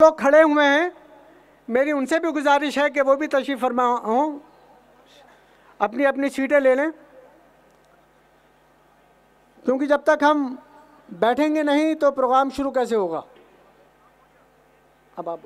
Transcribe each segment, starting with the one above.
लोग खड़े हुए हैं। मेरी उनसे भी गुजारिश है कि वो भी तशरीफ़ फरमा हों। अपनी अपनी सीटें ले लें। क्योंकि जब तक हम बैठेंगे नहीं तो प्रोग्राम शुरू कैसे होगा? अब आप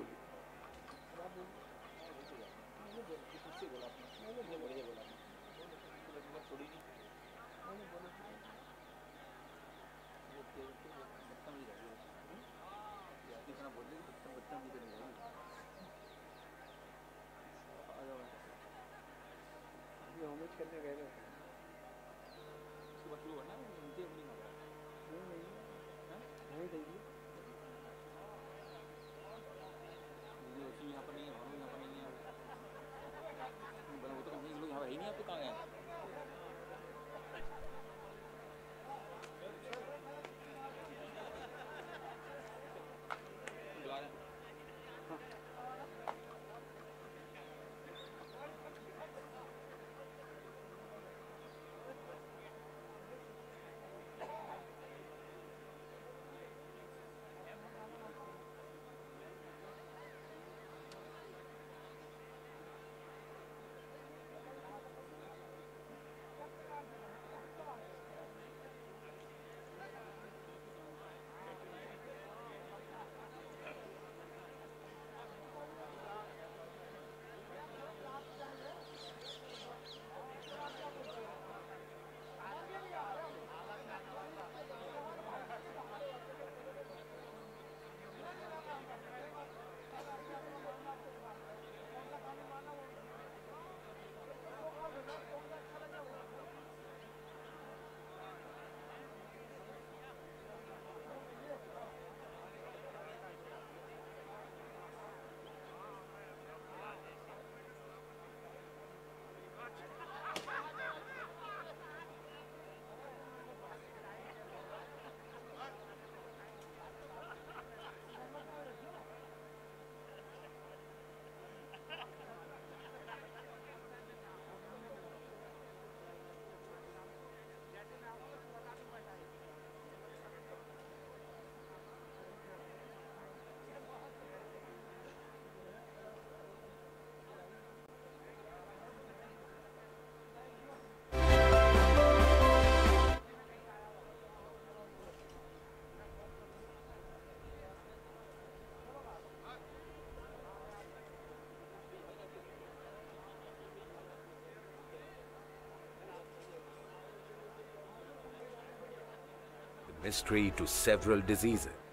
chemistry to several diseases.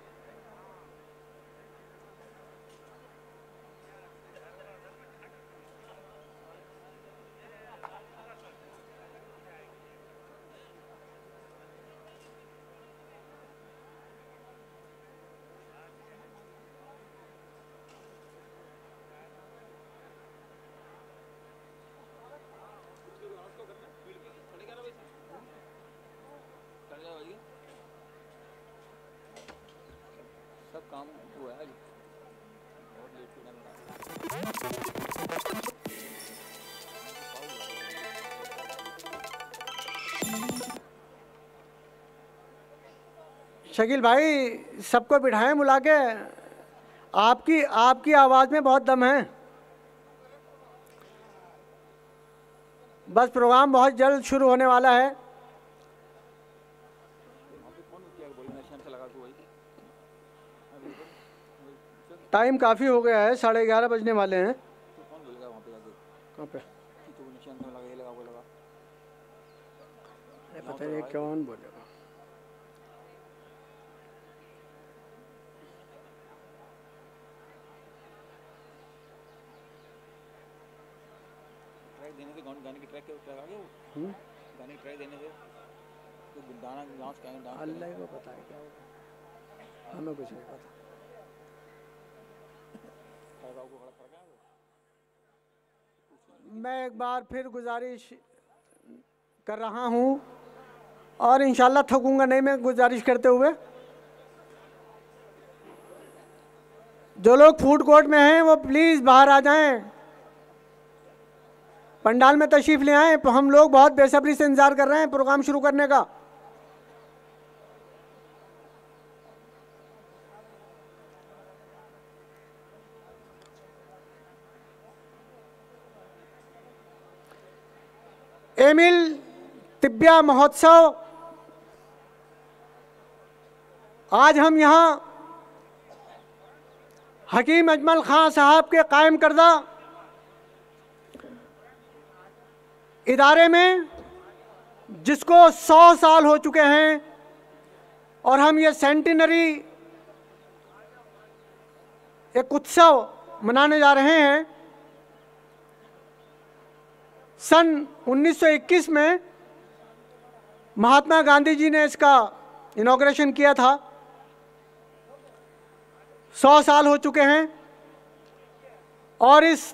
Shakeel भाई सबको बिठाएँ बुला के। आपकी आपकी आवाज़ में बहुत दम है। बस प्रोग्राम बहुत जल्द शुरू होने वाला है। टाइम काफ़ी हो गया है साढ़े ग्यारह बजने वाले हैं। तो कहाँ पे? तो अरे पता नहीं कौन बोलेगा ट्रैक देने से गाने गाने की ट्रैक ट्रैक आ गया वो हम्म? गाने की देने से तो डांस अल्लाह को पता है क्या होगा। हमें कुछ नहीं पता। मैं एक बार फिर गुजारिश कर रहा हूँ और इंशाल्लाह थकूँगा नहीं मैं गुजारिश करते हुए। जो लोग फ़ूड कोर्ट में हैं वो प्लीज़ बाहर आ जाएँ। पंडाल में तशरीफ़ ले आए, हम लोग बहुत बेसब्री से इंतज़ार कर रहे हैं प्रोग्राम शुरू करने का। एमिल तिब्या महोत्सव, आज हम यहाँ हकीम अजमल खान साहब के कायम करदा इदारे में जिसको सौ साल हो चुके हैं और हम ये सेंटिनरी एक उत्सव मनाने जा रहे हैं, सन 1921 में महात्मा गांधी जी ने इसका इनॉग्रेशन किया था। सौ साल हो चुके हैं और इस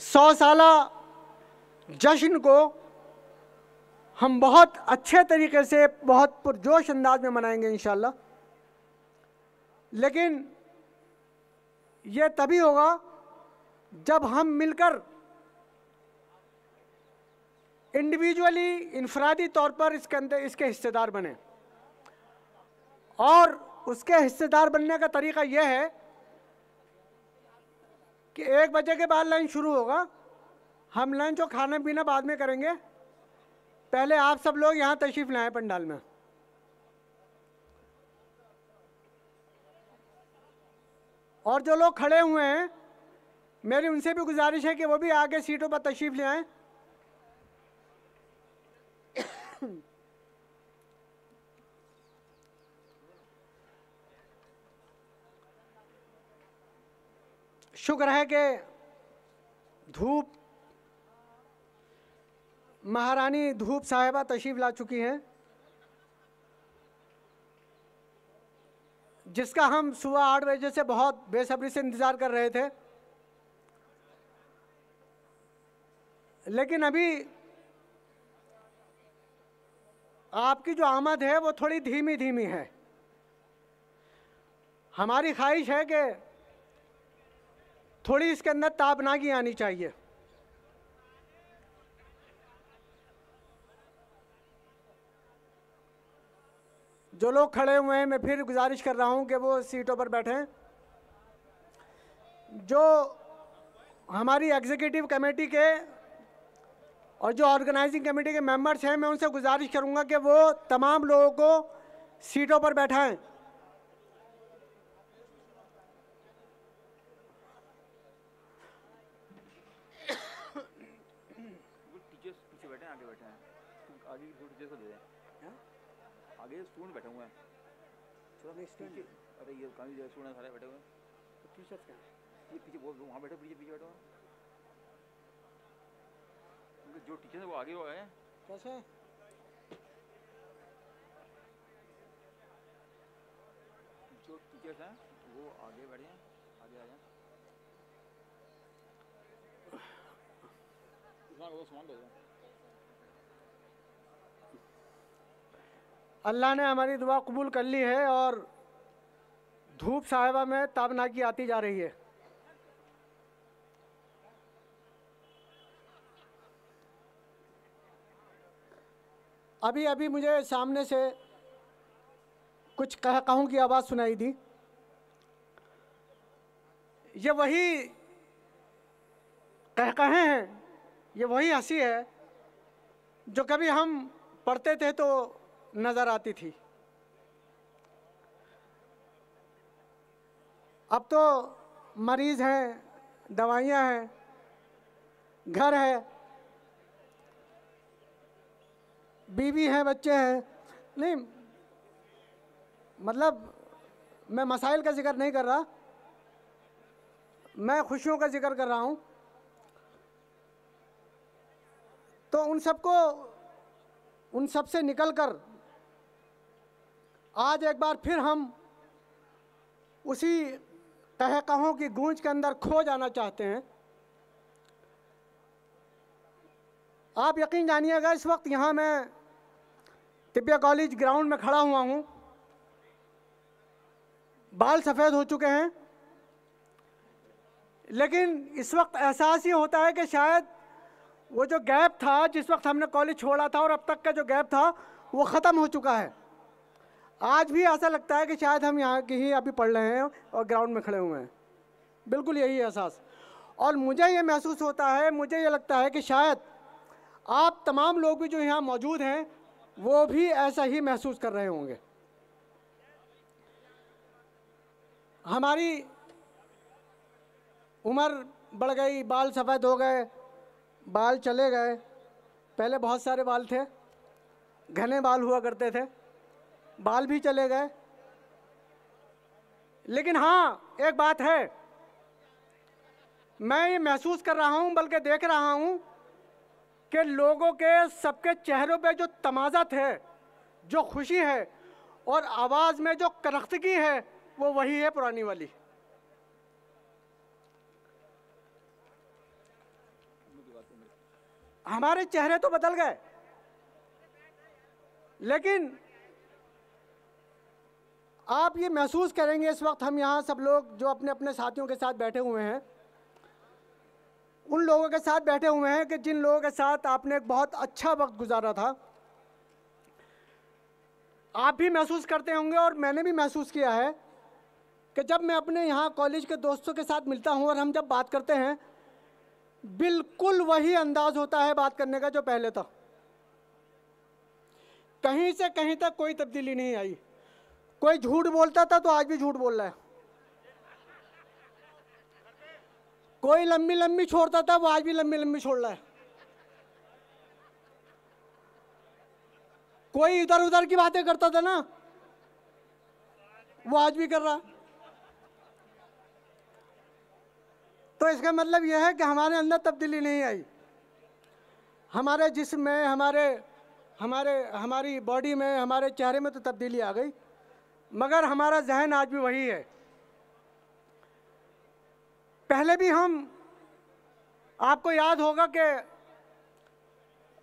सौ साला जश्न को हम बहुत अच्छे तरीके से, बहुत पुरजोश अंदाज में मनाएँगे इंशाल्लाह। लेकिन ये तभी होगा जब हम मिलकर इंडिविजुअली इनफरादी तौर पर इसके अंदर, इसके हिस्सेदार बने। और उसके हिस्सेदार बनने का तरीका यह है कि एक बजे के बाद लाइन शुरू होगा हम लंच और खाना पीना बाद में करेंगे। पहले आप सब लोग यहाँ तशरीफ़ लाए पंडाल में। और जो लोग खड़े हुए हैं, मेरी उनसे भी गुजारिश है कि वो भी आगे सीटों पर तशरीफ़ ले आए। शुक्र है कि धूप महारानी धूप साहिबा तशीफ ला चुकी हैं, जिसका हम सुबह आठ बजे से बहुत बेसब्री से इंतज़ार कर रहे थे। लेकिन अभी आपकी जो आमद है, वो थोड़ी धीमी धीमी है। हमारी ख्वाहिश है कि थोड़ी इसके अंदर ताबनागी आनी चाहिए। जो लोग खड़े हुए हैं, मैं फिर गुजारिश कर रहा हूँ कि वो सीटों पर बैठें। जो हमारी एग्जीक्यूटिव कमेटी के और जो ऑर्गेनाइजिंग कमेटी के मेंबर्स हैं, मैं उनसे गुजारिश करूँगा कि वो तमाम लोगों को सीटों पर बैठाएँ टीचर्स पीछे बैठे हैं आगे बैठे हैं तुम आगे की टीचर्स को दे दें आगे स्टूडेंट बैठे हुए हैं। पीछे अरे ये काफ़ी स्टूडेंट सारे बैठे हुए हैं। ये पीछे वो वहाँ बैठे पीछे पीछे बैठे हुए जो टीचर्स हैं वो आगे हो गए हैं। कैसे? जो टीचर्स हैं वो आगे बैठे हैं आगे आ जाएँ सामान दे दो अल्लाह ने हमारी दुआ कबूल कर ली है और धूप साहिबा में ताबनाकी आती जा रही है। अभी अभी मुझे सामने से कुछ कह, कहूँ की आवाज़ सुनाई दी। ये वही कह कहे हैं, ये वही हँसी है जो कभी हम पढ़ते थे तो नज़र आती थी। अब तो मरीज़ हैं, दवाइयाँ हैं, घर है, बीवी है, बच्चे हैं। नहीं मतलब मैं मसाइल का ज़िक्र नहीं कर रहा, मैं खुशियों का ज़िक्र कर रहा हूँ। तो उन सबको, उन सबसे निकल कर आज एक बार फिर हम उसी कह कहों की गूंज के अंदर खो जाना चाहते हैं। आप यकीन जानिएगा इस वक्त यहाँ मैं तिब्बिया कॉलेज ग्राउंड में खड़ा हुआ हूँ, बाल सफ़ेद हो चुके हैं, लेकिन इस वक्त एहसास ये होता है कि शायद वो जो गैप था, जिस वक्त हमने कॉलेज छोड़ा था और अब तक का जो गैप था, वो ख़त्म हो चुका है। आज भी ऐसा लगता है कि शायद हम यहाँ के ही अभी पढ़ रहे हैं और ग्राउंड में खड़े हुए हैं। बिल्कुल यही एहसास। और मुझे ये महसूस होता है, मुझे ये लगता है कि शायद आप तमाम लोग भी जो यहाँ मौजूद हैं, वो भी ऐसा ही महसूस कर रहे होंगे। हमारी उम्र बढ़ गई, बाल सफ़ेद हो गए, बाल चले गए। पहले बहुत सारे बाल थे, घने बाल हुआ करते थे। बाल भी चले गए। लेकिन हाँ एक बात है। मैं ये महसूस कर रहा हूँ, बल्कि देख रहा हूँ कि लोगों के सबके चेहरों पे जो तमाज़त है, जो खुशी है, और आवाज़ में जो करख्तगी है, वो वही है पुरानी वाली। हमारे चेहरे तो बदल गए, लेकिन आप ये महसूस करेंगे इस वक्त हम यहाँ सब लोग जो अपने अपने साथियों के साथ बैठे हुए हैं, उन लोगों के साथ बैठे हुए हैं कि जिन लोगों के साथ आपने एक बहुत अच्छा वक्त गुजारा था। आप भी महसूस करते होंगे और मैंने भी महसूस किया है कि जब मैं अपने यहाँ कॉलेज के दोस्तों के साथ मिलता हूँ और हम जब बात करते हैं, बिल्कुल वही अंदाज होता है बात करने का जो पहले था। कहीं से कहीं तक कोई तब्दीली नहीं आई। कोई झूठ बोलता था तो आज भी झूठ बोल रहा है। कोई लंबी लंबी छोड़ता था वो आज भी लंबी लंबी छोड़ रहा है। कोई इधर उधर की बातें करता था ना, वो आज भी कर रहा तो इसका मतलब यह है कि हमारे अंदर तब्दीली नहीं आई। हमारे जिस्म में, हमारे हमारे, हमारी बॉडी में, हमारे चेहरे में तो तब्दीली आ गई। मगर हमारा जहन आज भी वही है। पहले भी हम, आपको याद होगा कि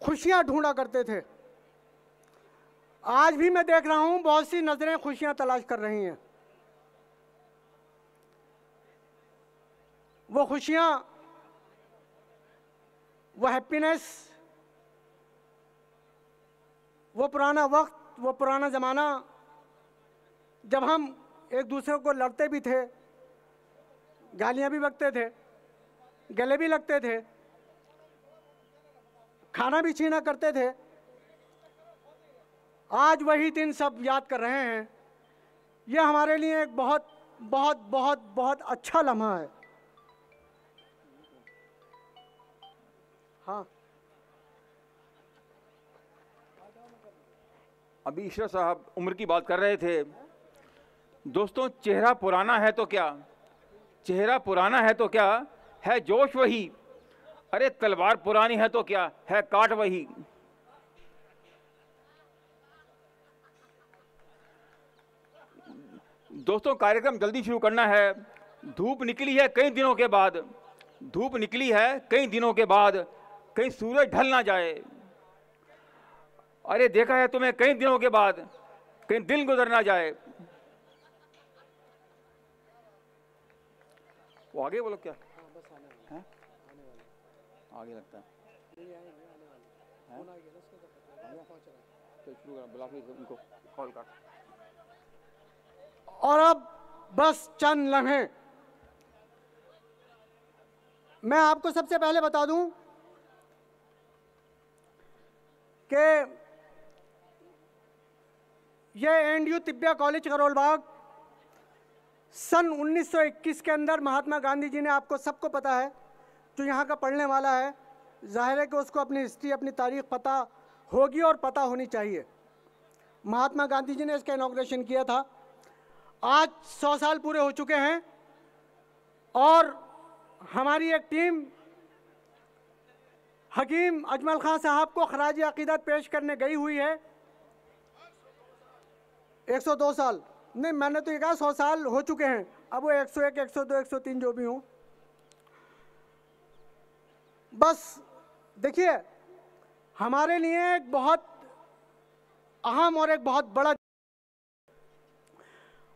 खुशियाँ ढूंढा करते थे। आज भी मैं देख रहा हूँ, बहुत सी नज़रें खुशियाँ तलाश कर रही हैं। वो खुशियाँ, वो हैप्पीनेस वो पुराना वक्त, वो पुराना ज़माना जब हम एक दूसरे को लड़ते भी थे, गालियाँ भी बकते थे, गले भी लगते थे, खाना भी छीना करते थे, आज वही दिन सब याद कर रहे हैं। यह हमारे लिए एक बहुत बहुत बहुत बहुत अच्छा लम्हा है। हाँ। अभी ईश्वर साहब उम्र की बात कर रहे थे। दोस्तों, चेहरा पुराना है तो क्या? चेहरा पुराना है तो क्या? है जोश वही। अरे, तलवार पुरानी है तो क्या? है काट वही। दोस्तों, कार्यक्रम जल्दी शुरू करना है। धूप निकली है कई दिनों के बाद। धूप निकली है कई दिनों के बाद। कहीं सूरज ढल ना जाए। अरे, देखा है तुम्हें? कई दिनों के बाद। कहीं दिन गुजर ना जाए। वो आगे बोलो क्या? हैं? आगे लगता है। हैं? शुरू बुला उनको कॉल कर। और अब बस चंद लम्हे। मैं आपको सबसे पहले बता दूँ कि यह and U Tibbia college Karol Bagh सन 1921 के अंदर महात्मा गांधी जी ने आपको सबको पता है, जो यहाँ का पढ़ने वाला है, ज़ाहिर है कि उसको अपनी हिस्ट्री, अपनी तारीख पता होगी और पता होनी चाहिए। महात्मा गांधी जी ने इसका इनाग्रेशन किया था। आज सौ साल पूरे हो चुके हैं और हमारी एक टीम हकीम अजमल खान साहब को खराज अकीदत पेश करने गई हुई है। 102 साल। नहीं मैंने तो ये कहा सौ साल हो चुके हैं। अब वो 101, 102, 103 जो भी हों। बस देखिए हमारे लिए एक बहुत अहम और एक बहुत बड़ा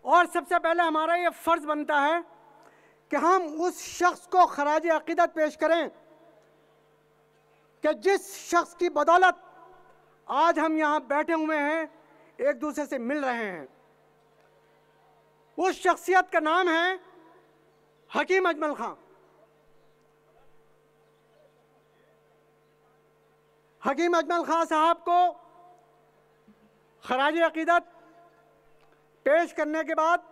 और सबसे पहले हमारा ये फ़र्ज़ बनता है कि हम उस शख्स को खराज अकीदत पेश करें कि जिस शख्स की बदौलत आज हम यहाँ बैठे हुए हैं एक दूसरे से मिल रहे हैं। उस शख्सियत का नाम है हकीम अजमल खां। हकीम अजमल खां साहब को खराज अकीदत पेश करने के बाद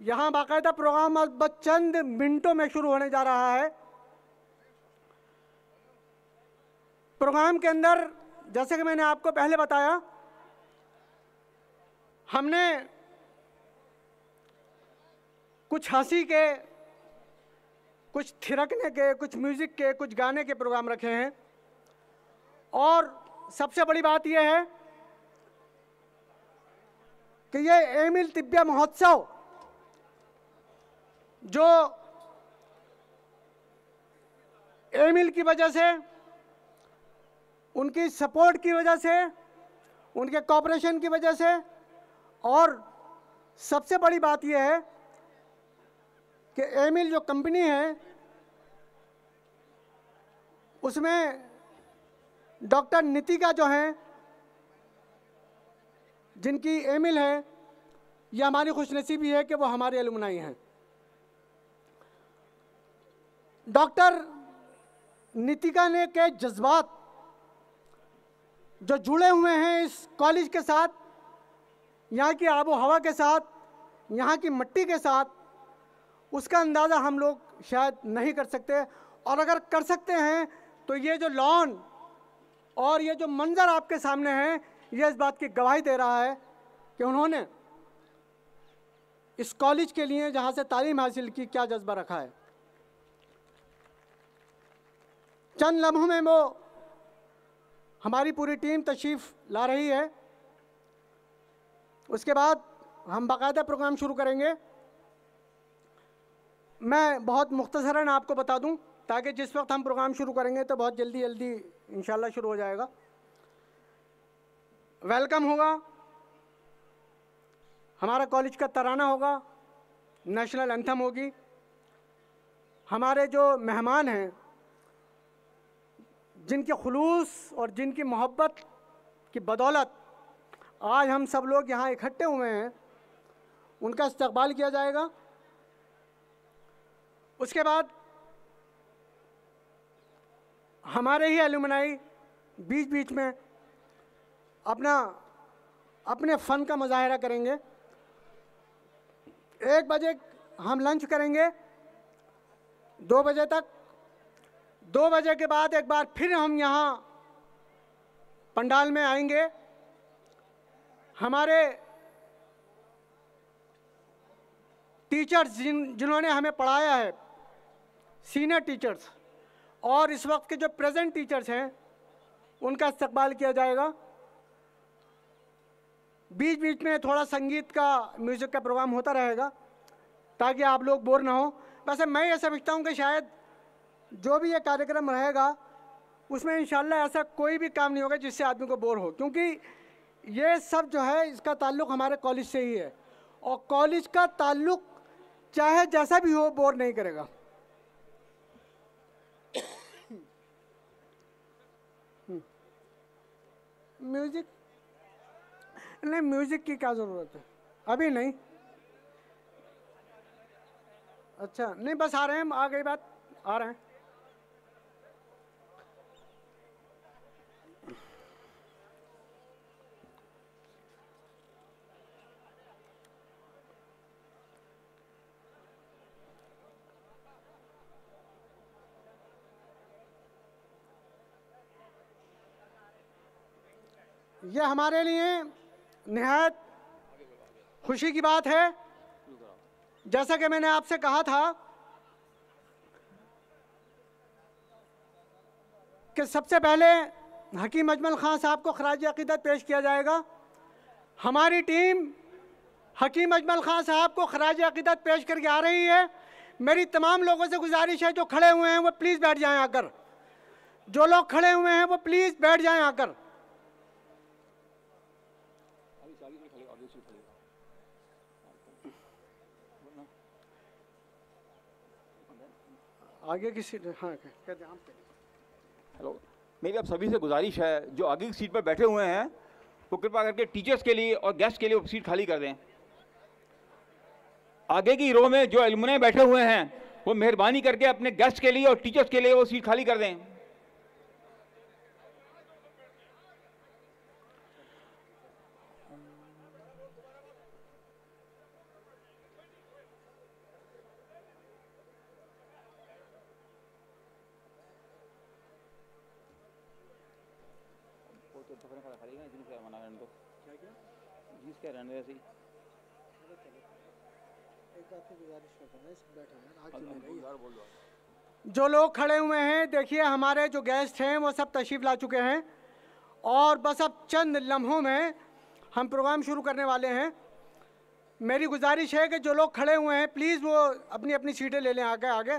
यहाँ बाकायदा प्रोग्राम अब चंद मिनटों में शुरू होने जा रहा है। प्रोग्राम के अंदर, जैसे कि मैंने आपको पहले बताया, हमने कुछ हँसी के, कुछ थिरकने के, कुछ म्यूज़िक के, कुछ गाने के प्रोग्राम रखे हैं। और सबसे बड़ी बात यह है कि ये एमिल तिब्या महोत्सव जो एमिल की वजह से, उनकी सपोर्ट की वजह से, उनके कॉपरेशन की वजह से, और सबसे बड़ी बात यह है कि एमिल जो कंपनी है, उसमें डॉक्टर नितिका जो हैं, जिनकी एमिल है यह हमारी खुशनसीबी है कि वो हमारे एलुमनाई हैं। डॉक्टर नितिका ने के जज्बात जो जुड़े हुए हैं इस कॉलेज के साथ, यहाँ की आबो हवा के साथ, यहाँ की मिट्टी के साथ उसका अंदाज़ा हम लोग शायद नहीं कर सकते। और अगर कर सकते हैं तो ये जो लॉन और ये जो मंज़र आपके सामने है, ये इस बात की गवाही दे रहा है कि उन्होंने इस कॉलेज के लिए जहाँ से तालीम हासिल की, क्या जज्बा रखा है। चंद लम्हों में वो हमारी पूरी टीम तशरीफ़ ला रही है। उसके बाद हम बाकायदा प्रोग्राम शुरू करेंगे। मैं बहुत मुख्तसरन आपको बता दूँ, ताकि जिस वक्त हम प्रोग्राम शुरू करेंगे तो बहुत जल्दी जल्दी इंशाल्लाह शुरू हो जाएगा। वेलकम होगा। हमारा कॉलेज का तराना होगा, नेशनल एंथम होगी। हमारे जो मेहमान हैं, जिनके खलूस और जिनकी मोहब्बत की बदौलत आज हम सब लोग यहाँ इकट्ठे हुए हैं, उनका इस्तबाल किया जाएगा। उसके बाद हमारे ही एलुमनाई बीच बीच में अपना, अपने फ़न का मुजाहरा करेंगे। एक बजे हम लंच करेंगे, दो बजे तक। दो बजे के बाद एक बार फिर हम यहाँ पंडाल में आएँगे। हमारे टीचर्स जिन, जिन्होंने हमें पढ़ाया है सीनियर टीचर्स और इस वक्त के जो प्रेजेंट टीचर्स हैं, उनका इस्तकबाल किया जाएगा। बीच बीच में थोड़ा संगीत का म्यूज़िक का प्रोग्राम होता रहेगा, ताकि आप लोग बोर ना हो। वैसे मैं ये समझता हूँ कि शायद जो भी ये कार्यक्रम रहेगा, उसमें इंशाल्लाह ऐसा कोई भी काम नहीं होगा जिससे आदमी को बोर हो। क्योंकि ये सब जो है, इसका ताल्लुक़ हमारे कॉलेज से ही है। और कॉलेज का ताल्लुक़ चाहे जैसा भी हो बोर नहीं करेगा। म्यूज़िक नहीं म्यूज़िक की क्या ज़रूरत है? अभी नहीं। अच्छा नहीं, बस आ रहे हैं, आ गई बात, आ रहे हैं। ये हमारे लिए नहायत खुशी की बात है। जैसा कि मैंने आपसे कहा था कि सबसे पहले हकीम अजमल ख़ान साहब को खराज अकीदत पेश किया जाएगा। हमारी टीम हकीम अजमल ख़ान साहब को खराज अकीदत पेश करके आ रही है। मेरी तमाम लोगों से गुजारिश है, जो खड़े हुए हैं, वो प्लीज़ बैठ जाएँ आकर। जो लोग खड़े हुए हैं, वो प्लीज़ बैठ जाएँ आकर। आगे की सीट हाँ कहते हम हेलो मेरी आप सभी से गुजारिश है, जो आगे की सीट पर बैठे हुए हैं वो कृपा करके टीचर्स के लिए और गेस्ट के लिए सीट खाली कर दें। आगे की रो में जो एलमुने बैठे हुए हैं, वो मेहरबानी करके अपने गेस्ट के लिए और टीचर्स के लिए वो सीट खाली कर दें तो फिर खा खाएगा जिन क्या मना रहने दो क्या क्या जिस क्या रहने दो ऐसे ही एक बात की गुजारिश करता हूँ बैठा है आग अब- चल अब रही यार बोल दो जो लोग खड़े हुए हैं, देखिए, हमारे जो गेस्ट हैं, वो सब तशरीफ़ ला चुके हैं। और बस अब चंद लम्हों में हम प्रोग्राम शुरू करने वाले हैं। मेरी गुजारिश है कि जो लोग खड़े हुए हैं प्लीज़ वो अपनी अपनी सीटें ले लें आगे आगे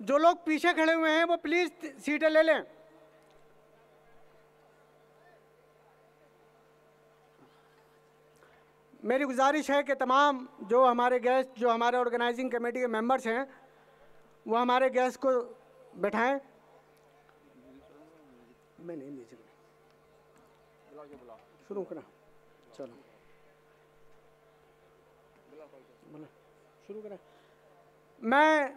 जो लोग पीछे खड़े हुए हैं, वो प्लीज़ सीटें ले लें। मेरी गुजारिश है कि तमाम जो हमारे गेस्ट जो हमारे ऑर्गेनाइजिंग कमेटी के मेंबर्स हैं, वो हमारे गेस्ट को बैठाएँ। मैं नहीं बुला शुरू करा। चलो। शुरू करा। मैं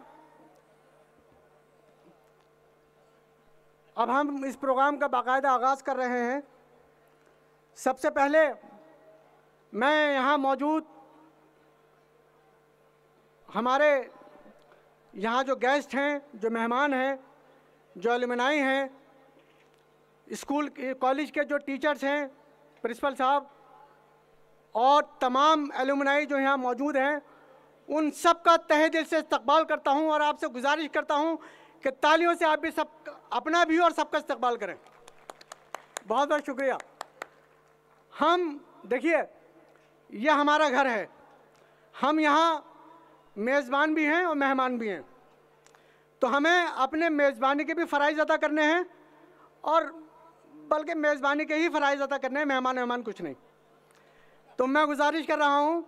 अब हम इस प्रोग्राम का बाकायदा आगाज़ कर रहे हैं। सबसे पहले मैं यहाँ मौजूद, हमारे यहाँ जो गेस्ट हैं, जो मेहमान हैं, जो एलुमनाई हैं, स्कूल कॉलेज के जो टीचर्स हैं, प्रिंसिपल साहब और तमाम एलुमनाई जो यहाँ मौजूद हैं, उन सब का तहे दिल से इस्तकबाल करता हूँ और आपसे गुजारिश करता हूँ कि तालियों से आप भी सब, अपना भी और सबका इस्तकबाल करें। बहुत बहुत शुक्रिया। हम, देखिए ये हमारा घर है। हम यहाँ मेज़बान भी हैं और मेहमान भी हैं। तो हमें अपने मेज़बानी के भी फ़राइज़ अदा करने हैं और बल्कि मेज़बानी के ही फ़राइज़ अदा करने हैं, मेहमान मेहमान कुछ नहीं। तो मैं गुजारिश कर रहा हूँ,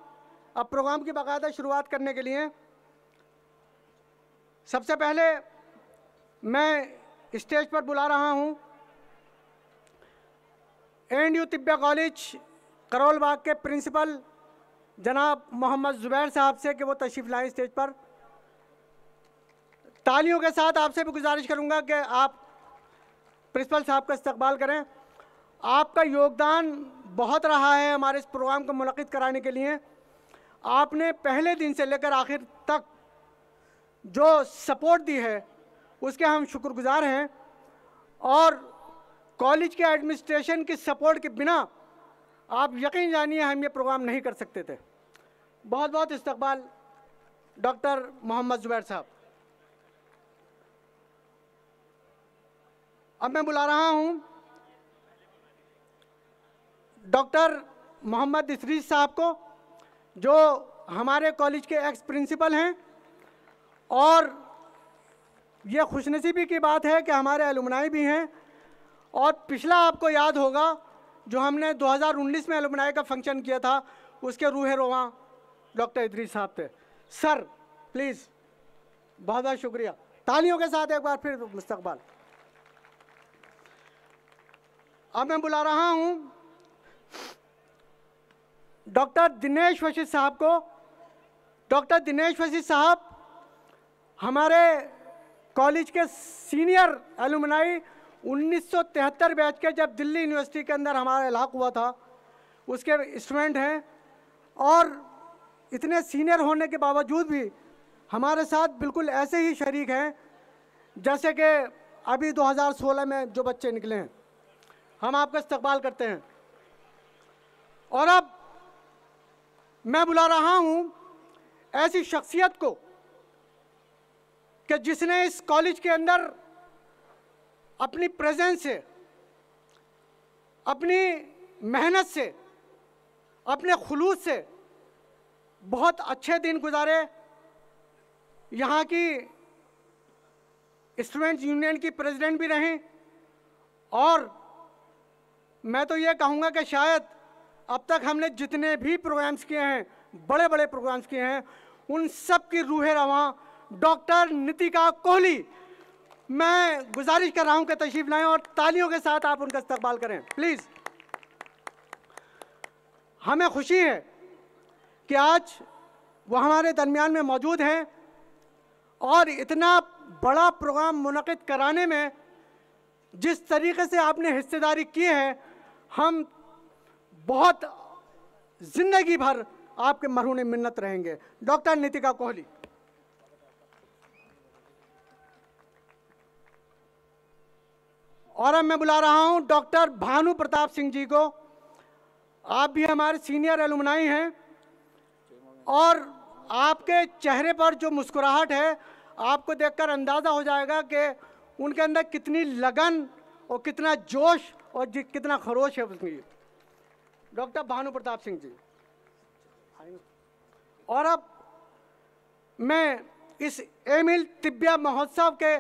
अब प्रोग्राम की बाकायदा शुरुआत करने के लिए। सबसे पहले मैं स्टेज पर बुला रहा हूँ। And U Tibbia college Karol Bagh के प्रिंसिपल जनाब मोहम्मद ज़ुबैर साहब से कि वो तशरीफ़ लाएँ स्टेज पर। तालियों के साथ आपसे भी गुजारिश करूँगा कि आप प्रिंसिपल साहब का इस्तकबाल करें। आपका योगदान बहुत रहा है हमारे इस प्रोग्राम को मुनद कराने के लिए। आपने पहले दिन से लेकर आखिर तक जो सपोर्ट दी है, उसके हम शुक्रगुजार हैं। और कॉलेज के एडमिनिस्ट्रेशन की सपोर्ट के बिना आप यकीन जानिए, हम ये प्रोग्राम नहीं कर सकते थे। बहुत बहुत इस्तकबाल, डॉक्टर मोहम्मद ज़ुबैर साहब। अब मैं बुला रहा हूँ डॉक्टर मोहम्मद इसरीज साहब को, जो हमारे कॉलेज के एक्स प्रिंसिपल हैं। और ये खुशनसीबी की बात है कि हमारे एलुमनाई भी हैं। और पिछला आपको याद होगा जो हमने 2019 में एलुमनाई का फ़ंक्शन किया था, उसके रूह रोवा डॉक्टर इदरीस साहब थे। सर, प्लीज़ बहुत बहुत शुक्रिया। तालियों के साथ एक बार फिर मुस्तकबाल। अब मैं बुला रहा हूँ डॉक्टर दिनेश वशिष्ठ साहब को। डॉक्टर दिनेश वशिष्ठ साहब, हमारे कॉलेज के सीनियर एलुमनाई 1973 बैच के जब दिल्ली यूनिवर्सिटी के अंदर हमारा इलाक हुआ था, उसके स्टूडेंट हैं और इतने सीनियर होने के बावजूद भी हमारे साथ बिल्कुल ऐसे ही शरीक हैं, जैसे कि अभी 2016 में जो बच्चे निकले हैं। हम आपका इस्तकबाल करते हैं। और अब मैं बुला रहा हूँ ऐसी शख्सियत को कि जिसने इस कॉलेज के अंदर अपनी प्रेजेंस से, अपनी मेहनत से, अपने खलूस से बहुत अच्छे दिन गुजारे। यहाँ की स्टूडेंट्स यूनियन की प्रेसिडेंट भी रहीं और मैं तो ये कहूँगा कि शायद अब तक हमने जितने भी प्रोग्राम्स किए हैं बड़े बड़े प्रोग्राम्स किए हैं, उन सब की रूह रवा डॉक्टर नितिका कोहली मैं गुजारिश कर रहा हूँ कि तशरीफ़ लाएँ और तालियों के साथ आप उनका इस्तकबाल करें। प्लीज़ हमें खुशी है कि आज वो हमारे दरमियान में मौजूद हैं और इतना बड़ा प्रोग्राम मुनद कराने में जिस तरीके से आपने हिस्सेदारी की है, हम बहुत ज़िंदगी भर आपके मरहून मिन्नत रहेंगे। डॉक्टर नितिका कोहली। और अब मैं बुला रहा हूँ डॉक्टर भानु प्रताप सिंह जी को। आप भी हमारे सीनियर एलुमनाई हैं और आपके चेहरे पर जो मुस्कुराहट है, आपको देखकर अंदाज़ा हो जाएगा कि उनके अंदर कितनी लगन और कितना जोश और कितना खरोश है उसमें। डॉक्टर भानु प्रताप सिंह जी। और अब मैं इस एमिल तिब्बिया महोत्सव के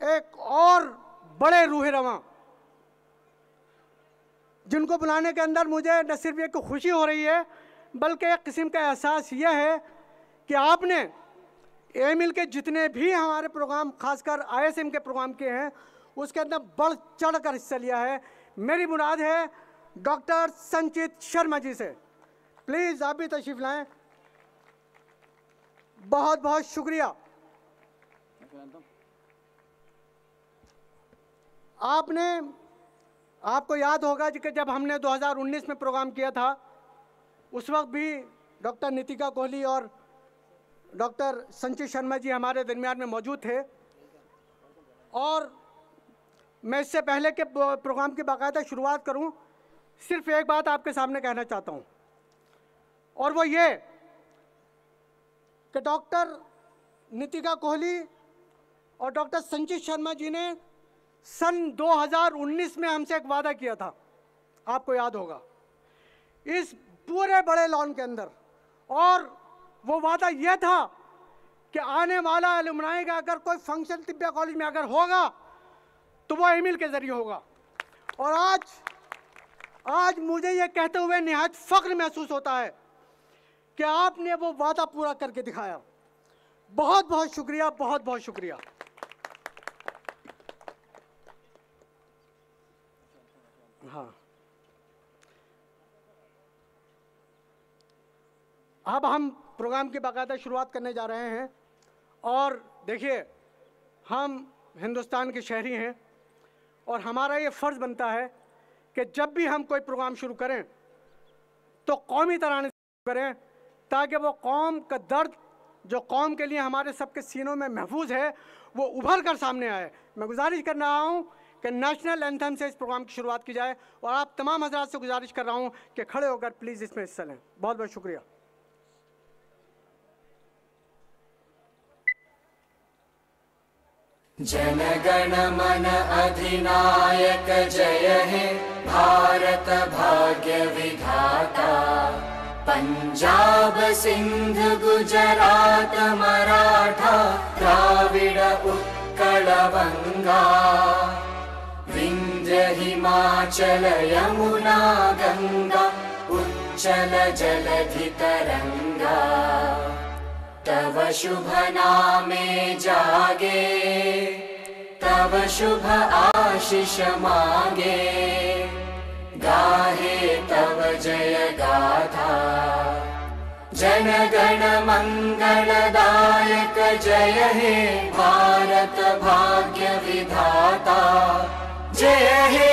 एक और बड़े रूह रवा। जिनको बुलाने के अंदर मुझे न सिर्फ़ एक खुशी हो रही है, बल्कि एक किस्म का एहसास यह है कि आपने एमिल के जितने भी हमारे प्रोग्राम, खासकर आईएसएम के प्रोग्राम किए हैं, उसके अंदर बढ़ चढ़ कर हिस्सा लिया है। मेरी मुराद है डॉक्टर संचित शर्मा जी से। प्लीज़ आप भी तशरीफ़ लाएँ। बहुत बहुत शुक्रिया आपने, आपको याद होगा कि जब हमने 2019 में प्रोग्राम किया था, उस वक्त भी डॉक्टर नितिका कोहली और डॉक्टर संचित शर्मा जी हमारे दरमियान में मौजूद थे। और मैं इससे पहले के प्रोग्राम की बाकायदा शुरुआत करूँ, सिर्फ़ एक बात आपके सामने कहना चाहता हूँ। और वो ये कि डॉक्टर नितिका कोहली और डॉक्टर संचित शर्मा जी ने सन 2019 में हमसे एक वादा किया था। आपको याद होगा। इस पूरे बड़े लॉन के अंदर, और वो वादा यह था कि आने वाला एलुमनाई का अगर कोई फ़ंक्शन तिब्बिया कॉलेज में अगर होगा तो वो ईमेल के ज़रिए होगा। और आज आज मुझे ये कहते हुए निहायत फख्र महसूस होता है कि आपने वो वादा पूरा करके दिखाया। बहुत बहुत शुक्रिया बहुत बहुत शुक्रिया। अब हम प्रोग्राम की बाकायदा शुरुआत करने जा रहे हैं और देखिए, हम हिंदुस्तान के शहरी हैं और हमारा ये फ़र्ज़ बनता है कि जब भी हम कोई प्रोग्राम शुरू करें तो कौमी शुरू करें, ताकि वो कौम का दर्द, जो कौम के लिए हमारे सबके सीनों में महफूज है, वो उभर कर सामने आए। मैं गुजारिश कर रहा हूँ कि नेशनल एंथम से इस प्रोग्राम की शुरुआत की जाए और आप तमाम हजरात से गुजारिश कर रहा हूँ कि खड़े होकर प्लीज़ इसमें हिस्सा लें। बहुत बहुत शुक्रिया। जनगणमन अधिनायक जय हे भारत भाग्य विधाता। पञ्जाब सिन्ध गुजरात मराठा द्राविड उत्कलवङ्गा विन्द्य हिमाचल यमुना गङ्गा उच्चल जलधितरङ्गा तव शुभ नामे जागे, तव शुभ आशीष मागे। गाहे तव जय गाथा, जन गण मंगलदायक जय हे भारत भाग्य विधाता। जय हे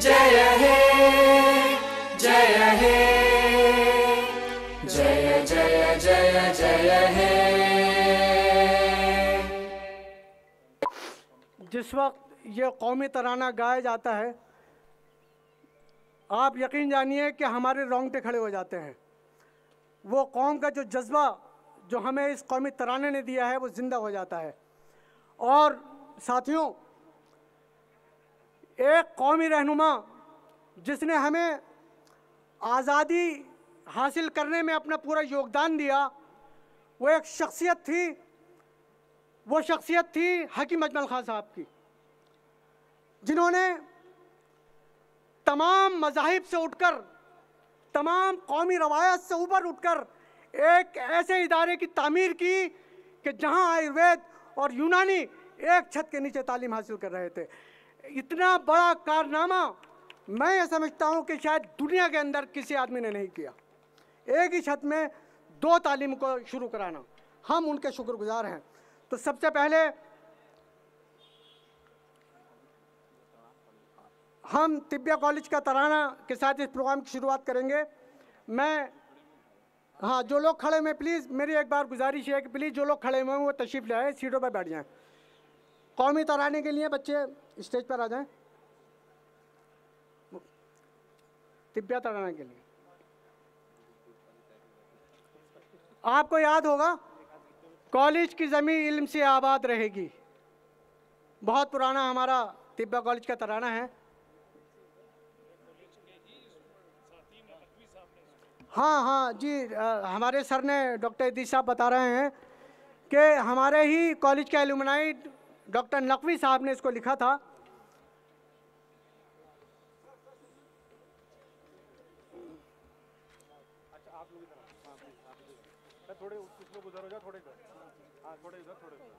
जय हे जय हे। जय जिस वक्त ये कौमी तराना गाया जाता है, आप यकीन जानिए कि हमारे रोंगटे खड़े हो जाते हैं। वो कौम का जो जज्बा, जो हमें इस कौमी तराने ने दिया है, वो ज़िंदा हो जाता है। और साथियों, एक कौमी रहनुमा जिसने हमें आज़ादी हासिल करने में अपना पूरा योगदान दिया वो एक शख्सियत थी। वो शख्सियत थी हकीम अजमल खान साहब की, जिन्होंने तमाम मजाहिब से उठकर, तमाम कौमी रवायत से ऊपर उठकर एक ऐसे इदारे की तामीर की कि जहाँ आयुर्वेद और यूनानी एक छत के नीचे तालीम हासिल कर रहे थे। इतना बड़ा कारनामा मैं ये समझता हूँ कि शायद दुनिया के अंदर किसी आदमी ने नहीं किया। एक ही छत में दो तालीम को शुरू कराना। हम उनके शुक्रगुजार हैं। तो सबसे पहले हम तिब्बिया कॉलेज का तराना के साथ इस प्रोग्राम की शुरुआत करेंगे। मैं हाँ जो लोग खड़े हुए प्लीज़ मेरी एक बार गुजारिश है कि प्लीज़ जो लोग खड़े हुए हैं, वो तशरीफ़ ले आए सीटों पर बैठ जाएँ। कौमी तराने के लिए बच्चे स्टेज पर आ जाएँ। तिब्बिया तराने के लिए। आपको याद होगा कॉलेज की ज़मीन इल्म से आबाद रहेगी। बहुत पुराना हमारा तिब्बा कॉलेज का तराना है। हाँ हाँ जी अ, हमारे सर ने डॉक्टर इदी साहब बता रहे हैं कि हमारे ही कॉलेज के एलुमनाई डॉक्टर नकवी साहब ने इसको लिखा था थोड़े कुछ लोग उधर हो जाओ थोड़े इधर हाँ थोड़े इधर थोड़े उधर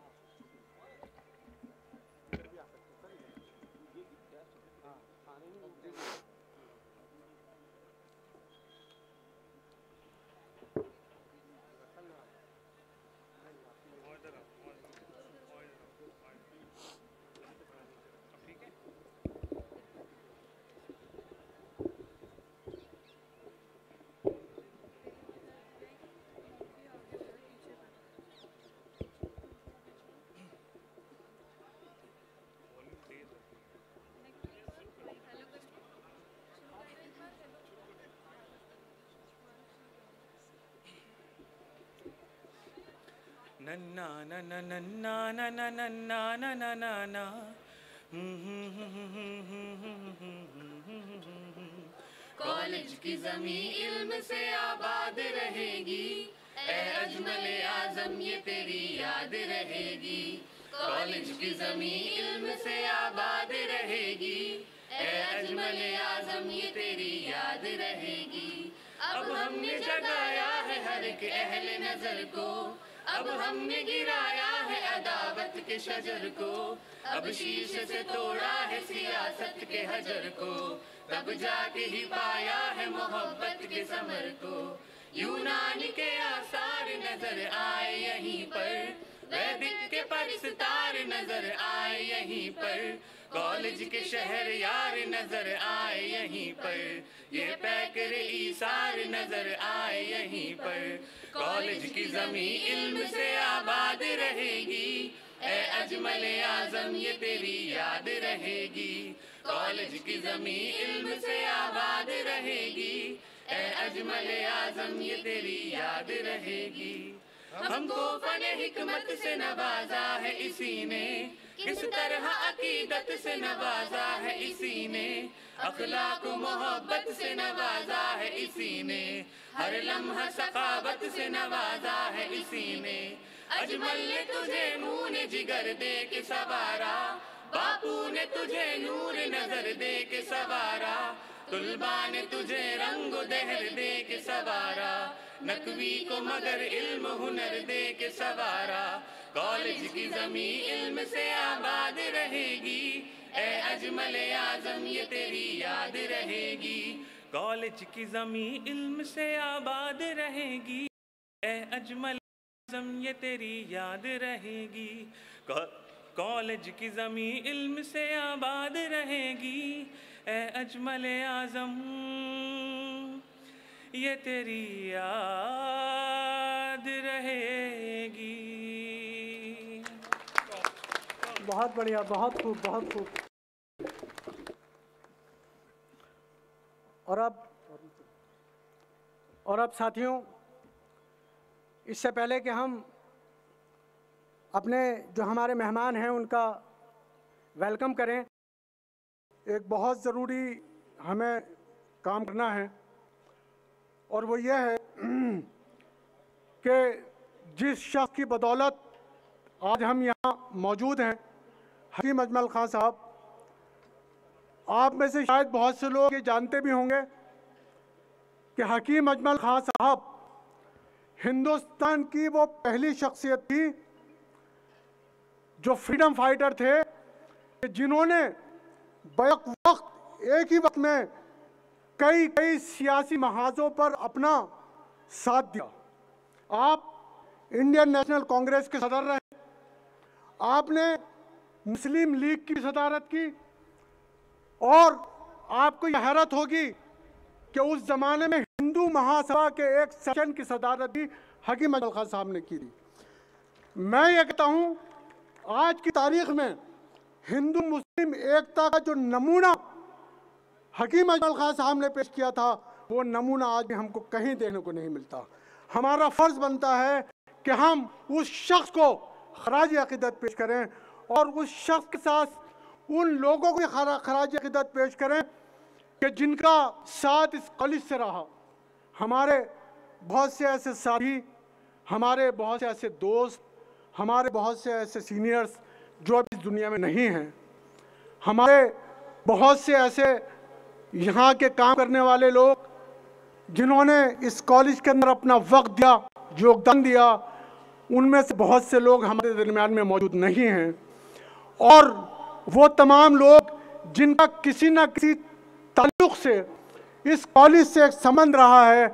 न नन्ना न न न न कॉलेज की जमी इल्म से आबाद रहेगी अजमल आज़म ये तेरी याद रहेगी कॉलेज की जमी इल्म से आबाद रहेगी अजमल आज़म ये तेरी याद रहेगी अब हमने जगाया है हर एक अहले नज़र को अब हमने गिराया है अदावत के शजर को। अब शीश से तोड़ा है सियासत के हजर को। तब जाके ही पाया है मोहब्बत के समर को। यूनानी के आसार नज़र आए यहीं पर। वैदिक के परिस्तार नज़र आए यहीं पर। कॉलेज के शहर यार नज़र आए यहीं पर। ये पैकर ईसार नज़र आए यहीं पर। कॉलेज की जमी इल्म से आबाद रहेगी। ए अजमल आज़म ये तेरी याद रहेगी। कॉलेज की जमी इल्म से आबाद रहेगी। ए अजमल आज़म ये तेरी याद रहेगी। हमको फन हिकमत से नवाजा है इसी ने। किस तरह अकीदत से नवाजा है इसी ने। अखलाक मोहब्बत से नवाजा है इसी ने। हर लम्हा सखावत से नवाजा है इसी ने। अजमल ने तुझे नून जिगर दे के सवारा। बापू ने तुझे नूर नज़र दे के सवारा। तुलबा ने तुझे रंग दहर दे के सवारा। नकवी को मगर इल्म हुनर दे के सवारा। कॉलेज की जमी इल्म से आबाद रहेगी। ए अजमल आज़म ये तेरी याद रहेगी। कॉलेज की जमी इल्म से आबाद रहेगी। ए अजमल आज़म ये तेरी याद रहेगी। कॉलेज की जमी इल्म से आबाद रहेगी। ए अजमल आज़म ये तेरी याद रहेगी। बहुत बढ़िया, बहुत खूब बहुत खूब। और अब और अब साथियों, इससे पहले कि हम अपने जो हमारे मेहमान हैं, उनका वेलकम करें, एक बहुत ज़रूरी हमें काम करना है। और वो ये है कि जिस शख्स की बदौलत आज हम यहाँ मौजूद हैं हकीम अजमल खान साहब, आप में से शायद बहुत से लोग ये जानते भी होंगे कि हकीम अजमल खान साहब हिंदुस्तान की वो पहली शख्सियत थी जो फ्रीडम फाइटर थे, जिन्होंने बैक वक्त, एक ही वक्त में कई कई सियासी महाजों पर अपना साथ दिया। आप इंडियन नेशनल कांग्रेस के सदर रहे। आपने मुस्लिम लीग की सदारत की। और आपको यह हैरत होगी कि उस जमाने में हिंदू महासभा के एक सेशन की सदारत भी हकीम अजमल खान साहब ने की थी। मैं ये कहता हूँ, आज की तारीख में हिंदू मुस्लिम एकता का जो नमूना हकीम अजमल खान साहब ने पेश किया था, वो नमूना आज भी हमको कहीं देखने को नहीं मिलता। हमारा फ़र्ज़ बनता है कि हम उस शख्स को खराज अकीदत पेश करें और उस शख्स के साथ उन लोगों को खरा, खराज अकीदत पेश करें कि जिनका साथ इस कॉलेज से रहा। हमारे बहुत से ऐसे साथी हमारे बहुत से ऐसे दोस्त हमारे बहुत से ऐसे सीनियर्स जो अब इस दुनिया में नहीं हैं हमारे बहुत से ऐसे यहाँ के काम करने वाले लोग जिन्होंने इस कॉलेज के अंदर अपना वक्त दिया योगदान दिया उनमें से बहुत से लोग हमारे दरमियान में मौजूद नहीं हैं। और वो तमाम लोग जिनका किसी न किसी ताल्लुक से इस कॉलेज से एक संबंध रहा है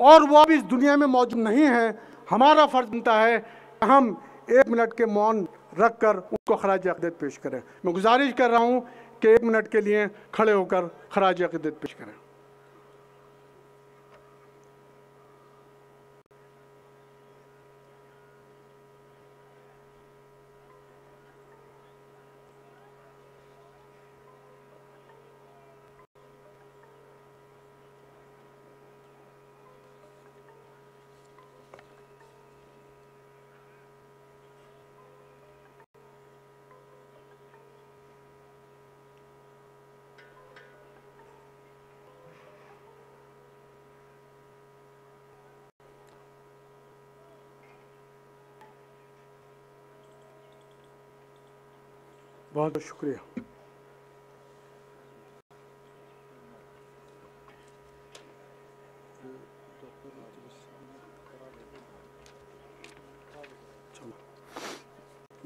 और वो अब इस दुनिया में मौजूद नहीं है, हमारा फ़र्ज़ बनता है कि हम एक मिनट के मौन रख कर उनको खराज अकीदत पेश करें। मैं गुजारिश कर रहा हूँ कि एक मिनट के लिए खड़े होकर खराज अकीदत पेश करें। बहुत बहुत शुक्रिया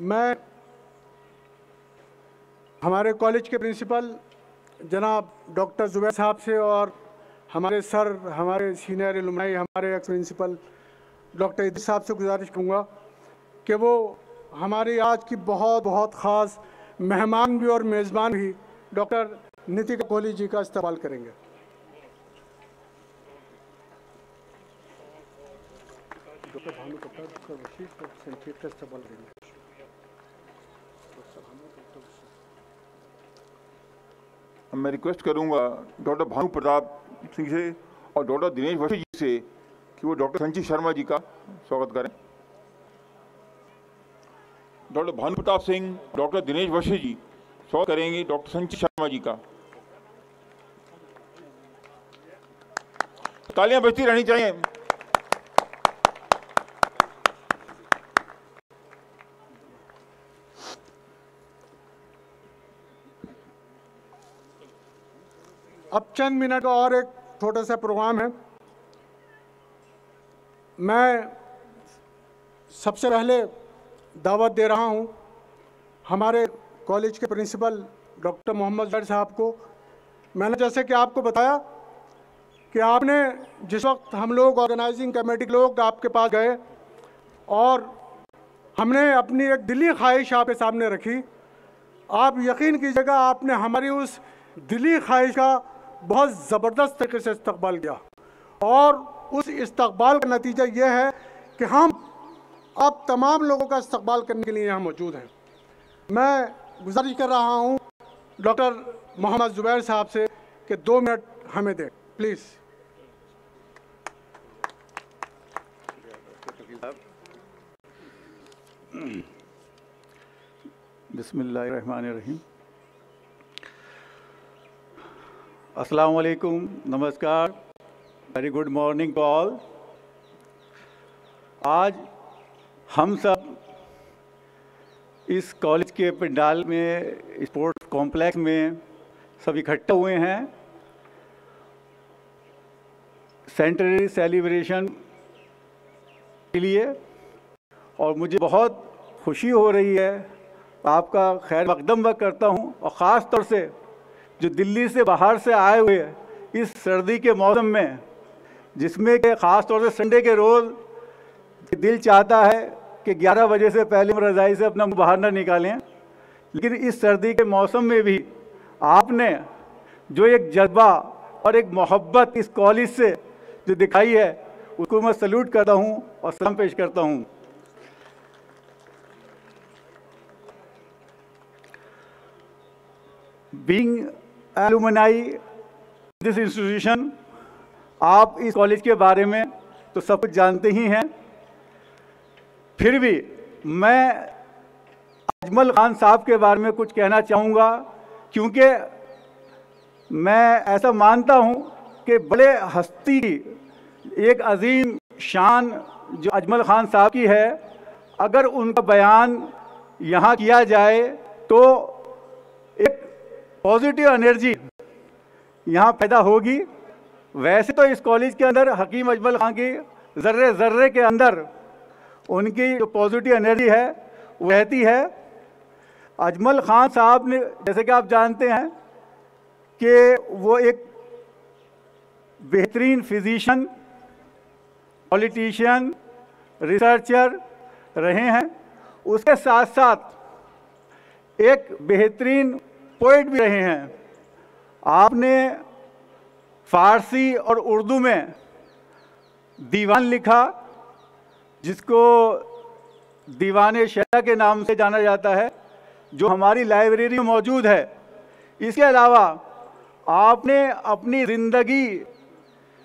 मैं हमारे कॉलेज के प्रिंसिपल जनाब डॉक्टर जुबैर साहब से और हमारे सर हमारे सीनियर एलुमनाई हमारे एक्स प्रिंसिपल डॉक्टर साहब से गुजारिश करूँगा कि वो हमारी आज की बहुत बहुत ख़ास मेहमान भी और मेज़बान भी डॉक्टर नितिका कोहली जी का इस्तेमाल करेंगे। मैं रिक्वेस्ट करूँगा डॉक्टर भानु प्रताप सिंह से और डॉक्टर दिनेश वशी जी से कि वो डॉक्टर संजीव शर्मा जी का स्वागत करें। Doctor Bhanu Pratap Singh, doctor Dinesh Vashi ji. स्वागत करेंगे डॉक्टर संजीव शर्मा जी का। तालियाँ बजती रहनी चाहिए। अब चंद मिनट का और एक छोटा सा प्रोग्राम है। मैं सबसे पहले दावत दे रहा हूँ। हमारे कॉलेज के प्रिंसिपल डॉक्टर मोहम्मद जैद साहब को, मैंने जैसे कि आपको बताया कि आपने जिस वक्त हम लोग ऑर्गेनाइजिंग कमेटी के लोग आपके पास गए और हमने अपनी एक दिली ख्वाहिश आपके सामने रखी, आप यकीन कीजिएगा आपने हमारी उस दिली ख्वाहिश का बहुत ज़बरदस्त तरीके से इस्तबाल किया। और उस इस्तकबाल का नतीजा ये है कि हम अब तमाम लोगों का इस्तकबाल करने के लिए यहाँ मौजूद हैं। मैं गुजारिश कर रहा हूँ डॉक्टर मोहम्मद ज़ुबैर साहब से कि दो मिनट हमें दें, प्लीज़। अस्सलाम वालेकुम नमस्कार। Very good morning to all. आज हम सब इस कॉलेज के पंडाल में, स्पोर्ट्स कॉम्प्लेक्स में सब इकट्ठे हुए हैं। सेंटरी सेलिब्रेशन के लिए और मुझे बहुत खुशी हो रही है। आपका खैर मकदम व करता हूँ और ख़ास तौर से जो दिल्ली से बाहर से आए हुए इस सर्दी के मौसम में, जिसमें के ख़ास तौर से संडे के रोज़ दिल चाहता है कि 11 बजे से पहले रज़ाई से अपना बाहर ना निकालें। लेकिन इस सर्दी के मौसम में भी आपने जो एक जज्बा और एक मोहब्बत इस कॉलेज से जो दिखाई है, उसको मैं सल्यूट करता हूँ और सलाम पेश करता हूँ। बीइंग एलुमनाई दिस इंस्टीट्यूशन आप इस कॉलेज के बारे में तो सब कुछ जानते ही हैं। फिर भी मैं अजमल खान साहब के बारे में कुछ कहना चाहूँगा, क्योंकि मैं ऐसा मानता हूँ कि बड़े हस्ती एक अजीम शान जो अजमल खान साहब की है, अगर उनका बयान यहाँ किया जाए तो एक पॉजिटिव एनर्जी यहाँ पैदा होगी। वैसे तो इस कॉलेज के अंदर हकीम अजमल खान की ज़र्रे ज़र्रे के अंदर उनकी जो पॉजिटिव एनर्जी है, वो रहती है। अजमल खान साहब ने, जैसे कि आप जानते हैं कि वो एक बेहतरीन फिजिशियन पॉलिटिशियन रिसर्चर रहे हैं। उसके साथ साथ एक बेहतरीन पोइट भी रहे हैं। आपने फारसी और उर्दू में दीवान लिखा जिसको दीवान शहरा के नाम से जाना जाता है, जो हमारी लाइब्रेरी में मौजूद है। इसके अलावा आपने अपनी ज़िंदगी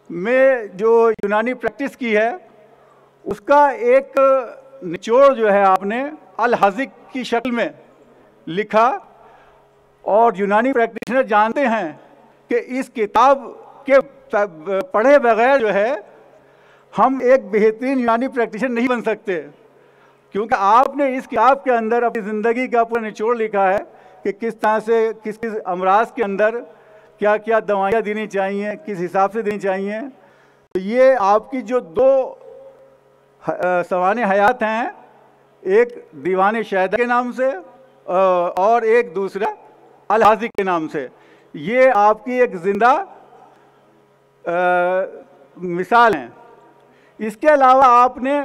में जो यूनानी प्रैक्टिस की है, उसका एक निचोड़ जो है आपने अल हजिक की शक्ल में लिखा। और यूनानी प्रैक्टिशनर जानते हैं कि इस किताब के पढ़े बगैर जो है हम एक बेहतरीन यूनानी प्रैक्टिशनर नहीं बन सकते। क्योंकि आपने इस किताब के अंदर अपनी ज़िंदगी का पूरा निचोड़ लिखा है कि किस तरह से, किस किस अमराज के अंदर क्या क्या दवाइयाँ देनी चाहिए, किस हिसाब से देनी चाहिए। तो ये आपकी जो दो सवान हयात हैं, एक दीवान शहदा के नाम से और एक दूसरा अल हाजिक के नाम से। ये आपकी एक ज़िंदा मिसाल हैं। इसके अलावा आपने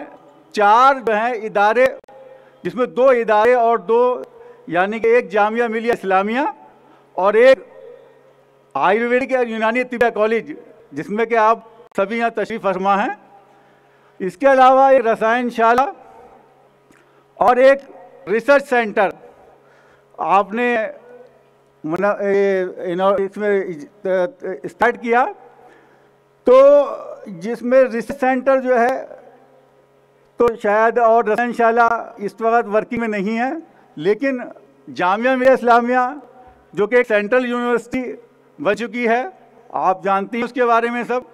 चार जो हैं इदारे, जिसमें दो इदारे और दो, यानी कि एक जामिया मिलिया इस्लामिया और एक आयुर्वेदिक और यूनानी तिब्बा कॉलेज, जिसमें कि आप सभी यहाँ तशरीफ़ फरमा हैं। इसके अलावा एक रसायन शाला और एक रिसर्च सेंटर। आपने इसमें स्टार्ट किया। तो जिसमें रिसर्च सेंटर जो है तो शायद और रसायनशाला इस वक्त वर्किंग में नहीं है, लेकिन जामिया मिया इस्लामिया, जो कि एक सेंट्रल यूनिवर्सिटी बन चुकी है, आप जानती हैं उसके बारे में सब,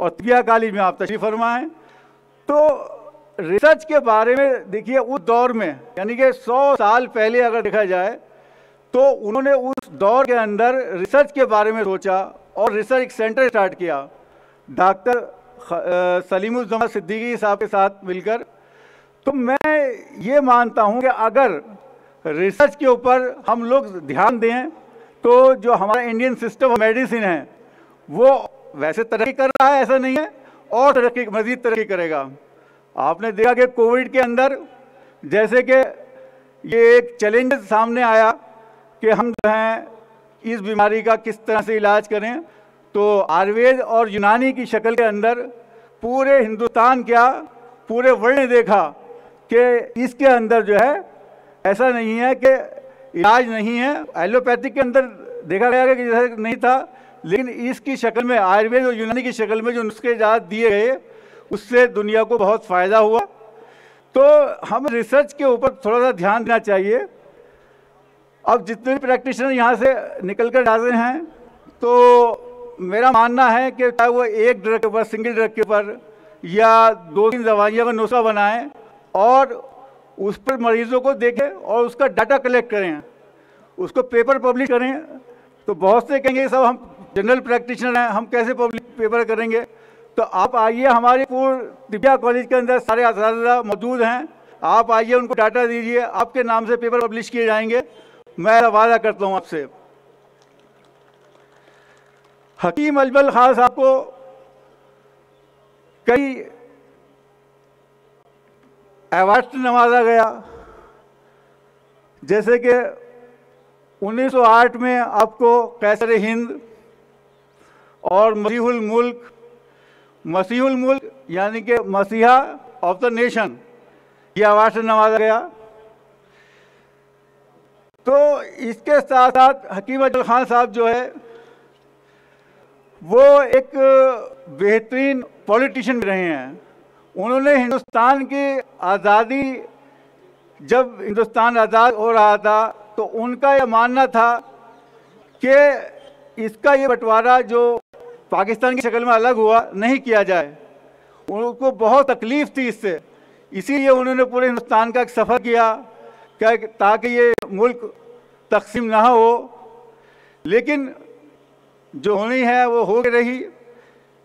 और तिबिया कॉलेज में आप तशरीफ़ फरमाएँ। तो रिसर्च के बारे में देखिए, उस दौर में, यानी कि 100 साल पहले अगर देखा जाए तो उन्होंने उस दौर के अंदर रिसर्च के बारे में सोचा और रिसर्च सेंटर स्टार्ट किया। डॉक्टर सलीमुज्जमा सिद्दीकी साहब के साथ मिलकर। तो मैं ये मानता हूँ कि अगर रिसर्च के ऊपर हम लोग ध्यान दें तो जो हमारा इंडियन सिस्टम ऑफ़ मेडिसिन है, वो वैसे तरक्की कर रहा है, ऐसा नहीं है, और तरक्की, मज़ीद तरक्की करेगा। आपने देखा कि कोविड के अंदर, जैसे कि ये एक चैलेंज सामने आया कि हम जो हैं, इस बीमारी का किस तरह से इलाज करें तो आयुर्वेद और यूनानी की शक्ल के अंदर पूरे हिंदुस्तान क्या, पूरे वर्ल्ड ने देखा कि इसके अंदर जो है, ऐसा नहीं है कि इलाज नहीं है। एलोपैथिक के अंदर देखा गया कि जैसा नहीं था, लेकिन इसकी शक्ल में, आयुर्वेद और यूनानी की शक्ल में जो नुस्खे इजाद दिए गए, उससे दुनिया को बहुत फ़ायदा हुआ। तो हम रिसर्च के ऊपर थोड़ा सा ध्यान देना चाहिए। अब जितने भी प्रैक्टिशनर यहाँ से निकल कर जाते हैं तो मेरा मानना है कि चाहे वो एक ड्रग के ऊपर सिंगल ड्रग के ऊपर, या दो तीन दवाइयों का नुस्खा बनाएँ और उस पर मरीज़ों को देखें और उसका डाटा कलेक्ट करें। उसको पेपर पब्लिश करें। तो बहुत से कहेंगे, सब हम जनरल प्रैक्टिशनर हैं, हम कैसे पब्लिक पेपर करेंगे? तो आप आइए हमारे पूर्व दिव्या कॉलेज के अंदर सारे इस मौजूद हैं। आप आइए, उनको डाटा दीजिए। आपके नाम से पेपर पब्लिश किए जाएँगे। मैं वादा करता हूँ आपसे। हकीम अजमल खान साहब को कई अवार्ड नवाजा गया। जैसे कि 1908 में आपको कैसर हिंद और मसीहुल मुल्क मसीहुल मुल्क यानी कि मसीहा ऑफ़ द नेशन ये अवार्ड से नवाजा गया। तो इसके साथ साथ हकीम अजल खान साहब जो है वो एक बेहतरीन पॉलिटिशियन रहे हैं। उन्होंने हिंदुस्तान की आज़ादी, जब हिंदुस्तान आज़ाद हो रहा था तो उनका यह मानना था कि इसका ये बंटवारा जो पाकिस्तान की शक्ल में अलग हुआ, नहीं किया जाए। उनको बहुत तकलीफ़ थी इससे। इसीलिए उन्होंने पूरे हिंदुस्तान का एक सफ़र किया क्या ताकि ये मुल्क तकसीम ना हो। लेकिन जो होनी है वो हो रही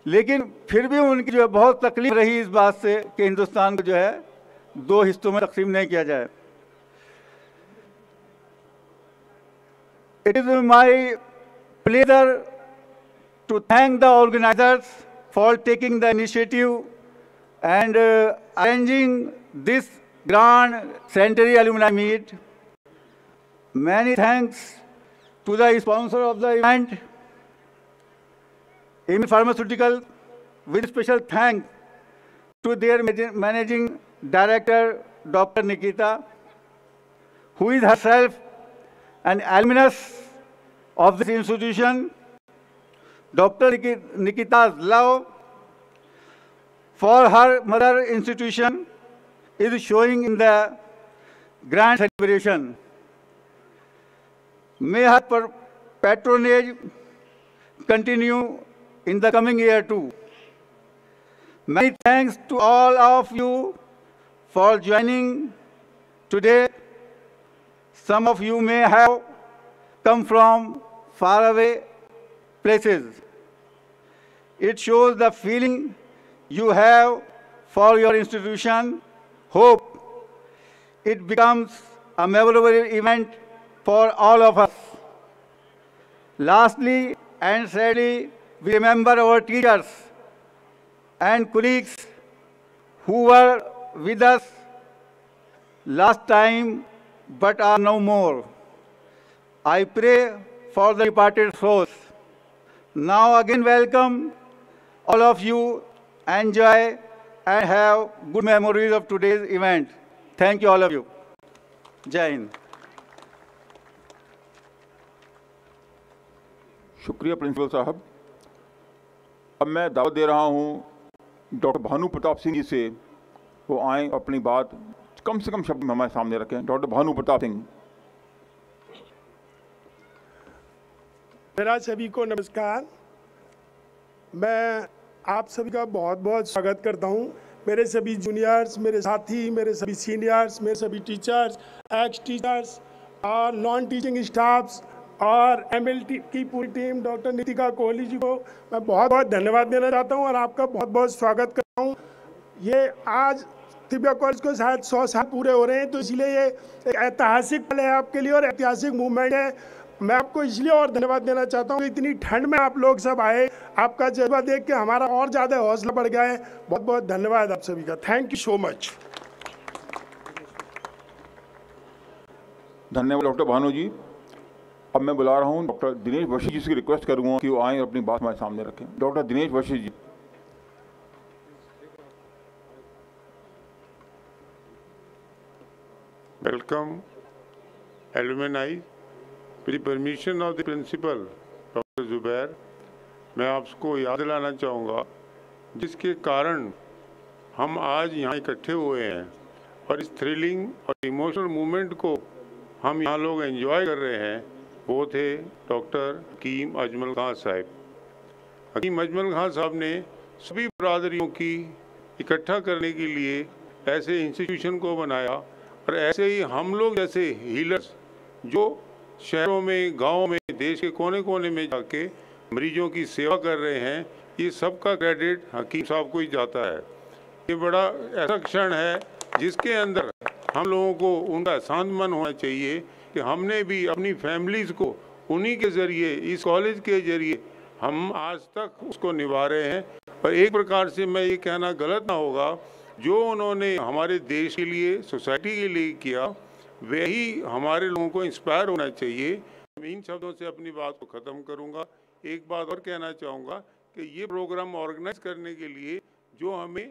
लेकिन फिर भी उनकी जो है बहुत तकलीफ़ रही इस बात से कि हिंदुस्तान को जो है दो हिस्सों में तकसीम नहीं किया जाए it is my pleasure to thank the organisers for taking the initiative uh, arranging this grand centenary alumni meet. Many thanks to the sponsor of the event, Amy Pharmaceutical, with special thanks to their managing director, Dr. Nikita, who is herself an alumnus of this institution. Dr. Nikita's love for her mother institution is showing in the grand celebration. May her patronage continue in the coming year too. Many thanks to all of you for joining today. Some of you may have come from faraway places. It shows the feeling you have for your institution. Hope it becomes a memorable event for all of us. Lastly and sadly, we remember our teachers and colleagues who were with us last time but are no more. I pray for the departed souls. Now again welcome all of you, enjoy and have good memories of today's event. Thank you all of you. Jain. Shukriya Principal Sahab. अब मैं दावत दे रहा हूँ, doctor Bhanu Pratap Singh ji से, वो आए अपनी बात, कम से कम शब्द में हमारे सामने रखें। डॉक्टर भानु प्रताप सिंह। मेरा सभी को नमस्कार। मैं आप सभी का बहुत बहुत स्वागत करता हूँ। मेरे सभी जूनियर्स मेरे साथी, मेरे सभी सीनियर्स मेरे सभी टीचर्स एक्स टीचर्स और नॉन टीचिंग स्टाफ्स और एमएलटी की पूरी टीम डॉक्टर नितिका कोहली जी को मैं बहुत बहुत धन्यवाद देना चाहता हूँ और आपका बहुत बहुत स्वागत करता हूँ। ये आज तिब्या कॉलेज को शायद सौ साल पूरे हो रहे हैं तो इसलिए ये एक ऐतिहासिक पल है आपके लिए और ऐतिहासिक मूवमेंट है। मैं आपको इसलिए और धन्यवाद देना चाहता हूँ इतनी ठंड में आप लोग सब आए। आपका जज्बा देख के हमारा और ज़्यादा हौसला बढ़ गया है। बहुत बहुत धन्यवाद आप सभी का। थैंक यू सो मच धन्यवाद डॉक्टर भानु जी। अब मैं बुला रहा हूँ डॉक्टर दिनेश वशी जी से रिक्वेस्ट करूँगा कि वो आए अपनी बात हमारे सामने रखें। Doctor Dinesh Vashi ji. Welcome alumni with permission of the principal doctor Zubair मैं आपको याद दिलाना चाहूँगा, जिसके कारण हम आज यहाँ इकट्ठे हुए हैं और इस थ्रिलिंग और इमोशनल मूवमेंट को हम यहाँ लोग एंजॉय कर रहे हैं। वो थे डॉक्टर हकीम अजमल खान साहब। हकीम अजमल खान साहब ने सभी बरदरीों की इकट्ठा करने के लिए ऐसे इंस्टीट्यूशन को बनाया और ऐसे ही हम लोग जैसे हीलर्स जो शहरों में, गाँव में, देश के कोने कोने में जाके मरीजों की सेवा कर रहे हैं, ये सब का क्रेडिट हकीम साहब को ही जाता है। ये बड़ा ऐसा क्षण है जिसके अंदर हम लोगों को उनका एहसान मन होना चाहिए कि हमने भी अपनी फैमिलीज़ को उन्हीं के ज़रिए, इस कॉलेज के ज़रिए हम आज तक उसको निभा रहे हैं। पर एक प्रकार से मैं ये कहना गलत ना होगा, जो उन्होंने हमारे देश के लिए, सोसाइटी के लिए किया, वही हमारे लोगों को इंस्पायर होना चाहिए। मैं इन शब्दों से अपनी बात को ख़त्म करूँगा। एक बात और कहना चाहूँगा कि ये प्रोग्राम ऑर्गेनाइज करने के लिए जो हमें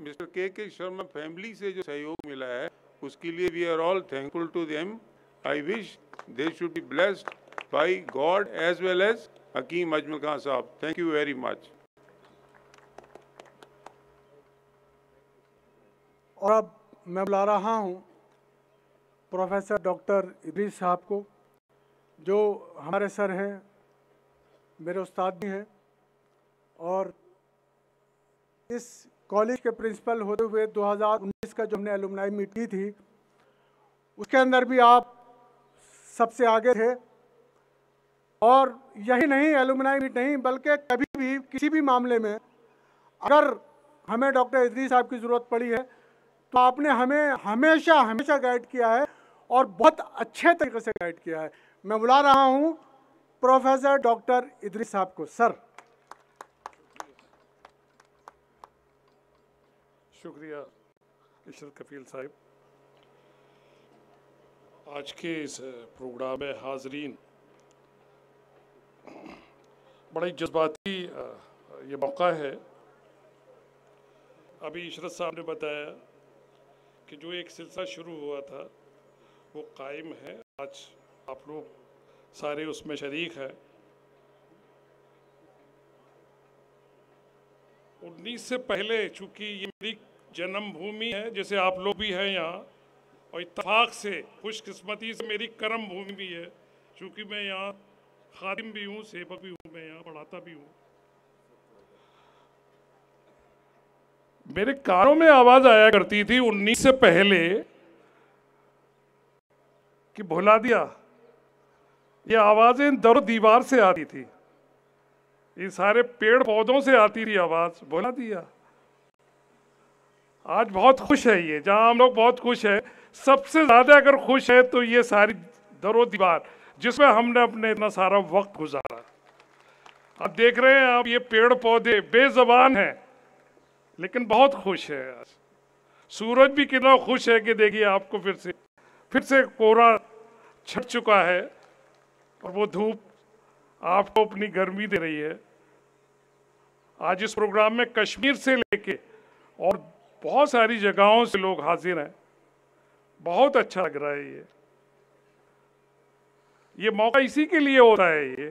मिस्टर के के शर्मा फैमिली से जो सहयोग मिला है, उसके लिए we are all thankful to them I wish they should be blessed by God as well as Hakeem Ajmal Khan Sahab. Thank you very much. और अब मैं बुला रहा हूँ प्रोफेसर डॉक्टर इदरीस साहब को, जो हमारे सर हैं, मेरे उस्ताद भी हैं, और इस कॉलेज के प्रिंसिपल होते हुए 2019 का जो हमने एलुमनाई मीट की थी, उसके अंदर भी आप सबसे आगे थे। और यही नहीं एलुमनाई मीट नहीं, बल्कि कभी भी, किसी भी मामले में अगर हमें डॉक्टर इदरी साहब की ज़रूरत पड़ी है तो आपने हमें हमेशा हमेशा गाइड किया है और बहुत अच्छे तरीके से गाइड किया है। मैं बुला रहा हूँ प्रोफेसर डॉक्टर इदरी साहब को। सर। शुक्रिया, इशरत कफील साहब। आज के इस प्रोग्राम में हाजरीन। बड़ा जज्बाती ये मौका है। अभी इशरत साहब ने बताया कि जो एक सिलसिला शुरू हुआ था, वो कायम है। आज आप लोग सारे उसमें शरीक हैं। उन्नीस से पहले चूँकि ये मेरी जन्मभूमि है, जैसे आप लोग भी हैं यहाँ और इतफाक से खुशकिस्मती से मेरी कर्म भूमि भी है, चूँकि मैं यहाँ खादिम भी हूँ, सेवक भी हूँ, मैं यहाँ पढ़ाता भी हूँ। मेरे कानों में आवाज़ आया करती थी उन्नीस से पहले कि भुला दिया। ये आवाज़ें दर दीवार से आती थी। ये सारे पेड़ पौधों से आती थी आवाज़। भुला दिया। आज बहुत खुश है ये, जहाँ हम लोग बहुत खुश है सबसे ज़्यादा अगर खुश है तो ये सारी दरो दीवार, जिसमें हमने अपने इतना सारा वक्त गुजारा। आप देख रहे हैं आप, ये पेड़ पौधे बेजबान हैं, लेकिन बहुत खुश है आज। सूरज भी कितना खुश है कि देखिए आपको फिर से फिर से कोहरा छट चुका है, और वो धूप आपको अपनी गर्मी दे रही है। आज इस प्रोग्राम में कश्मीर से लेके और बहुत सारी जगहों से लोग हाजिर हैं। बहुत अच्छा लग रहा है ये। ये मौका इसी के लिए हो रहा है ये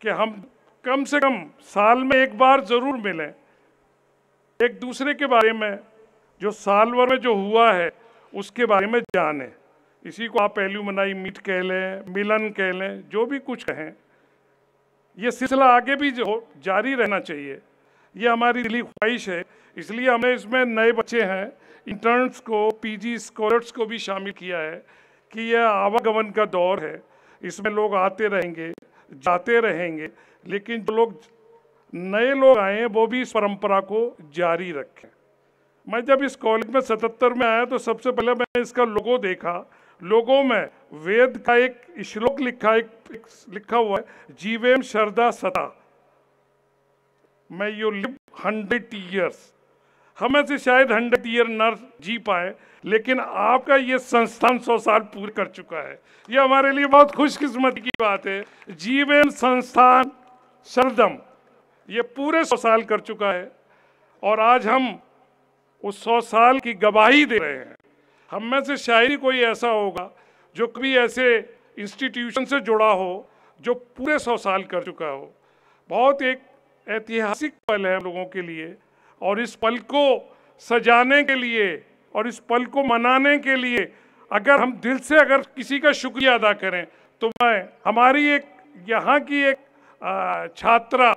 कि हम कम से कम साल में एक बार ज़रूर मिलें। एक दूसरे के बारे में, जो साल भर में जो हुआ है, उसके बारे में जाने। इसी को आप पहलू मनाई, मीट कह लें, मिलन कह लें, जो भी कुछ कहें। ये सिलसिला आगे भी जो जारी रहना चाहिए। ये हमारी दिली ख्वाहिश है, इसलिए हमें इसमें नए बच्चे हैं इंटर्न्स को पीजी स्कॉलर्स को भी शामिल किया है कि यह आवागमन का दौर है। इसमें लोग आते रहेंगे जाते रहेंगे लेकिन जो लोग नए लोग आए वो भी इस परंपरा को जारी रखें। मैं जब इस कॉलेज में सतहत्तर में आया तो सबसे पहले मैंने इसका लोगो देखा। लोगों में वेद का एक श्लोक लिखा एक, एक लिखा हुआ है जीवेम शरदा सता। मैं यू लिव हंड्रेड ईयर्स हमें से शायद हंड्रेड ईयर न जी पाए, लेकिन आपका ये संस्थान सौ साल पूरे कर चुका है। ये हमारे लिए बहुत खुशकिस्मती की बात है। जीवन संस्थान शरदम, ये पूरे सौ साल कर चुका है और आज हम उस सौ साल की गवाही दे रहे हैं। हम में से शायद कोई ऐसा होगा जो कभी ऐसे इंस्टीट्यूशन से जुड़ा हो, जो पूरे सौ साल कर चुका हो। बहुत एक ऐतिहासिक पल है हम लोगों के लिए। और इस पल को सजाने के लिए और इस पल को मनाने के लिए अगर हम दिल से अगर किसी का शुक्रिया अदा करें तो मैं, हमारी एक, यहाँ की एक छात्रा,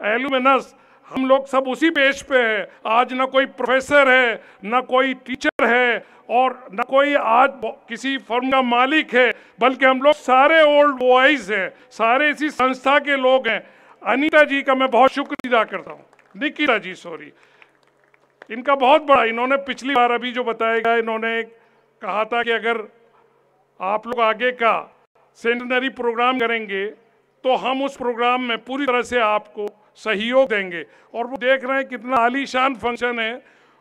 एलुमिनस, हम लोग सब उसी पेज पे हैं। आज ना कोई प्रोफेसर है, ना कोई टीचर है और न कोई आज किसी फर्म का मालिक है, बल्कि हम लोग सारे ओल्ड बॉयज़ हैं, सारे इसी संस्था के लोग हैं। अनीता जी का मैं बहुत शुक्रिया अदा करता हूँ। निकिता जी सॉरी इनका बहुत बड़ा, इन्होंने पिछली बार अभी जो बताया गया, इन्होंने कहा था कि अगर आप लोग आगे का सेंटनरी प्रोग्राम करेंगे तो हम उस प्रोग्राम में पूरी तरह से आपको सहयोग देंगे। और वो देख रहे हैं कितना आलीशान फ़ंक्शन है।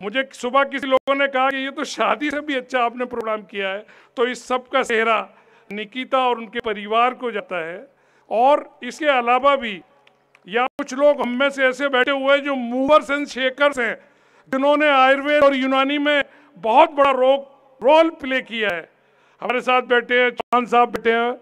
मुझे सुबह किसी लोगों ने कहा कि ये तो शादी से भी अच्छा आपने प्रोग्राम किया है। तो इस सब का सेहरा निकिता और उनके परिवार को जाता है। और इसके अलावा भी या कुछ लोग हम में से ऐसे बैठे हुए जो मूवर्स एंड शेकर्स हैं, जिन्होंने आयुर्वेद और यूनानी में बहुत बड़ा रोग रोल प्ले किया है। हमारे साथ बैठे हैं, चौहान साहब बैठे हैं,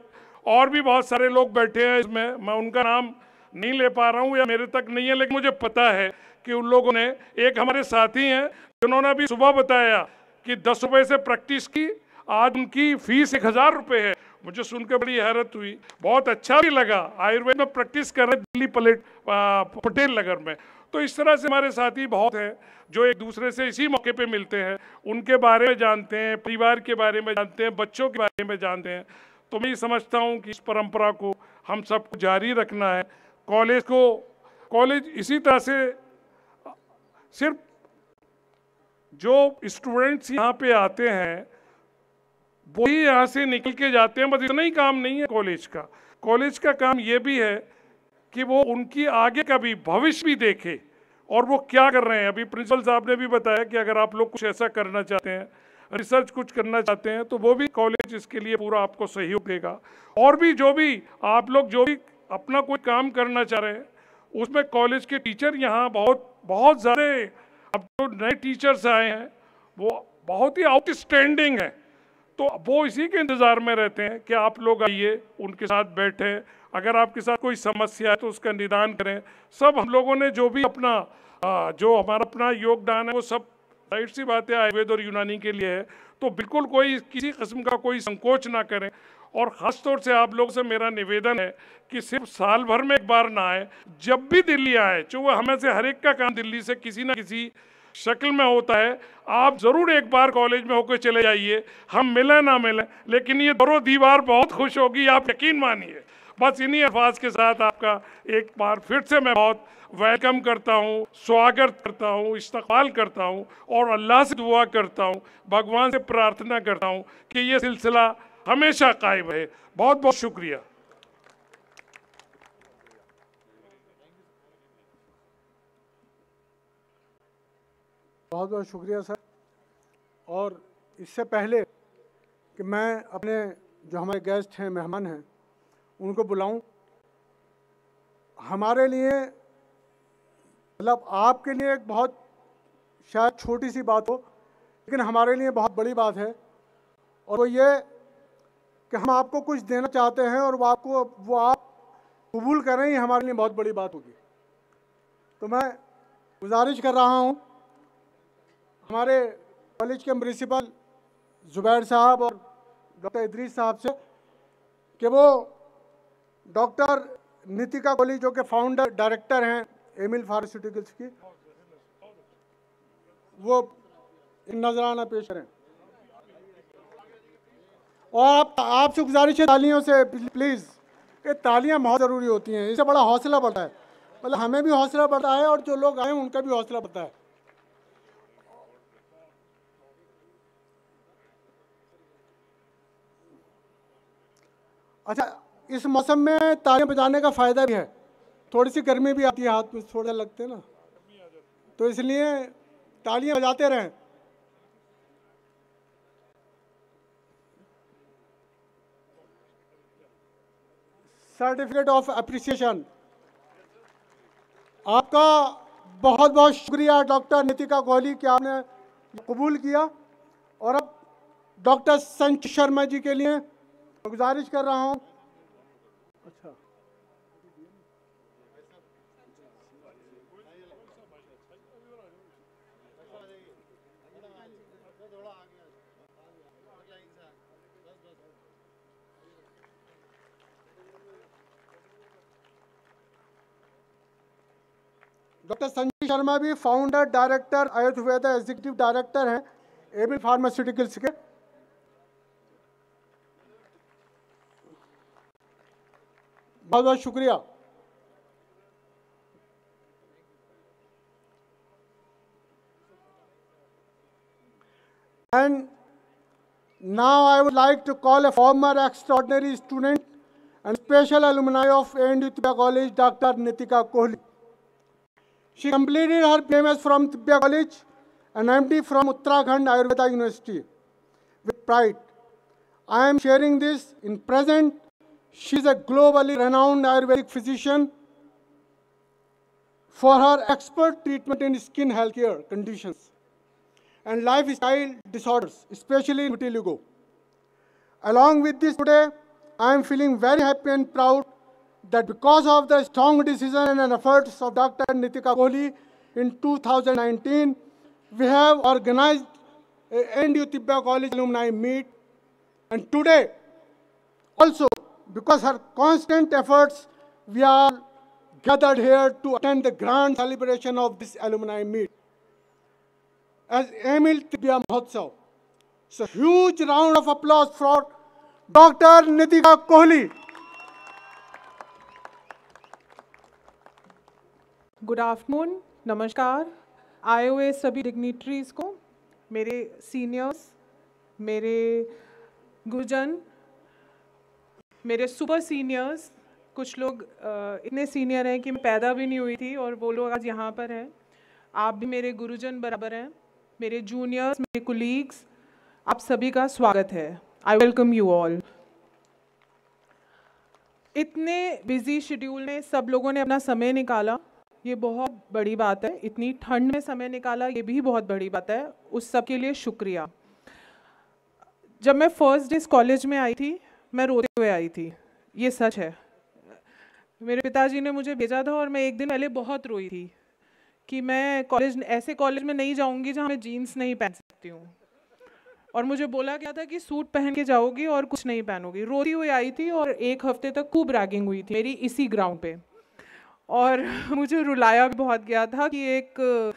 और भी बहुत सारे लोग बैठे हैं इसमें। मैं उनका नाम नहीं ले पा रहा हूँ या मेरे तक नहीं है, लेकिन मुझे पता है कि उन लोगों ने, एक हमारे साथी हैं, जिन्होंने अभी सुबह बताया कि दस रुपए से प्रैक्टिस की, आज उनकी फ़ीस एक हज़ार रुपये है। मुझे सुनकर बड़ी हैरत हुई। बहुत अच्छा भी लगा। आयुर्वेद में प्रैक्टिस कर रहे दिल्ली पलेट पटेल नगर में। तो इस तरह से हमारे साथी बहुत हैं, जो एक दूसरे से इसी मौके पे मिलते हैं। उनके बारे में जानते हैं, परिवार के बारे में जानते हैं, बच्चों के बारे में जानते हैं। तो मैं समझता हूँ कि इस परंपरा को हम सबको जारी रखना है। कॉलेज को, कॉलेज इसी तरह से, सिर्फ़ जो स्टूडेंट्स यहाँ पे आते हैं वही यहाँ से निकल के जाते हैं, बस इतना ही काम नहीं है कॉलेज का। कॉलेज का काम ये भी है कि वो उनकी आगे का भी भविष्य भी देखे और वो क्या कर रहे हैं। अभी प्रिंसिपल साहब ने भी बताया कि अगर आप लोग कुछ ऐसा करना चाहते हैं, रिसर्च कुछ करना चाहते हैं तो वो भी कॉलेज इसके लिए पूरा आपको सहयोग देगा। और भी जो भी आप लोग जो भी अपना कोई काम करना चाह रहे हैं, उसमें कॉलेज के टीचर यहाँ बहुत बहुत ज़्यादा अब जो नए टीचर्स आए हैं, वो बहुत ही आउटस्टैंडिंग है। तो वो इसी के इंतज़ार में रहते हैं कि आप लोग आइए, उनके साथ बैठे। अगर आपके साथ कोई समस्या है तो उसका निदान करें। सब हम लोगों ने जो भी अपना जो हमारा अपना योगदान है, वो सब ज़ाहिर सी बात आयुर्वेद और यूनानी के लिए है। तो बिल्कुल कोई किसी किस्म का कोई संकोच ना करें। और ख़ास तौर से आप लोगों से मेरा निवेदन है कि सिर्फ़ साल भर में एक बार ना आए। जब भी दिल्ली आए जो हमें से हर एक का काम दिल्ली से किसी ना किसी शक्ल में होता है, आप ज़रूर एक बार कॉलेज में होकर चले जाइए। हम मिले ना मिले, लेकिन ये दोनों दीवार बहुत खुश होगी, आप यकीन मानिए। बस इन्हीं अल्फाज के साथ आपका एक बार फिर से मैं बहुत वेलकम करता हूँ, स्वागत करता हूँ, इस्तकबाल करता हूँ, और अल्लाह से दुआ करता हूँ, भगवान से प्रार्थना करता हूँ कि ये सिलसिला हमेशा कायम रहे। बहुत बहुत शुक्रिया। बहुत बहुत शुक्रिया सर। और इससे पहले कि मैं अपने जो हमारे गेस्ट हैं, मेहमान हैं, उनको बुलाऊं, हमारे लिए मतलब आपके लिए एक बहुत, शायद छोटी सी बात हो, लेकिन हमारे लिए बहुत बड़ी बात है। और वो ये कि हम आपको कुछ देना चाहते हैं और वो आपको, वो आप कबूल करें ही हमारे लिए बहुत बड़ी बात होगी। तो मैं गुजारिश कर रहा हूँ हमारे कॉलेज के प्रिंसिपल ज़ुबैर साहब और डॉक्टर इदरीस साहब से कि वो डॉक्टर नितिका कोहली जो कि फाउंडर डायरेक्टर हैं एमिल फार्मास्यूटिकल्स की, वो नजराना पेश करें। और आप, आपसे गुजारिश है तालियों से प्लीज़ ये तालियाँ बहुत ज़रूरी होती हैं, इससे बड़ा हौसला बढ़ता है। मतलब हमें भी हौसला बढ़ता है और जो लोग आए उनका भी हौसला बढ़ता है। अच्छा इस मौसम में तालियाँ बजाने का फ़ायदा भी है। थोड़ी सी गर्मी भी आती है हाथ में, थोड़े लगते हैं ना। तो इसलिए तालियाँ बजाते रहें। सर्टिफिकेट ऑफ़ अप्रिसिएशन आपका बहुत बहुत शुक्रिया, डॉक्टर नितिका कोहली कि आपने कबूल किया। और अब डॉक्टर संच शर्मा जी के लिए गुजारिश कर रहा हूँ। अच्छा। डॉक्टर संजय शर्मा भी founder director Ayurveda executive director हैं एबी फार्मास्यूटिकल्स के। बहुत बहुत शुक्रिया And now I would like to call a former extraordinary student and special alumni of ANU Tibia College, Dr. Nitika Kohli. She completed her PMS from Tibia College and MD from Uttarakhand Ayurveda University with pride. I am sharing this in present she is a globally renowned Ayurvedic physician for her expert treatment in skin healthcare conditions and lifestyle disorders, especially vitiligo. Along with this today, I am feeling very happy and proud that because of the strong decision and efforts of Dr. Nitika Kohli in 2019, we have organized a NDU Tibia College alumni meet. And today, also, because her constant efforts, we are gathered here to attend the grand celebration of this alumni meet. As Emil Tibia Mahotsav. So huge round of applause for Dr. Nitika Kohli. Good afternoon नमस्कार आए हुए सभी dignitaries को मेरे seniors मेरे गुरुजन मेरे super seniors कुछ लोग इतने सीनियर हैं कि मैं पैदा भी नहीं हुई थी और वो लोग आज यहाँ पर हैं। आप भी मेरे गुरुजन बराबर हैं, मेरे जूनियर्स मेरे कुलीग्स आप सभी का स्वागत है। आई वेलकम यू ऑल इतने बिज़ी शेड्यूल में सब लोगों ने अपना समय निकाला, ये बहुत बड़ी बात है। इतनी ठंड में समय निकाला, ये भी बहुत बड़ी बात है। उस सब के लिए शुक्रिया। जब मैं फ़र्स्ट डे कॉलेज में आई थी मैं रोते हुए आई थी। ये सच है। मेरे पिताजी ने मुझे भेजा था और मैं एक दिन पहले बहुत रोई थी कि मैं कॉलेज, ऐसे कॉलेज में नहीं जाऊँगी जहाँ मैं जीन्स नहीं पहन सकती हूँ। और मुझे बोला गया था कि सूट पहन के जाओगी और कुछ नहीं पहनोगी। रोती हुई आई थी और एक हफ़्ते तक खूब रैगिंग हुई थी मेरी इसी ग्राउंड पे। और मुझे रुलाया भी बहुत गया था कि एक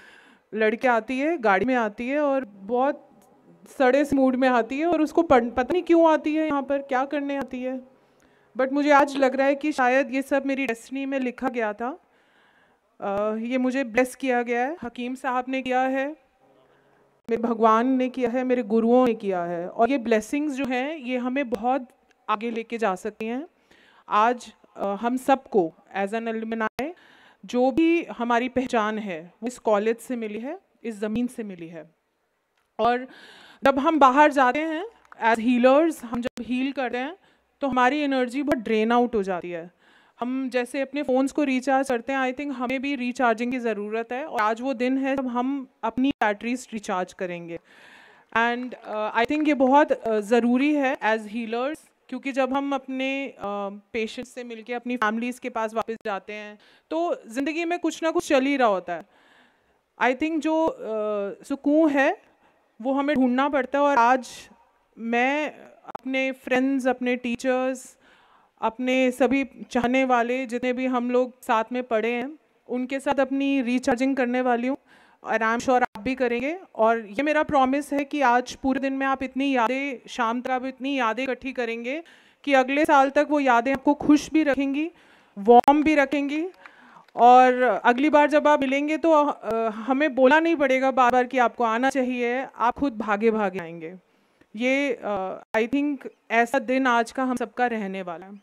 लड़की आती है, गाड़ी में आती है और बहुत सड़े से मूड में आती है और उसको पता नहीं क्यों आती है यहाँ पर क्या करने आती है। बट मुझे आज लग रहा है कि शायद ये सब मेरी डेस्टनी में लिखा गया था। आ, ये मुझे ब्लेस किया गया है हकीम साहब ने किया है मेरे भगवान ने किया है मेरे गुरुओं ने किया है। और ये ब्लेसिंग्स जो हैं ये हमें बहुत आगे लेके जा सकती हैं। आज आ, हम सबको एज एन एलुमनाई जो भी हमारी पहचान है वो इस कॉलेज से मिली है इस ज़मीन से मिली है। और जब हम बाहर जाते हैं एज हीलर्स हम जब हील करते हैं तो हमारी एनर्जी बहुत ड्रेन आउट हो जाती है। हम जैसे अपने फ़ोन्स को रिचार्ज करते हैं आई थिंक हमें भी रिचार्जिंग की ज़रूरत है और आज वो दिन है जब हम अपनी बैटरीज रिचार्ज करेंगे। एंड आई थिंक ये बहुत uh, ज़रूरी है एज हीलर्स क्योंकि जब हम अपने पेशेंट्स uh, से मिलके अपनी फैमिलीज़ के पास वापस जाते हैं तो ज़िंदगी में कुछ ना कुछ चल ही रहा होता है। आई थिंक जो uh, सुकून है वो हमें ढूंढना पड़ता है और आज मैं अपने फ्रेंड्स अपने टीचर्स अपने सभी चाहने वाले जितने भी हम लोग साथ में पढ़े हैं, उनके साथ अपनी रिचार्जिंग करने वाली हूँ और आई एम श्योर आप भी करेंगे। और ये मेरा प्रॉमिस है कि आज पूरे दिन में आप इतनी यादें, शाम तक आप इतनी यादें इकट्ठी करेंगे कि अगले साल तक वो यादें आपको खुश भी रखेंगी वार्म भी रखेंगी और अगली बार जब आप मिलेंगे तो हमें बोला नहीं पड़ेगा बार बार कि आपको आना चाहिए आप खुद भागे भागे आएँगे। ये आई थिंक ऐसा दिन आज का हम सबका रहने वाला है।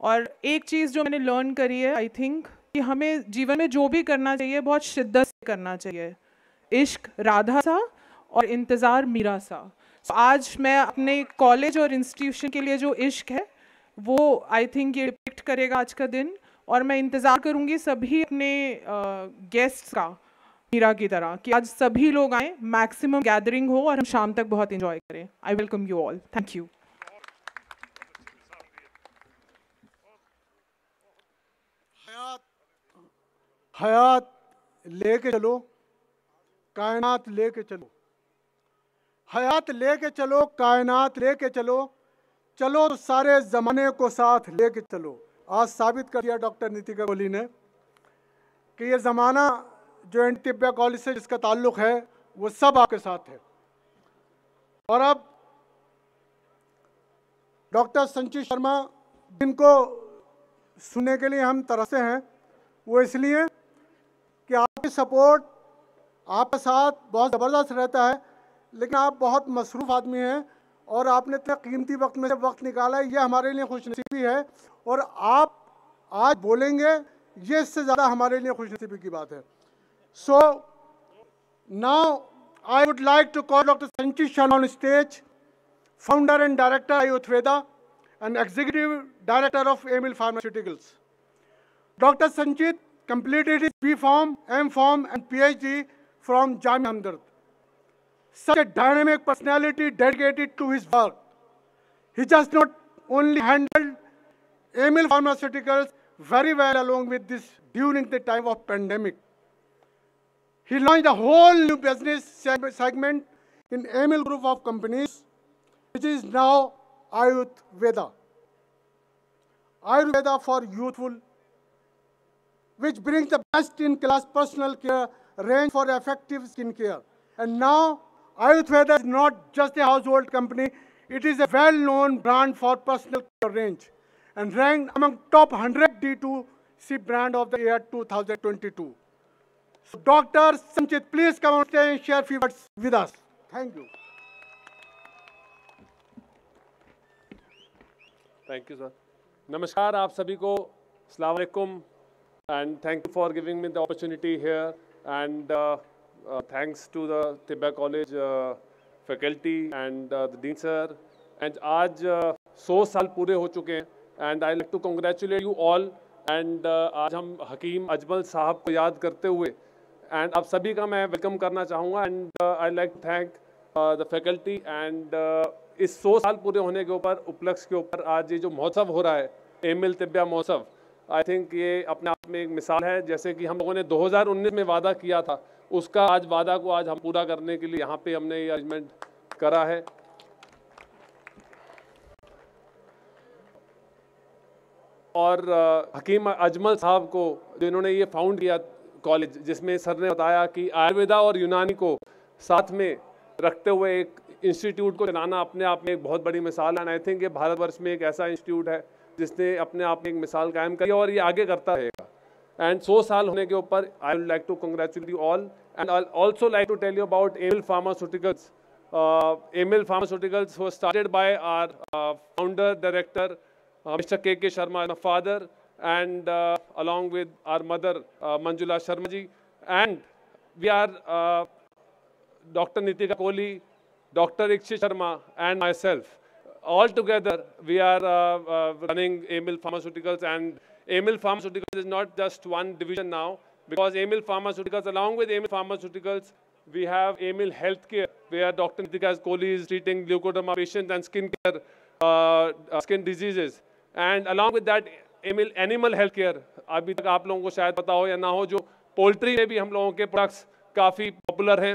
और एक चीज़ जो मैंने लर्न करी है आई थिंक कि हमें जीवन में जो भी करना चाहिए बहुत शिद्दत से करना चाहिए। इश्क राधा सा और इंतज़ार मीरा सा। So, आज मैं अपने कॉलेज और इंस्टीट्यूशन के लिए जो इश्क है वो आई थिंक ये डिपिक्ट करेगा आज का दिन। और मैं इंतज़ार करूँगी सभी अपने गेस्ट्स का, मीरा की तरह, कि आज सभी लोग आए मैक्सिमम गैदरिंग हो और हम शाम तक बहुत इंजॉय करें। I welcome you all thank you हयात लेके चलो, कायनात लेके चलो। हयात लेके चलो, कायनात लेके चलो चलो सारे ज़माने को साथ लेके चलो। आज साबित कर दिया डॉक्टर नीतिका गोली ने कि ये ज़माना जो तिब्या कॉलेज से जिसका ताल्लुक़ है, वो सब आपके साथ है। और अब डॉक्टर संचित शर्मा, जिनको सुनने के लिए हम तरसे हैं, वो इसलिए कि आपकी सपोर्ट आपके साथ बहुत ज़बरदस्त रहता है, लेकिन आप बहुत मसरूफ़ आदमी हैं और आपने इतना कीमती वक्त में वक्त निकाला है ये हमारे लिए खुशनसीबी है। और आप आज बोलेंगे ये इससे ज़्यादा हमारे लिए खुशनसीबी की बात है। So now I would like to call doctor Sanchit Sharma on stage founder and director Ayurveda and executive director of Emil pharmaceuticals doctor Sanchit completed his B Pharm, M Pharm, and PhD from Jamia Hamdard. Such a dynamic personality dedicated to his work. He just not only handled Emil Pharmaceuticals very well along with this during the time of pandemic. He launched a whole new business segment in Emil group of companies, which is now Ayurveda. Ayurveda for youthful, which brings the best-in-class personal care range for effective skin care. And now, Ayurveda is not just a household company, it is a well-known brand for personal care range and ranked among top 100 D2C brand of the year 2022. So Dr. Samchit, please come on stage and share a few words with us. Thank you. Thank you, sir. Namaskar, aap sabhi ko. Assalamu alaikum. And thank you for giving me the opportunity here. And uh, uh, the Tibba College uh, faculty and uh, the dean sir. And आज सौ uh, साल पूरे हो चुके हैं and I like to congratulate you all and आज हम हकीम अजमल साहब को याद करते हुए एंड आप सभी का मैं वेलकम करना चाहूँगा and I like thank the faculty and इस सौ साल पूरे होने के ऊपर उपलक्ष्य के ऊपर आज ये जो महोत्सव हो रहा है एमिल तिब्या महोत्सव आई थिंक ये अपने आप में एक मिसाल है जैसे कि हम लोगों ने 2019 में वादा किया था उसका आज वादा को आज हम पूरा करने के लिए यहाँ पे हमने ये अरेंजमेंट करा है। और हकीम अजमल साहब को, जिन्होंने ये फाउंड किया कॉलेज जिसमें सर ने बताया कि आयुर्वेदा और यूनानी को साथ में रखते हुए एक इंस्टीट्यूट को चलाना अपने आप में एक बहुत बड़ी मिसाल है। आई थिंक ये भारतवर्ष में एक ऐसा इंस्टीट्यूट है जिसने अपने आप में एक मिसाल कायम करी और ये आगे करता रहेगा। एंड सौ साल होने के ऊपर I would like to congratulate you all and I also like to tell you about Emil Pharmaceuticals Emil Pharmaceuticals was started by our uh, founder director uh, Mr. K. K. Sharma, my father, and uh, along with our mother uh, Manjula Sharma ji. And we are uh, Dr. Nitika Kohli, Dr. Ikshit Sharma, and myself. All together, we are uh, uh, running Emil Pharmaceuticals, and Emil Pharmaceuticals is not just one division now, because Emil Pharmaceuticals, along with Emil Pharmaceuticals, we have Emil Healthcare, where Dr. Nitika Kohli is treating leukoderma patients and skin care, uh, skin diseases. And along with that, animal health care अभी तक आप लोगों को शायद पता हो या ना हो जो पोल्ट्री में भी हम लोगों के प्रोडक्ट्स काफ़ी पॉपुलर हैं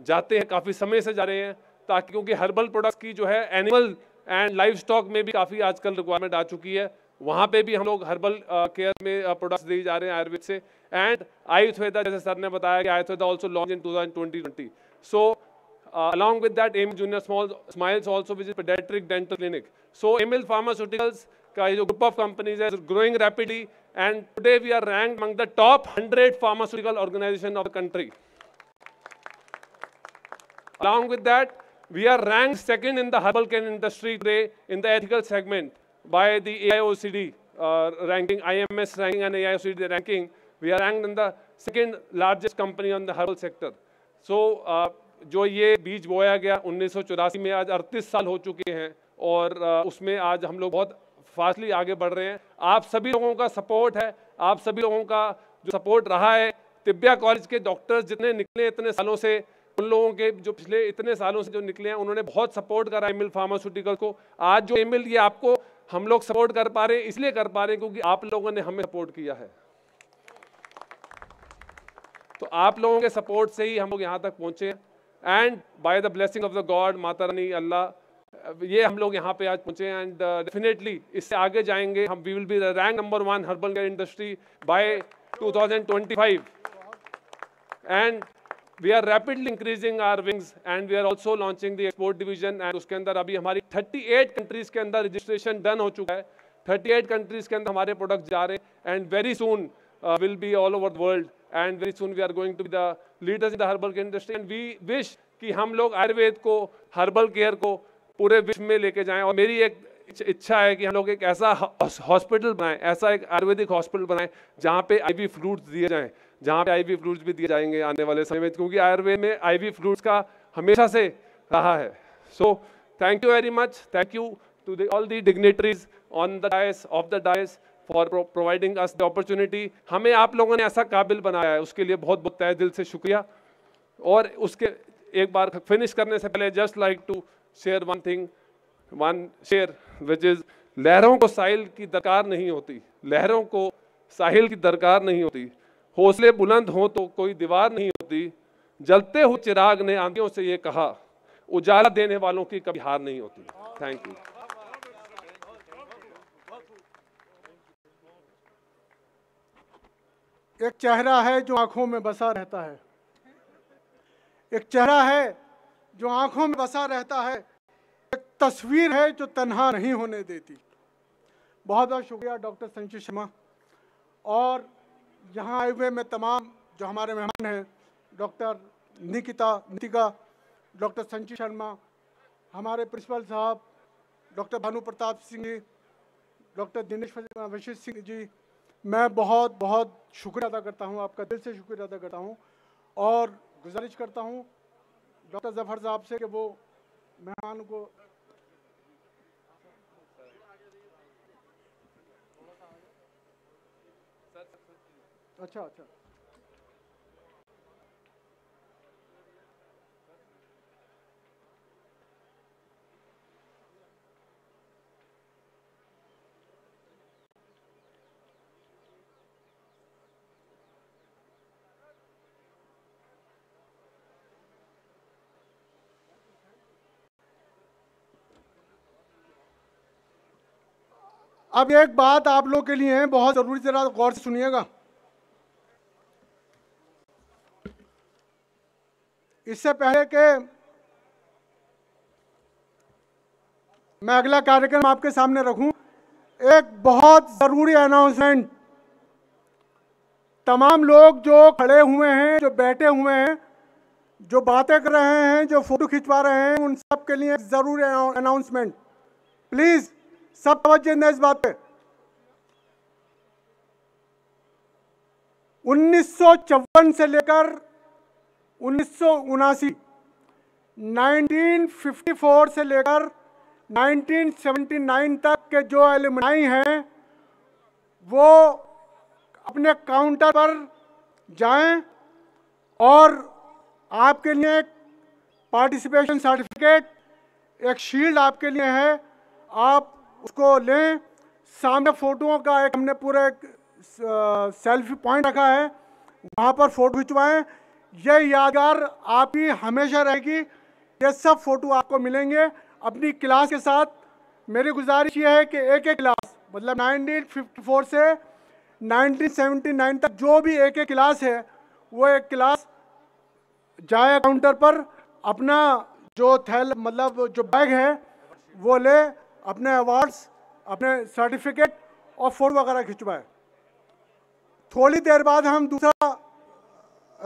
जाते हैं काफ़ी समय से जा रहे हैं ताकि क्योंकि हर्बल प्रोडक्ट्स की जो है एनिमल एंड लाइफ स्टॉक में भी काफ़ी आजकल रिक्वायरमेंट आ चुकी है वहाँ पे भी हम लोग हर्बल केयर में प्रोडक्ट्स दिए जा रहे हैं आयुर्वेद से। एंड आयुर्वेदा, जैसे सर ने बताया कि Ayurveda also launch in two thousand twenty so along with that M junior small smiles also visit pediatric dental clinic so M L pharmaceuticals का जो ग्रुप ऑफ़ कंपनीज़ है growing rapidly and today we are rank among the top hundred pharmaceutical organisation of the country along with that we are rank second in the herbal care industry today in the ethical segment by the AIOCD uh, ranking, IMS ranking and AIOCD ranking. We are ranked in the second largest company on the herbal sector. So, uh, जो ये बीज बोया गया उन्नीस में आज अड़तीस साल हो चुके हैं और uh, उसमें आज हम लोग बहुत फास्टली आगे बढ़ रहे हैं आप सभी लोगों का सपोर्ट है आप सभी लोगों का जो सपोर्ट रहा है तिब्बिया कॉलेज के डॉक्टर्स जितने निकले इतने सालों से उन लोगों के जो पिछले इतने सालों से जो निकले हैं उन्होंने बहुत सपोर्ट करा एमिल फार्मास्यूटिकल को आज जो एमिल ये आपको हम लोग सपोर्ट कर पा रहे हैं, इसलिए कर पा रहे हैं क्योंकि आप लोगों ने हमें सपोर्ट किया है। तो आप लोगों के सपोर्ट से ही हम लोग यहाँ तक पहुँचे and by the blessing of the god Mata Rani, Allah, ये हम लोग यहाँ पे आज पहुँचे एंड डेफिनेटली इससे आगे जाएँगे। हम we will be the rank number one herbal care industry by 2025 and we are rapidly increasing our wings and we are also launching the export division and उसके अंदर अभी हमारी 38 कंट्रीज़ के अंदर रजिस्ट्रेशन डन हो चुका है। 38 कंट्रीज़ के अंदर हमारे प्रोडक्ट जा रहे हैं and very soon will be all over the world and very soon we are going to be the leaders in the herbal care industry and we wish कि हम लोग आयुर्वेद को हर्बल केयर को पूरे विश्व में लेके जाएँ और मेरी एक इच्छा है कि हम लोग एक ऐसा हॉस्पिटल बनाएँ, ऐसा एक आयुर्वेदिक हॉस्पिटल बनाएँ जहाँ पे आईवी फ्रूट्स दिए जाएँ। जहाँ पे आईवी फ्रूट्स भी दिए जाएँगे आने वाले समय में, क्योंकि आयुर्वेद में आईवी फ्रूट्स का हमेशा से रहा है। So thank you very much thank you to all the dignitaries on the dais of the dais for providing us the opportunity हमें आप लोगों ने ऐसा काबिल बनाया है, उसके लिए बहुत बहुत तय दिल से शुक्रिया। और उसके, एक बार फिनिश करने से पहले just like to share one thing one share which is लहरों को साहिल की दरकार नहीं होती। लहरों को साहिल की दरकार नहीं होती। हौसले बुलंद हो तो कोई दीवार नहीं होती। जलते हुए चिराग ने आंधियों से ये कहा, उजाला देने वालों की कभी हार नहीं होती। थैंक यू एक चेहरा है जो आँखों में बसा रहता है। एक चेहरा है जो आँखों में बसा रहता है। एक तस्वीर है जो तन्हा नहीं होने देती। बहुत बहुत शुक्रिया डॉक्टर संजय शर्मा। और यहाँ आए हुए में तमाम जो हमारे मेहमान हैं, डॉक्टर निकिता, नितिका, डॉक्टर संजय शर्मा, हमारे प्रिंसिपल साहब, डॉक्टर भानु प्रताप सिंह जी, डॉक्टर दिनेश वशिष्ठ सिंह जी, मैं बहुत बहुत शुक्रिया अदा करता हूँ, आपका दिल से शुक्रिया अदा करता हूँ और गुजारिश करता हूँ डॉक्टर ज़फ़र साहब से कि वो मेहमान को अच्छा अच्छा। अब एक बात आप लोग के लिए है बहुत ज़रूरी, जरा गौर से सुनिएगा। इससे पहले के मैं अगला कार्यक्रम आपके सामने रखूँ, एक बहुत ज़रूरी अनाउंसमेंट तमाम लोग जो खड़े हुए हैं, जो बैठे हुए हैं, जो बातें कर रहे हैं, जो फ़ोटो खिंचवा रहे हैं, उन सब के लिए ज़रूरी अनाउंसमेंट प्लीज़ सब तवज्जो दें इस बात पे। उन्नीस सौ चौवन से लेकर उन्नीस सौ उनासी 1954 से लेकर 1979 तक के जो एलुमनाई हैं, वो अपने काउंटर पर जाएँ और आपके लिए पार्टिसिपेशन सर्टिफिकेट, एक शील्ड आपके लिए है, आप उसको लें। सामने फ़ोटोओं का एक हमने पूरा एक सेल्फी पॉइंट रखा है, वहाँ पर फ़ोटो खिंचवाएँ। ये यादगार आप ही हमेशा रहेगी। ये सब फ़ोटो आपको मिलेंगे। अपनी क्लास के साथ मेरी गुजारिश ये है कि एक एक क्लास मतलब 1954 से 1979 तक जो भी एक एक क्लास है, वो एक क्लास जाए काउंटर पर अपना जो थैल मतलब जो बैग है, वो ले, अपने अवार्ड्स अपने सर्टिफिकेट और फ़ोटो वगैरह खिंचवाए। थोड़ी देर बाद हम दूसरा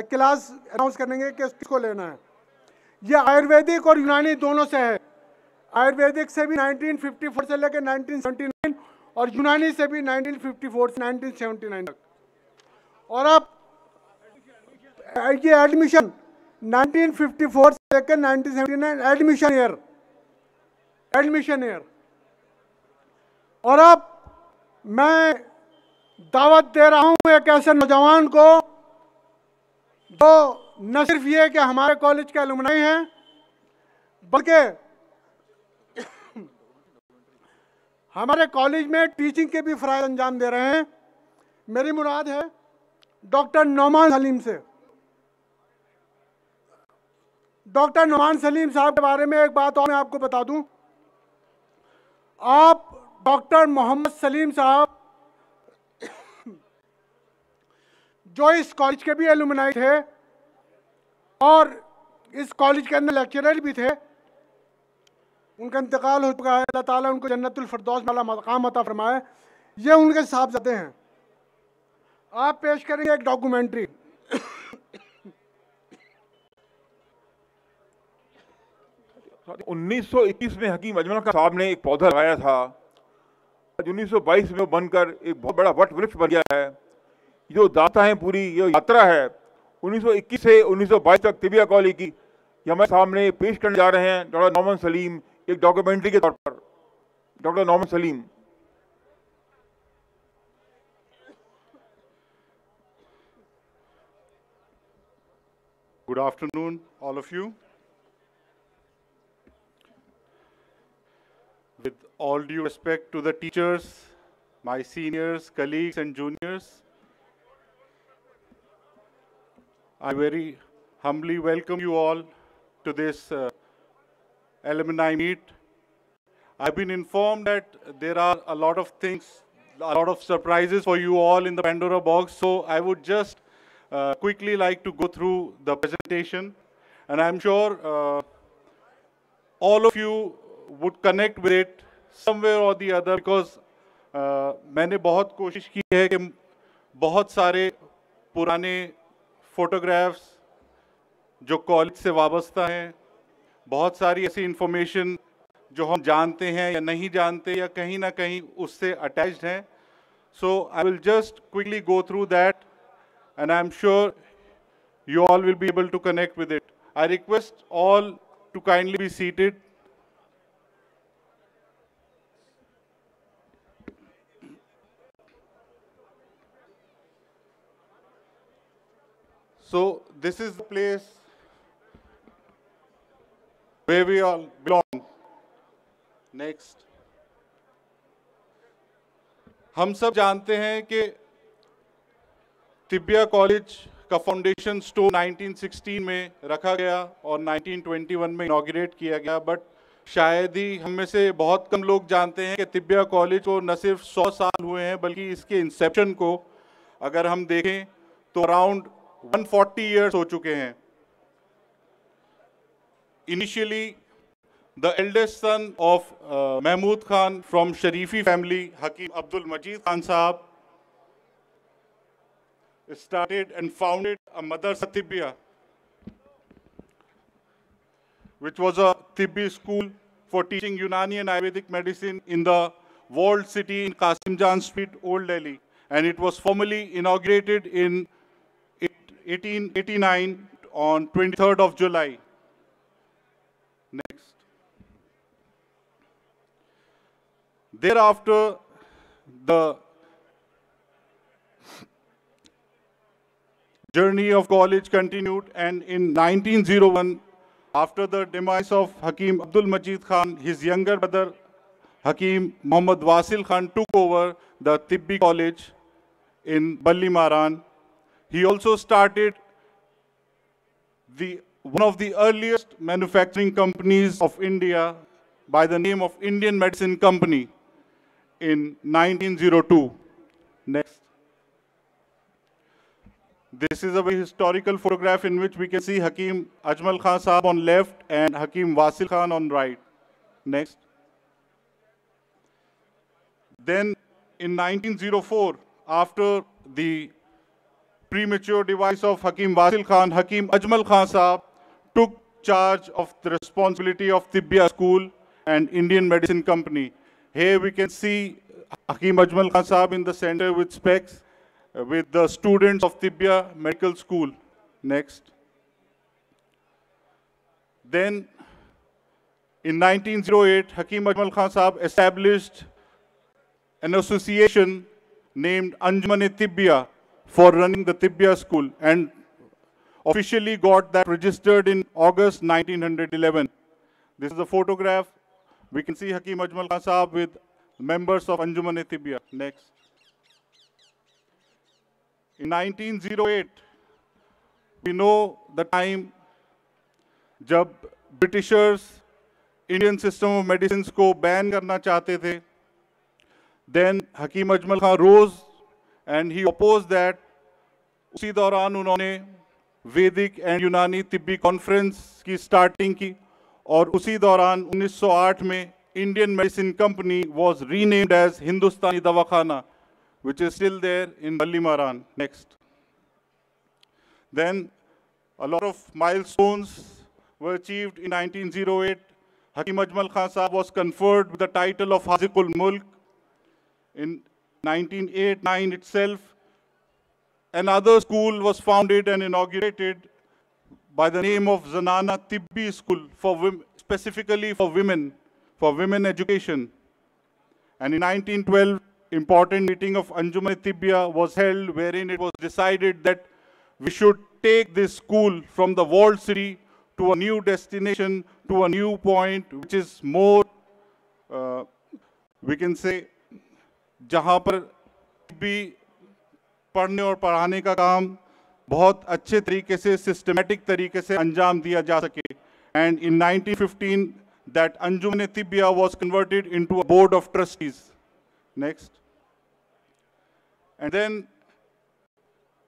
क्लास अनाउंस करेंगे कि किसको लेना है। ये आयुर्वेदिक और यूनानी दोनों से है। आयुर्वेदिक से भी 1954 से लेकर 1979 और यूनानी से भी 1954 से 1979 तक। और अब ये एडमिशन 1954 से लेकर 1979 एडमिशन ईयर एडमिशन ईयर और अब मैं दावत दे रहा हूँ एक ऐसे नौजवान को जो न सिर्फ़ ये कि हमारे कॉलेज के अलुमनाई हैं, बल्कि हमारे कॉलेज में टीचिंग के भी फ़राज अंजाम दे रहे हैं। मेरी मुराद है डॉक्टर नौमान सलीम से। डॉक्टर नौमान सलीम साहब के बारे में एक बात और मैं आपको बता दूँ। आप डॉक्टर मोहम्मद सलीम साहब जो इस कॉलेज के भी एलुमनाई थे और इस कॉलेज के अंदर लेक्चरर भी थे। उनका इंतकाल हो चुका है। अल्लाह ताला उनको जन्नतुल फरदौस वाला मकाम अता फरमाए। ये उनके साहबजादे हैं। आप पेश करेंगे एक डॉक्यूमेंट्री उन्नीस सौ इक्कीस में हकीम अजमल का साहब ने एक पौधा लगाया था। उन्नीस सौ बाईस में बनकर एक बहुत बड़ा वट वृक्ष बन गया है। जो दाता है पूरी, जो यात्रा है 1921 से 1922 तक तिबिया कॉलेज की हमारे सामने पेश करने जा रहे हैं डॉक्टर नॉमन सलीम, एक डॉक्यूमेंट्री के तौर पर। Doctor Noman Salim. Good afternoon all of you with all due respect to the teachers my seniors colleagues and juniors I very humbly welcome you all to this uh, alumni meet. I've been informed that there are a lot of things, a lot of surprises for you all in the Pandora box. So I would just uh, quickly like to go through the presentation. And I'm sure uh, all of you would connect with it somewhere or the other because uh, मैंने बहुत कोशिश की है कि बहुत सारे पुराने photographs जो कॉलेज से वाबस्ता हैं, बहुत सारी ऐसी इंफॉर्मेशन जो हम जानते हैं या नहीं जानते या कहीं ना कहीं उससे अटैच्ड हैं so I will just quickly go through that and I am sure you all will be able to connect with it. I request all to kindly be seated. So, this is the place where we all belong. Next. हम सब जानते हैं कि Tibbia college का foundation stone 1916 में रखा गया और 1921 में इनाग्रेट किया गया बट शायद ही हम में से बहुत कम लोग जानते हैं कि तिब्बिया कॉलेज को न सिर्फ़ 100 साल हुए हैं, बल्कि इसके इंसेप्शन को अगर हम देखें तो अराउंड 140 फोर्टी हो चुके हैं initially the eldest son of Mahmood Khan from Sharifi family Hakim Abdul Majid Khan sahab started and founded a Madrasa Tibbia which was a Tibbi school for teaching Unani and Ayurvedic medicine in the walled city in Qasim Jan street old Delhi and it was formally inaugurated in 1947. 1889 on 23rd of July. Next. Thereafter, the journey of college continued and in 1901, after the demise of Hakim Abdul Majid Khan, his younger brother Hakim Muhammad Wasil Khan took over the Tibbi College in Balli Maran. He also started the, one of the earliest manufacturing companies of India by the name of Indian Medicine Company in 1902. Next. This is a very historical photograph in which we can see Hakim Ajmal Khan Saab on left and Hakim Wasil Khan on right. Next. Then in 1904, after the premature demise of Hakim Wasil Khan, Hakim Ajmal Khan Saab took charge of the responsibility of Tibbiya School and Indian Medicine Company. Here we can see Hakim Ajmal Khan Saab in the center with specs uh, with the students of Tibbiya Medical School. Next. Then, in 1908, Hakim Ajmal Khan Saab established an association named Anjuman Tibbiya for running the Tibbiya school and officially got that registered in August 1911. This is a photograph. We can see Hakim Ajmal Khan Saab with members of Anjuman Tibbiya. Next. In 1908, we know the time जब Britishers Indian system of medicine को ban करना चाहते थे then Hakim Ajmal Khan rose and he oppose that उसी दौरान उन्होंने वैदिक and यूनानी तिब्बी कॉन्फ्रेंस की स्टार्टिंग की और उसी दौरान 1908 में Indian medicine company was renamed as Hindustani Dawakhana which is still there in Ballimaran next then a lot of milestones achieved in 1908 zero eight Hakim Ajmal Khan sahab was conferred the title of Haziqul Mulk in 1989 eight nine Another school was founded and inaugurated by the name of Zanana Tibbi School, for women, specifically for women, for women education. And in 1912, important meeting of Anjuman Tibbiya was held, wherein it was decided that we should take this school from the walled city to a new destination, to a new point, which is more, uh, we can say, jahan par पढ़ने और पढ़ाने का काम बहुत अच्छे तरीके से systematic तरीके से अंजाम दिया जा सके। And in 1915 that Anjuman Tibbia was converted into a board of trustees next and then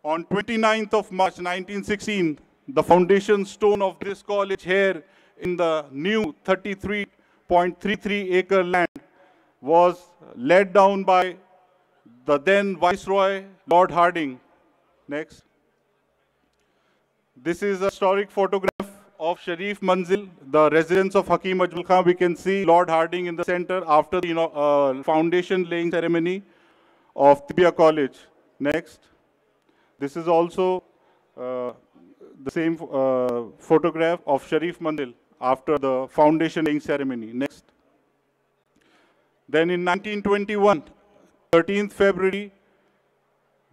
on 29th of March 1916 the foundation stone of this college here in the new 33.33 acre land was laid down by the then Viceroy, Lord Harding. Next. This is a historic photograph of Sharif Manzil, the residence of Hakim Ajmal Khan. We can see Lord Harding in the center after the you know, uh, foundation laying ceremony of Tibia College. Next. This is also uh, the same uh, photograph of Sharif Manzil after the foundation laying ceremony. Next. Then in 1921, 13th February,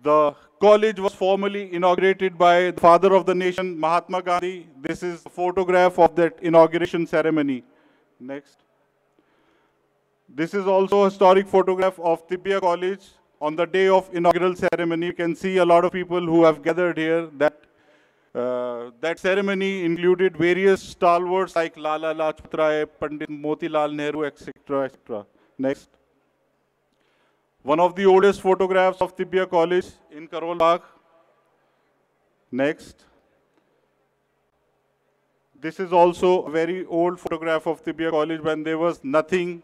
the college was formally inaugurated by the father of the nation, Mahatma Gandhi. This is a photograph of that inauguration ceremony. Next. This is also a historic photograph of Tibia College on the day of inaugural ceremony. You can see a lot of people who have gathered here. That uh, that ceremony included various stalwarts like Lala Lajpat Rai, Pandit Motilal Nehru, etc., etc. Next. One of the oldest photographs of Tibia College in Karol Bagh. Next. This is also a very old photograph of Tibia College when there was nothing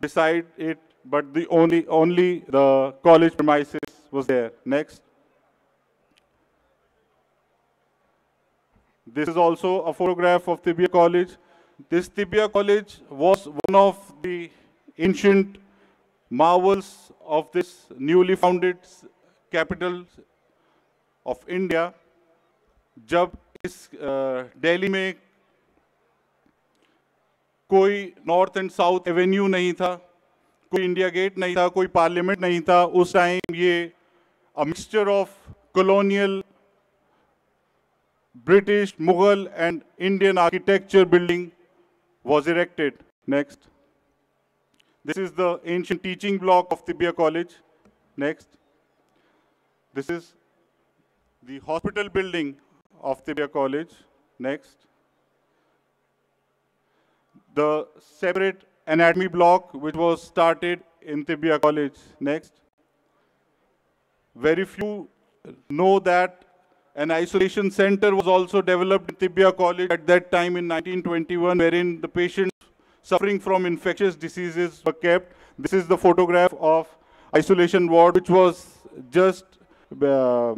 beside it, but the only, only the college premises was there. Next. This is also a photograph of Tibia College. This Tibia College was one of the ancient marvels of this newly founded capital of India, जब इस दिल्ली में कोई north and south Avenue नहीं था कोई India gate नहीं था कोई पार्लियामेंट नहीं था उस टाइम ये a mixture of colonial British Mughal and Indian architecture building was erected next This is the ancient teaching block of Tibia College. Next. This is the hospital building of Tibia College. Next. The separate anatomy block which was started in Tibia College. Next. Very few know that an isolation center was also developed in Tibia College at that time in 1921, wherein the patients suffering from infectious diseases were kept. This is the photograph of isolation ward, which was just uh,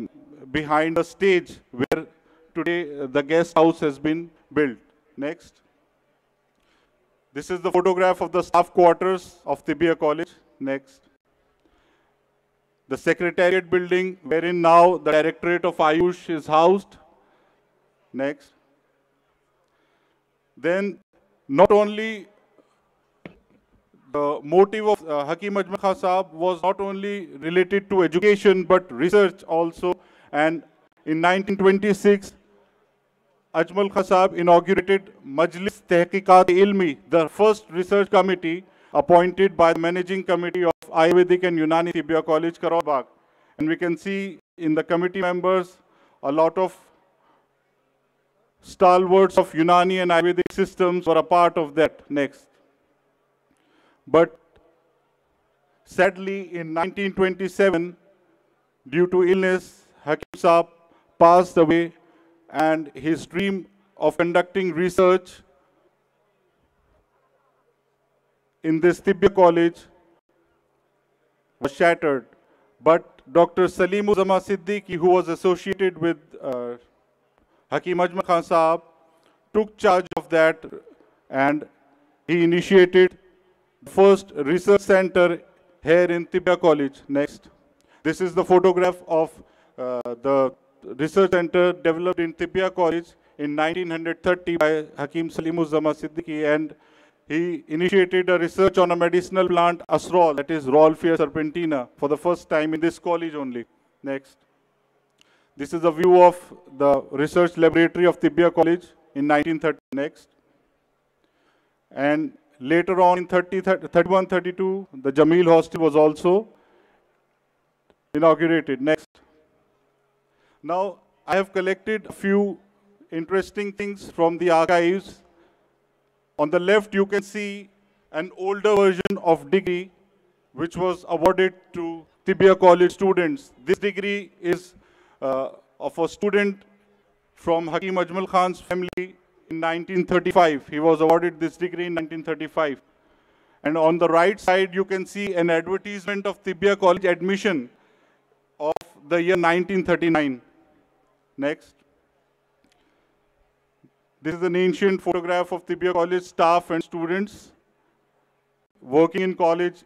behind the stage where today the guest house has been built. Next. This is the photograph of the staff quarters of Tibia College. Next the Secretariat building, wherein now the Directorate of Ayush is housed. Next. Then, not only the motive of uh, Hakim Ajmal Khan Saab was not only related to education, but research also. And in 1926, Ajmal Khan Saab inaugurated Majlis Tehqiqat Ilmi, the first research committee appointed by the managing committee of Ayurvedic and Unani Tibia College, Karol Bagh. And we can see in the committee members a lot of stalwarts of Unani and Ayurvedic systems were a part of that next. But sadly, in 1927, due to illness, Hakim Saab passed away and his dream of conducting research in this Tibia college was shattered. But Dr. Salim Uzama Siddiqui, who was associated with uh, Hakim Ajmal Khan Saab, took charge of that and he initiated first research center here in Tibia College. Next. This is the photograph of uh, the research center developed in Tibia College in 1930 by Hakim Salim Uzama Siddiqui and he initiated a research on a medicinal plant, Asrol, that is Rolfia serpentina, for the first time in this college only. Next. This is a view of the research laboratory of Tibia College in 1930. Next. And Later on in 30, 31, 32, the Jameel Hostel was also inaugurated. Next. Now, I have collected a few interesting things from the archives. On the left, you can see an older version of degree which was awarded to Tibia College students. This degree is uh, of a student from Hakim Ajmal Khan's family in 1935. He was awarded this degree in 1935. And on the right side, you can see an advertisement of Tibia College admission of the year 1939. Next. This is an ancient photograph of Tibia College staff and students working in college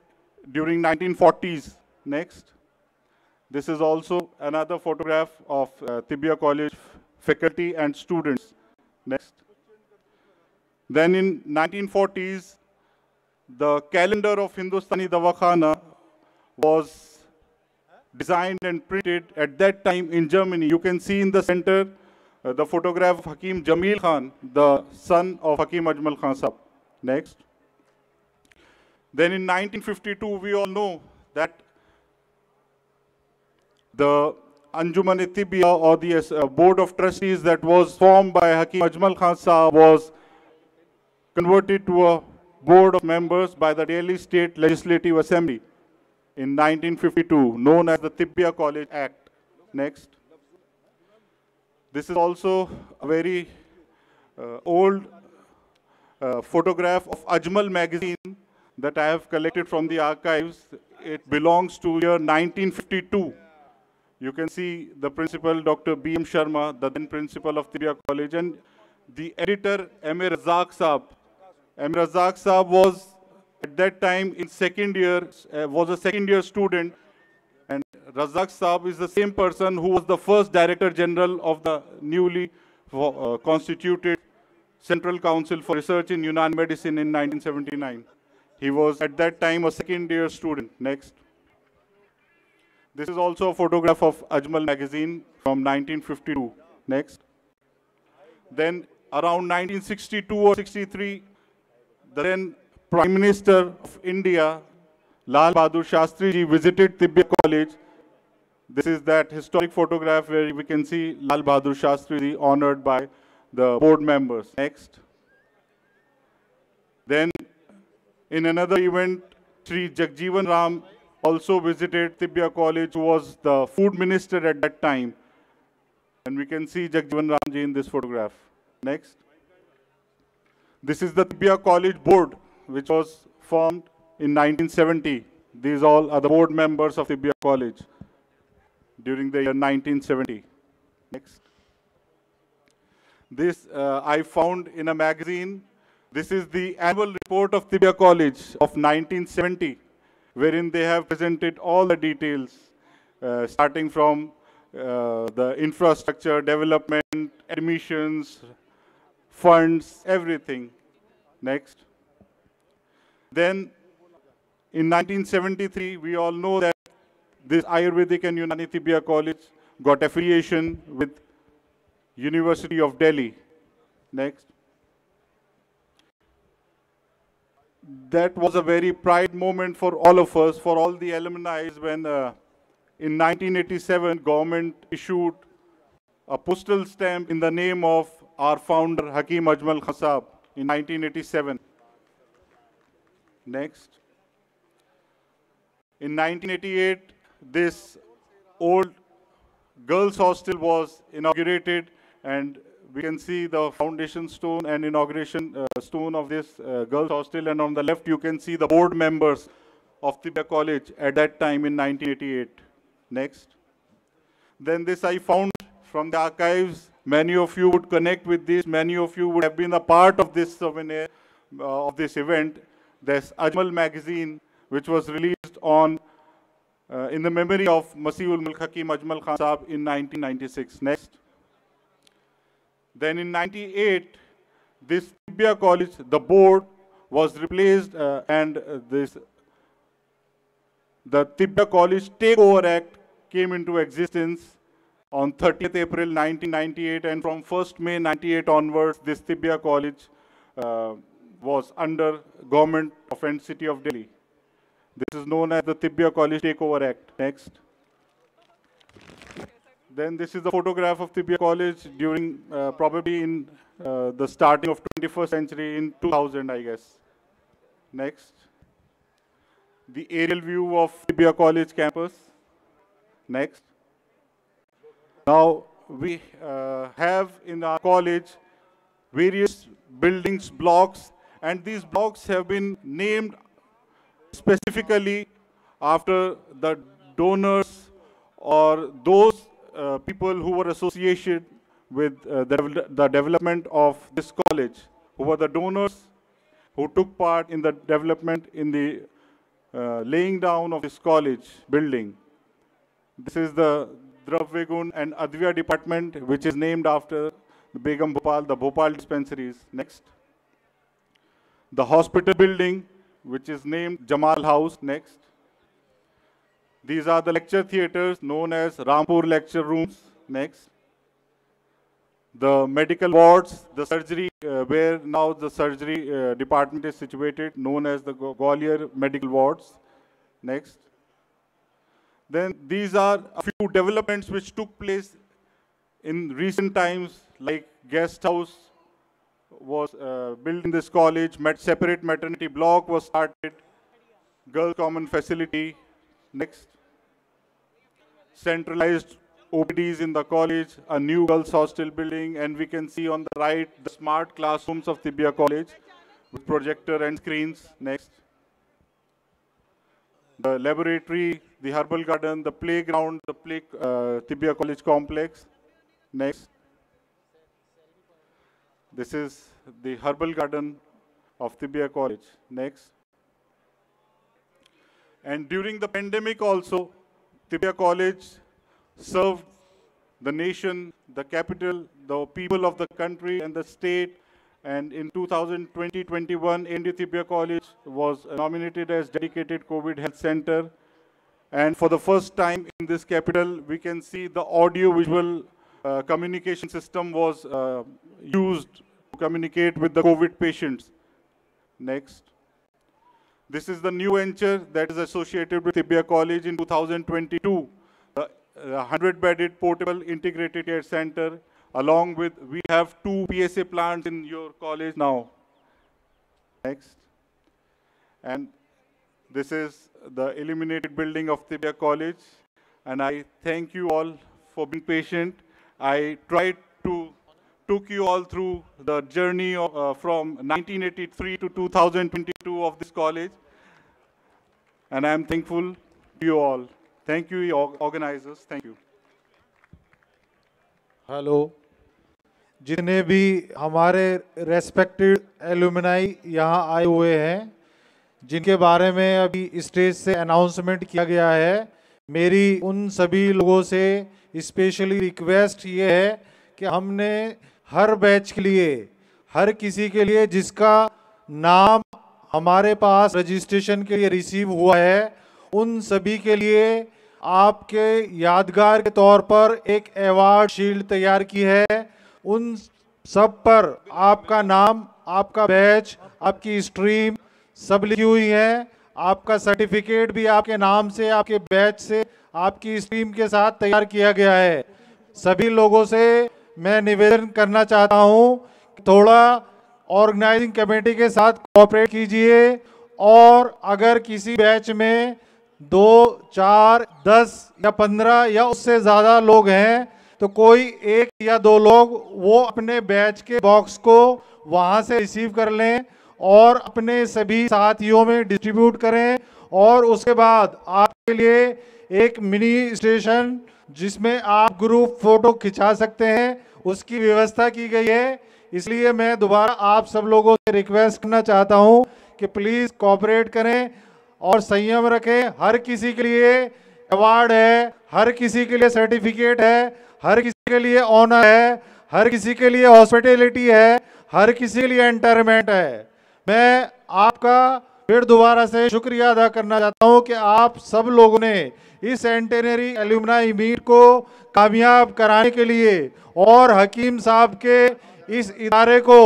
during 1940s. Next. This is also another photograph of uh, Tibia College faculty and students. Then in 1940s, the calendar of Hindustani Dawakhana was designed and printed at that time in Germany. You can see in the center uh, the photograph of Hakim Jameel Khan, the son of Hakim Ajmal Khan Sahab. Next. Then in 1952, we all know that the Anjuman Tibia or the uh, board of trustees that was formed by Hakim Ajmal Khan Saab was converted to a board of members by the Delhi State Legislative Assembly in 1952, known as the Tibia College Act. Next. This is also a very uh, old uh, photograph of Ajmal magazine that I have collected from the archives. It belongs to year 1952. You can see the principal, Dr. B.M. Sharma, the then principal of Tibia College, and the editor, M.A. Razak Saab. M. Saab was at that time in second year, uh, was a second year student. And Razak Saab is the same person who was the first Director General of the newly uh, constituted Central Council for Research in Yunnan Medicine in 1979. He was at that time a second year student. Next. This is also a photograph of Ajmal magazine from 1952. Next. Then around 1962 or 63, the then Prime Minister of India, Lal Bahadur Shastri ji visited Tibia College. This is that historic photograph where we can see Lal Bahadur Shastri ji honored by the board members. Next. Then in another event, Sri Jagjeevan Ram also visited Tibia College, who was the food minister at that time. And we can see Jagjeevan Ramji in this photograph. Next. This is the Tibia College board, which was formed in 1970. These all are the board members of Tibia College during the year 1970. Next. This uh, I found in a magazine. This is the annual report of Tibia College of 1970 wherein they have presented all the details, uh, starting from uh, the infrastructure, development, admissions, funds, everything. Next. Then, in 1973, we all know that this Ayurvedic and Unani Tibia College got affiliation with University of Delhi. Next. that was a very pride moment for all of us, for all the alumni, when uh, in 1987 government issued a postal stamp in the name of our founder Hakim Ajmal Khasab in 1987. Next. In 1988, this old girls' hostel was inaugurated and we can see the foundation stone and inauguration uh, stone of this uh, girls hostel and on the left you can see the board members of Tibia College at that time in 1988. Next. Then this I found from the archives. Many of you would connect with this. Many of you would have been a part of this souvenir, uh, of this event. This Ajmal magazine, which was released on uh, in the memory of Masiul Mulk Hakim Ajmal Khan Saab in 1996. Next. Then in 98, this Tibia College, the board was replaced uh, and this the Tibia College Takeover Act came into existence on 30th April 1998 and from 1st May 98 onwards this Tibia College uh, was under government of and city of Delhi. This is known as the Tibia College Takeover Act. Next. Then this is the photograph of Tibia College during uh, probably in uh, the starting of 21st century in 2000, I guess. Next. The aerial view of Tibia College campus. Next. Now we uh, have in our college various buildings, blocks, and these blocks have been named specifically after the donors or those uh, people who were associated with uh, the, the development of this college, who were the donors who took part in the development in the uh, laying down of this college building. This is the Dravyagun and Advya department, which is named after Begum Bhopal, the Bhopal dispensaries. Next. The hospital building, which is named Jamal House. Next. These are the lecture theaters known as Rampur lecture rooms. Next. The medical wards, the surgery, uh, where now the surgery uh, department is situated, known as the Gwalior medical wards. Next. Then these are a few developments which took place in recent times, like guest house was uh, built in this college, met separate maternity block was started, girl common facility, next. Centralized OPDs in the college, a new girls hostel building, and we can see on the right the smart classrooms of Tibia College with projector and screens, next the laboratory, the herbal garden, the playground, the play, uh, Tibia College complex. Next. This is the herbal garden of Tibia College. Next. And during the pandemic also, Tibia College served the nation, the capital, the people of the country and the state and in 2020-21, AMD Tibia College was nominated as dedicated COVID health center. And for the first time in this capital, we can see the audio-visual uh, communication system was uh, used to communicate with the COVID patients. Next. This is the new venture that is associated with Tibia College in 2022, the 100-bedded uh, portable integrated care center Along with, we have two PSA plants in your college now. Next. And this is the illuminated building of Tibia College. And I thank you all for being patient. I tried to took you all through the journey of, uh, from 1983 to 2022 of this college. And I'm thankful to you all. Thank you, organizers. Thank you. Hello. जितने भी हमारे respected alumni यहाँ आए हुए हैं, जिनके बारे में अभी स्टेज से अनाउंसमेंट किया गया है, मेरी उन सभी लोगों से स्पेशली रिक्वेस्ट ये है कि हमने हर बैच के लिए, हर किसी के लिए जिसका नाम हमारे पास रजिस्ट्रेशन के लिए रिसीव हुआ है, उन सभी के लिए आपके यादगार के तौर पर एक अवार्ड शील्ड तैयार की है। उन सब पर आपका नाम, आपका बैच आपकी स्ट्रीम सब लिखी हुई है। आपका सर्टिफिकेट भी आपके नाम से, आपके बैच से, आपकी स्ट्रीम के साथ तैयार किया गया है। सभी लोगों से मैं निवेदन करना चाहता हूँ थोड़ा ऑर्गेनाइजिंग कमेटी के साथ कोऑपरेट कीजिए और अगर किसी बैच में दो, चार, दस या पंद्रह या उससे ज़्यादा लोग हैं तो कोई एक या दो लोग वो अपने बैच के बॉक्स को वहाँ से रिसीव कर लें और अपने सभी साथियों में डिस्ट्रीब्यूट करें और उसके बाद आपके लिए एक मिनी स्टेशन जिसमें आप ग्रुप फ़ोटो खिंचा सकते हैं, उसकी व्यवस्था की गई है। इसलिए मैं दोबारा आप सब लोगों से रिक्वेस्ट करना चाहता हूँ कि प्लीज़ कॉपरेट करें और संयम रखें, हर किसी के लिए अवार्ड है, हर किसी के लिए सर्टिफिकेट है, हर किसी के लिए ऑनर है, हर किसी के लिए हॉस्पिटेलिटी है, हर किसी के लिए एंटरमेंट है। मैं आपका फिर दोबारा से शुक्रिया अदा करना चाहता हूँ कि आप सब लोगों ने इस सेंटेनरी एल्यूमनाई मीट को कामयाब कराने के लिए और हकीम साहब के इस इदारे को,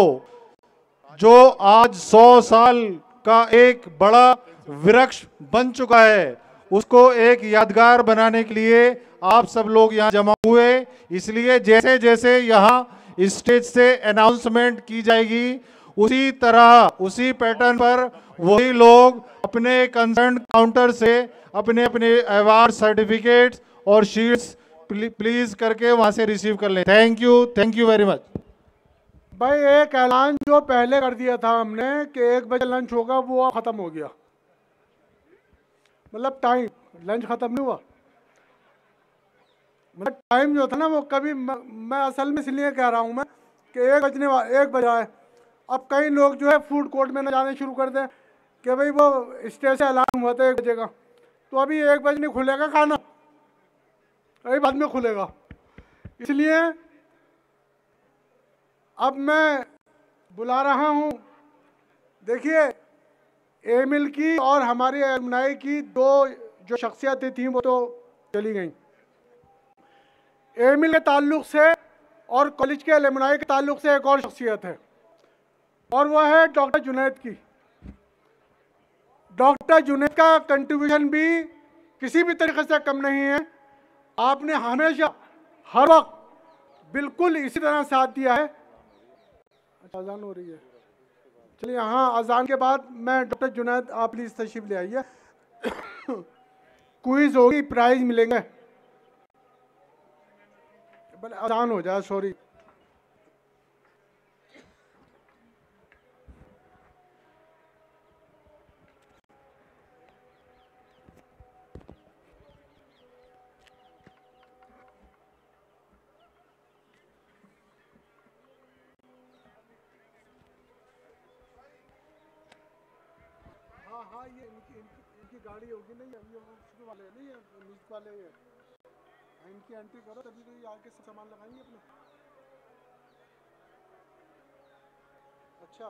जो आज 100 साल का एक बड़ा वृक्ष बन चुका है। उसको एक यादगार बनाने के लिए आप सब लोग यहाँ जमा हुए। इसलिए जैसे जैसे यहाँ स्टेज से अनाउंसमेंट की जाएगी, उसी तरह, उसी पैटर्न पर वही लोग अपने कंसर्न काउंटर से अपने अपने अवार्ड सर्टिफिकेट और शीट्स प्लीज़ करके वहाँ से रिसीव कर लें। Thank you thank you very much भाई, एक ऐलान जो पहले कर दिया था हमने कि एक बजे लंच होगा, वो ख़त्म हो गया। मतलब टाइम लंच ख़त्म नहीं हुआ। मतलब टाइम जो था ना वो कभी मैं, असल में इसलिए कह रहा हूँ मैं कि एक बजने एक बजा है। अब कई लोग जो है फ़ूड कोर्ट में न जाने शुरू कर दें कि भाई वो स्टेज से अलार्म हुआ था एक बजे का। तो अभी एक बजने खुलेगा खाना? अभी बाद में खुलेगा। इसलिए अब मैं बुला रहा हूँ। देखिए एमिल की और हमारी एमनाई की दो जो शख्सियतें थी, वो तो चली गई। एमिल के ताल्लुक से और कॉलेज के एलमनाई के ताल्लुक से एक और शख्सियत है, और वह है डॉक्टर जुनेद की। डॉक्टर जुनेद का कंट्रीब्यूशन भी किसी भी तरीके से कम नहीं है। आपने हमेशा, हर वक्त बिल्कुल इसी तरह साथ दिया है। अच्छा हो रही है। चलिए हाँ अजान के बाद मैं डॉक्टर जुनैद, आप प्लीज़ तशीफ ले आइए। क्विज होगी प्राइज मिलेंगे। अजान हो जाए सॉरी गाड़ी होगी नहीं अभी शुरू वाले नहीं है नीच वाले है। हाँ, इनकी एंट्री करो तभी तो ये से सामान लगाएँगे अपना। अच्छा।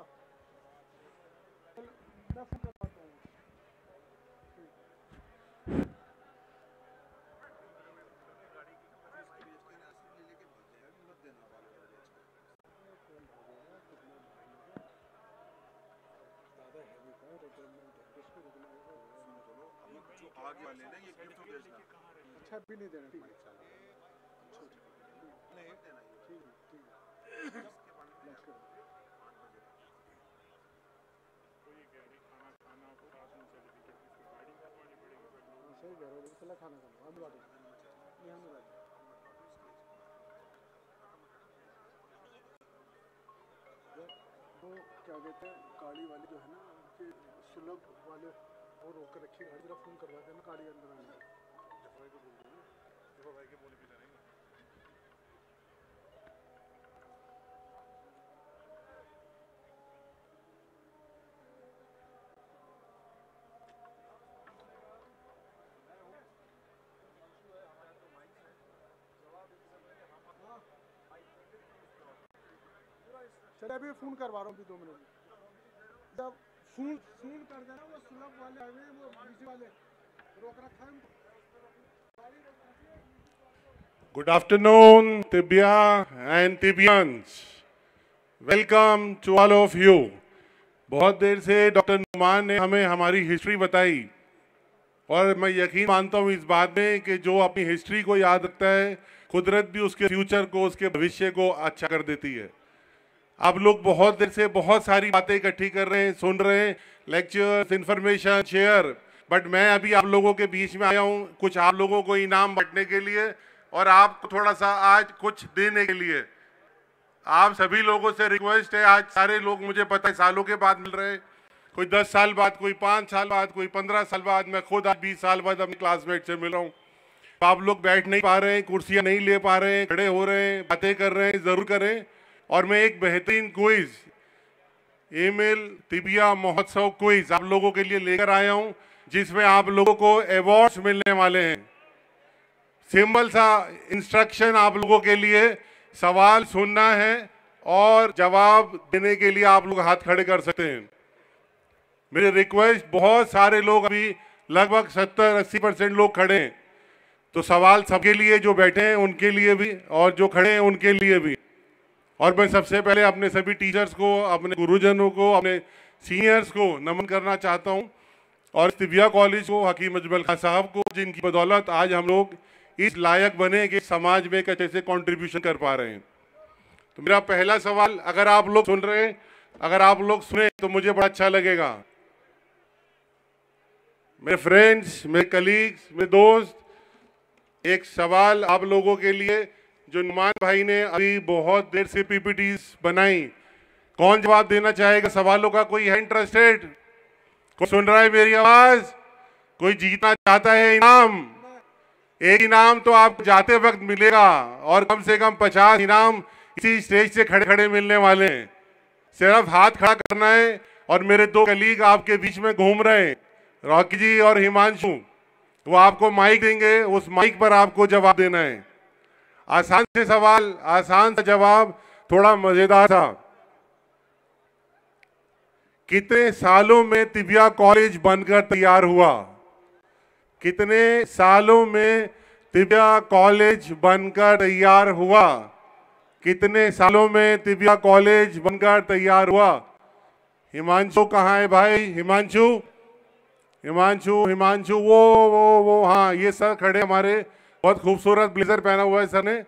ये गिफ्ट भेजना। अच्छा भी नहीं देना। नहीं देना ठीक है ठीक है। लंच करो हाँ, सही कह रहे हो चला खाना खाना हम बात नहीं हम वो क्या कहते हैं गाड़ी वाली जो है ना उनके सुलभ वाले वो रोक कर रखी गाड़ी फ़ोन करवा देना गाड़ी अंदर आने जफा भाई को बोल दो जफा भाई के बोले भी जाएँगे चलिए अभी फ़ोन करवा रहा हूँ अभी दो मिनट। जब फ़ोन फ़ोन कर देना वो सुलभ वाले आए वो वाले। रोक रखा है Good afternoon, Tibia and Tibians. Welcome to all of you. बहुत देर से डॉक्टर नुमान ने हमें हमारी हिस्ट्री बताई। और मैं यकीन मानता हूँ इस बात में कि जो अपनी हिस्ट्री को याद रखता है कुदरत भी उसके फ्यूचर को उसके भविष्य को अच्छा कर देती है। आप लोग बहुत देर से बहुत सारी बातें इकट्ठी कर रहे हैं, सुन रहे हैं लेक्चर इंफॉर्मेशन शेयर बट मैं अभी आप लोगों के बीच में आया हूँ, कुछ आप लोगों को इनाम बांटने के लिए और आपको थोड़ा सा आज कुछ देने के लिए। आप सभी लोगों से रिक्वेस्ट है, आज सारे लोग मुझे पता है, सालों के बाद मिल रहे कोई दस साल बाद, कोई पाँच साल बाद, कोई पंद्रह साल बाद, मैं खुद आज बीस साल बाद अपने क्लासमेट से मिल रहा हूँ। आप लोग बैठ नहीं पा रहे हैं, कुर्सियाँ नहीं ले पा रहे हैं, खड़े हो रहे हैं, बातें कर रहे हैं, ज़रूर करें। और मैं एक बेहतरीन क्विज, ईमेल, तिबिया महोत्सव क्विज आप लोगों के लिए लेकर आया हूँ, जिसमें आप लोगों को अवार्ड्स मिलने वाले हैं। सिंपल सा इंस्ट्रक्शन आप लोगों के लिए, सवाल सुनना है और जवाब देने के लिए आप लोग हाथ खड़े कर सकते हैं। मेरी रिक्वेस्ट बहुत सारे लोग अभी लगभग सत्तर, अस्सी परसेंट लोग खड़े हैं। तो सवाल सबके लिए जो बैठे हैं, उनके लिए भी और जो खड़े हैं, उनके लिए भी। और मैं सबसे पहले अपने सभी टीचर्स को, अपने गुरुजनों को, अपने सीनियर्स को नमन करना चाहता हूँ। और तिबिया कॉलेज को, हकीम अजमल खान साहब को, जिनकी बदौलत आज हम लोग इस लायक बने कि समाज में अच्छे से कॉन्ट्रीब्यूशन कर पा रहे हैं। तो मेरा पहला सवाल, अगर आप लोग सुन रहे हैं, अगर आप लोग सुने तो मुझे बड़ा अच्छा लगेगा। मेरे फ्रेंड्स मेरे कलीग्स मेरे दोस्त, एक सवाल आप लोगों के लिए जो नुमान भाई ने अभी बहुत देर से पीपीटी बनाई, कौन जवाब देना चाहेगा? सवालों का कोई है इंटरेस्टेड कोई सुन रहा है मेरी आवाज़? कोई जीतना चाहता है इनाम? एक इनाम तो आपको जाते वक्त मिलेगा, और कम से कम पचास इनाम इसी स्टेज से खड़े खड़े मिलने वाले हैं। सिर्फ़ हाथ खड़ा करना है, और मेरे दो कलीग आपके बीच में घूम रहे हैं। रॉकी जी और हिमांशु, वो आपको माइक देंगे, उस माइक पर आपको जवाब देना है। आसान से सवाल, आसान सा जवाब, थोड़ा मज़ेदार था कितने सालों में तिबिया कॉलेज बनकर तैयार हुआ? कितने सालों में तिबिया कॉलेज बनकर तैयार हुआ? कितने सालों में तिबिया कॉलेज बनकर तैयार हुआ? हिमांशु कहाँ है भाई? हिमांशु? हिमांशु हिमांशु, वो वो वो हाँ ये सर खड़े हमारे। बहुत खूबसूरत ब्लेजर पहना हुआ है सर ने।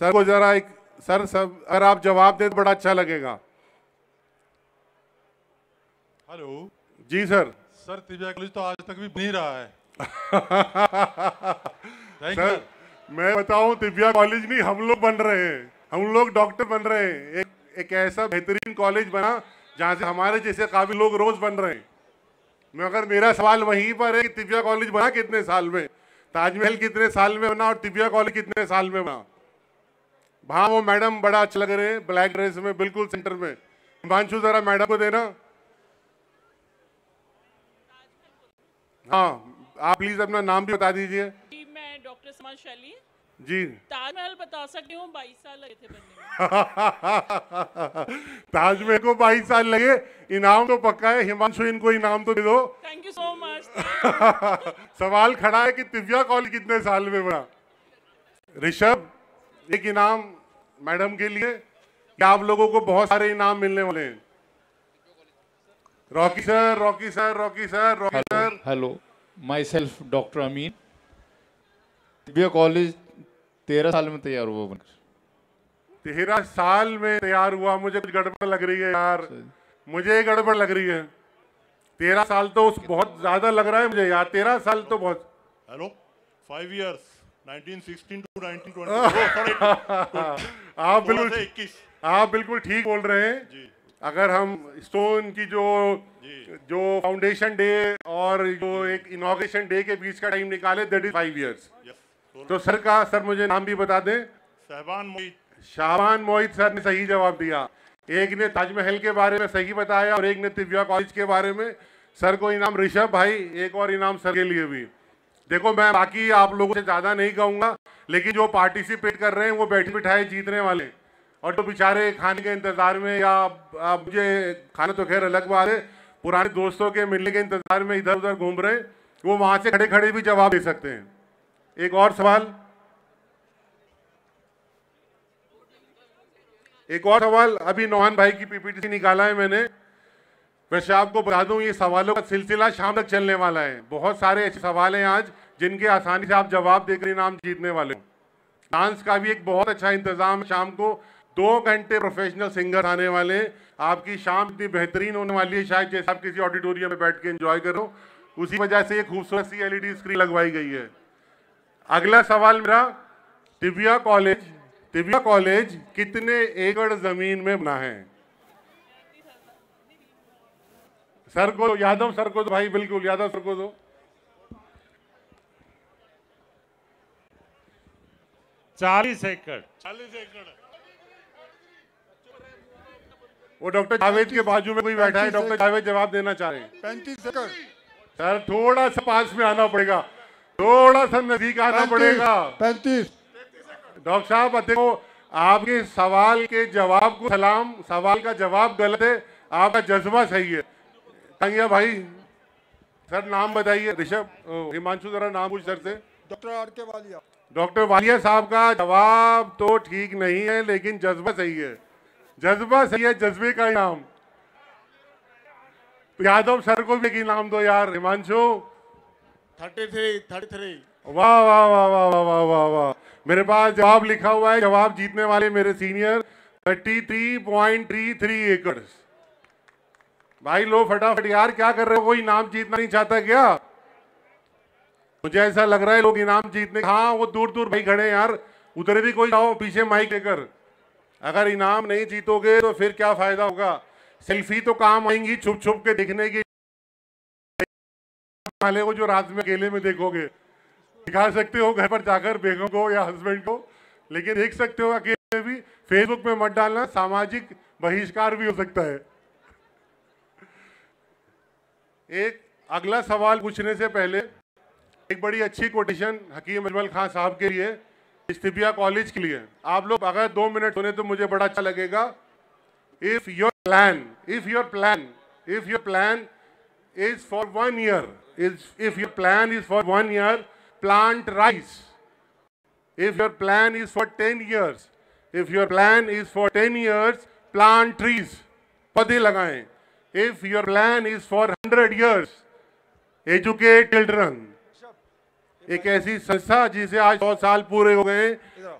सर को जरा एक सर सब अगर आप जवाब दें तो बड़ा अच्छा लगेगा। हेलो। जी सर। सर तिबिया कॉलेज तो आज तक भी बन ही रहा है। सर मैं बताऊँ दिव्या कॉलेज नहीं हम लोग बन रहे हैं। हम लोग डॉक्टर बन रहे हैं। एक एक ऐसा बेहतरीन कॉलेज बना जहाँ से हमारे जैसे काबिल लोग रोज बन रहे हैं। मगर मेरा सवाल वहीं पर है कि दिव्या कॉलेज बना कितने साल में? ताजमहल कितने साल में बना और तिबिया कॉलेज कितने साल में बना? वहाँ वो मैडम बड़ा अच्छा लग रहे हैं, ब्लैक ड्रेस में, बिल्कुल सेंटर में। हिमांशु जरा मैडम को देना। हाँ आप प्लीज़ अपना नाम भी बता दीजिए। मैं डॉक्टर समाज शैली। जी। ताजमहल बता सकती हूँ बाईस साल लगे थे बनने ताजमहल को बाईस साल लगे इनाम तो पक्का है हिमांशु इनको इनाम तो दे दो। थैंक यू सो मच सवाल खड़ा है कि दिव्या कॉलेज कितने साल में बना? ऋषभ एक इनाम मैडम के लिए क्या आप लोगों को बहुत सारे इनाम मिलने वाले हैं? Rocky sir Rocky sir Rocky sir Rocky sir. Hello my self doctor Amin Tibbia college तेरह साल में तैयार हुआ बनकर तेरह साल में तैयार हुआ मुझे कुछ गड़बड़ लग रही है यार। मुझे गड़बड़ लग रही है। तेरह साल तो उस बहुत ज़्यादा लग रहा है मुझे यार तेरह साल तो बहुत। हेलो फाइव इयर्स 1916 टू 1920 आप बिल्कुल आप बिल्कुल ठीक बोल रहे हैं। अगर हम स्टोन की जो जो। फाउंडेशन डे और जो एक इनोग्रेशन डे के बीच का टाइम निकाले दैट इज़ फाइव इयर्स तो सर का सर मुझे नाम भी बता दें। सहबान मोहित। शाहबान मोहित सर ने सही जवाब दिया। एक ने ताजमहल के बारे में सही बताया और एक ने दिव्या कॉलेज के बारे में। सर को इनाम ऋषभ भाई एक और इनाम सर के लिए भी। देखो मैं बाकी आप लोगों से ज़्यादा नहीं कहूँगा लेकिन जो पार्टिसिपेट कर रहे हैं वो बैठे बिठाए जीतने वाले। और जो बेचारे खाने के इंतज़ार में या आप मुझे खाना तो खैर अलग बात है पुराने दोस्तों के मिलने के इंतज़ार में इधर उधर घूम रहे हैं वो वहाँ से खड़े खड़े भी जवाब दे सकते हैं। एक और सवाल। एक और सवाल, अभी नौहान भाई की पीपीटी निकाला है मैंने। वैसे आपको बता दूँ, ये सवालों का सिलसिला शाम तक चलने वाला है। बहुत सारे ऐसे सवाल हैं आज, जिनके आसानी से आप जवाब देकर इनाम जीतने वाले हो। डांस का भी एक बहुत अच्छा इंतज़ाम शाम को दो घंटे प्रोफेशनल सिंगर आने वाले हैं। आपकी शाम इतनी बेहतरीन होने वाली है, शायद जैसे आप किसी ऑडिटोरियम में बैठ के एंजॉय करो उसी वजह से ये खूबसूरत सी एलईडी स्क्रीन लगवाई गई है। अगला सवाल मेरा दिव्या कॉलेज दिव्या कॉलेज कितने एकड़ ज़मीन में बना है? सर को यादव सर को दो भाई बिल्कुल यादव सर को दो। चालीस एकड़। चालीस एकड़। वो डॉक्टर जावेद के बाजू में कोई बैठा है डॉक्टर जावेद जवाब देना चाह रहे हैं। पैंतीस एकड़। सर थोड़ा सा पास में आना पड़ेगा। थोड़ा सा नज़दीक आना पड़ेगा। पैंतीस। डॉक्टर साहब देखो आपके सवाल के जवाब को सलाम सवाल का जवाब गलत है आपका जज्बा सही है। संज्ञा भाई सर नाम बताइए। ऋषभ हिमांशु जरा नाम पूछ सर से। डॉक्टर आर के वालिया। डॉक्टर वालिया साहब का जवाब तो ठीक नहीं है लेकिन जज्बा सही है। जज्बा सही है जज्बे का इनाम। यादव सर को भी इनाम दो यार Himanshu. Thirty three thirty three वाह वाह वाह वाह वाह वाह वाह वाह। मेरे पास जवाब लिखा हुआ है, जवाब जीतने वाले मेरे senior thirty three point three three एकड़ भाई, लो फटाफट यार, क्या कर रहे हो? कोई इनाम जीतना नहीं चाहता क्या? मुझे ऐसा लग रहा है लोग इनाम जीतने हाँ वो दूर दूर भाई खड़े यार। उधर भी कोई जाओ, पीछे माइक लेकर। अगर इनाम नहीं जीतोगे तो फिर क्या फ़ायदा होगा? सेल्फी तो काम आएँगी छुप छुप के दिखने की। वाले को जो रात में अकेले में देखोगे, दिखा सकते हो घर पर जाकर बेगम को या हस्बैंड को, लेकिन देख सकते हो अकेले भी फेसबुक पे मत डालना, सामाजिक बहिष्कार भी हो सकता है। एक अगला सवाल पूछने से पहले, एक बड़ी अच्छी कोटेशन हकीम अजमल खान साहब के लिए इस्तिबिया कॉलेज के लिए। आप लोग अगर दो मिनट सुने तो मुझे बड़ा अच्छा लगेगा। If your plan if your plan if your plan is for one year is if your plan is for one year plant rice. If your plan is for 10 years, if your plan is for 10 years, plant trees. पौधे लगाएँ. If your plan is for 100 years, educate children. एक ऐसी संस्था जिसे आज 100 साल पूरे हो गए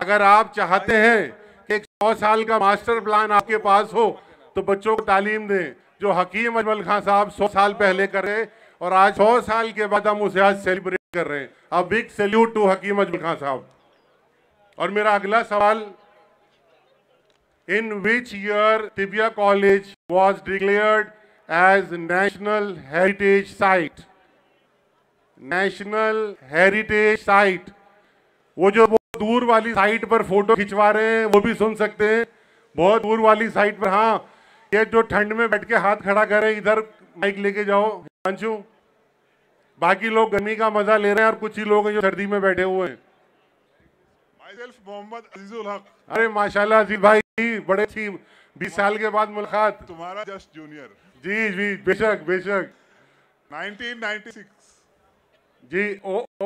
अगर आप चाहते हैं कि एक 100 साल का मास्टर प्लान आपके पास हो तो बच्चों को तालीम दें जो हकीम अजमल खान साहब 100 साल पहले कर रहे और आज 100 साल के बाद हम उसे आज सेलिब्रेट कर रहे हैं। अब big salute to Hakim Ajmal Khan साहब। और मेरा अगला सवाल in which year Tibbia college was declared as national heritage site national heritage site वो जो बहुत दूर वाली साइट पर फ़ोटो खिंचवा रहे हैं, वो भी सुन सकते हैं। बहुत दूर वाली साइट पर हाँ ये जो ठंड में बैठ के हाथ खड़ा करें इधर माइक लेके जाओ हिमांशु बाकी लोग गर्मी का मज़ा ले रहे हैं और कुछ ही लोग हैं जो सर्दी में बैठे हुए हैं। मोहम्मद अजीजुल हक। अरे माशाल्लाह अज़ीज़ भाई बड़े अच्छी बीस साल के बाद मुलाकात। तुम्हारा जस्ट जूनियर। जी जी बेशक बेशक। 1996 जी ओ ओ।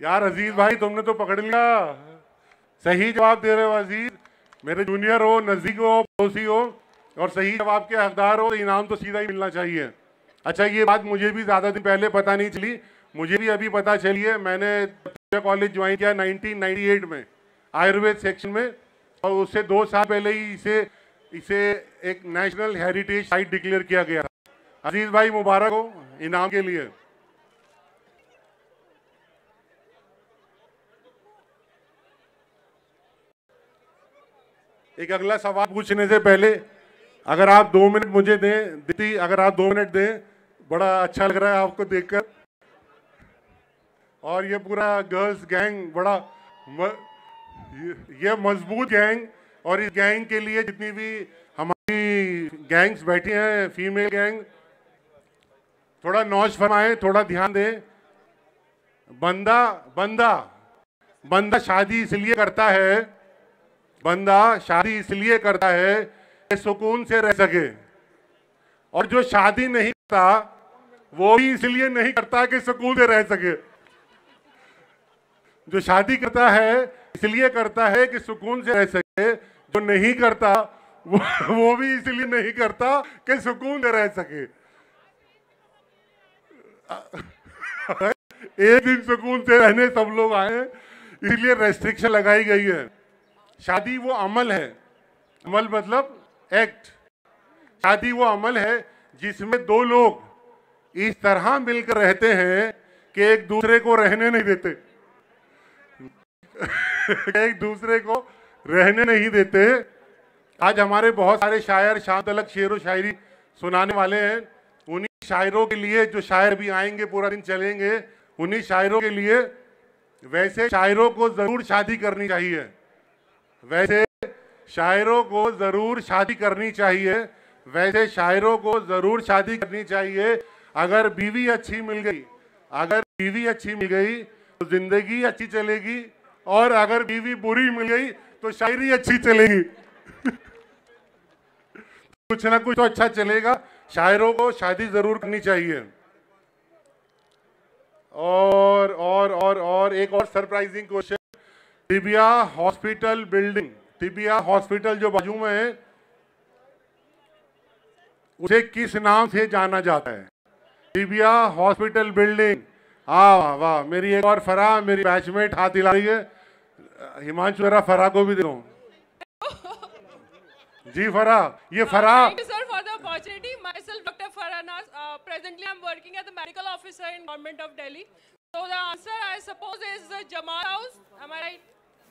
यार अज़ीज़ भाई तुमने तो पकड़ लिया। सही जवाब दे रहे हो अज़ीज़। मेरे जूनियर हो, नज़दीक हो, पड़ोसी हो, और सही जवाब के हकदार हो तो इनाम तो सीधा ही मिलना चाहिए। अच्छा ये बात मुझे भी ज़्यादा दिन पहले पता नहीं चली, मुझे भी अभी पता चली है। मैंने कॉलेज ज्वाइन किया 1998 में, आयुर्वेद सेक्शन में, और उससे दो साल पहले ही इसे इसे एक नेशनल हेरिटेज साइट डिक्लेयर किया गया अज़ीज़ भाई मुबारक हो इनाम के लिए। एक अगला सवाल पूछने से पहले अगर आप दो मिनट मुझे दें दीदी अगर आप दो मिनट दें बड़ा अच्छा लग रहा है आपको देखकर। और ये पूरा गर्ल्स गैंग बड़ा म, ये, मज़बूत गैंग और इस गैंग के लिए जितनी भी हमारी गैंग्स बैठी हैं फीमेल गैंग थोड़ा नौज फरमाएँ थोड़ा ध्यान दें। बंदा बंदा बंदा शादी इसलिए करता है बंदा शादी इसलिए करता है कि सुकून से रह सके। और जो शादी नहीं करता वो भी इसलिए नहीं करता कि सुकून से रह सके। जो शादी करता है इसलिए करता है कि सुकून से रह सके। जो नहीं करता वो, वो भी इसलिए नहीं करता कि सुकून से रह सके। एक दिन सुकून से रहने सब लोग आए इसलिए रेस्ट्रिक्शन लगाई गई है। शादी वो अमल है। अमल मतलब एक्ट शादी वो अमल है जिसमें दो लोग इस तरह मिलकर रहते हैं कि एक दूसरे को रहने नहीं देते। एक दूसरे को रहने नहीं देते। आज हमारे बहुत सारे शायर शांत अलग शेर व शायरी सुनाने वाले हैं। उन्हीं शायरों के लिए जो शायर भी आएँगे, पूरा दिन चलेंगे, उन्हीं शायरों के लिए वैसे शायरों को ज़रूर शादी करनी चाहिए। वैसे शायरों को ज़रूर शादी करनी चाहिए, वैसे शायरों को ज़रूर शादी करनी चाहिए। अगर बीवी अच्छी मिल गई, अगर बीवी अच्छी मिल गई तो ज़िंदगी अच्छी चलेगी, और अगर बीवी बुरी मिल गई तो शायरी अच्छी चलेगी। कुछ ना कुछ तो अच्छा चलेगा। शायरों को शादी ज़रूर करनी चाहिए। और और और और एक और surprising question. Tibbia hospital building Tibbia hospital जो बाजू में है उसे किस नाम से जाना जाता है? Tibbia hospital building. वाह वाह मेरी एक और फरा मेरी बैचमेट हाथ दिला रही है। हिमांशु जरा फरा को भी दे जी फरा ये फरा opportunity my self doctor Farnaz presently I am working at the medical officer in government of Delhi so the answer I suppose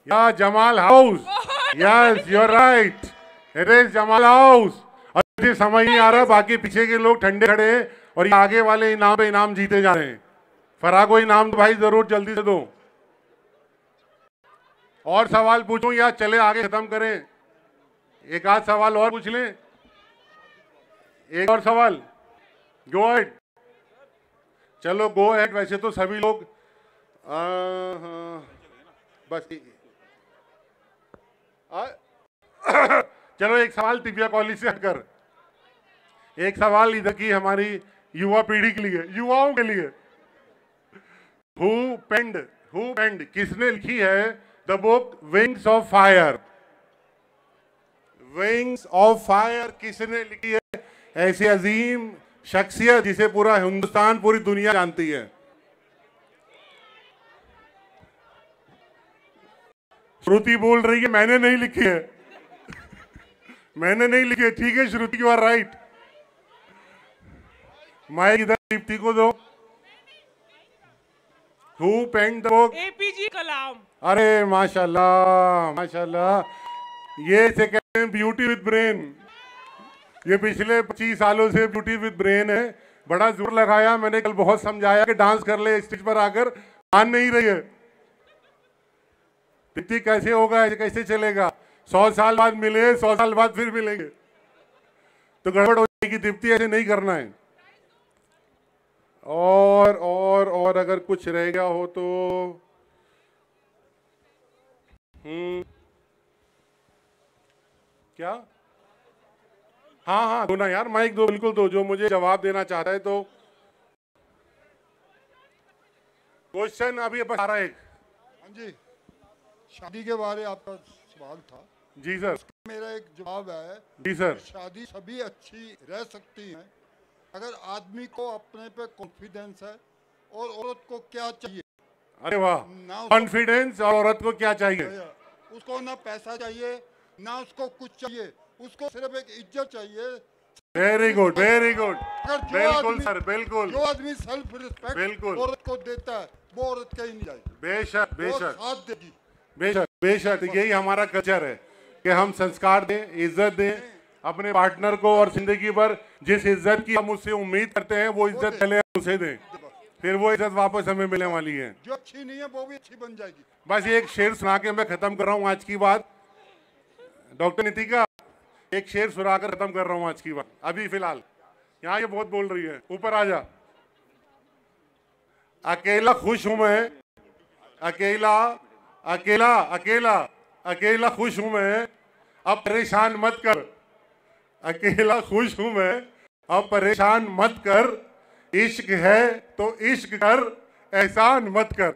या Jamal House yes you right it is Jamal House. और मुझे समझ नहीं आ रहा बाकी पीछे के लोग ठंडे खड़े हैं और ये आगे वाले इनाम पे इनाम जीते जा रहे हैं। फरा को इनाम तो भाई ज़रूर जल्दी से दो। और सवाल पूछूँ या चले आगे खत्म करें? एक आध सवाल और पूछ लें। एक और सवाल। गो हेड चलो गो हेड वैसे तो सभी लोग आ, हाँ, बस चलो, एक सवाल दिव्या कॉलेज से हटकर एक सवाल इधर की हमारी युवा पीढ़ी के लिए, युवाओं के लिए। हु पेंड हु पेंड किसने लिखी है the book wings of fire wings of fire किसने लिखी है? ऐसी अजीम शख्सियत जिसे पूरा हिंदुस्तान, पूरी दुनिया जानती है। श्रुति बोल रही है मैंने नहीं लिखी है। मैंने नहीं लिखी है ठीक है Shruti you are right mike इधर दीप्ति को दो। Who penned the book APJ Kalam. अरे माशाल्लाह माशाल्लाह। ये से कहते हैं ब्यूटी विद ब्रेन ये पिछले 25 सालों से ब्यूटी विद ब्रेन है। बड़ा ज़ोर लगाया मैंने कल बहुत समझाया कि डांस कर ले स्टेज पर आकर। मान नहीं रही है। दीप्ति कैसे होगा कैसे चलेगा? सौ साल बाद मिले, सौ साल बाद फिर मिलेंगे। तो गड़बड़ हो जाएगी दीप्ति ऐसे नहीं करना है। और और और अगर कुछ रह गया हो तो हम्म क्या? हाँ हाँ दो ना यार, माइक दो, बिल्कुल दो, जो मुझे जवाब देना चाहता है तो। क्वेश्चन अभी आ रहा है हाँ जी। शादी के बारे आपका सवाल था। जी सर। मेरा एक जवाब है जी सर। शादी सभी अच्छी रह सकती है अगर आदमी को अपने पे कॉन्फिडेंस है और औरत को क्या चाहिए? अरे वाह। ना कॉन्फिडेंस और औरत को क्या चाहिए? उसको ना पैसा चाहिए ना उसको कुछ चाहिए उसको सिर्फ़ एक इज़्ज़त चाहिए। वेरी गुड वेरी गुड बिल्कुल सर बिल्कुल। जो आदमी सेल्फ रिस्पेक्ट बिल्कुल। औरत को देता है वो औरत कहीं नहीं जाएगी। बेशक बेशक। साथ देगी। बेशक बेशक यही हमारा कल्चर है कि हम संस्कार दें इज़्ज़त दें अपने पार्टनर को और ज़िंदगी भर जिस इज़्ज़त की हम उससे उम्मीद करते हैं वो इज़्ज़त पहले हम उसे दें। फिर वो इज़्ज़त वापस हमें मिलने वाली है। जो अच्छी नहीं है वो भी अच्छी बन जाएगी। बस एक शेर सुना के मैं खत्म कर रहा हूँ आज की बात। डॉक्टर नितिका एक शेर सुना कर खत्म कर रहा हूँ आज की बात। अभी फ़िलहाल। यहाँ ये बहुत बोल रही है। ऊपर आ जा। अकेला खुश हूँ मैं। अकेला अकेला अकेला अकेला खुश हूँ मैं। अब परेशान मत कर। अकेला खुश हूँ मैं। अब परेशान मत कर। इश्क है तो इश्क कर। एहसान मत कर।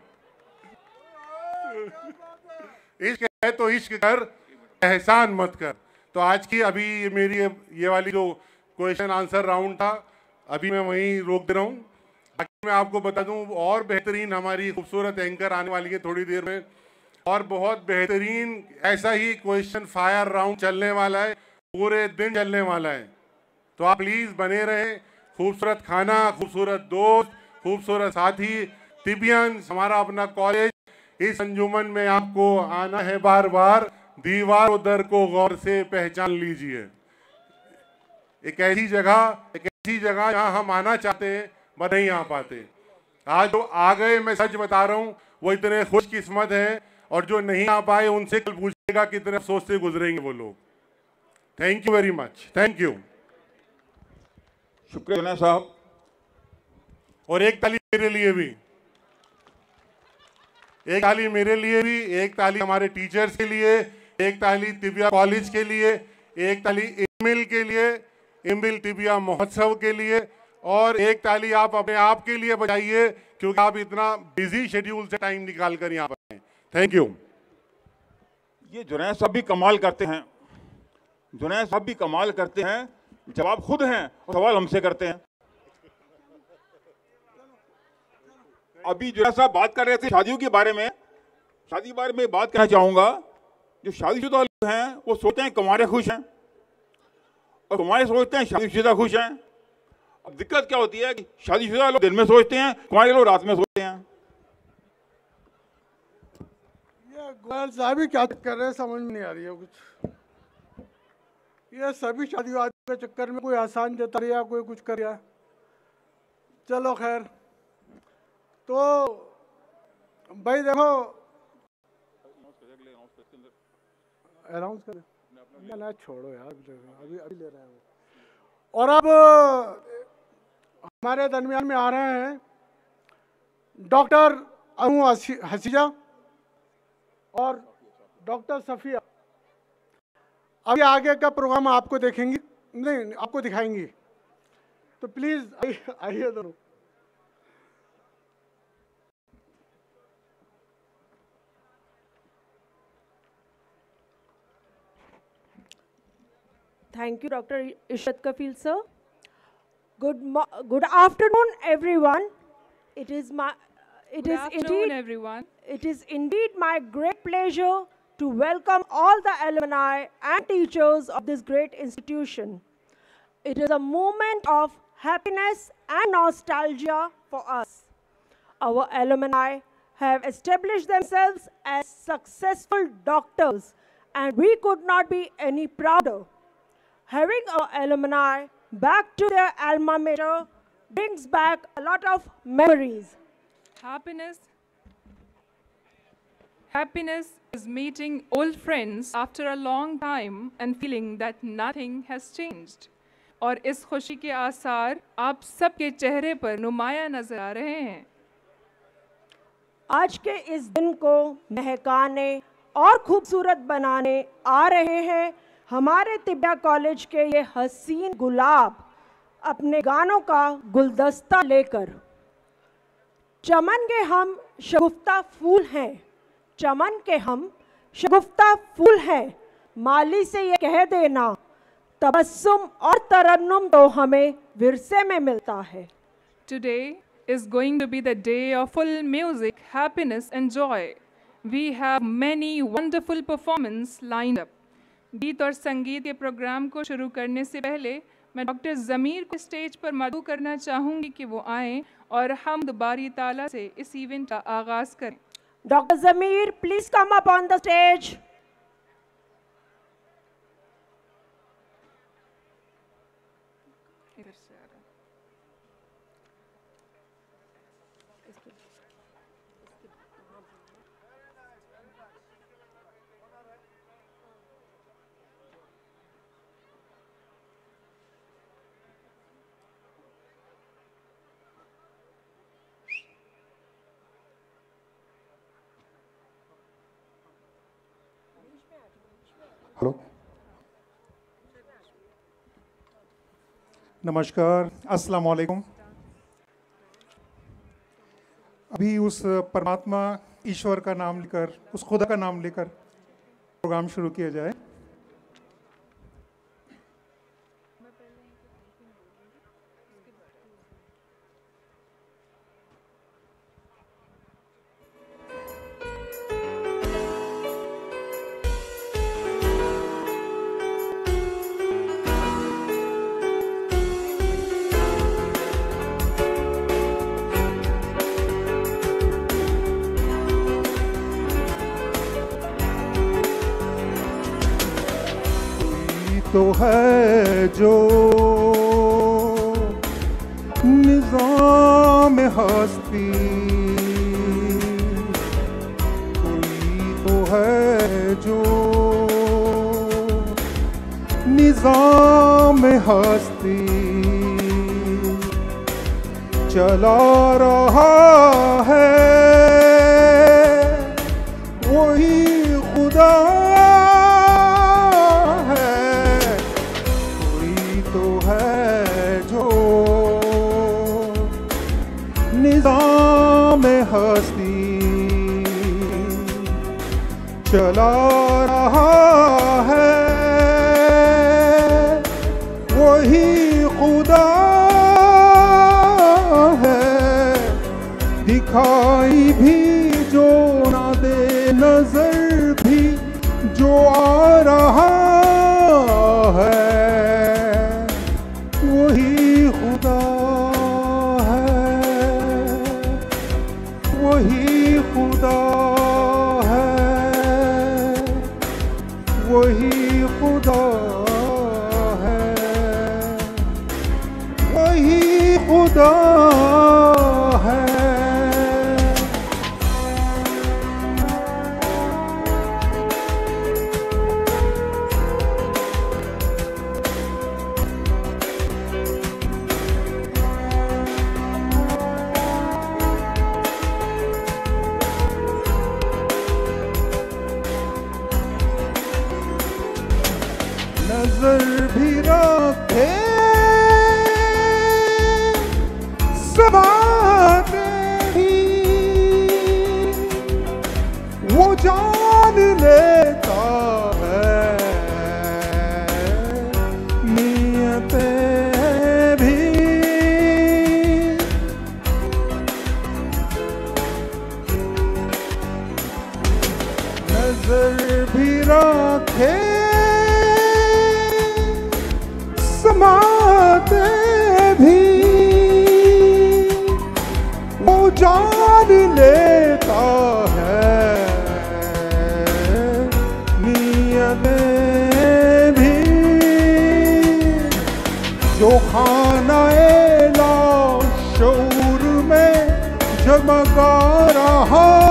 इश्क है तो इश्क कर। एहसान मत कर। तो आज की अभी ये मेरी ये- वाली जो क्वेश्चन आंसर राउंड था, अभी मैं वहीं रोक दे रहा हूँ। मैं आपको बता दूँ, और बेहतरीन हमारी खूबसूरत एंकर आने वाली है थोड़ी देर में। और बहुत बेहतरीन ऐसा ही क्वेश्चन फायर राउंड चलने वाला है, पूरे दिन चलने वाला है। तो आप प्लीज़ बने रहें, खूबसूरत खाना, खूबसूरत दोस्त, खूबसूरत साथी तिबियंस हमारा अपना कॉलेज इस अंजुमन में आपको आना है बार बार दीवार उधर को गौर से पहचान लीजिए। एक ऐसी जगह, एक ऐसी जगह जहाँ हम आना चाहते हैं पर नहीं आ पाते। आज जो आ गए, मैं सच बता रहा हूँ, वो इतने खुशकिस्मत हैं और जो नहीं आ पाए उनसे कल पूछेगा कितने अफसोस से गुजरेंगे वो लोग। Thank you very much thank you शुक्रिया साहब। और एक ताली मेरे लिए भी। एक ताली मेरे लिए भी एक ताली हमारे टीचर्स के लिए एक ताली तिबिया कॉलेज के लिए एक ताली इमिल के लिए इमिल तिबिया महोत्सव के लिए और एक ताली आप अपने आप के लिए बजाइए क्योंकि आप इतना बिज़ी शेड्यूल से टाइम निकाल कर यहाँ पर हैं। थैंक यू ये जुनैद साहब भी कमाल करते हैं। जुनैद साहब भी कमाल करते हैं। जवाब खुद हैं और सवाल हमसे करते हैं। अभी जुनैद साहब, बात कर रहे थे शादियों के बारे में। शादी के बारे में बात करना चाहूँगा। जो शादीशुदा लोग हैं, वो सोचते हैं कुमारे खुश हैं। और कुमारे सोचते हैं शादीशुदा खुश हैं। अब दिक्कत क्या होती है कि शादीशुदा लोग दिन में सोचते हैं कुमारे लोग रात में सोचते ये गोयल साहब ही क्या कर रहे हैं, समझ नहीं आ रही है कुछ। ये सभी शादी के चक्कर में कोई आसान जता रिया कोई कुछ कर रिया चलो खैर। तो भाई देखो। अनाउंस कर ना छोड़ो यार, अभी अभी ले रहे हैं वो। और अब हमारे दरमियान में आ रहे हैं डॉक्टर अनु हसी- हसीजा। और डॉक्टर सफिया। अभी आगे का प्रोग्राम आपको देखेंगी। नहीं, आपको दिखाएँगी। तो प्लीज़ आइए दोनों thank you doctor Ishrat Kafeel sir good good afternoon everyone it is my it Good is afternoon, indeed, everyone. It is indeed my great pleasure to welcome all the alumni and teachers of this great institution. It is a moment of happiness and nostalgia for us. Our alumni have established themselves as successful doctors, and we could not be any prouder. Having our alumni back to their alma mater brings back a lot of memories. Happiness. Happiness is meeting old friends after a long time and feeling that nothing has changed. और इस खुशी के आसार आप सबके चेहरे पर नुमाया नज़र आ रहे हैं आज के इस दिन को महकाने और खूबसूरत बनाने आ रहे हैं हमारे तिब्या कॉलेज के ये हसीन गुलाब अपने गानों का गुलदस्ता लेकर चमन के हम शगुफ्ता फूल हैं। चमन के हम शगुफ्ता फूल हैं। माली से ये कह देना, तबस्सुम और तरन्नुम तो हमें विरसे में मिलता है। Today is going to be the day of full music happiness and joy we have many wonderful performance line up गीत और संगीत के प्रोग्राम को शुरू करने से पहले मैं डॉक्टर ज़मीर को स्टेज पर मदू करना चाहूँगी कि वो आए और हम दोबारी ताला से इस इवेंट का आगाज़ करें doctor Zameer please come up on the stage. Hello नमस्कार अस्सलाम वालेकुम अभी उस परमात्मा ईश्वर का नाम लेकर, उस खुदा का नाम लेकर, प्रोग्राम शुरू किया जाए। जो जो खाना शूर में जमगा रहा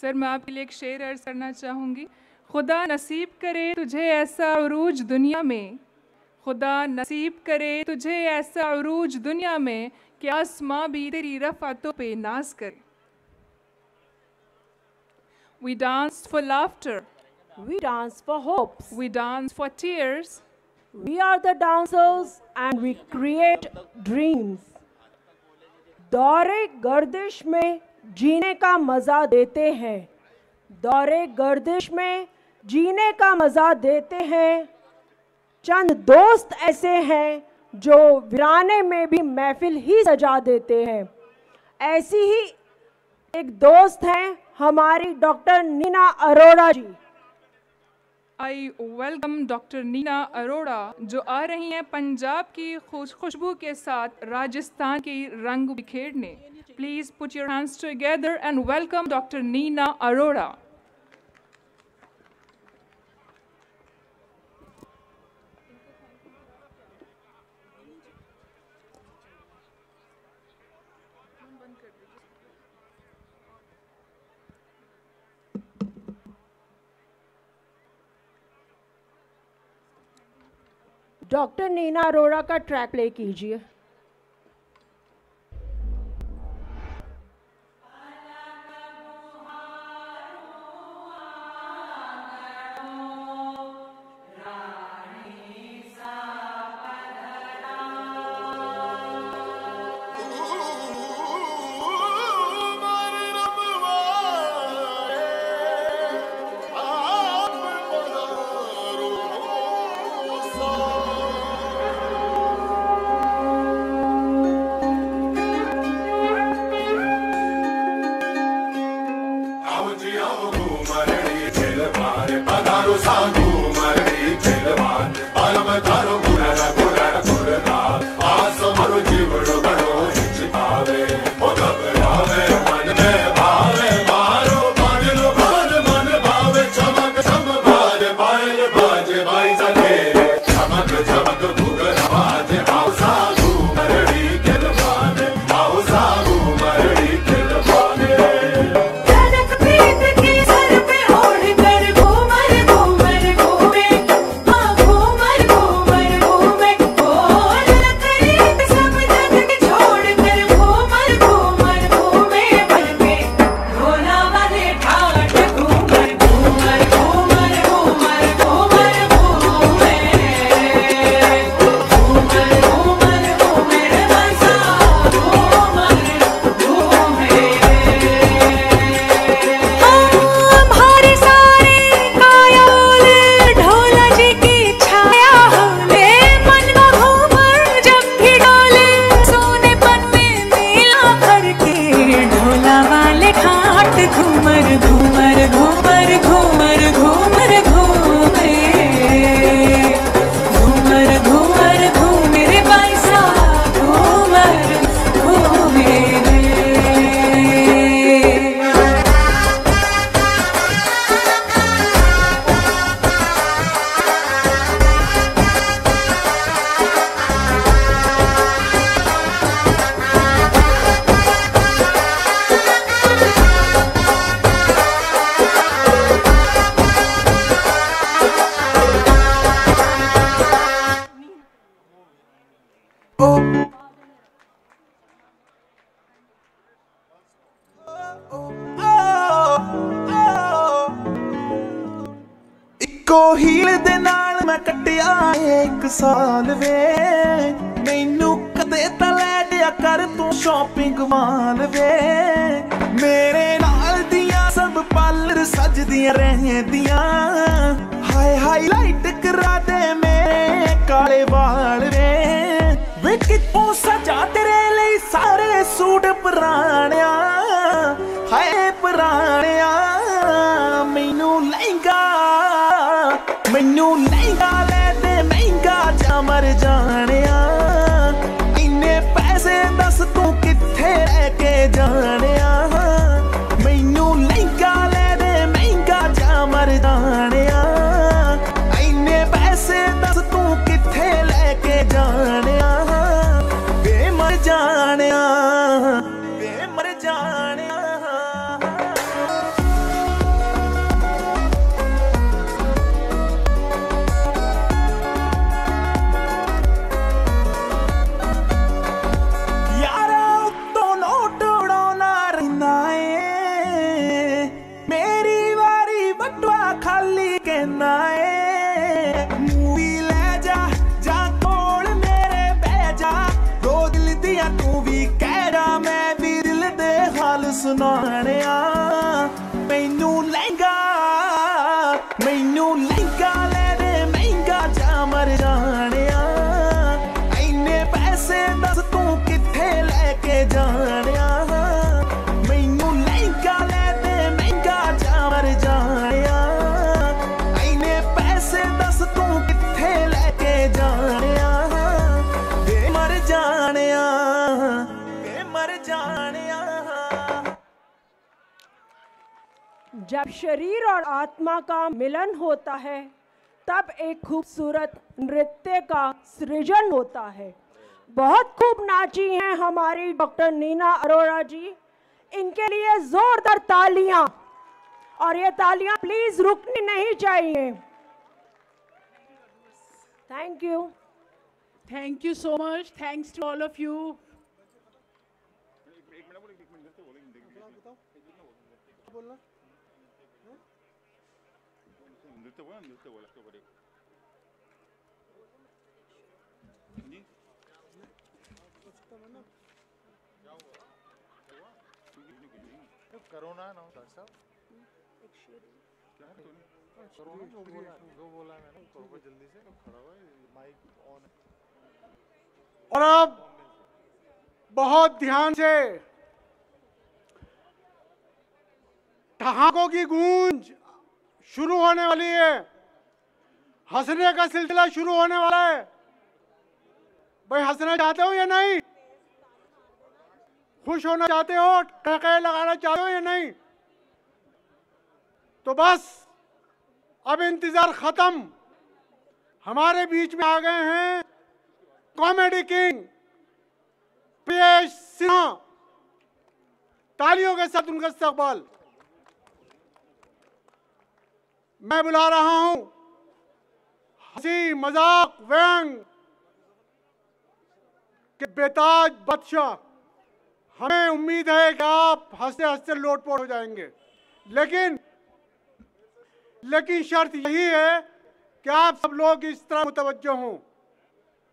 सर मैं आपके लिए एक शेर अर्ज़ करना चाहूँगी खुदा नसीब करे तुझे ऐसा उरूज दुनिया में खुदा नसीब करे तुझे ऐसा अरूज दुनिया में कि आसमां भी तेरी रफ़ातों पे नाज करे We dance for laughter. We dance for hopes. We dance for tears. We are the dancers and we create dreams. दौरे गर्दिश में जीने का मज़ा देते हैं। दौरे गर्दिश में जीने का मज़ा देते हैं। चंद दोस्त ऐसे हैं जो वीराने में भी महफिल ही सजा देते हैं। ऐसी ही एक दोस्त हैं हमारी doctor Neena Arora ji. I welcome doctor Neena Arora, जो आ रही हैं पंजाब की खुश खुशबू के साथ राजस्थान की रंग बिखेरने। please put your hands together and welcome doctor Neena Arora doctor Neena Arora का ट्रैक प्ले कीजिए हमारी डॉक्टर नीना अरोड़ा जी, इनके लिए जोरदार तालियाँ। और ये तालियाँ प्लीज़ रुकनी नहीं चाहिए। Thank you thank you so much thanks to all of you. Corona ना डॉक्टर साहब? कोरोना जो बोला जो बोला मैंने करो जल्दी से खड़ा हुआ माइक ऑन है। और अब बहुत ध्यान से ठहाकों की गूंज शुरू होने वाली है। हंसने का सिलसिला शुरू होने वाला है। भाई हंसना चाहते हो या नहीं? खुश होना चाहते हो टके लगाना चाहते हो या नहीं? तो बस, अब इंतज़ार खत्म। हमारे बीच में आ गए हैं कॉमेडी किंग प्रियेश सिन्हा। तालियों के साथ उनका इस्तकबाल। मैं बुला रहा हूँ। हँसी, मज़ाक, व्यंग के बेताज बादशाह। हमें उम्मीद है कि आप हँसते हँसते लोटपोट हो जाएँगे। लेकिन लेकिन शर्त यही है कि आप सब लोग इस तरह मुतवज्जो हों।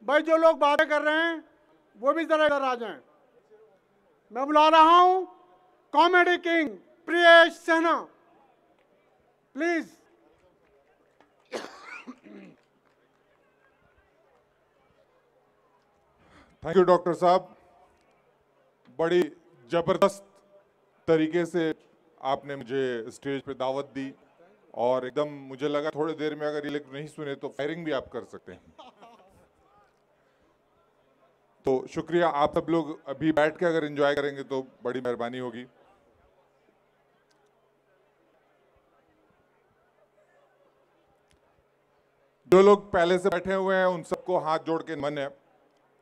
भाई, जो लोग बातें कर रहे हैं, वो भी जरा इधर आ जाएँ। मैं बुला रहा हूँ, comedy king Priyesh Sinha please. Thank you doctor साहब। बड़ी ज़बरदस्त तरीके से आपने मुझे स्टेज पे दावत दी और एकदम मुझे लगा थोड़ी देर में अगर लोग नहीं सुने तो फायरिंग भी आप कर सकते हैं। तो शुक्रिया, आप सब लोग अभी बैठ के अगर एंजॉय करेंगे तो बड़ी मेहरबानी होगी। जो लोग पहले से बैठे हुए हैं, उन सबको हाथ जोड़ के मन है।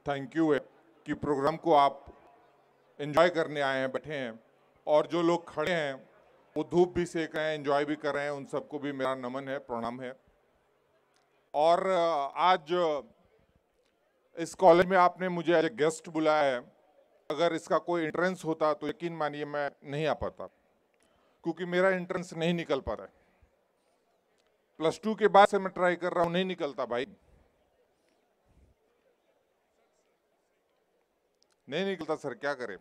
थैंक यू है कि प्रोग्राम को आप एंजॉय करने आए हैं, बैठे हैं। और जो लोग खड़े हैं, वो धूप भी सेक रहे हैं एंजॉय भी कर रहे हैं, उन सबको भी मेरा नमन है, प्रणाम है। और आज इस कॉलेज में आपने मुझे एज ए गेस्ट बुलाया है। अगर इसका कोई एंट्रेंस होता तो यकीन मानिए मैं नहीं आ पाता, क्योंकि मेरा एंट्रेंस नहीं निकल पा रहा है। प्लस टू के बाद से मैं ट्राई कर रहा हूँ, नहीं निकलता भाई। नहीं निकलता सर क्या करें?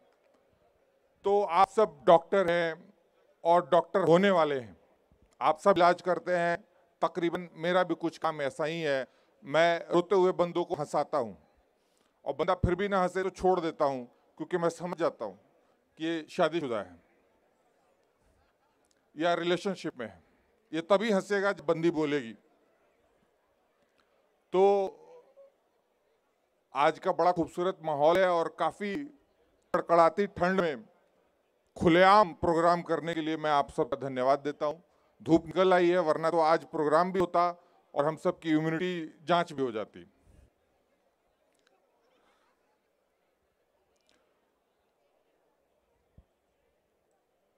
तो आप सब डॉक्टर हैं और डॉक्टर होने वाले हैं। आप सब इलाज करते हैं। तकरीबन मेरा भी कुछ काम ऐसा ही है। मैं रोते हुए बंदों को हंसाता हूँ और बंदा फिर भी ना हंसे तो छोड़ देता हूँ, क्योंकि मैं समझ जाता हूँ कि ये शादीशुदा है या रिलेशनशिप में है। ये तभी हंसेगा जब बंदी बोलेगी। तो आज का बड़ा खूबसूरत माहौल है और काफ़ी कड़कड़ाती ठंड में खुलेआम प्रोग्राम करने के लिए मैं आप सबका धन्यवाद देता हूँ। धूप निकल आई है, वरना तो आज प्रोग्राम भी होता और हम सब की इम्यूनिटी जाँच भी हो जाती।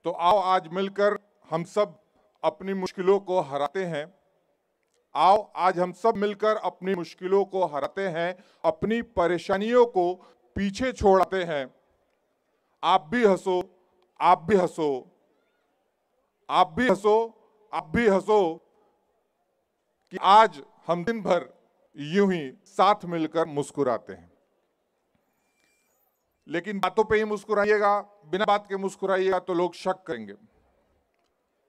तो आओ आज मिलकर हम सब अपनी मुश्किलों को हराते हैं। आओ आज हम सब मिलकर अपनी मुश्किलों को हराते हैं, अपनी परेशानियों को पीछे छोड़ाते हैं। आप भी हंसो आप भी हंसो आप भी हंसो आप भी हंसो कि आज हम दिन भर यूँ ही साथ मिलकर मुस्कुराते हैं। लेकिन बातों पे ही मुस्कुराइएगा, बिना बात के मुस्कुराइएगा तो लोग शक करेंगे।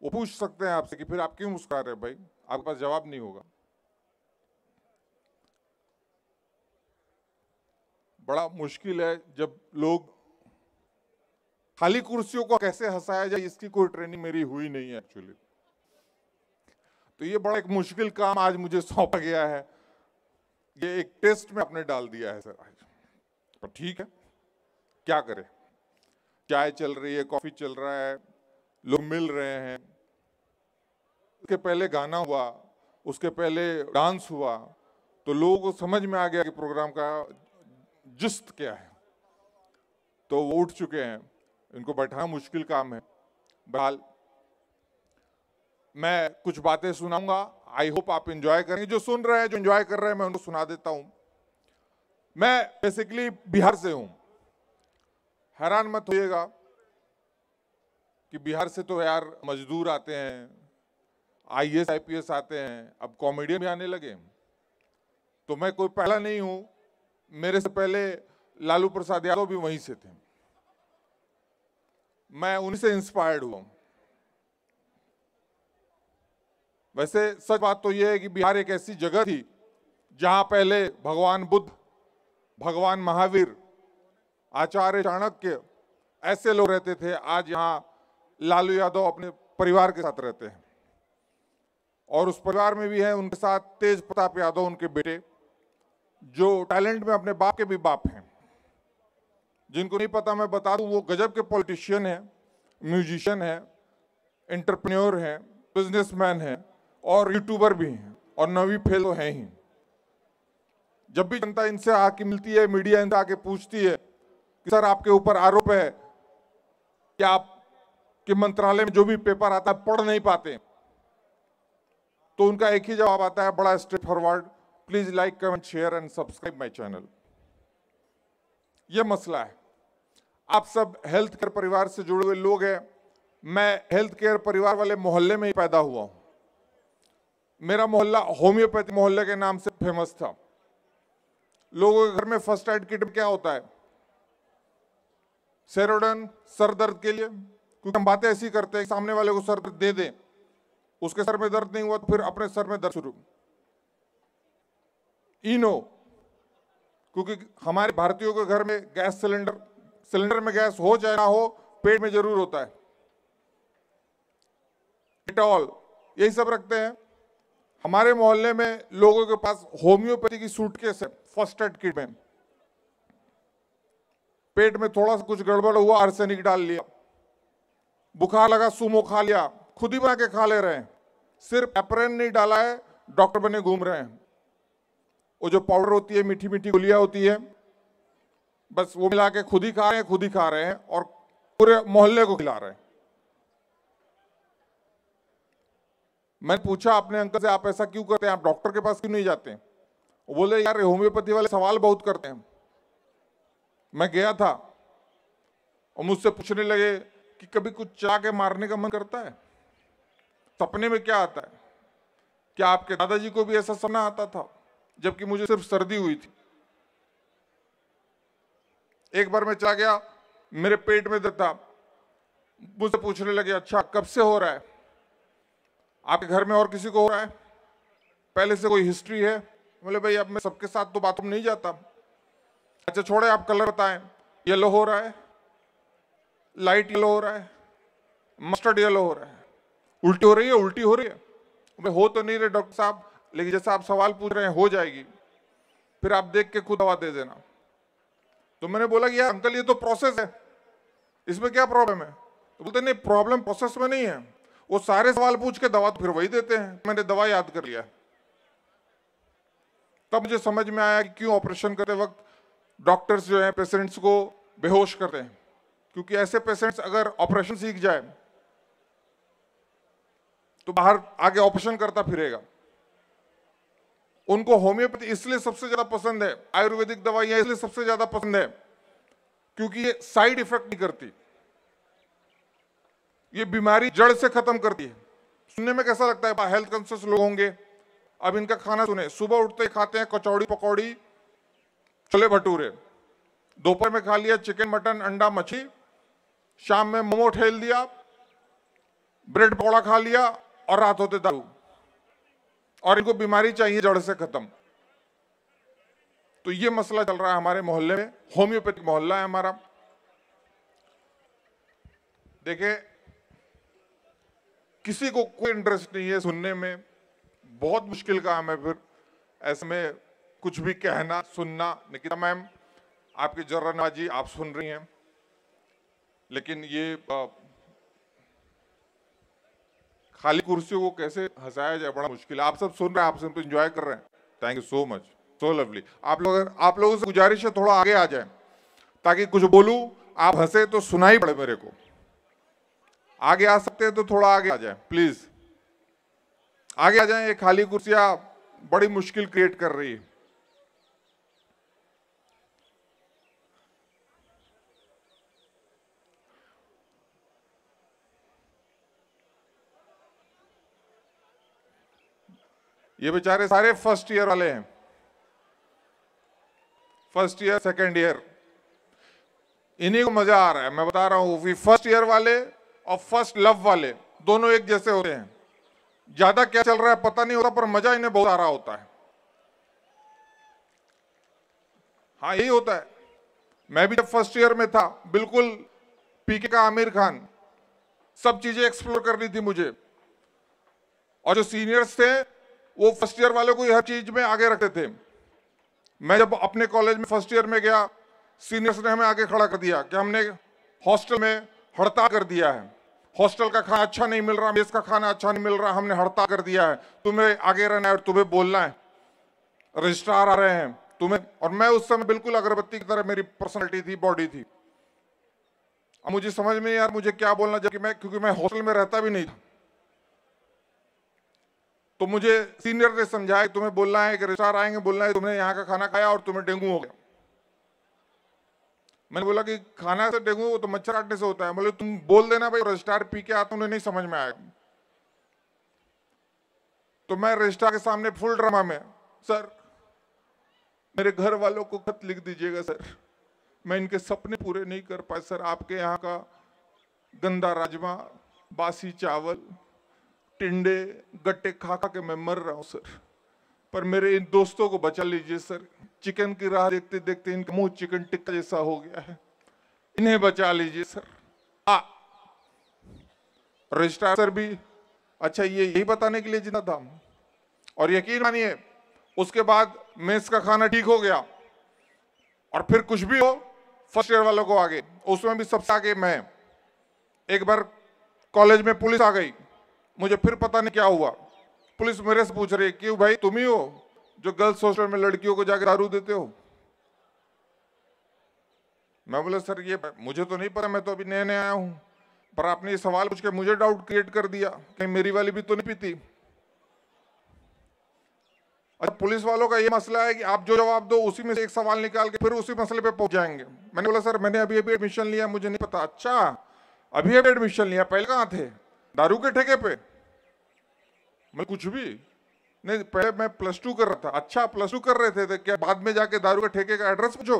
वो पूछ सकते हैं आपसे कि फिर आप क्यों मुस्कुरा रहे भाई? आपके पास जवाब नहीं होगा। बड़ा मुश्किल है जब लोग खाली कुर्सियों को कैसे हंसाया जाए, इसकी कोई ट्रेनिंग मेरी हुई नहीं है एक्चुअली तो ये बड़ा एक मुश्किल काम आज मुझे सौंपा गया है। ये एक टेस्ट में आपने डाल दिया है सर आज। पर ठीक है। क्या करें? चाय चल रही है कॉफ़ी चल रहा है, लोग मिल रहे हैं। उसके पहले गाना हुआ, उसके पहले डांस हुआ तो लोगों को समझ में आ गया कि प्रोग्राम का जिस्त क्या है। तो वो उठ चुके हैं। इनको बैठाना मुश्किल काम है। बहरहाल, मैं कुछ बातें सुनाऊँगा। आई होप आप एंजॉय करेंगे। जो सुन रहे हैं, जो एंजॉय कर रहे हैं, मैं उनको सुना देता हूँ। मैं बेसिकली बिहार से हूँ। हैरान मत होइएगा कि बिहार से तो यार मजदूर आते हैं आईएएस आईपीएस आते हैं, अब कॉमेडियन भी आने लगे। तो मैं कोई पहला नहीं हूँ। मेरे से पहले लालू प्रसाद यादव भी वहीं से थे। मैं उन्हीं से इंस्पायर्ड हुआ वैसे सच बात तो यह है कि बिहार एक ऐसी जगह थी, जहाँ पहले भगवान बुद्ध, भगवान महावीर, आचार्य चाणक्य ऐसे लोग रहते थे, आज यहाँ लालू यादव अपने परिवार के साथ रहते हैं। और उस परिवार में भी है, उनके साथ तेज प्रताप यादव उनके बेटे, जो टैलेंट में अपने बाप के भी बाप हैं। जिनको नहीं पता मैं बता दूँ, वो गजब के पॉलिटिशियन हैं म्यूजिशियन हैं इंटरप्रेन्योर हैं बिजनेसमैन हैं और यूट्यूबर भी हैं और नवी फेलो हैं ही। जब भी जनता इनसे आके मिलती है मीडिया इनसे आके पूछती है कि सर आपके ऊपर आरोप है कि आप के मंत्रालय में जो भी पेपर आता है, पढ़ नहीं पाते। तो उनका एक ही जवाब आता है, बड़ा straight forward please like comment share and subscribe my channel ये मसला है। आप सब हेल्थ केयर परिवार से जुड़े हुए लोग हैं। मैं हेल्थ केयर परिवार वाले मोहल्ले में ही पैदा हुआ हूँ। मेरा मोहल्ला होम्योपैथी मोहल्ले के नाम से फ़ेमस था। लोगों के घर में फ़र्स्ट एड किट क्या होता है? सेरोडन सर दर्द के लिए। क्योंकि हम बातें ऐसी करते हैं सामने वाले को सर दर्द दे दें। उसके सर में दर्द नहीं हुआ तो फिर अपने सर में दर्द शुरू। इनो क्योंकि हमारे भारतीयों के घर में गैस सिलेंडर सिलेंडर में गैस हो चाहे ना हो, पेट में ज़रूर होता है। डिटॉल यही सब रखते हैं। हमारे मोहल्ले में लोगों के पास होम्योपैथी की सूटकेस है फ़र्स्ट एड किट में। पेट में थोड़ा सा कुछ गड़बड़ हुआ आर्सेनिक डाल लिया। बुखार लगा सुमो खा लिया। खुद ही बना के खा ले रहे हैं। सिर्फ़ एप्रेन नहीं डाला है डॉक्टर बने घूम रहे हैं। वो जो पाउडर होती है मीठी मीठी गोलियाँ होती है बस वो मिला के खुद ही खा रहे हैं, खुद ही खा रहे हैं और पूरे मोहल्ले को खिला रहे हैं। मैं पूछा अपने अंकल से, आप ऐसा क्यों करते हैं? आप डॉक्टर के पास क्यों नहीं जाते वो बोले, यार होम्योपैथी वाले सवाल बहुत करते हैं। मैं गया था और मुझसे पूछने लगे कि कभी कुछ चाह के मारने का मन करता है? सपने में क्या आता है? क्या आपके दादाजी को भी ऐसा सपना आता था, जबकि मुझे सिर्फ़ सर्दी हुई थी? एक बार मैं चला गया, मेरे पेट में दर्द था। मुझसे पूछने लगे अच्छा कब से हो रहा है? आपके घर में और किसी को हो रहा है? पहले से कोई हिस्ट्री है? बोले, भाई, अब मैं सबके साथ तो बाथरूम नहीं जाता। अच्छा छोड़े, आप कलर बताएँ। येलो हो रहा है लाइट येलो हो रहा है मस्टर्ड येलो हो रहा है। उल्टी हो रही है, उल्टी हो रही है? मैं हो तो नहीं रहे डॉक्टर साहब, लेकिन जैसा आप सवाल पूछ रहे हैं, हो जाएगी। फिर आप देख के खुद दवा दे देना। तो मैंने बोला कि यार, अंकल, ये तो प्रोसेस है। इसमें क्या प्रॉब्लम है? तो बोलते, नहीं प्रॉब्लम प्रोसेस में नहीं है। वो सारे सवाल पूछ के दवा तो फिर वही देते हैं। मैंने दवा याद कर लिया तब मुझे समझ में आया कि क्यों ऑपरेशन करते वक्त डॉक्टर्स जो है पेशेंट्स को बेहोश करते हैं। क्योंकि ऐसे पेशेंट्स अगर ऑपरेशन सीख जाए तो बाहर आगे ऑपरेशन करता फिरेगा। उनको होम्योपैथी इसलिए सबसे ज़्यादा पसंद है, आयुर्वेदिक दवाइयाँ इसलिए सबसे ज़्यादा पसंद है, क्योंकि ये साइड इफ़ेक्ट नहीं करती। ये बीमारी जड़ से खत्म करती है। सुनने में कैसा लगता है? हेल्थ कॉन्शियस लोग होंगे। अब इनका खाना सुने। सुबह उठते खाते हैं कचौड़ी, पकौड़ी, छोले भटूरे। दोपहर में खा लिया चिकन मटन अंडा मछली शाम में मोमो ठेल दिया ब्रेड पकौड़ा खा लिया और रात होते दारू। और इनको बीमारी चाहिए, जड़ से खत्म। तो ये मसला चल रहा है हमारे मोहल्ले में। होम्योपैथिक मोहल्ला है हमारा। देखे किसी को कोई इंटरेस्ट नहीं है सुनने में। बहुत मुश्किल काम है फिर। ऐसे में कुछ भी कहना, सुनना, निकिता मैम, आपकी जर्रानाजी आप सुन रही हैं। लेकिन ये खाली कुर्सियों को कैसे हंसाया जाए, बड़ा मुश्किल आप सब सुन रहे हैं, आप सब इंजॉय कर रहे हैं। Thank you so much so lovely आप लोग आप लोगों से गुजारिश है, थोड़ा आगे आ जाए, ताकि कुछ बोलूँ, आप हंसे तो सुना ही पड़े मेरे को। आगे आ सकते हैं तो थोड़ा आगे आ जाए प्लीज़ आगे आ जाए, ये खाली कुर्सियाँ बड़ी मुश्किल क्रिएट कर रही है। ये बेचारे सारे फ़र्स्ट ईयर वाले हैं। First year, second year. इन्हीं को मज़ा आ रहा है। मैं बता रहा हूँ फ़र्स्ट ईयर वाले और फ़र्स्ट लव वाले, दोनों एक जैसे होते हैं। ज़्यादा क्या चल रहा है पता नहीं होता, पर मज़ा इन्हें बहुत आ रहा होता है। हाँ यही होता है। मैं भी जब फ़र्स्ट ईयर में था, बिल्कुल पीके का आमिर खान, सब चीज़ें एक्सप्लोर करनी थी मुझे। और जो सीनियर्स थे वो फ़र्स्ट ईयर वाले को हर चीज़ में आगे रखते थे। मैं जब अपने कॉलेज में फ़र्स्ट ईयर में गया सीनियर्स ने हमें आगे खड़ा कर दिया कि हमने हॉस्टल में हड़ताल कर दिया है। हॉस्टल का खाना अच्छा नहीं मिल रहा, मेस का खाना अच्छा नहीं मिल रहा, हमने हड़ताल कर दिया है। तुम्हें आगे रहना है और तुम्हें बोलना है। रजिस्ट्रार आ रहे हैं तुम्हें। और मैं उस समय बिल्कुल अगरबत्ती की तरह मेरी पर्सनैलिटी थी बॉडी थी। अब मुझे समझ में यार मुझे क्या बोलना, जबकि मैं, क्योंकि मैं हॉस्टल में रहता भी नहीं था। तो मुझे सीनियर ने समझाया तुम्हें बोलना है कि रजिस्ट्रार आएँगे, बोलना है तुमने यहाँ का खाना खाया और तुम्हें डेंगू हो गया। मैंने बोला कि खाना से डेंगू तो मच्छर काटने से होता है। बोले, तुम बोल देना भाई रजिस्ट्रार पी के आता उन्हें नहीं समझ में आया। तो मैं रजिस्ट्रार के सामने फुल ड्रामा में, सर, मेरे घर वालों को खत लिख दीजिएगा, सर। मैं इनके सपने पूरे नहीं कर पाए सर। आपके यहाँ का गंदा राजमा, बासी चावल टिंडे गट्टे खा खा के मैं मर रहा हूँ, सर। पर मेरे इन दोस्तों को बचा लीजिए, सर। चिकन की राह देखते देखते इनका मुँह चिकन टिक्का जैसा हो गया है। इन्हें बचा लीजिए, सर। आ रजिस्ट्रार सर भी अच्छा ये यही बताने के लिए जितना था। और यकीन मानिए, उसके बाद मेस का खाना ठीक हो गया। और फिर कुछ भी हो, फ़र्स्ट ईयर वालों को आगे। उसमें भी सबसे आगे मैं। एक बार कॉलेज में पुलिस आ गई। मुझे फिर पता नहीं क्या हुआ। पुलिस मेरे से पूछ रही क्यों भाई, तुम ही हो जो गर्ल्स हॉस्टल में लड़कियों को जाकर दारू देते हो? मैं बोला, सर, ये मुझे तो नहीं पता, मैं तो अभी नया नया आया हूँ। पर आपने ये सवाल पूछ के मुझे डाउट क्रिएट कर दिया कहीं मेरी वाली भी तो नहीं पीती। अच्छा पुलिस वालों का ये मसला है कि आप जो जवाब दो, उसी में से एक सवाल निकाल के फिर उसी मसले पे पहुँच जाएँगे। मैंने बोला, सर, मैंने अभी अभी एडमिशन लिया, मुझे नहीं पता। अच्छा अभी अभी एडमिशन लिया, पहले कहाँ थे? दारू के ठेके पे? मैं कुछ भी? नहीं पहले मैं प्लस टू कर रहा था। अच्छा प्लस टू कर रहे थे, थे क्या बाद में जाके दारू के ठेके का एड्रेस पूछो?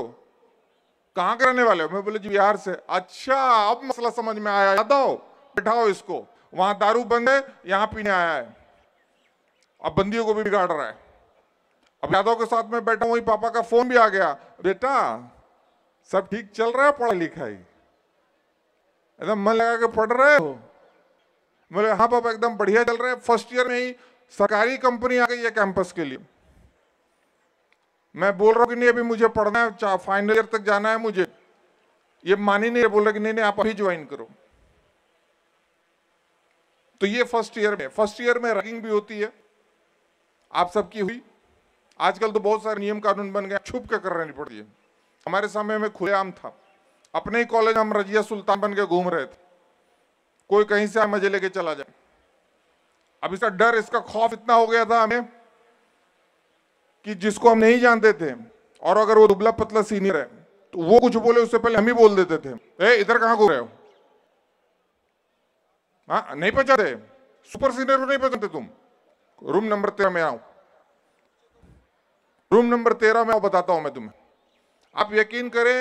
कहाँ के रहने वाले हो? मैं बोले जी बिहार से। अच्छा अब मसला समझ में आया। यादव बैठाओ इसको। वहाँ दारू बंद है यहाँ पीने आया है। अब बंदियों को भी बिगाड़ रहा है। अब यादव के साथ में बैठा वही पापा का फ़ोन भी आ गया। बेटा सब ठीक चल रहा है पढ़ाई लिखाई? एकदम मन लगा के पढ़ रहे हो? बोले हाँ पापा, एकदम बढ़िया चल रहे है। फ़र्स्ट ईयर में ही सरकारी कंपनी आ गई है कैंपस के लिए। मैं बोल रहा हूँ कि नहीं, अभी मुझे पढ़ना है फाइनल ईयर तक जाना है मुझे। ये मान ही नहीं बोल रहा कि नहीं नहीं, आप अभी ज्वाइन करो। तो ये फ़र्स्ट ईयर में फ़र्स्ट ईयर में रैगिंग भी होती है। आप सबकी हुई। आजकल तो बहुत सारे नियम कानून बन गए, छुप के करनी पड़ती है। हमारे समय में खुलेआम था। अपने ही कॉलेज हम रजिया सुल्तान बन के घूम रहे थे। कोई कहीं से मज़े लेके चला जाए। अब इसका डर, इसका खौफ इतना हो गया था हमें कि जिसको हम नहीं जानते थे, और अगर वो दुबला पतला सीनियर है तो वो कुछ बोले, उससे पहले हम ही बोल देते थे, ए, इधर कहाँ घूम रहे हो? हाँ नहीं पहचानते। सुपर सीनियर को नहीं पहचानते तुम। रूम नंबर तेरह में आओ। रूम नंबर तेरह में आओ, बताता हूँ मैं तुम्हें। आप यकीन करें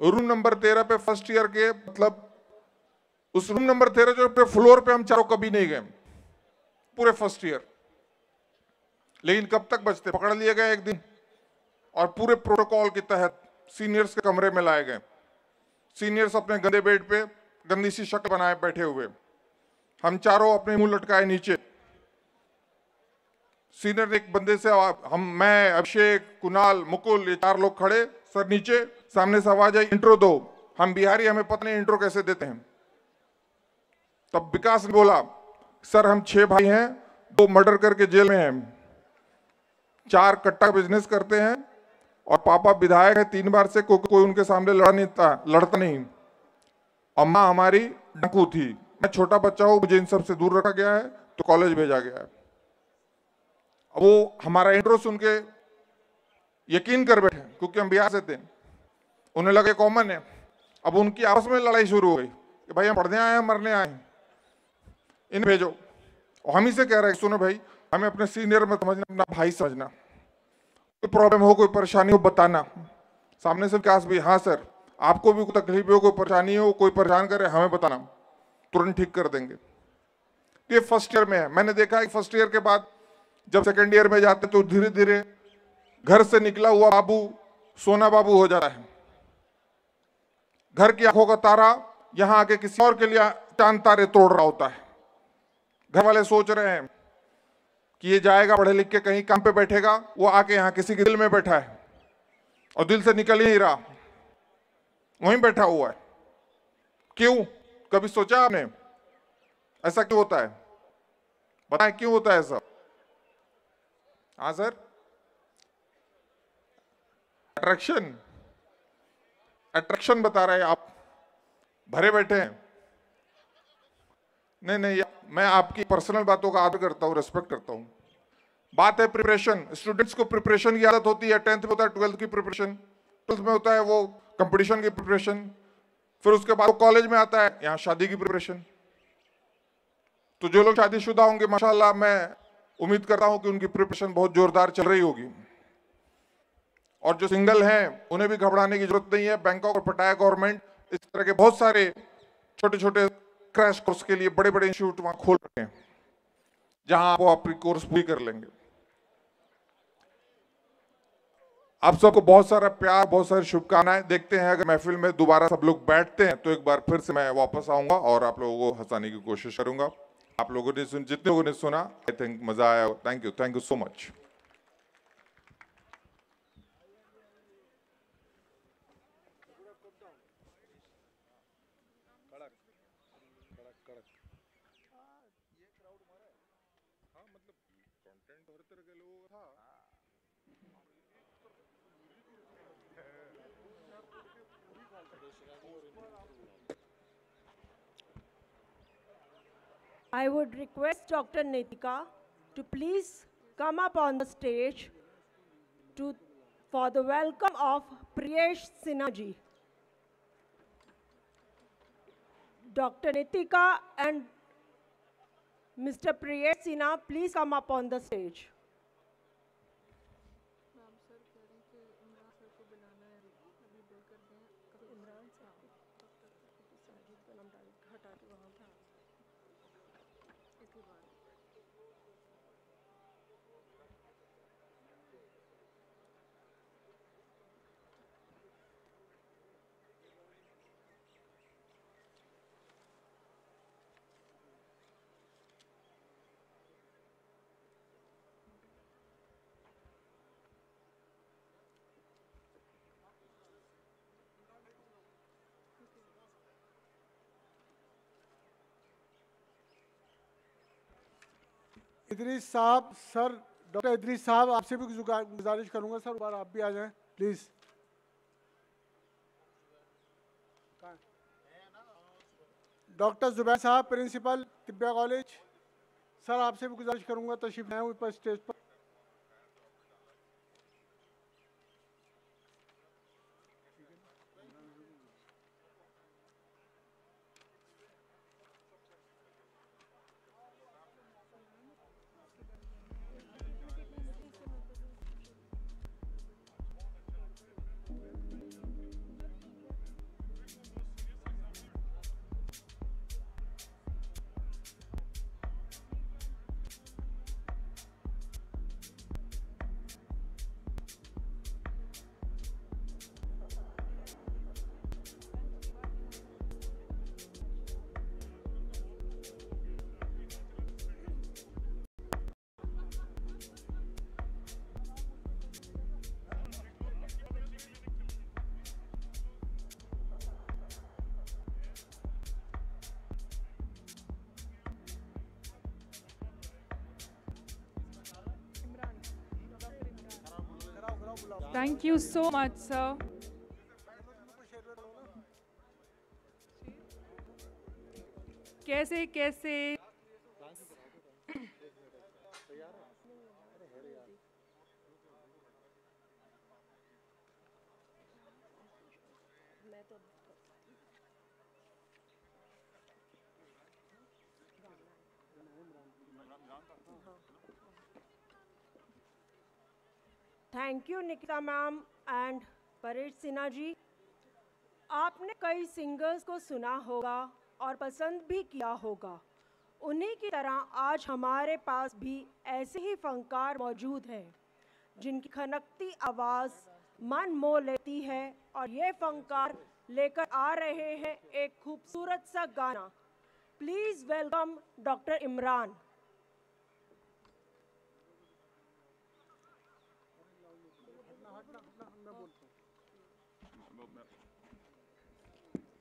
रूम नंबर तेरह पे फ़र्स्ट ईयर के मतलब उस रूम नंबर तेरह जो पे फ्लोर पे हम चारों कभी नहीं गए। पूरे फ़र्स्ट ईयर लेकिन कब तक बचते? पकड़ लिए गए एक दिन। और पूरे प्रोटोकॉल के तहत सीनियर्स के कमरे में लाए गए। सीनियर्स अपने गंदे बेड पे गंदी सी शक्ल बनाए बैठे हुए। हम चारों अपने मुँह लटकाए नीचे। सीनियर एक बंदे से हम मैं, अभिषेक, कुणाल, मुकुल, ये चार लोग खड़े, सर नीचे। सामने से आवाज़ आई इंट्रो दो। हम बिहारी, हमें पता नहीं इंट्रो कैसे देते हैं। तब विकास ने बोला सर हम छह भाई हैं दो मर्डर करके जेल में हैं। चार कट्टा बिज़नेस करते हैं और पापा विधायक है तीन बार से को, कोई उनके सामने लड़ा नहीं था लड़ता नहीं। अम्मा हमारी डाकू थी। मैं छोटा बच्चा हूँ मुझे इन सबसे दूर रखा गया है तो कॉलेज भेजा गया है। अब वो हमारा इंट्रो सुन के यकीन कर बैठे क्योंकि हम बिहार से थे। उन्हें लगे कॉमन है। अब उनकी आपस में लड़ाई शुरू हो गई कि भाई हम पढ़ने आए हैं मरने आए हैं। इन भेजो। और हम ही से कह रहे हैं, सुनो भाई, हमें अपने सीनियर में समझना, अपना भाई समझना। कोई प्रॉब्लम हो, कोई परेशानी हो, बताना। सामने से विकास भी हाँ सर, आपको भी कोई तकलीफ़ हो, कोई परेशानी हो, कोई परेशान करे, हमें बताना। तुरंत ठीक कर देंगे। ये फ़र्स्ट ईयर में है। मैंने देखा है फ़र्स्ट ईयर के बाद जब सेकेंड ईयर में जाते तो धीरे धीरे घर से निकला हुआ बाबू, सोना बाबू हो जाता है। घर की आँखों का तारा यहाँ आके किसी और के लिए चाँद तारे तोड़ रहा होता है। घर वाले सोच रहे हैं कि ये जाएगा, पढ़े लिख के कहीं काम पे बैठेगा, वो आके यहाँ किसी के दिल में बैठा है और दिल से निकल ही नहीं रहा। वहीं बैठा हुआ है। क्यों? कभी सोचा आपने? ऐसा क्यों होता है? बताएँ, क्यों होता है ऐसा? हाँ सर? अट्रैक्शन अट्रैक्शन बता रहे हैं आप। भरे बैठे हैं। नहीं नहीं मैं आपकी पर्सनल बातों का आदर करता हूँ रेस्पेक्ट करता हूँ। बात है प्रिपरेशन स्टूडेंट्स को प्रिपरेशन की आदत होती है टेंथ में होता है ट्वेल्थ की प्रिपरेशन ट्वेल्थ में होता है वो कंपटीशन की प्रिपरेशन फिर उसके बाद वो कॉलेज में आता है, यहाँ शादी की प्रिपरेशन तो जो लोग शादीशुदा होंगे, माशाल्लाह मैं उम्मीद करता हूँ कि उनकी प्रिपरेशन बहुत जोरदार चल रही होगी। और जो सिंगल हैं, उन्हें भी घबराने की ज़रूरत नहीं है। बैंकॉक और पटाया गवर्नमेंट इस तरह के बहुत सारे छोटे छोटे क्रैश कोर्स के लिए बड़े बड़े इंस्टीट्यूट वहाँ खोल रखे हैं, जहाँ वो अपनी कोर्स पूरी कर लेंगे। आप सबको बहुत सारा प्यार, बहुत सारी शुभकामनाएँ देखते हैं। अगर महफिल में दोबारा सब लोग बैठते हैं तो एक बार फिर से मैं वापस आऊँगा और आप लोगों को हंसाने की कोशिश करूँगा। आप लोगों ने सुन, जितने लोगों ने सुना आई थिंक मज़ा आया। Thank you thank you so much I would request Dr. Nitika to please come up on the stage to, for the welcome of Priyesh Sinhaji. Dr. Nitika and Mr. Priyesh Sinha, please come up on the stage. Idris साहब, sir, doctor Idris साहब, आपसे भी गुजारिश करूँगा, sir, बार आप भी आ जाएँ please doctor Zubair साहब, प्रिंसिपल तिब्बिया कॉलेज। सर, आपसे भी गुजारिश करूँगा, तशरीफ़ हैं ऊपर स्टेज पर। Thank you so much, sir. कैसे कैसे thank you Nikita ma'am and Paresh Sinha ji आपने कई सिंगर्स को सुना होगा और पसंद भी किया होगा। उन्हीं की तरह आज हमारे पास भी ऐसे ही फनकार मौजूद हैं, जिनकी खनकती आवाज़ मन मोह लेती है और ये फनकार लेकर आ रहे हैं एक खूबसूरत सा गाना। Please welcome doctor Imran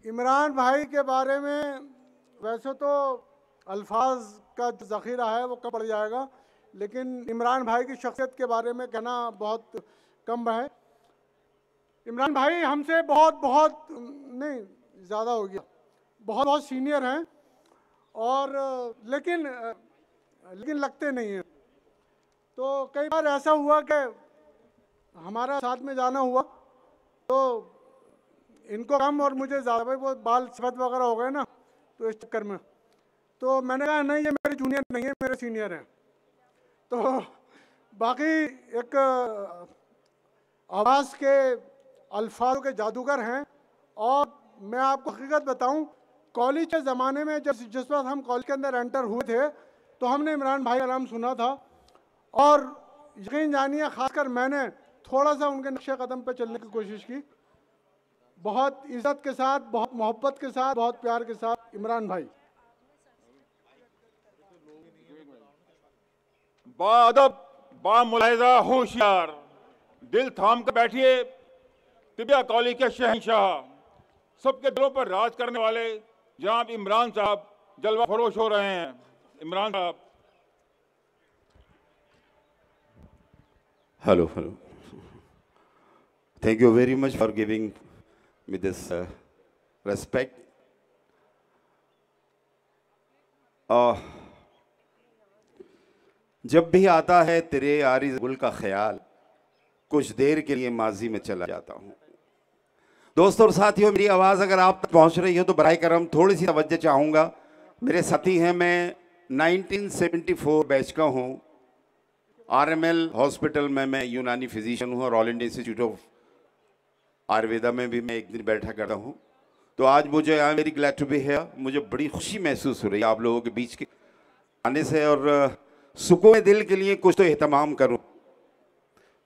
Imran भाई के बारे में वैसे तो अल्फाज का जो ज़ख़ीरा है, वो कम पड़ जाएगा, लेकिन इमरान भाई की शख्सियत के बारे में कहना बहुत कम है। इमरान भाई हमसे बहुत बहुत, नहीं, ज़्यादा हो गया। बहुत बहुत सीनियर हैं और, लेकिन लेकिन लगते नहीं हैं। तो कई बार ऐसा हुआ कि हमारा साथ में जाना हुआ तो इनको कम और मुझे ज़्यादा, भाई वो बाल सफ़ेद वगैरह हो गए ना तो इस चक्कर में। तो मैंने कहा, नहीं, ये मेरे जूनियर नहीं है, मेरे सीनियर हैं। तो बाकी एक आवाज़ के अल्फाज के जादूगर हैं और मैं आपको हकीकत बताऊँ कॉलेज के ज़माने में जब, जिस वक्त हम कॉलेज के अंदर एंटर हुए थे तो हमने इमरान भाई का नाम सुना था। और यकीन जानिए, खासकर मैंने थोड़ा सा उनके नक्शे कदम पर चलने की कोशिश की। बहुत इज़्ज़त के साथ बहुत मोहब्बत के साथ बहुत प्यार के साथ इमरान भाई। बादब बा मुलायजा होशियार। दिल थाम कर बैठिए तिबिया कॉलेज के शहनशाह सबके दिलों पर राज करने वाले जनाब इमरान साहब जलवा फरोश हो रहे हैं। इमरान साहब। Hello hello thank you very much for giving me this uh, respect. Uh, जब भी आता है तेरे यारी गुल का ख्याल कुछ देर के लिए माजी में चला जाता हूँ। दोस्तों और साथियों मेरी आवाज़ अगर आप तक पहुँच रही हो तो बरए करम थोड़ी सी तवज्जो चाहूँगा। मेरे साथी हैं मैं 1974 बैच का हूँ। आरएमएल हॉस्पिटल में मैं यूनानी फिजिशियन हूँ और all India institute of Ayurveda में भी मैं एक दिन बैठा करता हूँ। तो आज मुझे, I very glad to be here. मुझे बड़ी खुशी महसूस हो रही है आप लोगों के बीच के आने से और सुकून दिल के लिए कुछ तो अहतमाम करूँ।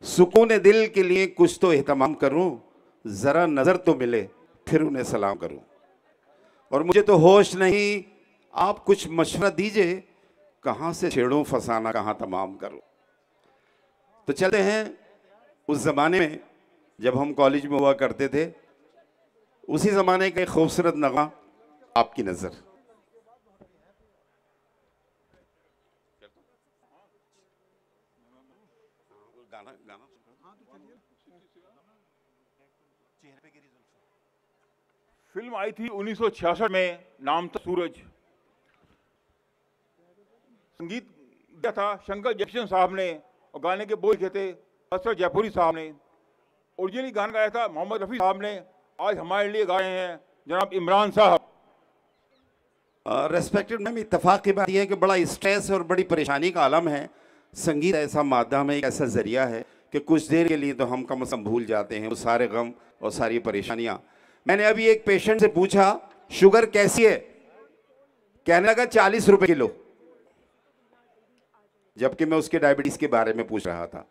सुकून दिल के लिए कुछ तो अहतमाम करूँ। ज़रा नज़र तो मिले, फिर उन्हें सलाम करूँ। और मुझे तो होश नहीं, आप कुछ मशवरा दीजिए, कहाँ से छेड़ूँ फसाना कहाँ तमाम करूँ। तो चलते हैं, उस ज़माने में जब हम कॉलेज में हुआ करते थे, उसी ज़माने का एक खूबसूरत नगा आपकी नज़र। फ़िल्म आई थी 1966 में, नाम था सूरज। संगीत दिया था, शंकर जयकिशन साहब ने और गाने के बोल थे जयपुरी साहब ने। ओरिजिनली गाना गाया था, मोहम्मद रफ़ी साहब ने, आज हमारे लिए गाए हैं, जनाब इमरान साहब। रेस्पेक्टेड मैम इतफाक़ की बात यह है कि बड़ा स्ट्रेस और बड़ी परेशानी का आलम है। संगीत ऐसा माध्यम है एक ऐसा ज़रिया है कि कुछ देर के लिए तो हम कम अज़ कम भूल जाते हैं, वो सारे गम और सारी परेशानियाँ। मैंने अभी एक पेशेंट से पूछा, शुगर कैसी है? कहने लगा, चालीस रुपए किलो। जबकि मैं उसके डायबिटीज़ के बारे में पूछ रहा था।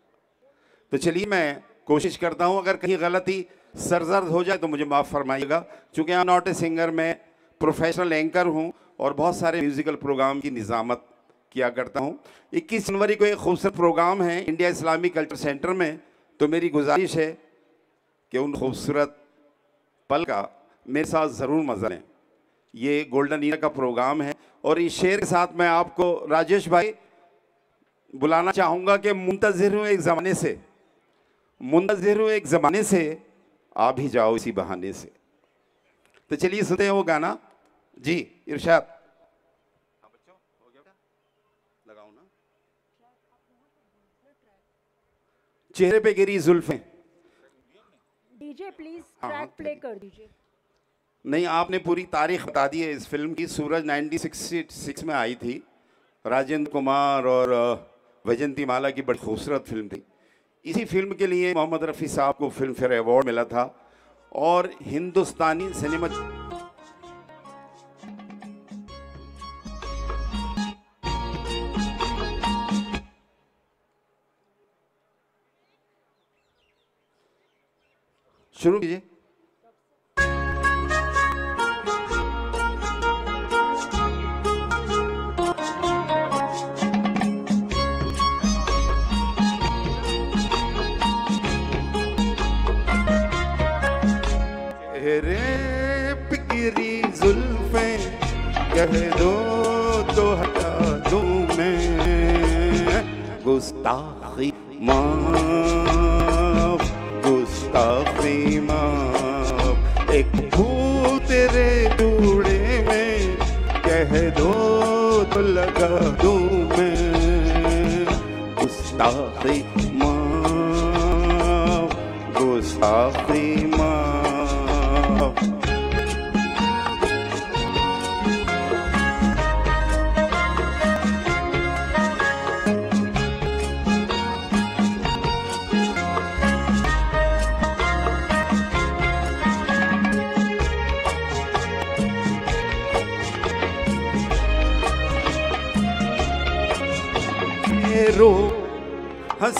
तो चलिए मैं कोशिश करता हूँ, अगर कहीं गलती सरजर्द हो जाए तो मुझे माफ़ फरमाइएगा। चूँकि आई नॉट ए सिंगर मैं प्रोफेशनल एंकर हूँ और बहुत सारे म्यूज़िकल प्रोग्राम की निज़ामत किया करता हूँ। 21 जनवरी को एक खूबसूरत प्रोग्राम है इंडिया इस्लामी कल्चर सेंटर में। तो मेरी गुजारिश है कि उन खूबसूरत पल का मेरे साथ ज़रूर मज़ा लें। ये गोल्डन ईयर का प्रोग्राम है और इस शेर के साथ मैं आपको राजेश भाई बुलाना चाहूँगा कि मुंतज़र हूँ एक ज़माने से। मुंतजिर हूँ एक ज़माने से आ भी जाओ इसी बहाने से। तो चलिए सुनते हैं वो गाना। जी इरशाद। चेहरे पे गिरी जुल्फें। डीजे प्लीज़ हाँ, ट्रैक प्ले कर दीजिए। नहीं आपने पूरी तारीख बता दी है इस फ़िल्म की। सूरज 1966 में आई थी। राजेंद्र कुमार और वैजंती माला की बड़ी खूबसूरत फ़िल्म थी। इसी फ़िल्म के लिए मोहम्मद रफ़ी साहब को फ़िल्म फेयर अवार्ड मिला था और हिंदुस्तानी सिनेमा शुरू कीजिए। चेहरे पिकरी जुल्फें कह दो तो हटा दूँ मैं। गुस्ताखी माफ़ गुस्ताखी माफ़। एक फूल तेरे जूड़े में कह दो तो लगा दूँ मैं। गुस्ताखी माफ़ गुस्ताखी माफ़।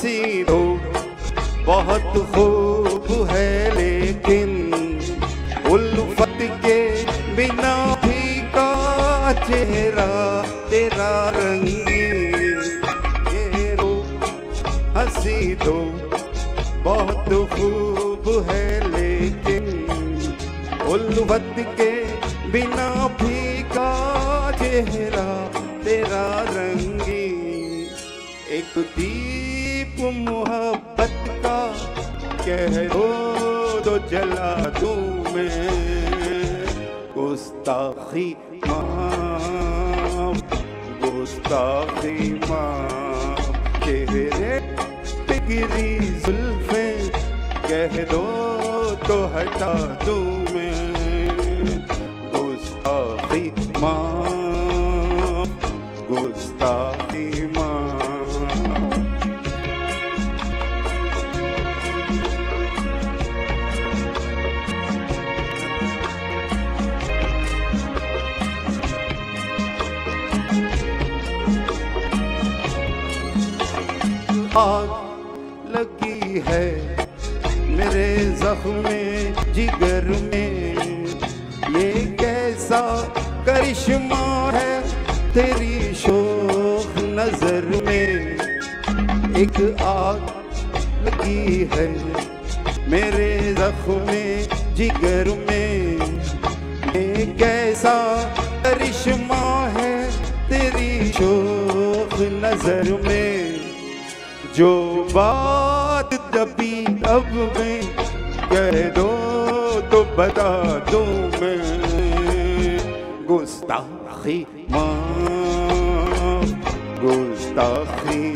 हँसी दो बहुत खूब है लेकिन उल्फत के बिना फीका चेहरा, तेरा रंगीन ये रो हँसी दो बहुत खूब है लेकिन उल्फत के दो तो जला तू में गुस्ताखी माँ गुस्ताखी माँ। तेरे पे गिरी जुल्फे, कह दो तो हटा दूँ आग लगी है मेरे जख्म, जिगर में। ये कैसा करिश्मा है तेरी शोख नज़र में। एक आग लगी है मेरे जख्म, जिगर बात दबी अब मैं कह दो तो बता दो मैं। गुस्ताखी माँ गुस्ताखी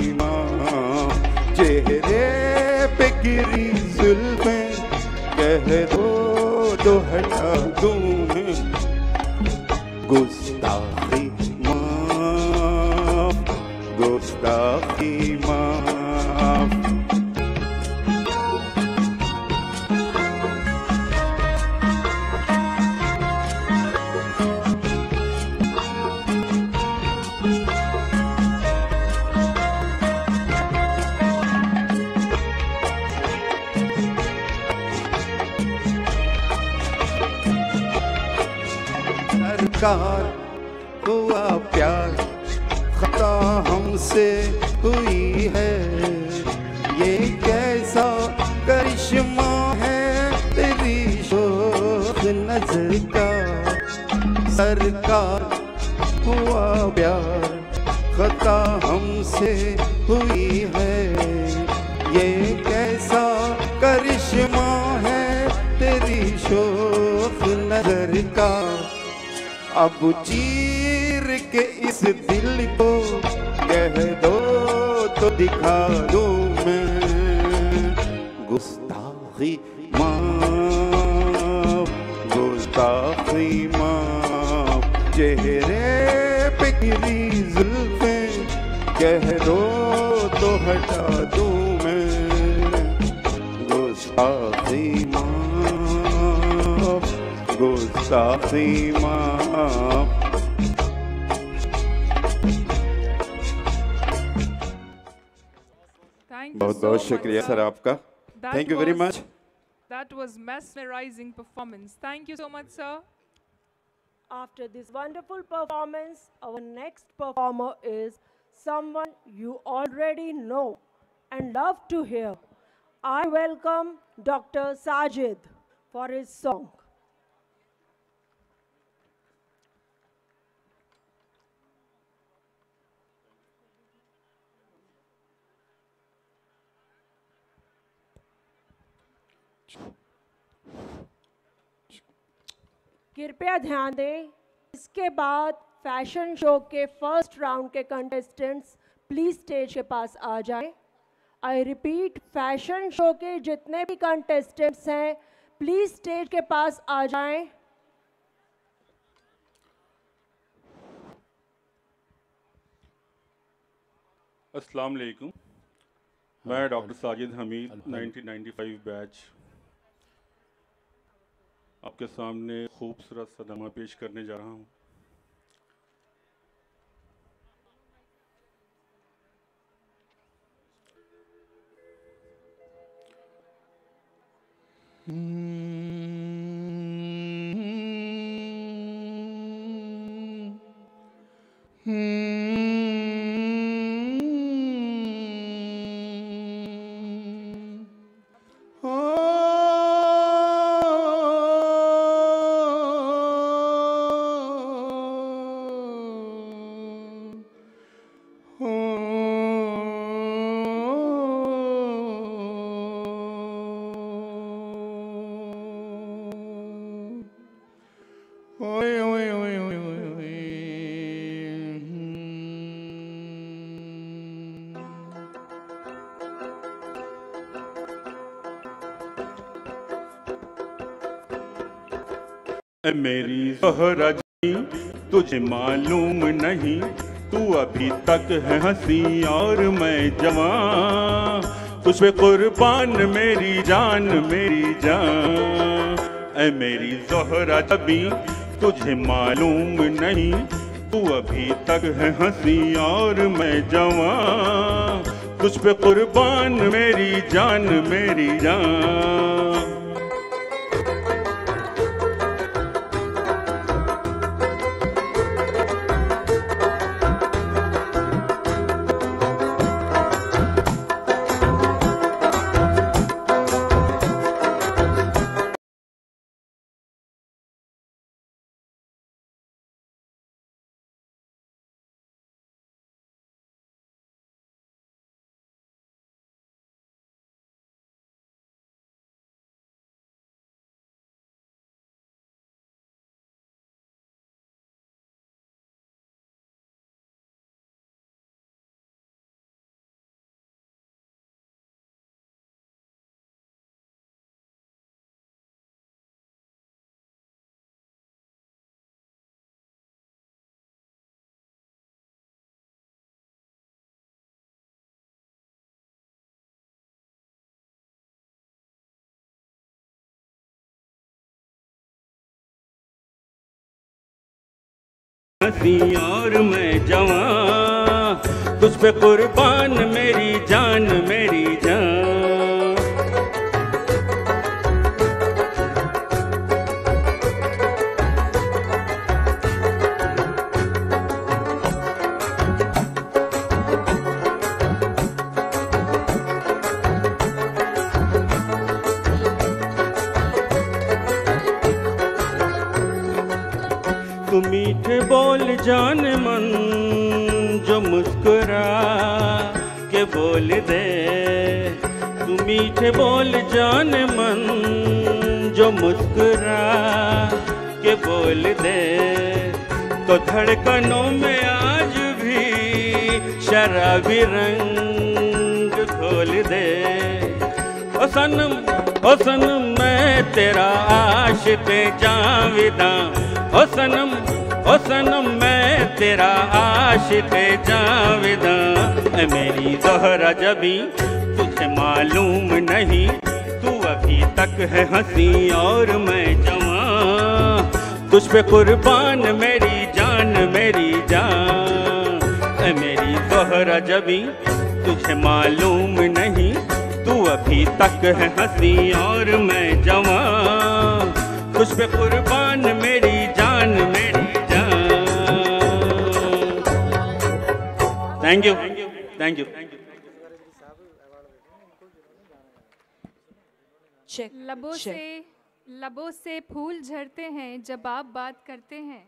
mesmerizing performance. Thank you so much, sir. After this wonderful performance, our next performer is someone you already know and love to hear. I welcome Dr. Sajid for his song. कृपया ध्यान दें। इसके बाद फ़ैशन शो के first round के contestants please stage के पास आ जाएँ। आई रिपीट फ़ैशन शो के जितने भी कंटेस्टेंट्स हैं प्लीज़ स्टेज के पास आ जाएँ। अस्सलाम वालेकुम। मैं डॉक्टर साजिद हमीद 1995 बैच आपके सामने खूबसूरत सदमा पेश करने जा रहा हूँ। ओए जोहरा जी तुझे मालूम नहीं, तू अभी तक है हँसी और मैं जवान। तुझ पे कुर्बान मेरी जान मेरी जान। ए मेरी जोहरा जबी, तुझे मालूम नहीं, तू अभी तक है हँसी और मैं जवान। तुझ पे कुर्बान मेरी जान मेरी जान। हँसी और मैं जवान तुझ पे कुर्बान मेरी जान मेरी जान। बोल जान मन, जो मुस्कुरा के बोल दे। तू मीठे बोल जान मन, जो मुस्कुरा के बोल दे। तो धड़कनों में आज भी शराबी रंग खोल दे। ओ सनम ओ सनम मैं तेरा आशिक जाविदा। ओ सनम ओ सनम मैं तेरा आशिक जाविदा। मेरी जोहरा जबी तुझे मालूम नहीं। तू अभी तक है हँसी और मैं जवान तुझ पे कुर्बान मेरी जान मेरी जान। मेरी जोहरा जबी तुझे मालूम नहीं। तू अभी तक है हँसी और मैं जवान तुझ पे कुर्बान थैंक यू थैंक यू लबों से लबों से फूल झड़ते हैं जब आप बात करते हैं।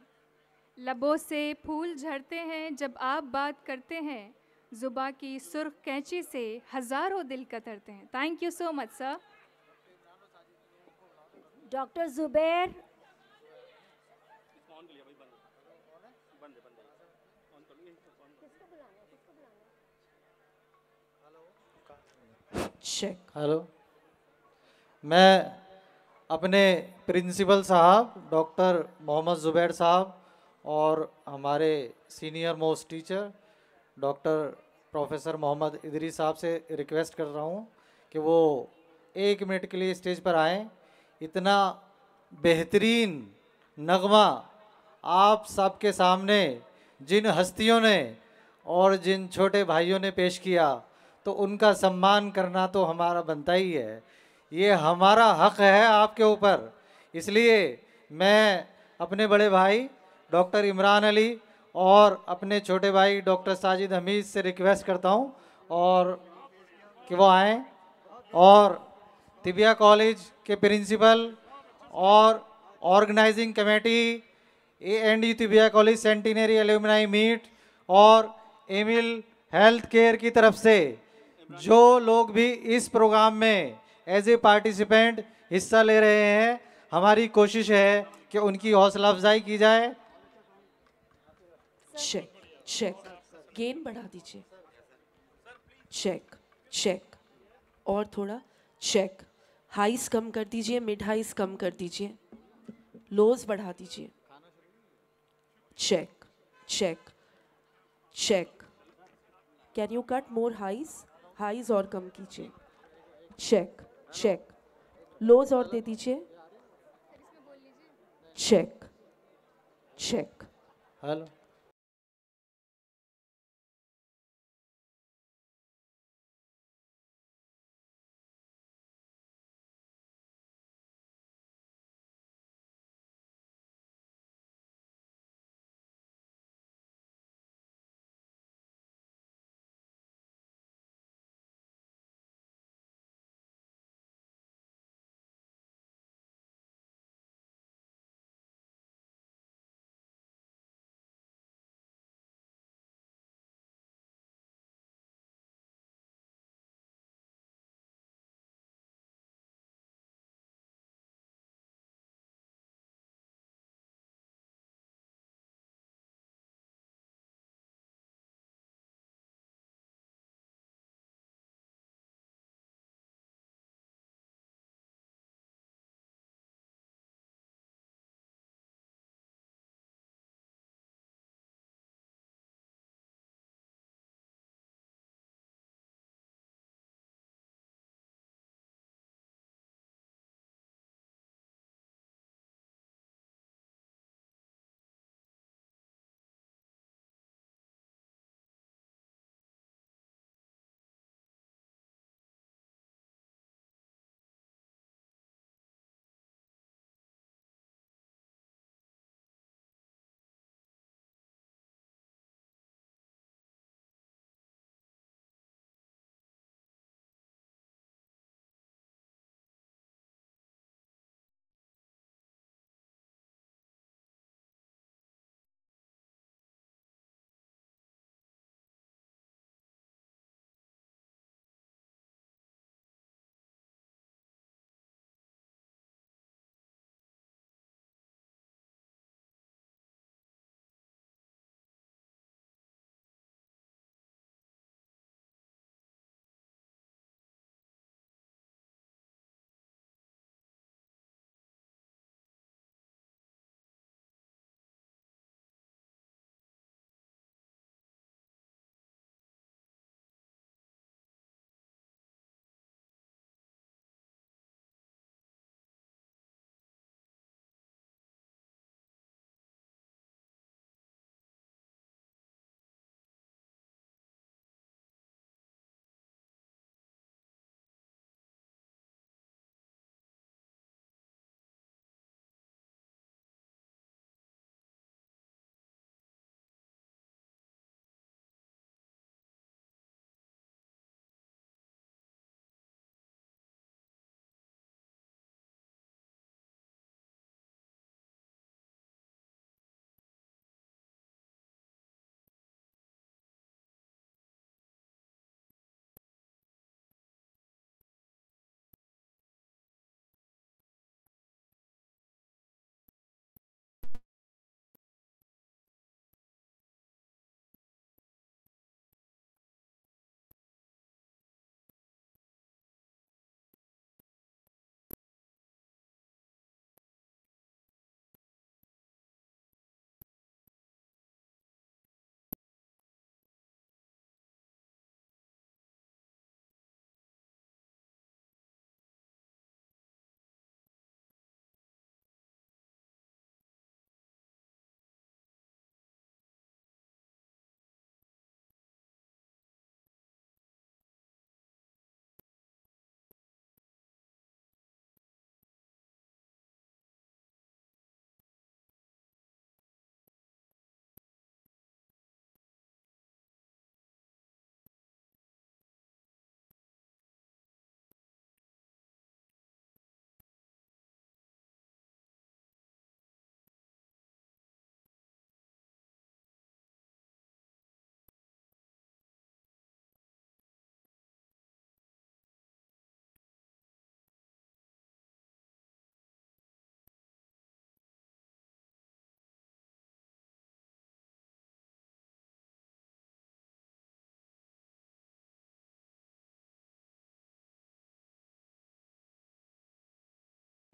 लबों से फूल झड़ते हैं जब आप बात करते हैं। जुबा की सुर्ख कैंची से हज़ारों दिल कतरते हैं। Thank you so much sir doctor Zubair check hello मैं अपने प्रिंसिपल साहब डॉक्टर मोहम्मद ज़ुबैर साहब और हमारे senior most teacher doctor professor Mohammad Idri साहब से रिक्वेस्ट कर रहा हूँ कि वो एक मिनट के लिए स्टेज पर आएँ। इतना बेहतरीन नगमा आप सबके सामने, जिन हस्तियों ने और जिन छोटे भाइयों ने पेश किया तो उनका सम्मान करना तो हमारा बनता ही है। ये हमारा हक है आपके ऊपर। इसलिए मैं अपने बड़े भाई, डॉक्टर इमरान अली और अपने छोटे भाई, डॉक्टर साजिद हमीद से रिक्वेस्ट करता हूँ और कि वो आएँ और तिबिया कॉलेज के प्रिंसिपल और organising committee, A and U Tibbia college, centenary alumni meet और एमिल हेल्थ केयर की तरफ़ से जो लोग भी इस प्रोग्राम में एज ए पार्टिसिपेंट हिस्सा ले रहे हैं, हमारी कोशिश है कि उनकी हौसला अफजाई की जाए। चेक चेक गेन बढ़ा दीजिए। चेक चेक और थोड़ा चेक हाइस कम कर दीजिए मिड हाइस कम कर दीजिए। लोज बढ़ा दीजिए। Check check check can you cut more highs highs और कम कीजिए। चेक चेक लोज और दे दीजिए। Check check hello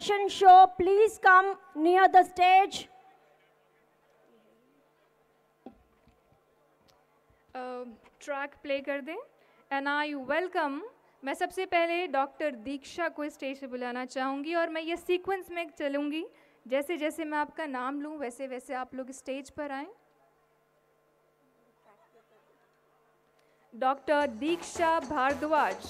fashion show, please come near the stage. Track play कर दें. एंड आई वेलकम मैं सबसे पहले डॉक्टर दीक्षा को स्टेज पे बुलाना चाहूँगी और मैं ये सीक्वेंस में चलूँगी. जैसे जैसे मैं आपका नाम लूँ वैसे वैसे आप लोग स्टेज पर आएँ. Doctor Diksha Bhardwaj.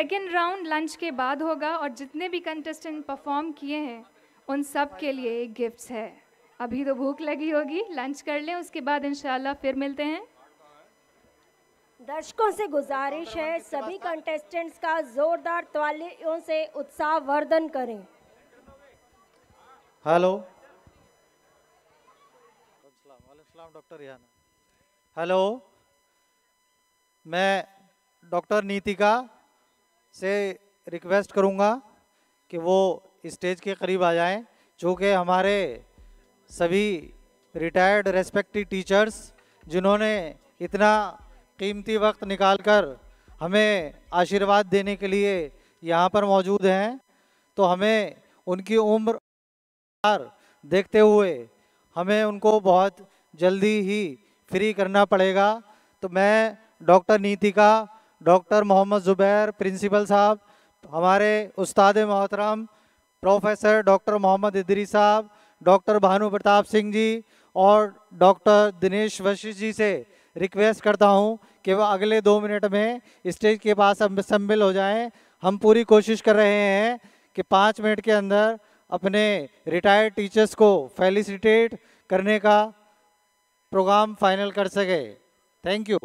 Second round lunch के बाद होगा और जितने भी कंटेस्टेंट परफॉर्म किए हैं उन सब के लिए एक गिफ्ट्स है। अभी तो भूख लगी होगी लंच कर लें उसके बाद इंशाल्लाह फिर मिलते हैं। दर्शकों से गुजारिश है सभी कंटेस्टेंट्स का जोरदार तालियों से उत्साह वर्धन करें। हेलो। Doctor hello. मैं डॉक्टर नीतिका से रिक्वेस्ट करूँगा कि वो स्टेज के करीब आ जाएँ, जो कि हमारे सभी रिटायर्ड रेस्पेक्टिव टीचर्स जिन्होंने इतना कीमती वक्त निकालकर हमें आशीर्वाद देने के लिए यहाँ पर मौजूद हैं तो हमें उनकी उम्र देखते हुए हमें उनको बहुत जल्दी ही फ्री करना पड़ेगा। तो मैं doctor Nitika doctor Mohammad Zubair, principal साहब, हमारे उस्ताद मोहतरम, प्रोफेसर डॉक्टर मोहम्मद इदरी साहब, डॉक्टर भानु प्रताप सिंह जी और डॉक्टर दिनेश वशिष्ठ जी से रिक्वेस्ट करता हूँ कि वह अगले दो मिनट में स्टेज के पास सम्मिल हो जाएँ। हम पूरी कोशिश कर रहे हैं कि पाँच मिनट के अंदर अपने रिटायर्ड टीचर्स को फेलिसिटेट करने का प्रोग्राम फाइनल कर सके। थैंक यू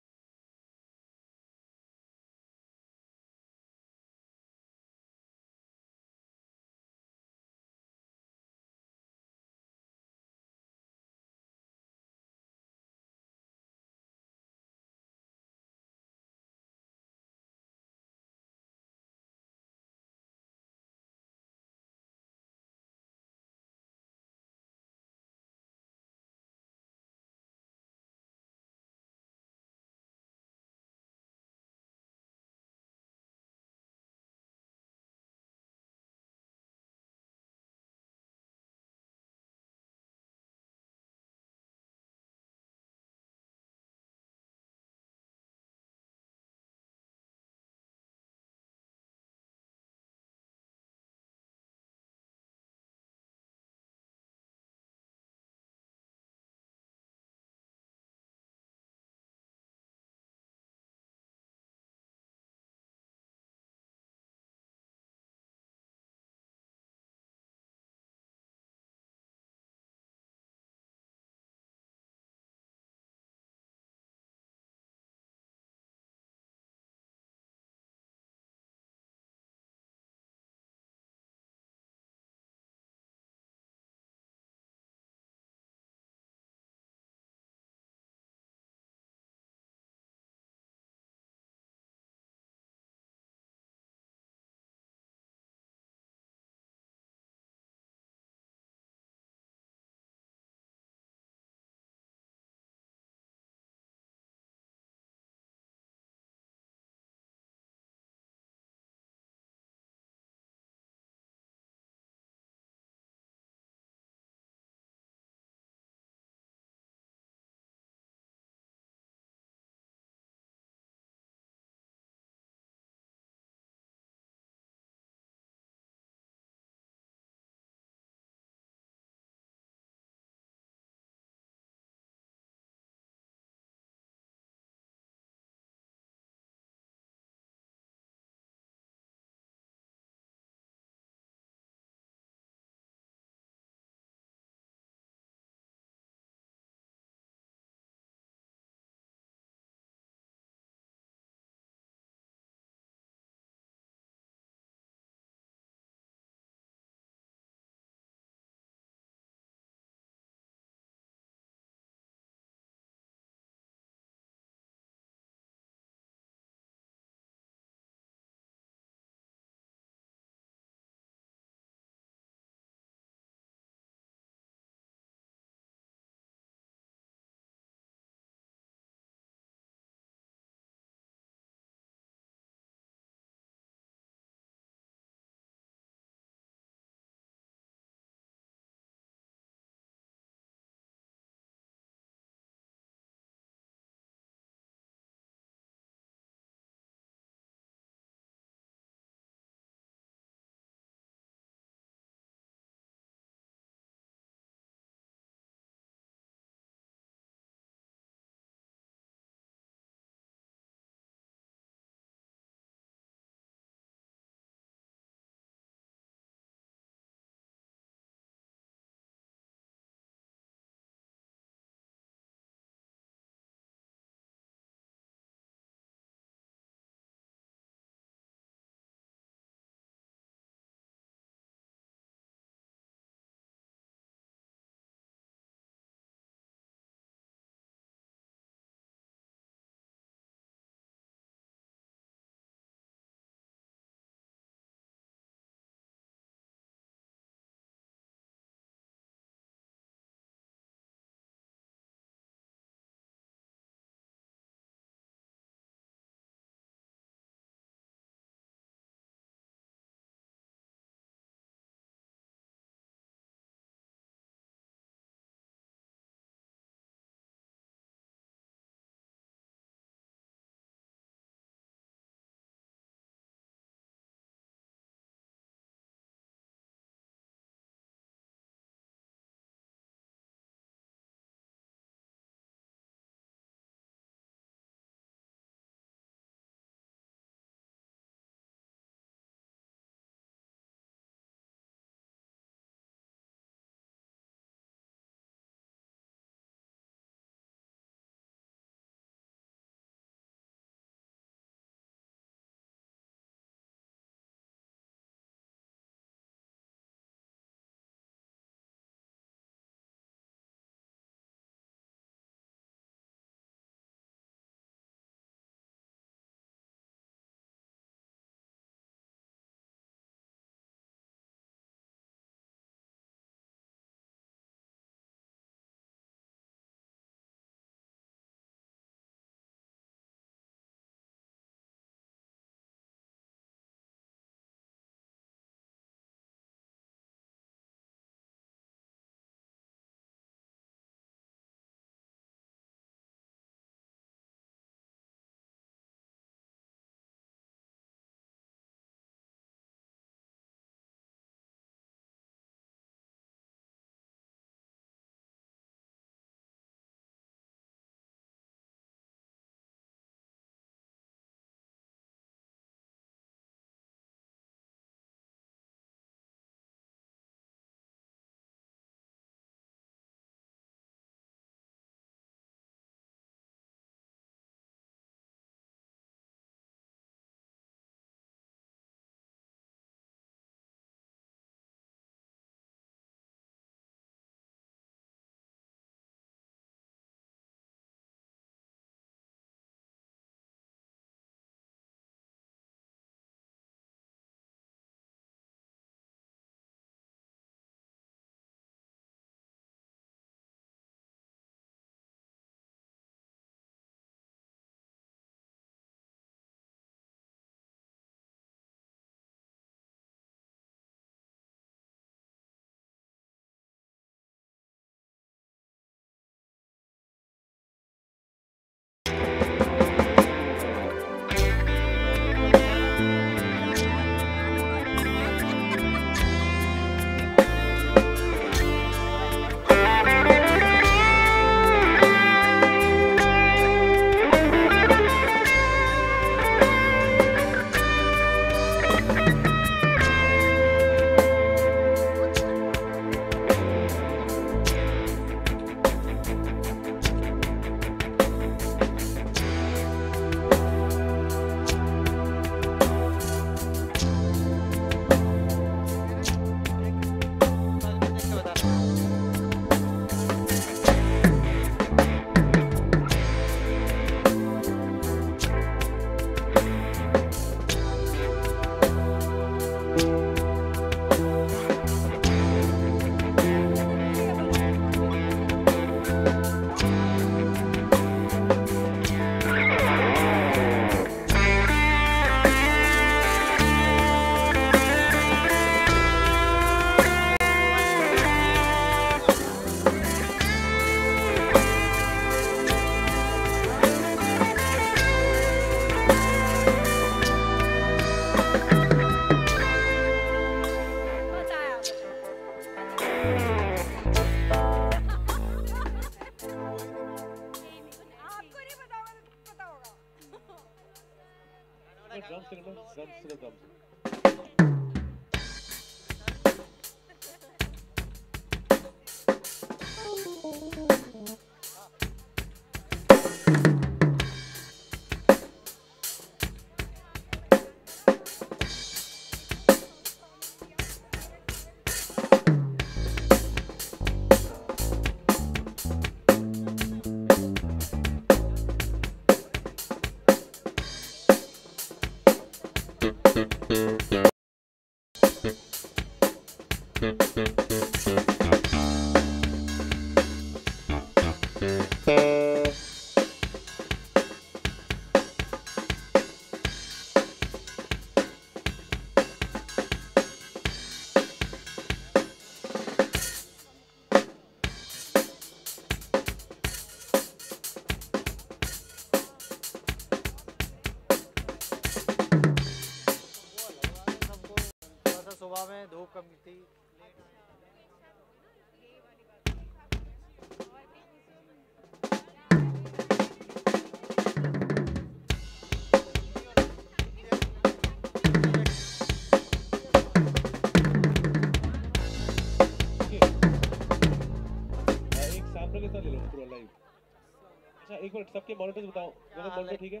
सबके मॉनिटर्स बताओ। गगन मॉनिटर ठीक है?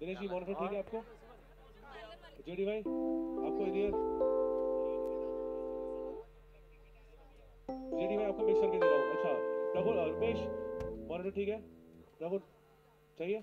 दिनेश जी मॉनिटर ठीक है आपको? जेडी भाई आपको इधर। जेडी भाई आपको मिक्स करके दे रहा हूँ। अच्छा प्रभु रमेश मॉनिटर ठीक है? प्रभु चाहिए?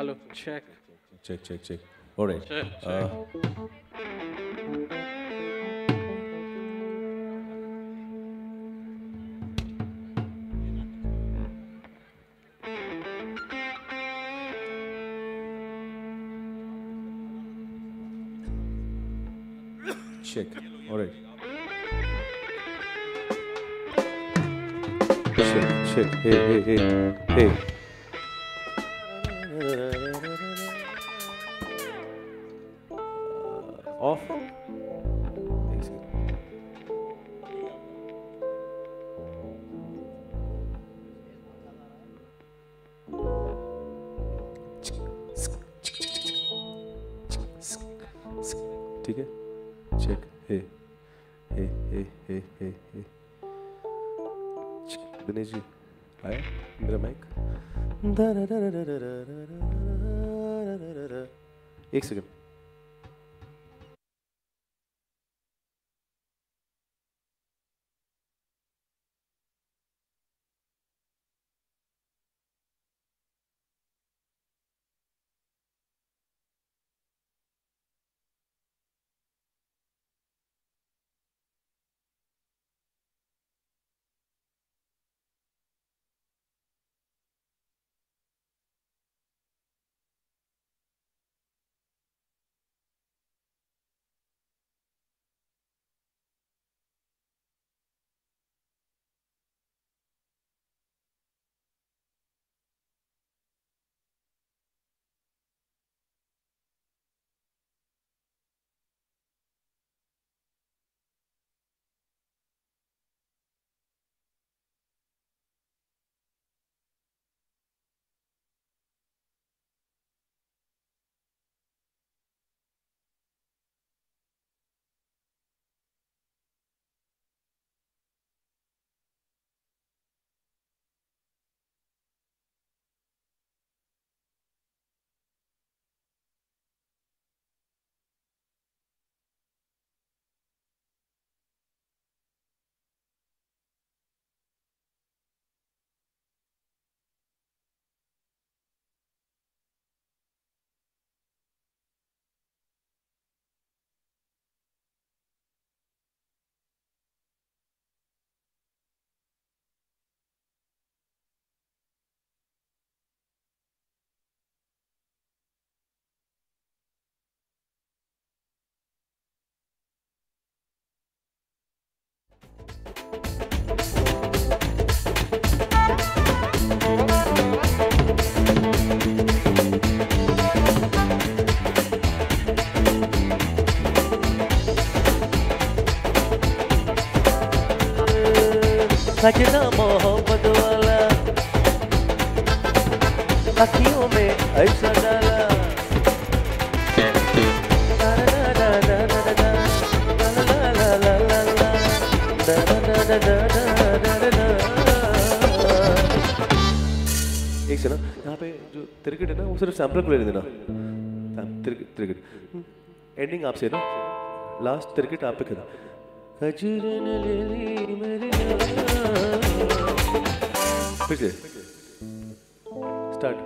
Hello, check. Check, check, check. All right. Check, Uh, check. All right. Check, check. Hey, hey, hey, hey. सजना मोहब्बत वाला अखियों में ऐसा डाला एक से यहाँ पे जो तिरकट है ना, वो सिर्फ़ सैम्पलर को लेने देना। तिरकट एंडिंग आपसे है ना? लास्ट तिरकट आप पे खड़ा खजूर ने ले ली मेरी से। स्टार्ट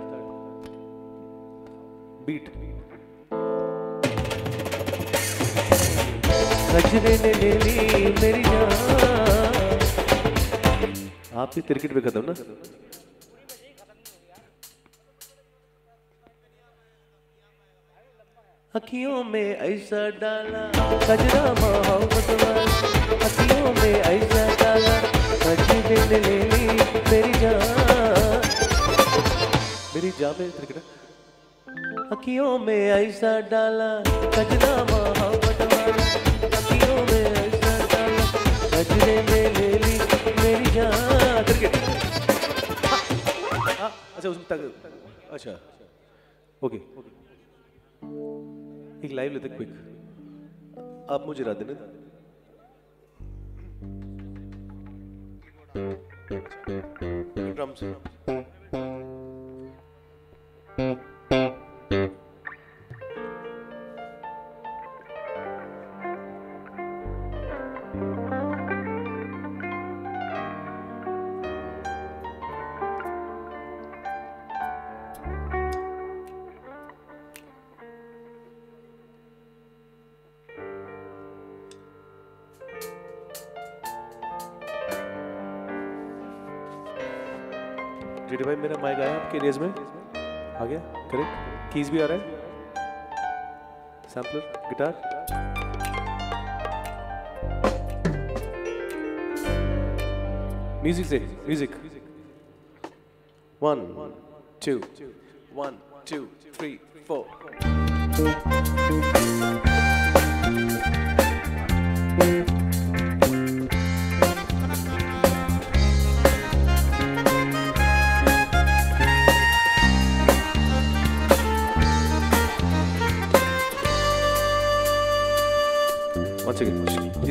बीट खजरे ने ले ली मेरी आप भी तिरकट पे खत्म ना? अखियों में ऐसा डाला कजरा मोहब्बत अखियों में ऐसा डाला खजरे ने ले ली मेरी जान। मेरी जान में है। अखियों में ऐसा डाला कजरा मोहब्बत अखियों में ऐसा डाला कजरे ने ले ली मेरी जान। तिरकट हाँ, अच्छा उसमें तक अच्छा। ओके। एक लाइव लेते क्विक आप मुझे रात देना ड्रम्स आपके रेज में? आ गया? करेक्ट कीज भी आ रहा है? सैम्पलर गिटार म्यूज़िक से music one two one two three four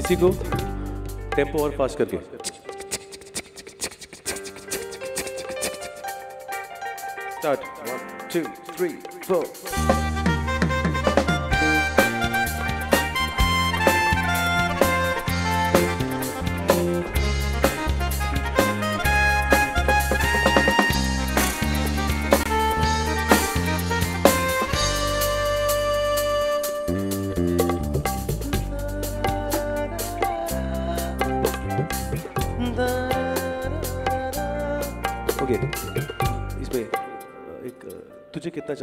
इसी को टेंपो और फास्ट करके। Start one two three four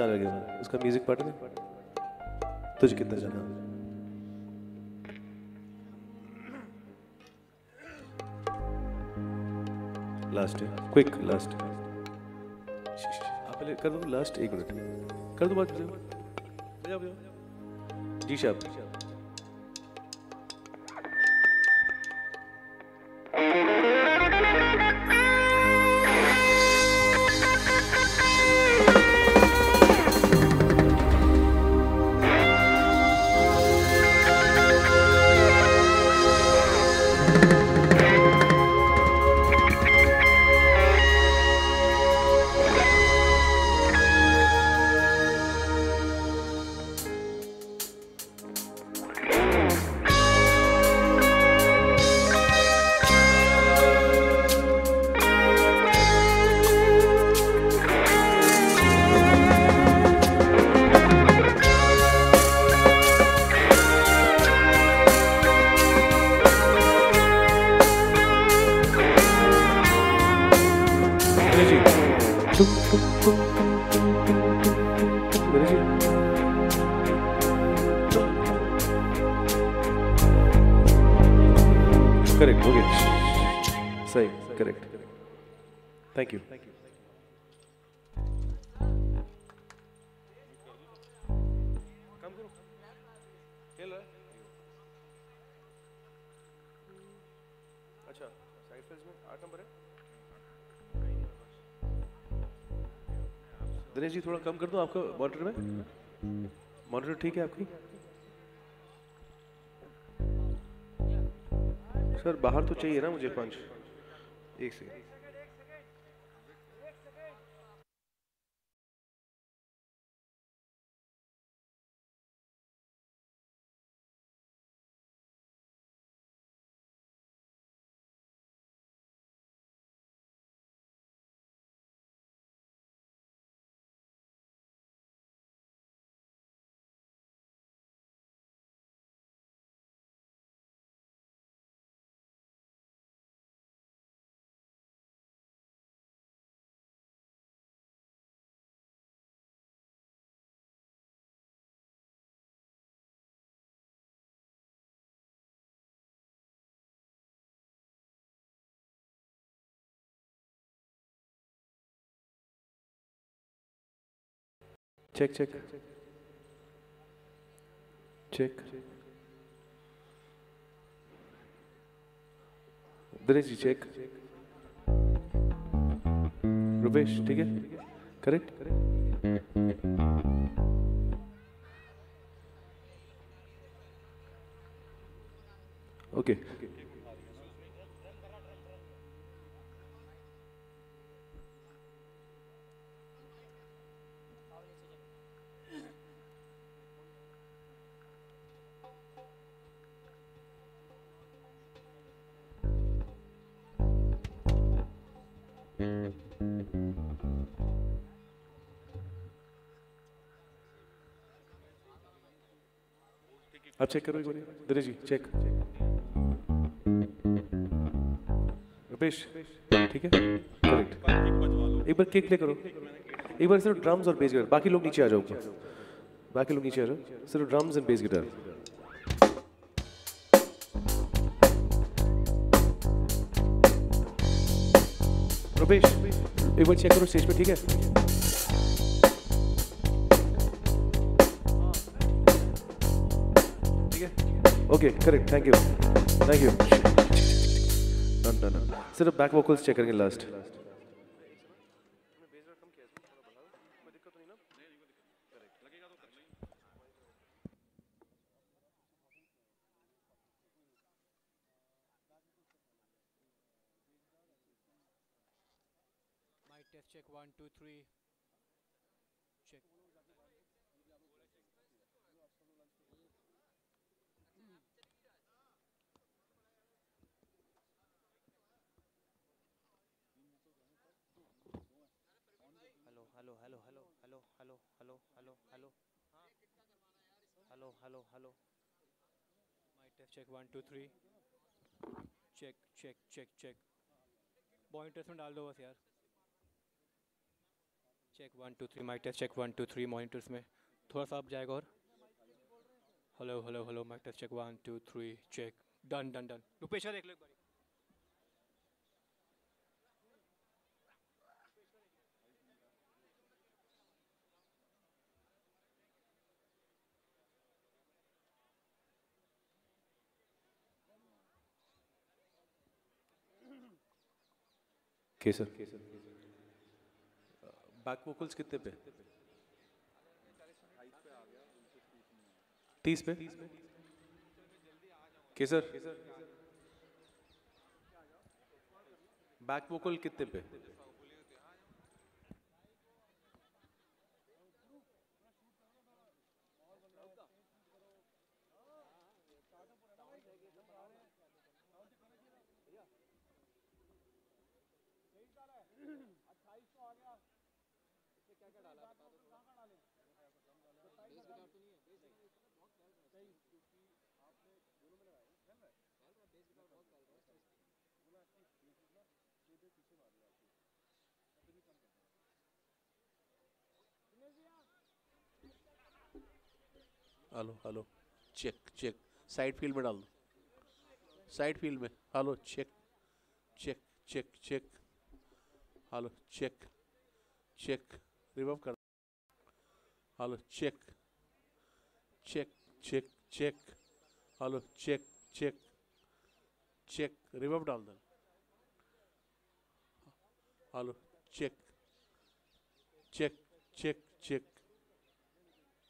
कितना चाह उसका म्यूज़िक पार्ट में तुझे कितना चाहना लास्ट है। क्विक लास्ट आप पहले कर दो लास्ट एक मिनट कर दो बात बजाओ जी शाह मेरे जी, थोड़ा कम कर दो आपको मॉनिटर में। मॉनिटर ठीक है आपकी? सर, बाहर तो चाहिए ना मुझे पंच एक second check check check Dinesh ji check Rupesh ठीक है? करेक्ट ओके आप चेक करो एक बार दिनेश जी चेक रुपेश, ठीक है? करेक्ट एक बार केक प्ले करो। एक बार सिर्फ़ ड्रम्स और बेस गिटार बाकी लोग नीचे आ जाओ बाकी लोग नीचे आ जाओ। सिर्फ़ drums and bass guitar Rupesh, एक बार चेक करो स्टेज पे, ठीक है? Okay correct thank you thank you done सिर्फ़ बैक वोकल्स चेक करेंगे last check, one, two, three. Hello hello test check one two three check check check check test में डाल दो बस यार. Check one two three mic check one two three monitors में. थोड़ा सा जाएगा और. Hello hello hello mic test check one two three check done done done Rupesh देख लो एक बार. केसर। बैक वोकल्स कितने पे? तीस पे? केसर। बैक वोकल कितने पे? Hello hello check check side field में डाल दो. साइड फ़ील्ड में. Hello check check check check hello check check reverb कर hello check check check check hello check check check reverb डाल दो hello, check check check check,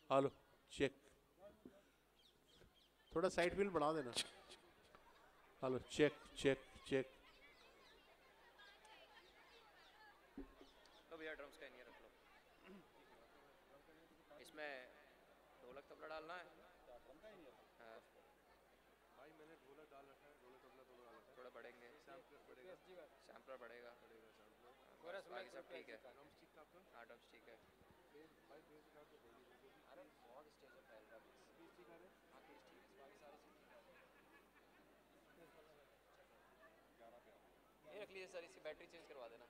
hello, check. थोड़ा side wheel बढ़ा देना। Hello, check check check. बाकी सब ठीक है। हाँ, हाँ, ठीक है। ये रख लीजिए सर इसकी बैटरी चेंज करवा देना।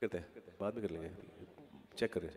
करते हैं बाद में कर लेंगे। चेक करें।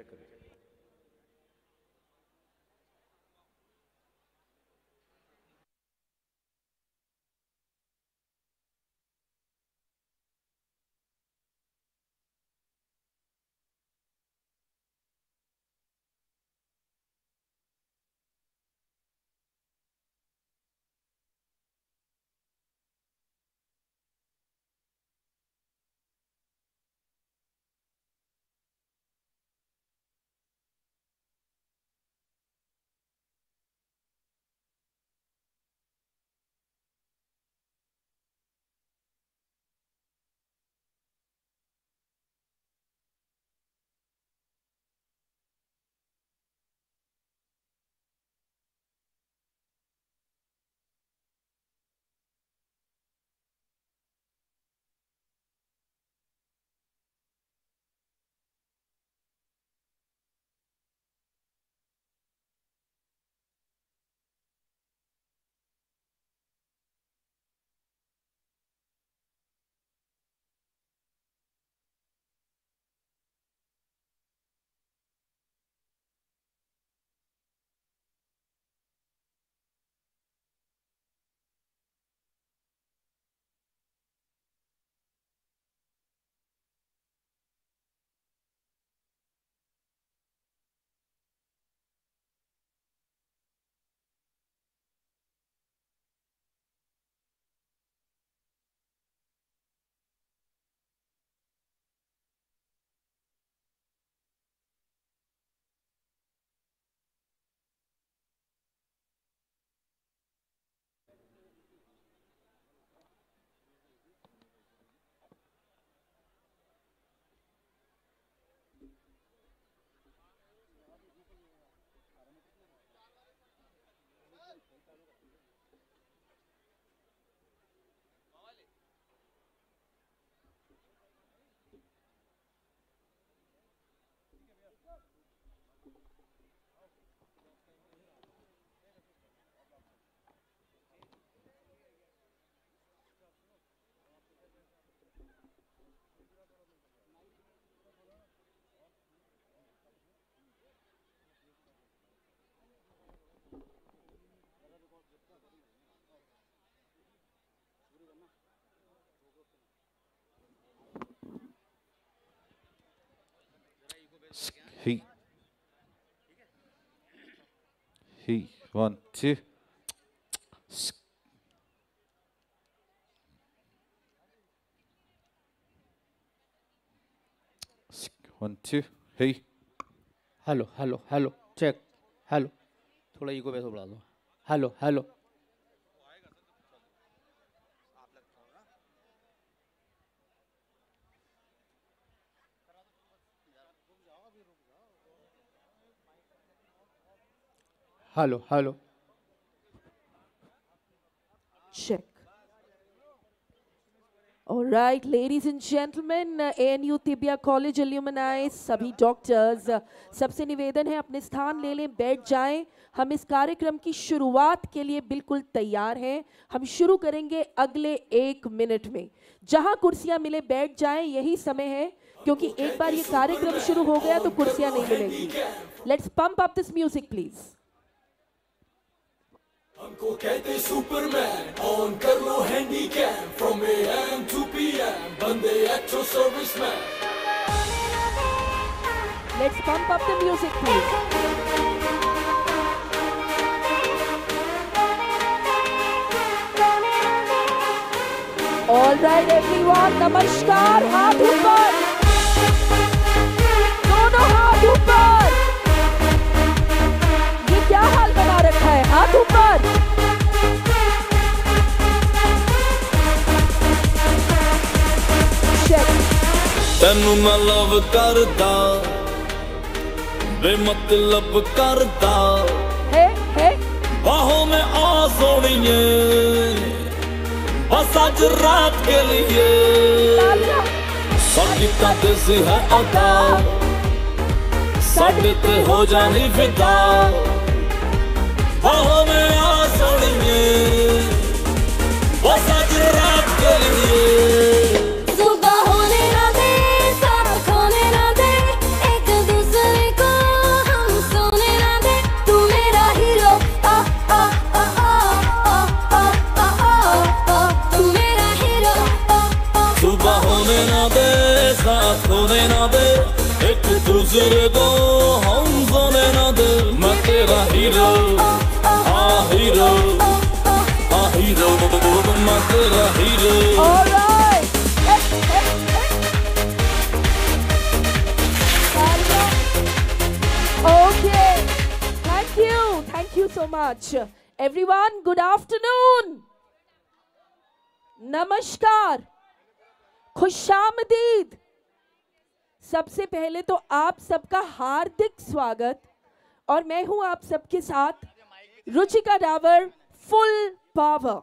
key. One, two. Hey. Hello, hello, hello. Check. Hello. Hello, hello. Hello hello Check. All right, ladies and uh, ANU Tibbia college alumni, सभी डॉक्टर्स सबसे निवेदन है अपने स्थान ले लें बैठ जाएँ। हम इस कार्यक्रम की शुरुआत के लिए बिल्कुल तैयार हैं। हम शुरू करेंगे अगले एक मिनट में। जहाँ कुर्सियाँ मिले बैठ जाएँ यही समय है क्योंकि एक बार ये कार्यक्रम शुरू हो गया तो कुर्सियाँ नहीं मिलेंगी। Let's pump up this music please Uncle, कहते superman Superman on low handy cam from A M to P M service man. Let's pump up the music please. All right everyone, namaskar, हाथ ऊपर रखा है हाथ ऊपर। तेन मैं love करदा बेमतलब करदा। है बाहों में आ सोनिए बस आज रात के लिए। संगीता दिस है अदा ਸਾਡੇ ਤੇ ਹੋ ਜਾਣੀ ਵਿਦਾ सुबह होने ना दे साथ खोने ना दे एक दूसरे को much. Everyone, good afternoon. नमस्कार खुशामदीद सबसे पहले तो आप सबका हार्दिक स्वागत और मैं हूँ आप सबके साथ रुचिका डावर फुल पावर।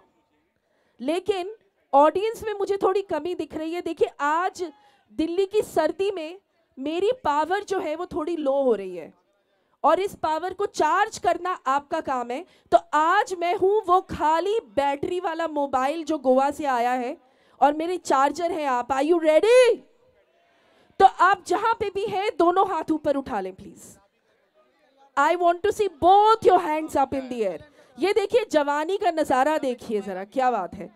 लेकिन ऑडियंस में मुझे थोड़ी कमी दिख रही है। देखिए आज दिल्ली की सर्दी में मेरी पावर जो है वो थोड़ी लो हो रही है। और इस पावर को चार्ज करना आपका काम है तो आज मैं हूँ वो खाली बैटरी वाला मोबाइल जो गोवा से आया है और मेरे चार्जर है आप। आई यू रेडी तो आप जहाँ पे भी हैं, दोनों हाथ ऊपर उठा लें please I want to see both your hands up in the air ये देखिए, जवानी का नज़ारा देखिए जरा, क्या बात है।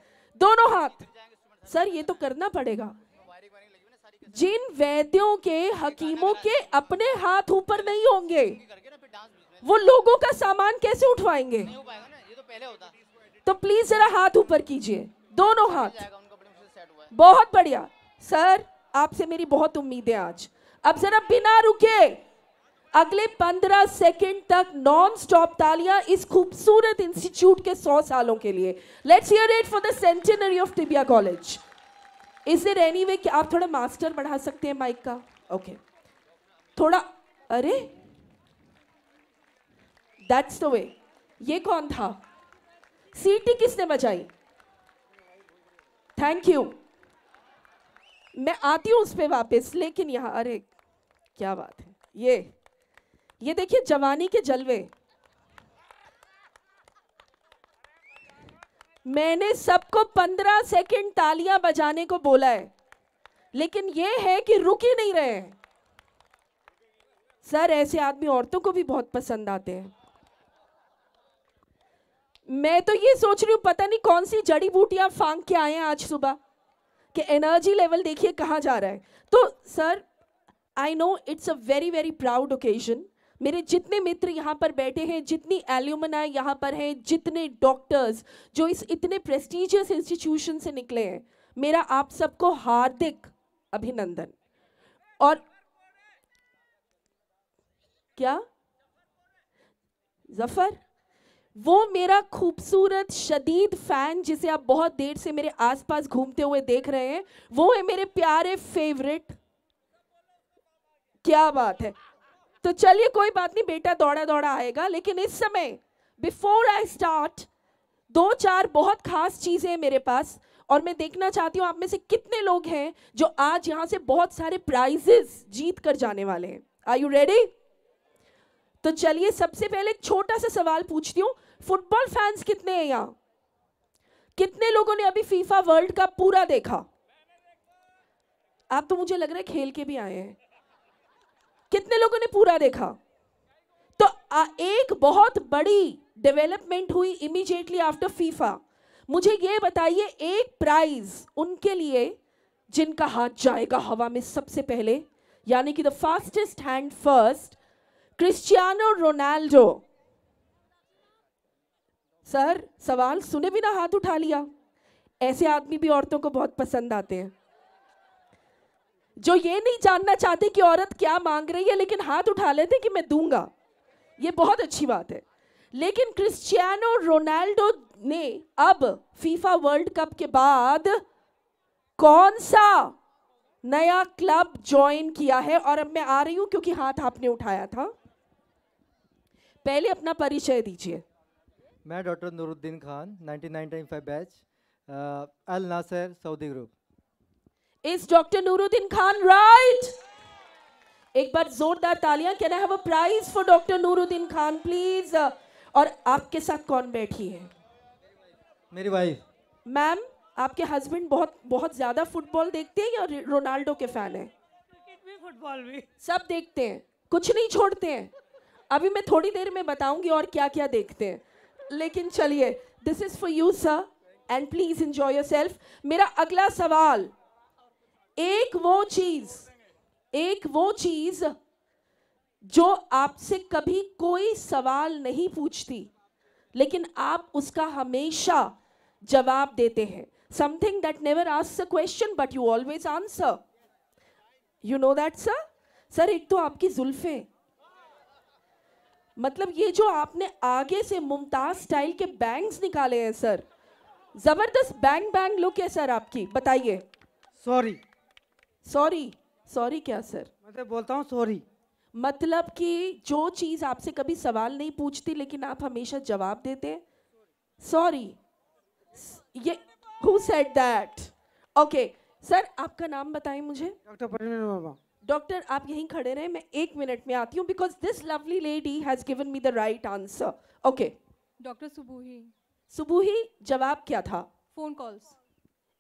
दोनों हाथ। सर, ये तो करना पड़ेगा। जिन वैद्यों के हकीमों के अपने हाथ ऊपर नहीं होंगे। वो लोगों का सामान कैसे उठवाएँगे? तो प्लीज़ जरा हाथ ऊपर कीजिए दोनों हाथ। बहुत बढ़िया। सर आपसे मेरी बहुत उम्मीद है आज। अब जरा बिना रुके अगले पंद्रह सेकंड तक नॉन स्टॉप तालियाँ इस खूबसूरत इंस्टीट्यूट के सौ सालों के लिए। Let's hear it for the centenary of Tibbia college is it any way कि आप थोड़ा मास्टर बढ़ा सकते हैं माइक का? ओके थोड़ा, अरे? दैट्स द वे ये कौन था? सीटी किसने बजाई? थैंक यू मैं आती हूँ उस पर वापस, लेकिन यहाँ, अरे, क्या बात है। ये ये देखिए जवानी के जलवे। मैंने सबको पंद्रह सेकंड तालियाँ बजाने को बोला है, लेकिन ये है कि रुक ही नहीं रहे सर, ऐसे आदमी औरतों को भी बहुत पसंद आते हैं। मैं तो ये सोच रही हूँ, पता नहीं कौन सी जड़ी बूटियाँ फांग के आए हैं आज सुबह, कि एनर्जी लेवल देखिए कहाँ जा रहा है। तो sir I know it's a very very proud occasion मेरे जितने मित्र यहाँ पर बैठे हैं, जितनी एल्यूमनाई यहाँ पर हैं, जितने डॉक्टर्स जो इस इतने प्रेस्टिजियस इंस्टीट्यूशन से निकले हैं, मेरा आप सबको हार्दिक अभिनंदन। और क्या? ज़फ़र? वो मेरा खूबसूरत शदीद फ़ैन जिसे आप बहुत देर से मेरे आसपास घूमते हुए देख रहे हैं, वो है मेरे प्यारे फेवरेट क्या बात है? तो चलिए कोई बात नहीं, बेटा दौड़ा दौड़ा आएगा। लेकिन इस समय बिफोर आई स्टार्ट दो चार बहुत खास चीज़ें मेरे पास, और मैं देखना चाहती हूँ आप में से कितने लोग हैं जो आज यहाँ से बहुत सारे प्राइजेस जीत कर जाने वाले हैं। आर यू रेडी तो चलिए सबसे पहले एक छोटा सा सवाल पूछती हूँ। फुटबॉल फैंस कितने हैं यहाँ? कितने लोगों ने अभी फीफा वर्ल्ड कप पूरा देखा? आप तो मुझे लग रहा है खेल के भी आए हैं। कितने लोगों ने पूरा देखा? तो एक बहुत बड़ी डेवलपमेंट हुई इमीडिएटली आफ्टर फीफा मुझे ये बताइए, एक प्राइज उनके लिए जिनका हाथ जाएगा हवा में सबसे पहले, यानी कि the fastest hand first Cristiano Ronaldo sir, सवाल सुने बिना हाथ उठा लिया। ऐसे आदमी भी औरतों को बहुत पसंद आते हैं। जो ये नहीं जानना चाहते कि औरत क्या मांग रही है, लेकिन हाथ उठा लेते कि मैं दूँगा। ये बहुत अच्छी बात है। लेकिन क्रिस्टियानो रोनाल्डो ने अब फीफा वर्ल्ड कप के बाद कौन सा नया क्लब ज्वाइन किया है? और अब मैं आ रही हूँ क्योंकि हाथ आपने उठाया था। पहले अपना परिचय दीजिए। मैं doctor Nuruddin Khan 1995 batch Al Nassr Saudi group. Is Dr. Nuruddin Khan right? एक बार जोरदार तालियाँ। Can I have a prize for doctor Nuruddin Khan please और आपके साथ कौन बैठी है? मेरी वाइफ मैम आपके हस्बैंड बहुत बहुत ज़्यादा फुटबॉल देखते हैं या रोनाल्डो के फ़ैन हैं? फुटबॉल भी सब देखते हैं। कुछ नहीं छोड़ते हैं। अभी मैं थोड़ी देर में बताऊँगी और क्या क्या देखते हैं। लेकिन चलिए this is for you sir and please enjoy yourself मेरा अगला सवाल एक वो चीज़, एक वो चीज़ जो आपसे कभी कोई सवाल नहीं पूछती, लेकिन आप उसका हमेशा जवाब देते हैं। Something that never ask a question but you always answer you know that sir sir एक तो आपकी जुल्फे। मतलब ये जो आपने आगे से मुमताज़ स्टाइल के बैंग्स निकाले हैं सर ज़बरदस्त बैंग बैंग लुक है सर आपकी। बताइए। सॉरी सॉरी सॉरी क्या सर मैं बोलता हूँ सॉरी मतलब कि जो चीज़ आपसे कभी सवाल नहीं पूछती लेकिन आप हमेशा जवाब देते हैं? सॉरी ये who said that okay sir आपका नाम बताएँ मुझे? डॉक्टर वर्मा. डॉक्टर आप यहीं खड़े रहे मैं एक मिनट में आती हूँ because this lovely lady has given me the right answer okay doctor Subuhi. Subuhi जवाब क्या था? Phone calls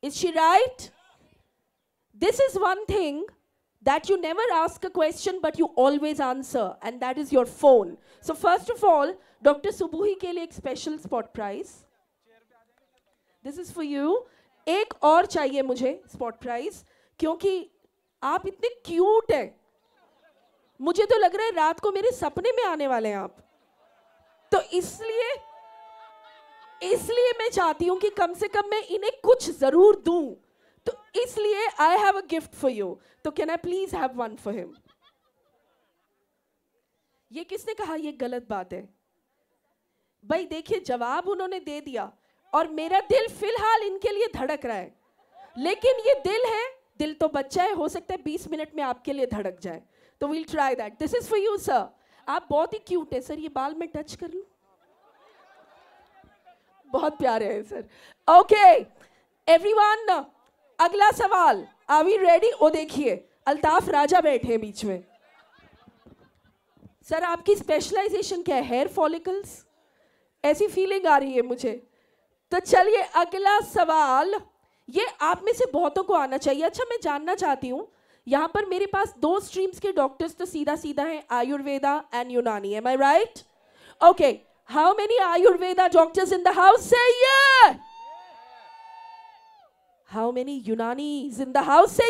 is she right? This is one thing that you never ask a question but you always answer, and that is your phone. So, first of all, Dr. Subuhi के लिए एक special spot prize. This is for you. एक और चाहिए मुझे spot prize क्योंकि आप इतने क्यूट हैं मुझे तो लग रहा है रात को मेरे सपने में आने वाले हैं आप तो इसलिए इसलिए मैं चाहती हूँ कि कम से कम मैं इन्हें कुछ ज़रूर दूँ तो इसलिए I have a gift for you तो can I please have one for him ये किसने कहा? ये गलत बात है। भाई देखिए, जवाब उन्होंने दे दिया और मेरा दिल फ़िलहाल इनके लिए धड़क रहा है। लेकिन ये दिल है, दिल तो बच्चा है, हो सकता है 20 मिनट में आपके लिए धड़क जाए। तो will try that this is for you sir आप बहुत ही क्यूट है सर ये बाल मैं टच कर लूँ? बहुत प्यारे हैं सर ओके एवरीवन अगला सवाल आर वी रेडी ओ देखिए, अल्ताफ राजा बैठे हैं बीच में। सर, आपकी स्पेशलाइजेशन क्या है? हेयर फॉलिकल्स ऐसी फीलिंग आ रही है मुझे। तो चलिए, अगला सवाल, ये आप में से बहुतों को आना चाहिए। अच्छा मैं जानना चाहती हूँ, यहाँ पर मेरे पास दो स्ट्रीम्स के डॉक्टर्स तो सीधा सीधा हैं, Ayurveda and Unani. Am I right okay how many Ayurveda doctors in the house से ये हाउ मेनी यूनानी इन द हाउस से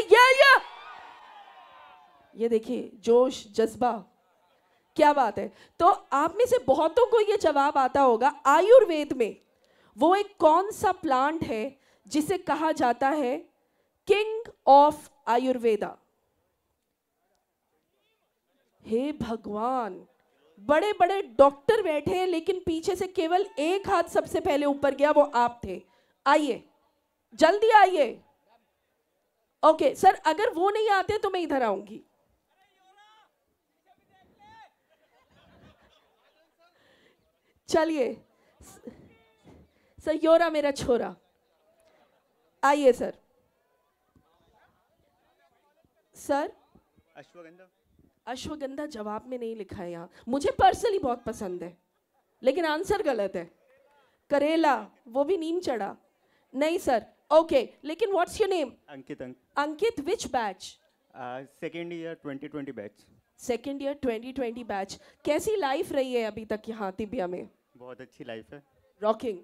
ये देखिए, जोश, जज्बा। क्या बात है? तो आप में से बहुतों को ये जवाब आता होगा, आयुर्वेद में वो एक कौन सा प्लांट है जिसे कहा जाता है किंग ऑफ़ आयुर्वेदा। हे भगवान बड़े बड़े डॉक्टर बैठे हैं, लेकिन पीछे से केवल एक हाथ सबसे पहले ऊपर गया, वो आप थे। आइए। जल्दी आइए। ओके सर अगर वो नहीं आते तो मैं इधर आऊँगी। चलिए। सर योरा मेरा छोरा। आइए सर। सर? अश्वगंधा। अश्वगंधा जवाब में नहीं लिखा है यहाँ। मुझे पर्सनली बहुत पसंद है लेकिन आंसर गलत है। करेला वो भी नीम चढ़ा। नहीं सर ओके लेकिन व्हाट्स योर नेम अंकित अंक Ankit which batch second year 2020 batch second year 2020 batch कैसी लाइफ रही है अभी तक यहाँ तिबिया में? बहुत अच्छी लाइफ है। रॉकिंग.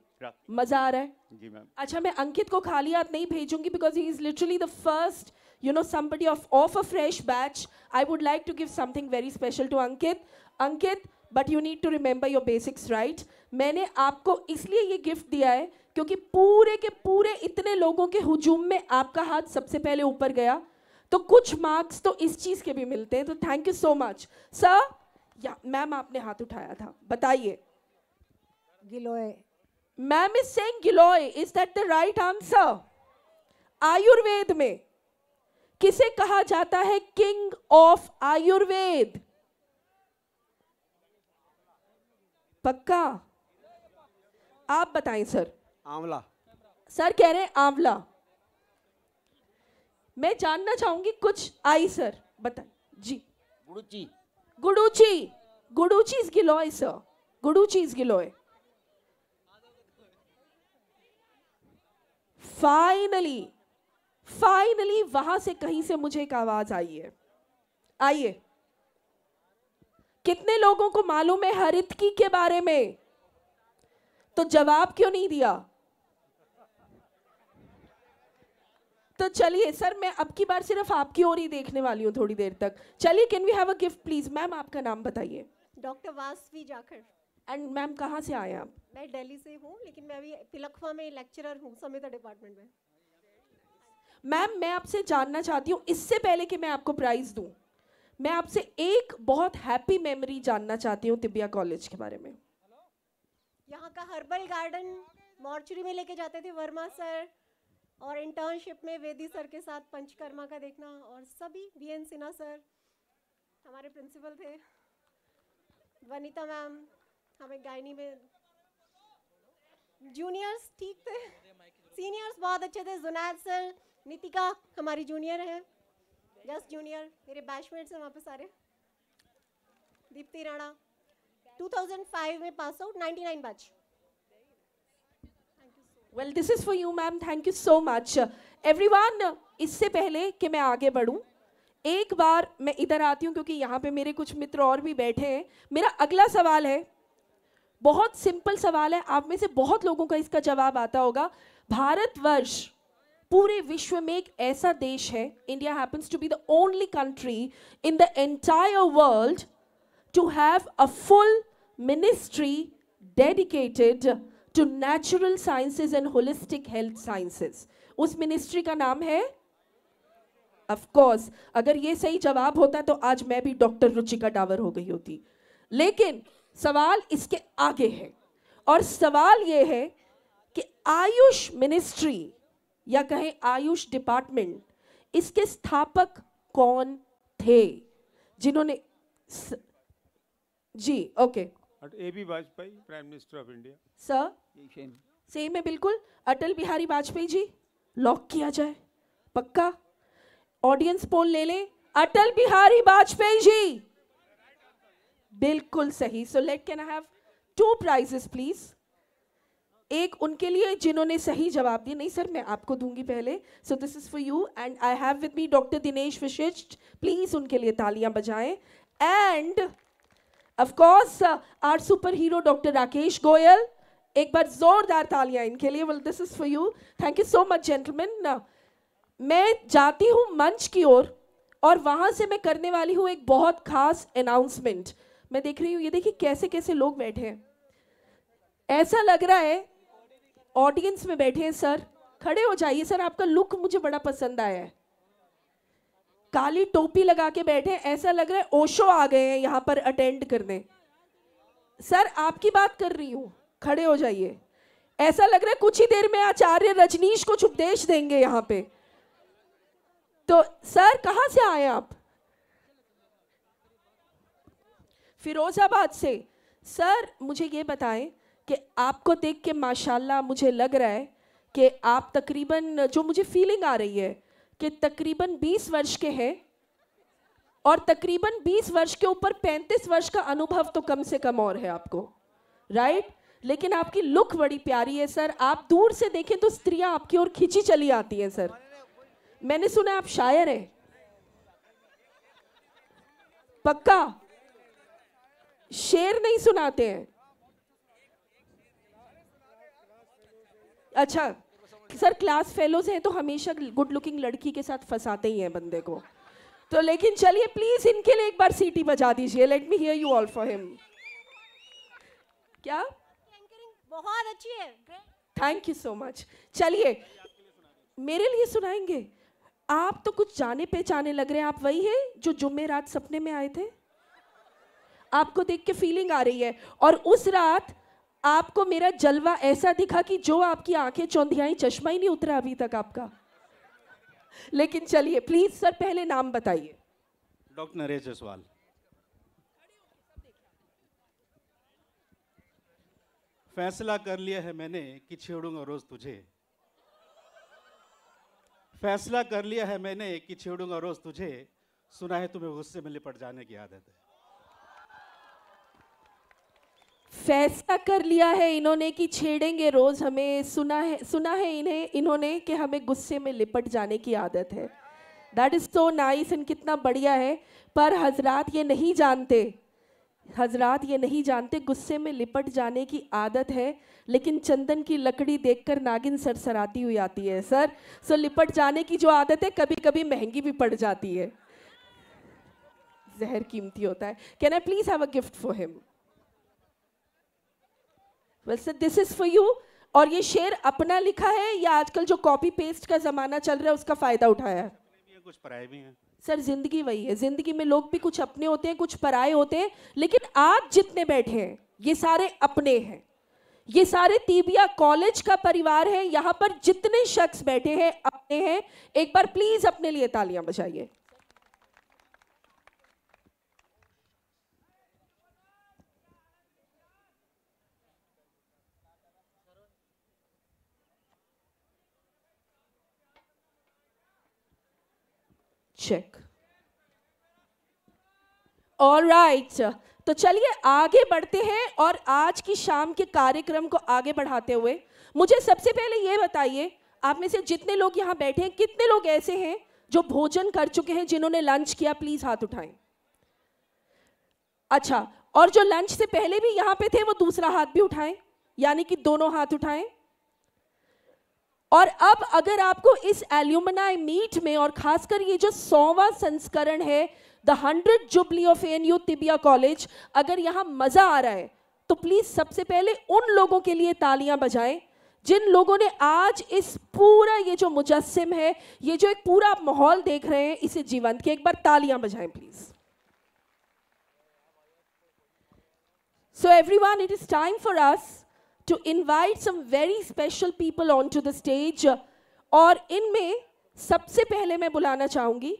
मज़ा आ रहा है? जी मैम अच्छा मैं अंकित को खाली हाथ नहीं भेजूँगी because he is literally the first you know somebody of of a fresh batch. I would like to give something very special to ankit. Ankit but you need to remember your basics right? मैंने आपको इसलिए ये gift दिया है क्योंकि पूरे के पूरे इतने लोगों के हुजूम में आपका हाथ सबसे पहले ऊपर गया। तो कुछ मार्क्स तो इस चीज़ के भी मिलते हैं तो thank you so much sir या मैम आपने हाथ उठाया था। बताइए। गिलोय। Ma'am is saying giloy. Is that the right answer Ayurveda में किसे कहा जाता है? King of Ayurveda. पक्का? आप बताएँ सर आंवला। सर कह रहे हैं आंवला। मैं जानना चाहूँगी कुछ आई सर बताए। जी। Guduchi guduchi guduchi is giloy sir. Guduchi is giloy. Finally finally वहाँ से कहीं से मुझे एक आवाज़ आई है। आइए। कितने लोगों को मालूम है हरितकी के बारे में? तो जवाब क्यों नहीं दिया? तो चलिए सर मैं अब की बार सिर्फ़ आपकी ओर ही देखने वाली हूँ थोड़ी देर तक। चलिए can we have a gift please ma'am आपका नाम बताइए। Doctor Vasavi Jakhar and ma'am कहाँ से आए आप? मैं दिल्ली से हूँ लेकिन मैं अभी तिलकवा में लेक्चरर हूँ समिता डिपार्टमेंट में। मैम मैं आपसे जानना चाहती हूँ इससे पहले कि मैं आपको प्राइज दूँ मैं आपसे एक बहुत हैप्पी मेमोरी जानना चाहती हूँ तिबिया कॉलेज के बारे में। यहाँ का हर्बल गार्डन मॉर्चरी में लेके जाते थे वर्मा सर और इंटर्नशिप में वेदी सर के साथ पंचकर्मा का देखना और सभी वी एन सिन्हा सर, हमारे प्रिंसिपल थे, वनीता मैम, हमें गायनी में जूनियर्स ठीक थे। सीनियर्स बहुत अच्छे थे, जुनैद सर, नितिका हमारी जूनियर है। जस्ट जूनियर मेरे बैचमेट्स हैं वहाँ पे सारे। दीप्ति राणा 2005 में pass out 99 batch well this is for you ma'am thank you so much everyone इससे पहले कि मैं आगे बढ़ूं, एक बार मैं इधर आती हूँ क्योंकि यहाँ पे मेरे कुछ मित्र और भी बैठे हैं। मेरा अगला सवाल है, बहुत सिंपल सवाल है। आप में से बहुत लोगों का इसका जवाब आता होगा, भारतवर्ष, पूरे विश्व में एक ऐसा देश है India happens to be the only country in the entire world to have a full ministry dedicated to natural sciences and holistic health sciences उस मिनिस्ट्री का नाम है? ऑफ़ कोर्स अगर ये सही जवाब होता तो आज मैं भी डॉक्टर रुचिका डावर हो गई होती। लेकिन सवाल इसके आगे है। और सवाल ये है कि आयुष मिनिस्ट्री या कहें आयुष डिपार्टमेंट इसके स्थापक कौन थे? जिन्होंने स... जी okay A B Vajpayee prime minister of India sir same है बिल्कुल। अटल बिहारी वाजपेयी जी लॉक किया जाए। पक्का? ऑडियंस पोल ले लें। अटल बिहारी वाजपेयी जी बिल्कुल सही। So let can have two prizes please एक उनके लिए जिन्होंने सही जवाब दिया। नहीं सर मैं आपको दूँगी पहले। So this is for you and I have with me doctor Dinesh Vashisht please उनके लिए तालियाँ बजाएँ। And of course our super hero doctor Rakesh Goyal एक बार जोरदार तालियाँ इनके लिए। Well this is for you thank you so much gentleman मैं जाती हूँ मंच की ओर और, और वहाँ से मैं करने वाली हूँ एक बहुत खास अनाउंसमेंट मैं देख रही हूँ ये देखिए कैसे कैसे लोग बैठे हैं। ऐसा लग रहा है ऑडियंस में बैठे हैं सर खड़े हो जाइए सर आपका लुक मुझे बड़ा पसंद आया है। काली टोपी लगा के बैठे ऐसा लग रहा है ओशो आ गए हैं यहाँ पर अटेंड करने। सर, आपकी बात कर रही हूँ, खड़े हो जाइए। ऐसा लग रहा है कुछ ही देर में आचार्य रजनीश कुछ उपदेश देंगे यहाँ पे। तो सर, कहाँ से आए आप? फिरोजाबाद से। सर, मुझे ये बताएँ कि आपको देख के माशाल्लाह मुझे लग रहा है कि आप तकरीबन जो मुझे फीलिंग आ रही है कि तकरीबन 20 वर्ष के हैं और तकरीबन 20 वर्ष के ऊपर 35 वर्ष का अनुभव तो कम से कम और है आपको राइट लेकिन आपकी लुक बड़ी प्यारी है सर आप दूर से देखें तो स्त्रियाँ आपकी ओर खिंची चली आती हैं सर मैंने सुना आप शायर हैं। पक्का? शेर नहीं सुनाते हैं। अच्छा सर क्लास फेलोज हैं तो हमेशा गुड लुकिंग लड़की के साथ फंसाते ही हैं बंदे को। तो लेकिन चलिए प्लीज़ इनके लिए एक बार सीटी बजा दीजिए। Let me hear you all for him क्या? बहुत अच्छी है। थैंक यू सो मच चलिए मेरे लिए सुनाएँगे? आप तो कुछ जाने पहचाने लग रहे हैं। आप वही हैं जो जुम्मे रात सपने में आए थे? आपको देख के फीलिंग आ रही है। और उस रात आपको मेरा जलवा ऐसा दिखा कि जो आपकी आँखें चौंधियाई, चश्मा ही नहीं उतरा अभी तक आपका। लेकिन चलिए प्लीज़ सर पहले नाम बताइए। डॉक्टर नरेश जसवाल। फैसला कर लिया है मैंने कि छेड़ूँगा रोज तुझे। फैसला कर लिया है मैंने कि छेड़ूँगा रोज तुझे। सुना है तुम्हें गुस्से में लिपट जाने की आदत है। फैसला कर लिया है इन्होंने कि छेड़ेंगे रोज हमें, सुना है सुना है इन्हें, इन्होंने कि हमें गुस्से में लिपट जाने की आदत है। That is so nice and कितना बढ़िया है। पर हजरात ये नहीं जानते, हजरात ये नहीं जानते गुस्से में लिपट जाने की आदत है, लेकिन चंदन की लकड़ी देखकर नागिन सरसराती हुई आती है। सर सो लिपट जाने की जो आदत है कभी कभी महँगी भी पड़ जाती है। जहर कीमती होता है। Can I please have a gift for him well sir this is for you और ये शेर अपना लिखा है या आजकल जो कॉपी पेस्ट का जमाना चल रहा है उसका फ़ायदा उठाया है? कुछ पराए भी हैं। सर ज़िंदगी वही है। ज़िंदगी में लोग भी कुछ अपने होते हैं कुछ पराए होते हैं लेकिन आप जितने बैठे हैं ये सारे अपने हैं। ये सारे तीबिया कॉलेज का परिवार है यहाँ पर जितने शख्स बैठे हैं अपने हैं एक बार प्लीज़ अपने लिए तालियाँ बजाइए। चेक ऑल राइट तो चलिए आगे बढ़ते हैं और आज की शाम के कार्यक्रम को आगे बढ़ाते हुए मुझे सबसे पहले ये बताइए, आप में से जितने लोग यहाँ बैठे हैं, कितने लोग ऐसे हैं जो भोजन कर चुके हैं जिन्होंने लंच किया? प्लीज़ हाथ उठाएँ। अच्छा और जो लंच से पहले भी यहाँ पे थे, वो दूसरा हाथ भी उठाएँ? यानी कि दोनों हाथ उठाएँ? और अब अगर आपको इस एल्यूमनाई मीट में और खासकर ये जो सौवा संस्करण है the hundred jubilee of N U Tibbia college अगर यहाँ मज़ा आ रहा है तो प्लीज़ सबसे पहले उन लोगों के लिए तालियाँ बजाएँ, जिन लोगों ने आज इस पूरा ये जो मुजस्म है, ये जो एक पूरा माहौल देख रहे हैं, इसे जीवंत के एक बार तालियाँ बजाएँ please so everyone it is time for us to invite some very special people onto the stage और इनमें सबसे पहले मैं बुलाना चाहूँगी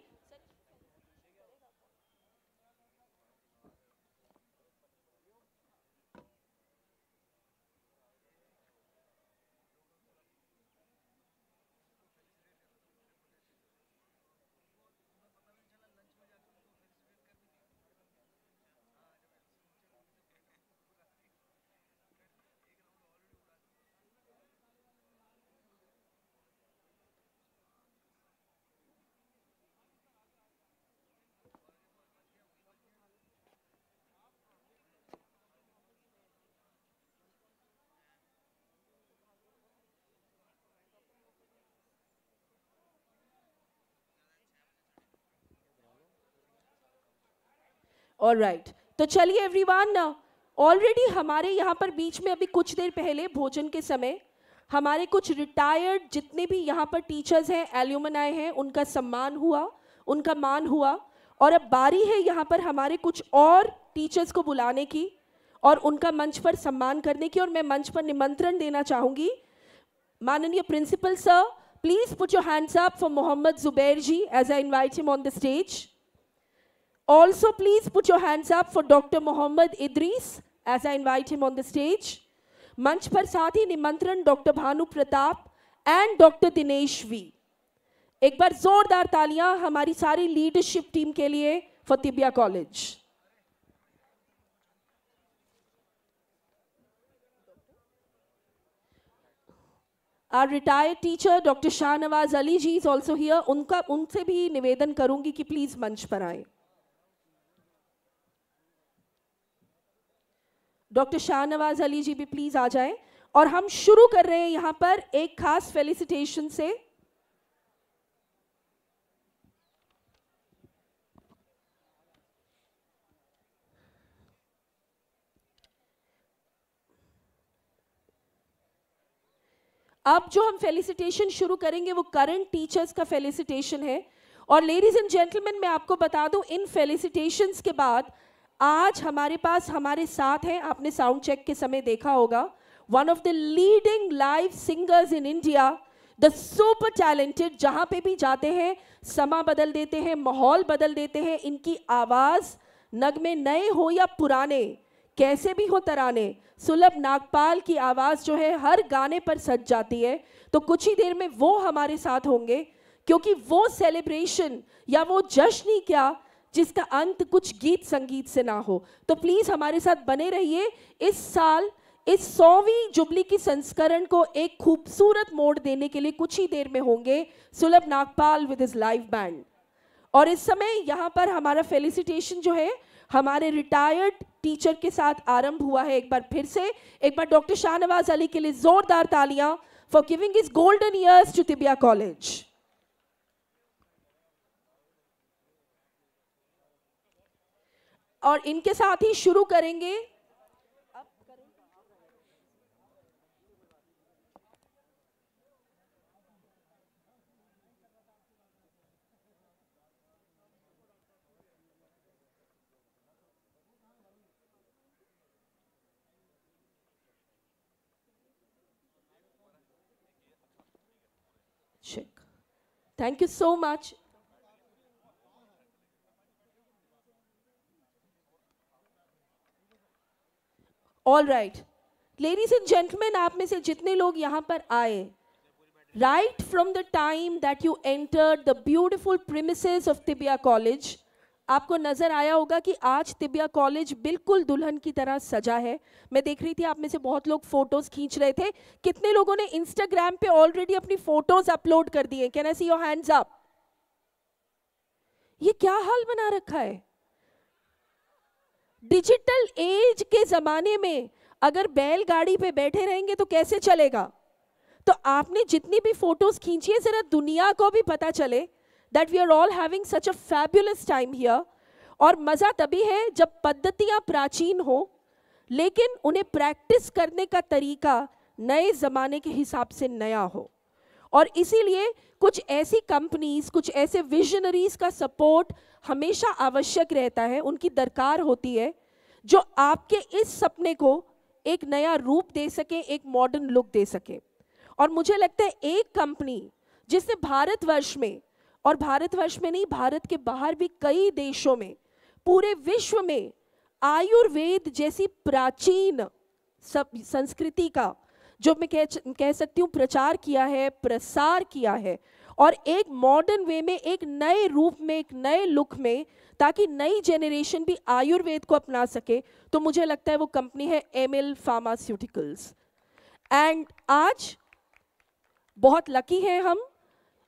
All right. तो चलिए एवरीवन ऑलरेडी हमारे यहाँ पर बीच में अभी कुछ देर पहले भोजन के समय, हमारे कुछ रिटायर्ड जितने भी यहाँ पर टीचर्स हैं एल्यूमनाई हैं, उनका सम्मान हुआ, उनका मान हुआ, और अब बारी है यहाँ पर हमारे कुछ और टीचर्स को बुलाने की, और उनका मंच पर सम्मान करने की, और मैं मंच पर निमंत्रण देना चाहूँगी माननीय principal sir please put your hands up for Mohammad Zubair ji as I invite him on the stage Also, please put your hands up for Dr. Mohammed Idris as I invite him on the stage. मंच पर साथ ही निमंत्रण doctor Bhanu Pratap and doctor Dinesh V एक बार जोरदार तालियाँ हमारी सारी लीडरशिप टीम के लिए for Tibbia college our retired teacher doctor Shahnawaz Ali ji is also here उनका उनसे भी निवेदन करूँगी कि प्लीज़ मंच पर आए डॉक्टर शाहनवाज अली जी भी प्लीज़ आ जाएँ। और हम शुरू कर रहे हैं यहाँ पर एक खास फेलिसिटेशन से। अब जो हम फेलिसिटेशन शुरू करेंगे, वो करंट टीचर्स का फेलिसिटेशन है। और लेडीज़ एंड जेंटलमैन मैं आपको बता दूँ, इन फेलिसिटेशंस के बाद आज हमारे पास, हमारे साथ हैं, आपने साउंड चेक के समय देखा होगा one of the leading live singers in India the super talented जहाँ पे भी जाते हैं, समा बदल देते हैं, माहौल बदल देते हैं, इनकी आवाज़ नगमे नए हो या पुराने, कैसे भी हो तराने, सुलभ नागपाल की आवाज़ जो है, हर गाने पर सज जाती है तो कुछ ही देर में वो हमारे साथ होंगे, क्योंकि वो सेलिब्रेशन या वो जश्न ही क्या जिसका अंत कुछ गीत संगीत से ना हो। तो प्लीज़ हमारे साथ बने रहिए। इस साल, इस सौवीं जुबली की संस्करण को एक खूबसूरत मोड़ देने के लिए कुछ ही देर में होंगे Sulabh Nagpal with his live band और इस समय यहाँ पर हमारा फेलिसिटेशन जो है, हमारे रिटायर्ड टीचर के साथ आरंभ हुआ है एक बार फिर से। एक बार डॉक्टर शाहनवाज अली के लिए जोरदार तालियाँ for giving his golden years to Tibbia college और इनके साथ ही शुरू करेंगे check thank you so much all right ladies and gentleman आप में से जितने लोग यहाँ पर आए right from the time that you enter the beautiful premises of Tibbia college आपको नज़र आया होगा कि आज तिबिया कॉलेज बिल्कुल दुल्हन की तरह सजा है। मैं देख रही थी आप में से बहुत लोग फ़ोटोज़ खींच रहे थे। कितने लोगों ने इंस्टाग्राम पे ऑलरेडी अपनी फ़ोटोज़ अपलोड कर दिए? Can I see your hands up ये क्या हाल बना रखा है? डिजिटल एज के जमाने में अगर बैलगाड़ी पे बैठे रहेंगे तो कैसे चलेगा? तो आपने जितनी भी फ़ोटोज़ खींची है, जरा दुनिया को भी पता चले that we are all having such a fabulous time here और मज़ा तभी है जब पद्धतियाँ प्राचीन हो, लेकिन उन्हें प्रैक्टिस करने का तरीका नए जमाने के हिसाब से नया हो। और इसीलिए कुछ ऐसी कंपनीज़ कुछ ऐसे विजनरीज का सपोर्ट हमेशा आवश्यक रहता है, उनकी दरकार होती है, जो आपके इस सपने को एक नया रूप दे सके, एक मॉडर्न लुक दे सके। और मुझे लगता है एक कंपनी जिसने भारतवर्ष में, और भारतवर्ष में नहीं, भारत के बाहर भी कई देशों में, पूरे विश्व में आयुर्वेद जैसी प्राचीन संस्कृति का जो मैं कह कह सकती हूँ, प्रचार किया है, प्रसार किया है और एक मॉडर्न वे में, एक नए रूप में, एक नए लुक में, ताकि नई जेनरेशन भी आयुर्वेद को अपना सके तो मुझे लगता है वो कंपनी है एम एल फार्मास्यूटिकल्स एंड आज बहुत लकी हैं हम,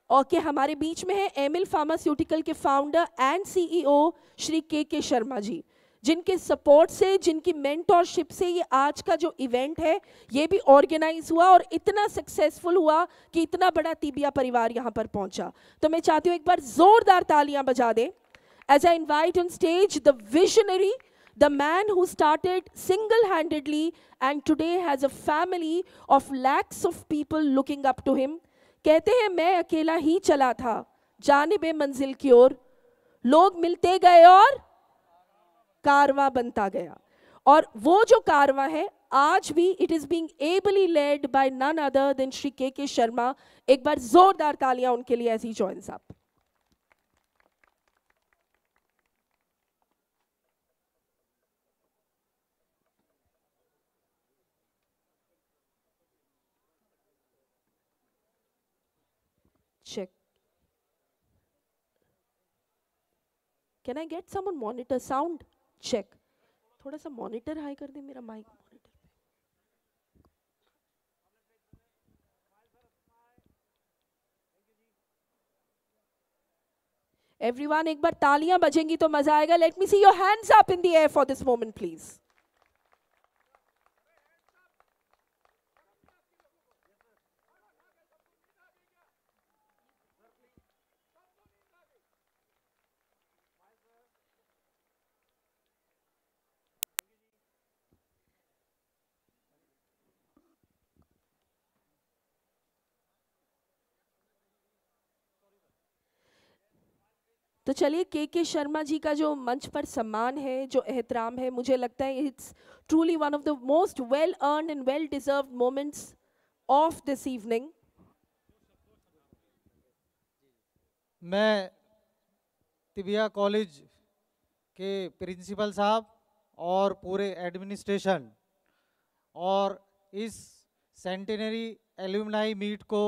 और कि हमारे बीच में है एम एल फार्मास्यूटिकल के founder and CEO Shri K K Sharma जी। जिनके सपोर्ट से, जिनकी मेंटोरशिप से ये आज का जो इवेंट है, ये भी ऑर्गेनाइज हुआ और इतना सक्सेसफुल हुआ कि इतना बड़ा तीबिया परिवार यहाँ पर पहुँचा। तो मैं चाहती हूँ एक बार जोरदार तालियाँ बजा दें। As I invite on stage the visionary The man who started single handedly and today has a family of lakhs of people looking up to him. कहते हैं, मैं अकेला ही चला था। जानब मंजिल की ओर। लोग मिलते गए और कारवा बनता गया। और वो जो कारवा है, आज भी it is being ably led by none other than Shri K K Sharma एक बार जोरदार तालियाँ उनके लिए ऐसी joins check can i get someone monitor sound? Check. थोड़ा सा मॉनिटर हाई कर दे मेरा माइक मॉनिटर एवरीवन एक बार तालियाँ बजेंगी तो मज़ा आएगा। Let me see your hands up in the air for this moment please तो चलिए के के शर्मा जी का जो मंच पर सम्मान है, जो एहतराम है, मुझे लगता है it's truly one of the most well earn and well deserve moments of this evening मैं तिबिया कॉलेज के प्रिंसिपल साहब और पूरे एडमिनिस्ट्रेशन और इस सेंटेनरी एल्यूमनाई मीट को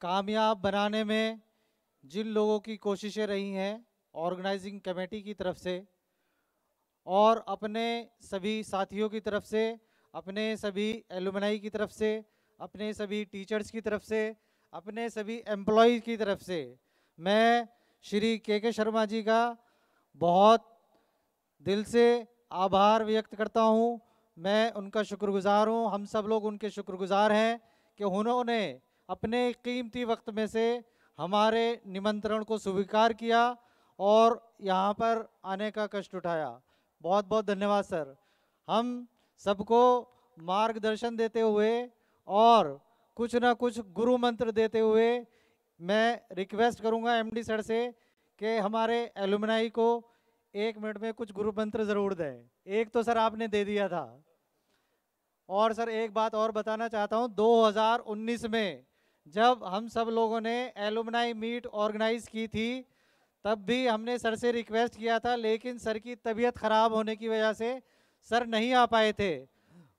कामयाब बनाने में जिन लोगों की कोशिशें रही हैं ऑर्गेनाइजिंग कमेटी की तरफ़ से और अपने सभी साथियों की तरफ़ से, अपने सभी एलुमनाई की तरफ़ से, अपने सभी टीचर्स की तरफ़ से, अपने सभी एम्प्लॉय की तरफ़ से, मैं श्री के के शर्मा जी का बहुत दिल से आभार व्यक्त करता हूँ। मैं उनका शुक्रगुजार हूँ। हम सब लोग उनके शुक्रगुजार हैं कि उन्होंने अपने कीमती वक्त में से हमारे निमंत्रण को स्वीकार किया और यहाँ पर आने का कष्ट उठाया। बहुत बहुत धन्यवाद, सर। हम सबको मार्गदर्शन देते हुए और कुछ ना कुछ गुरु मंत्र देते हुए मैं रिक्वेस्ट करूँगा एमडी सर से कि हमारे एलुमनाई को एक मिनट में कुछ गुरु मंत्र ज़रूर दें। एक तो सर आपने दे दिया था। और सर एक बात और बताना चाहता हूँ 2019 में जब हम सब लोगों ने एलुमनाई मीट ऑर्गेनाइज की थी, तब भी हमने सर से रिक्वेस्ट किया था, लेकिन सर की तबीयत ख़राब होने की वजह से सर नहीं आ पाए थे।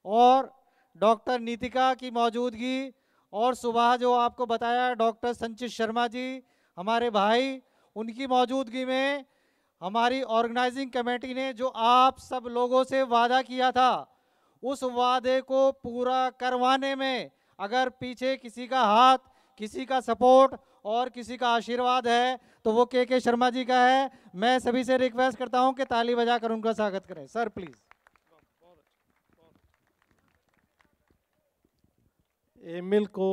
और डॉक्टर नीतिका की मौजूदगी और सुबह जो आपको बताया डॉक्टर संचित शर्मा जी, हमारे भाई, उनकी मौजूदगी में हमारी ऑर्गेनाइजिंग कमेटी ने जो आप सब लोगों से वादा किया था, उस वादे को पूरा करवाने में अगर पीछे किसी का हाथ, किसी का सपोर्ट और किसी का आशीर्वाद है तो वो के के शर्मा जी का है। मैं सभी से रिक्वेस्ट करता हूँ कि ताली बजाकर उनका स्वागत करें। सर प्लीज़ एमिल को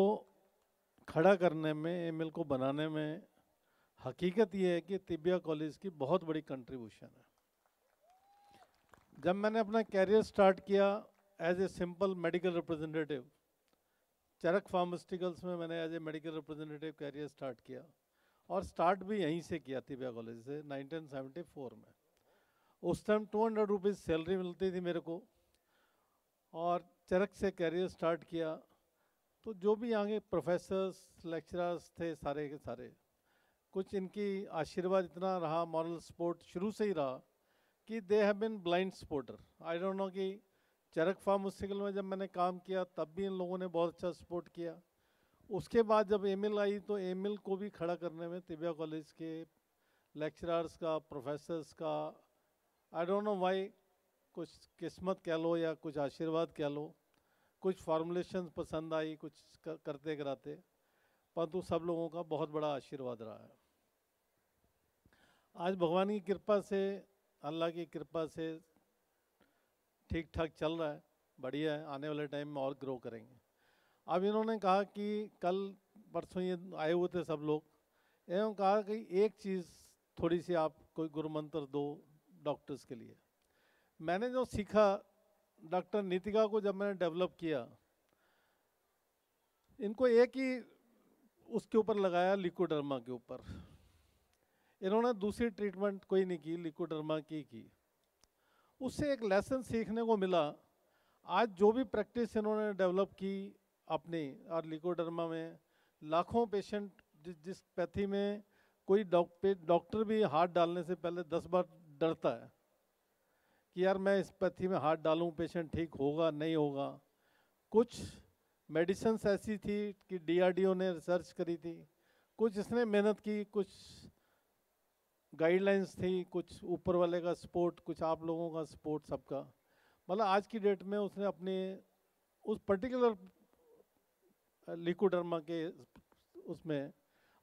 खड़ा करने में एमिल को बनाने में हकीकत ये है कि तिबिया कॉलेज की बहुत बड़ी कंट्रीब्यूशन है। जब मैंने अपना कैरियर स्टार्ट किया as a simple medical representative Charak pharmaceuticals में मैंने as a medical representative career start किया और स्टार्ट भी यहीं से किया तिबिया कॉलेज से 1974 में। उस time two hundred rupees salary मिलती थी मेरे को और चरक से कैरियर स्टार्ट किया। तो जो भी आगे प्रोफेसर्स लेक्चरर्स थे सारे के सारे, कुछ इनकी आशीर्वाद इतना रहा मॉरल सपोर्ट शुरू से ही रहा कि they have been blind supporter I don't know कि चरक फार्म फार्मास्यूटिकल में जब मैंने काम किया, तब भी इन लोगों ने बहुत अच्छा सपोर्ट किया। उसके बाद जब एमिल आई तो एमिल को भी खड़ा करने में तिबिया कॉलेज के लेक्चरर्स का प्रोफेसर्स का आई डोंट नो वाई कुछ किस्मत कह लो या कुछ आशीर्वाद कह लो, कुछ फॉर्मुलेशन पसंद आई, कुछ करते कराते, परंतु सब लोगों का बहुत बड़ा आशीर्वाद रहा है। आज भगवान की कृपा से, अल्लाह की कृपा से ठीक ठाक चल रहा है, बढ़िया है, आने वाले टाइम में और ग्रो करेंगे। अब इन्होंने कहा कि कल परसों ये आए हुए थे सब लोग इन्होंने कहा कि एक चीज़ थोड़ी सी आप कोई गुरु मंत्र दो डॉक्टर्स के लिए। मैंने जो सीखा डॉक्टर नीतिका को जब मैंने डेवलप किया, इनको एक ही उसके ऊपर लगाया लिकोडर्मा के ऊपर। इन्होंने दूसरी ट्रीटमेंट कोई नहीं की लिकोडर्मा की की। उससे एक लेसन सीखने को मिला। आज जो भी प्रैक्टिस इन्होंने डेवलप की अपनी, और लिकोडर्मा में, लाखों पेशेंट जिस जिस पैथी में कोई डॉक्टर भी हाथ डालने से पहले दस बार डरता है कि यार मैं इस पैथी में हाथ डालूं पेशेंट ठीक होगा, नहीं होगा। कुछ मेडिसिन ऐसी थी कि डीआरडीओ ने रिसर्च करी थी, कुछ इसने मेहनत की, कुछ गाइडलाइंस थी, कुछ ऊपर वाले का सपोर्ट कुछ आप लोगों का सपोर्ट सबका। मतलब आज की डेट में उसने अपने, उस पर्टिकुलर लिकोडर्मा के उसमें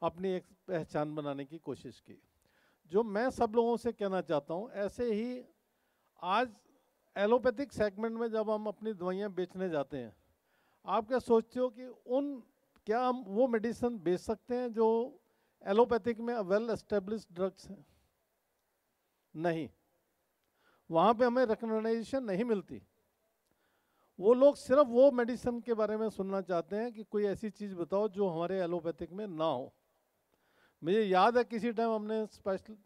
अपनी एक पहचान बनाने की कोशिश की। जो मैं सब लोगों से कहना चाहता हूँ, ऐसे ही आज एलोपैथिक सेगमेंट में जब हम अपनी दवाइयाँ बेचने जाते हैं, आप क्या सोचते हो कि उन, क्या हम वो मेडिसिन बेच सकते हैं जो एलोपैथिक में वेल एस्टेब्लिश ड्रग्स हैं। नहीं। वहाँ पे हमें रिकग्नाइजेशन नहीं मिलती। वो लोग सिर्फ़ वो मेडिसिन के बारे में सुनना चाहते हैं कि कोई ऐसी चीज़ बताओ जो हमारे एलोपैथिक में ना हो। मुझे याद है किसी टाइम हमने स्पेशल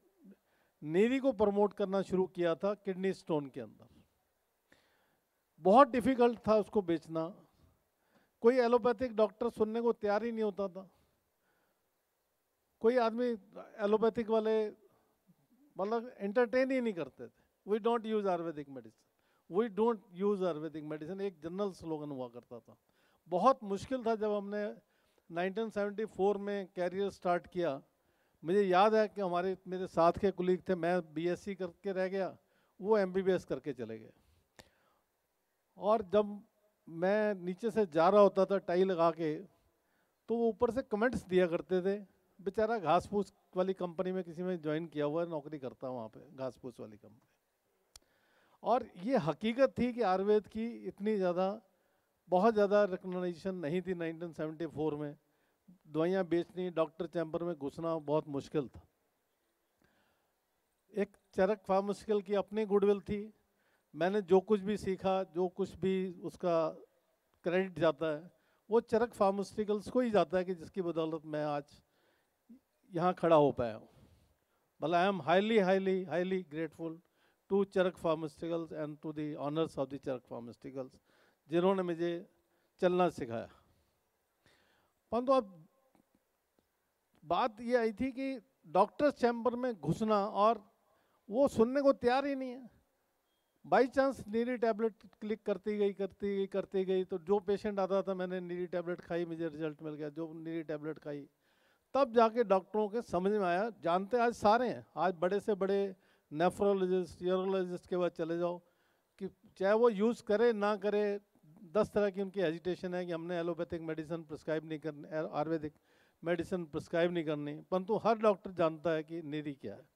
नेरी को प्रमोट करना शुरू किया था किडनी स्टोन के अंदर। बहुत डिफ़िकल्ट था उसको बेचना। कोई एलोपैथिक डॉक्टर सुनने को तैयार ही नहीं होता था। कोई आदमी एलोपैथिक वाले मतलब एंटरटेन ही नहीं करते थे। We don't use ayurvedic medicine we don't use ayurvedic medicine एक जनरल स्लोगन हुआ करता था। बहुत मुश्किल था जब हमने 1974 में कैरियर स्टार्ट किया। मुझे याद है कि हमारे, मेरे साथ के कुलीग थे, मैं बीएससी करके रह गया। वो एमबीबीएस करके चले गए। और जब मैं नीचे से जा रहा होता था, टाई लगा के तो वो ऊपर से कमेंट्स दिया करते थे। बेचारा घास फूस वाली कंपनी में किसी में ज्वाइन किया हुआ है, नौकरी करता वहाँ पे, घास फूस वाली कंपनी और ये हकीकत थी कि आयुर्वेद की इतनी ज़्यादा, बहुत ज़्यादा रिकग्नाइजेशन नहीं थी 1974 में। दवाइयाँ बेचनी डॉक्टर चैम्बर में घुसना बहुत मुश्किल था। एक चरक फार्मास्यूटिकल की अपनी गुडविल थी। मैंने जो कुछ भी सीखा, जो कुछ भी उसका क्रेडिट जाता है, वो चरक फार्मास्यूटिकल्स को ही जाता है कि जिसकी बदौलत मैं आज यहाँ खड़ा हो पाया हूँ। मतलब I am highly highly highly grateful to Charak pharmaceuticals and to the owners of the Charak pharmaceuticals जिन्होंने मुझे चलना सिखाया। परंतु अब बात ये आई थी कि डॉक्टर्स चैम्बर में घुसना और वो सुनने को तैयार ही नहीं है। By chance Neeri tablet click करती गई करती गई करती गई तो जो पेशेंट आता था, मैंने नीरी टैबलेट खाई, मुझे रिज़ल्ट मिल गया। जो नीरी टैबलेट खाई तब जाके डॉक्टरों के समझ में आया, जानते आज सारे हैं। आज बड़े से बड़े नेफ्रोलॉजिस्ट यूरोलॉजिस्ट के बाद चले जाओ कि चाहे वो यूज़ करे, ना करे, दस तरह की उनकी हेजिटेशन है कि हमने एलोपैथिक मेडिसिन प्रिस्क्राइब नहीं करनी आयुर्वेदिक मेडिसिन प्रिस्क्राइब नहीं करनी। परंतु हर डॉक्टर जानता है कि निरी क्या है।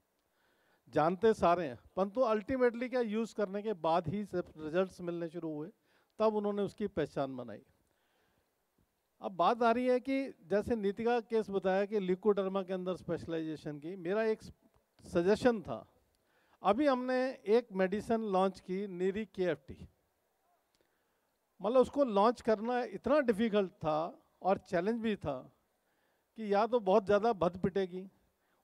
जानते सारे हैं। परंतु अल्टीमेटली क्या यूज़ करने के बाद ही सब रिजल्ट्स मिलने शुरू हुए, तब उन्होंने उसकी पहचान बनाई। अब बात आ रही है कि जैसे नीतिका केस बताया कि लिक्विडर्मा के अंदर स्पेशलाइजेशन की, मेरा एक सजेशन था। अभी हमने एक मेडिसिन लॉन्च की नीरी के मतलब उसको लॉन्च करना इतना डिफ़िकल्ट था और चैलेंज भी था कि या तो बहुत ज़्यादा भद पिटेगी।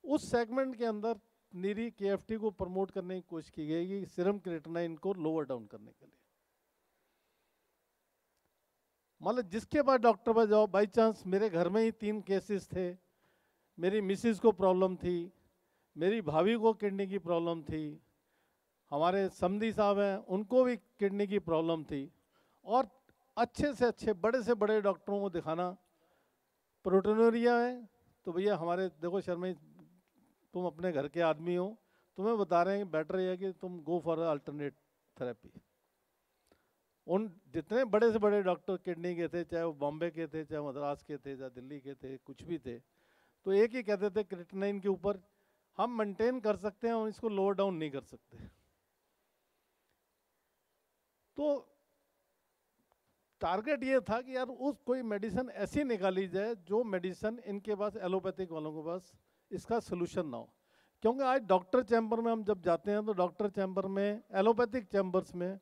उस सेगमेंट के अंदर नीरी के को प्रमोट करने की कोशिश की गई कि सिरम क्रिएटिनाइन को लोअर डाउन करने के लिए। मतलब जिसके बाद डॉक्टर पर जाओ बाई चांस मेरे घर में ही तीन केसेस थे। मेरी मिसिस को प्रॉब्लम थी, मेरी भाभी को किडनी की प्रॉब्लम थी, हमारे समधी साहब हैं, उनको भी किडनी की प्रॉब्लम थी। और अच्छे से अच्छे, बड़े से बड़े डॉक्टरों को दिखाना प्रोटोनोरिया है तो भैया हमारे, देखो शर्मा तुम अपने घर के आदमी हो, तुम्हें बता रहे हैं बेटर है कि तुम गो फॉर अल्टरनेट थेरेपी उन जितने बड़े से बड़े डॉक्टर किडनी के थे, चाहे वो बॉम्बे के थे, चाहे मद्रास के थे, चाहे दिल्ली के थे, कुछ भी थे तो एक ही कहते थे क्रिटनाइन के ऊपर, हम मेंटेन कर सकते हैं हम इसको लोअर डाउन नहीं कर सकते। तो टारगेट ये था कि यार उस कोई मेडिसिन ऐसी निकाली जाए जो मेडिसिन इनके पास एलोपैथिक वालों के पास इसका सोल्यूशन ना हो। क्योंकि आज डॉक्टर चैम्बर में हम जब जाते हैं तो डॉक्टर चैम्बर में एलोपैथिक चैम्बर्स में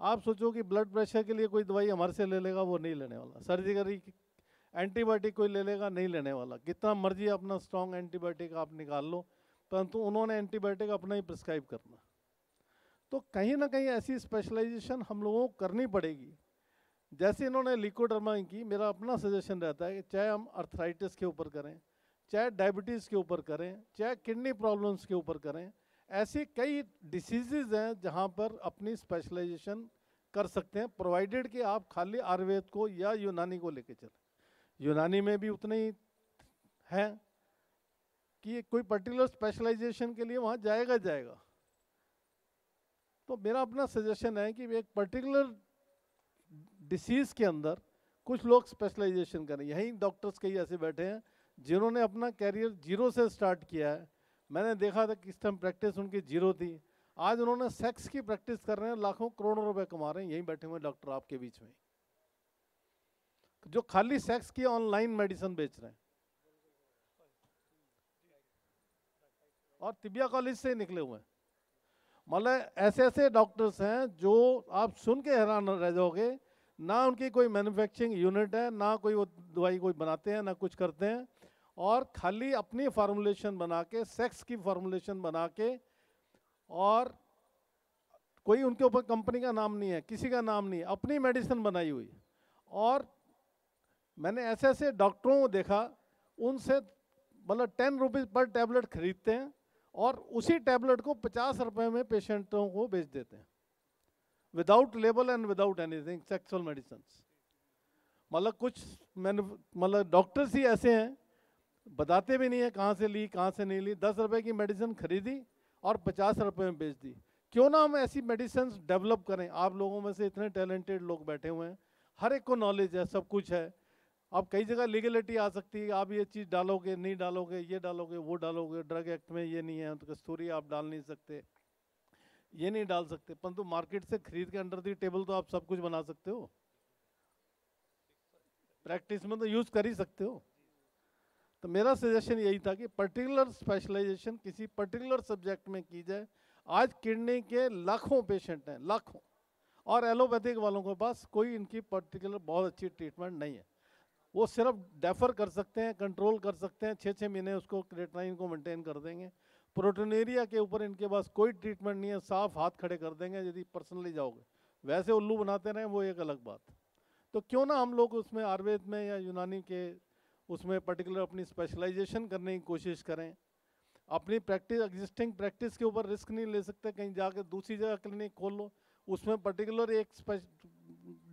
आप सोचो कि ब्लड प्रेशर के लिए कोई दवाई हमारे से ले लेगा, वो नहीं लेने वाला। सर्जिकली एंटीबायोटिक कोई ले लेगा, नहीं लेने वाला। कितना मर्ज़ी अपना स्ट्रॉन्ग एंटीबायोटिक आप निकाल लो, परंतु उन्होंने एंटीबायोटिक अपना ही प्रिस्क्राइब करना। तो कहीं ना कहीं ऐसी स्पेशलाइजेशन हम लोगों को करनी पड़ेगी। जैसे इन्होंने लिकोडर्मा की, मेरा अपना सजेशन रहता है कि चाहे हम अर्थराइटिस के ऊपर करें, चाहे डायबिटीज़ के ऊपर करें, चाहे किडनी प्रॉब्लम्स के ऊपर करें ऐसी कई डिसीजेज हैं जहाँ पर अपनी स्पेशलाइजेशन कर सकते हैं प्रोवाइडेड कि आप खाली आयुर्वेद को या यूनानी को लेके चलें। यूनानी में भी उतने ही हैं कि कोई पर्टिकुलर स्पेशलाइजेशन के लिए वहाँ जाएगा जाएगा। तो मेरा अपना सजेशन है कि एक पर्टिकुलर डिसीज़ के अंदर कुछ लोग स्पेशलाइजेशन करें। यहीं डॉक्टर्स कई ऐसे बैठे हैं जिन्होंने अपना कैरियर ज़ीरो से स्टार्ट किया है। मैंने देखा था किस टाइम प्रैक्टिस उनकी ज़ीरो थी। आज उन्होंने सेक्स की प्रैक्टिस कर रहे हैं, लाखों करोड़ों रुपए कमा रहे हैं, यहीं बैठे हुए डॉक्टर आपके बीच में। जो खाली सेक्स की ऑनलाइन मेडिसिन बेच रहे हैं। और तिबिया कॉलेज से निकले हुए हैं। मतलब ऐसे ऐसे डॉक्टर्स हैं जो आप सुन के हैरान रह जाओगे, ना उनकी कोई मैन्युफैक्चरिंग यूनिट है, ना कोई वो दवाई कोई बनाते हैं, ना कुछ करते हैं। और खाली अपनी फार्मूलेशन बना के सेक्स की फार्मूलेशन बना के और कोई उनके ऊपर कंपनी का नाम नहीं है, किसी का नाम नहीं है, अपनी मेडिसिन बनाई हुई। और मैंने ऐसे ऐसे डॉक्टरों को देखा, उनसे मतलब टेन रुपीज़ पर टैबलेट खरीदते हैं और उसी टैबलेट को पचास रुपए में पेशेंटों को बेच देते हैं। Without label and without anything sexual medicine मतलब कुछ मैंने मतलब डॉक्टर्स ही ऐसे हैं बताते भी नहीं है कहाँ से ली, कहाँ से नहीं ली। दस रुपए की मेडिसिन खरीदी और पचास रुपए में बेच दी। क्यों ना हम ऐसी मेडिसिन डेवलप करें? आप लोगों में से इतने टैलेंटेड लोग बैठे हुए हैं। हर एक को नॉलेज है, सब कुछ है। अब कई जगह लीगलिटी आ सकती है। आप ये चीज़ डालोगे, नहीं डालोगे, ये डालोगे, वो डालोगे। ड्रग एक्ट में ये नहीं है तो कस्तूरी आप डाल नहीं सकते। ये नहीं डाल सकते। परंतु मार्केट से खरीद के अंडर दी टेबल तो आप सब कुछ बना सकते हो। प्रैक्टिस में तो यूज़ कर ही सकते हो। तो मेरा सजेशन यही था कि पर्टिकुलर स्पेशलाइजेशन किसी पर्टिकुलर सब्जेक्ट में की जाए। आज किडनी के लाखों पेशेंट हैं, लाखों। और एलोपैथिक वालों के पास कोई इनकी पर्टिकुलर बहुत अच्छी ट्रीटमेंट नहीं है। वो सिर्फ़ डेफर कर सकते हैं कंट्रोल कर सकते हैं छः छः महीने उसको क्रेटनाइन को मेंटेन कर देंगे। प्रोटोनेरिया के ऊपर इनके पास कोई ट्रीटमेंट नहीं है, साफ़ हाथ खड़े कर देंगे, यदि पर्सनली जाओगे। वैसे उल्लू बनाते रहें, वो एक अलग बात। तो क्यों ना हम लोग उसमें आयुर्वेद में या यूनानी के उसमें पर्टिकुलर अपनी स्पेशलाइजेशन करने की कोशिश करें। अपनी प्रैक्टिस एग्जिस्टिंग प्रैक्टिस के ऊपर रिस्क नहीं ले सकते, कहीं जाकर दूसरी जगह क्लिनिक खोल लो, उसमें पर्टिकुलर एक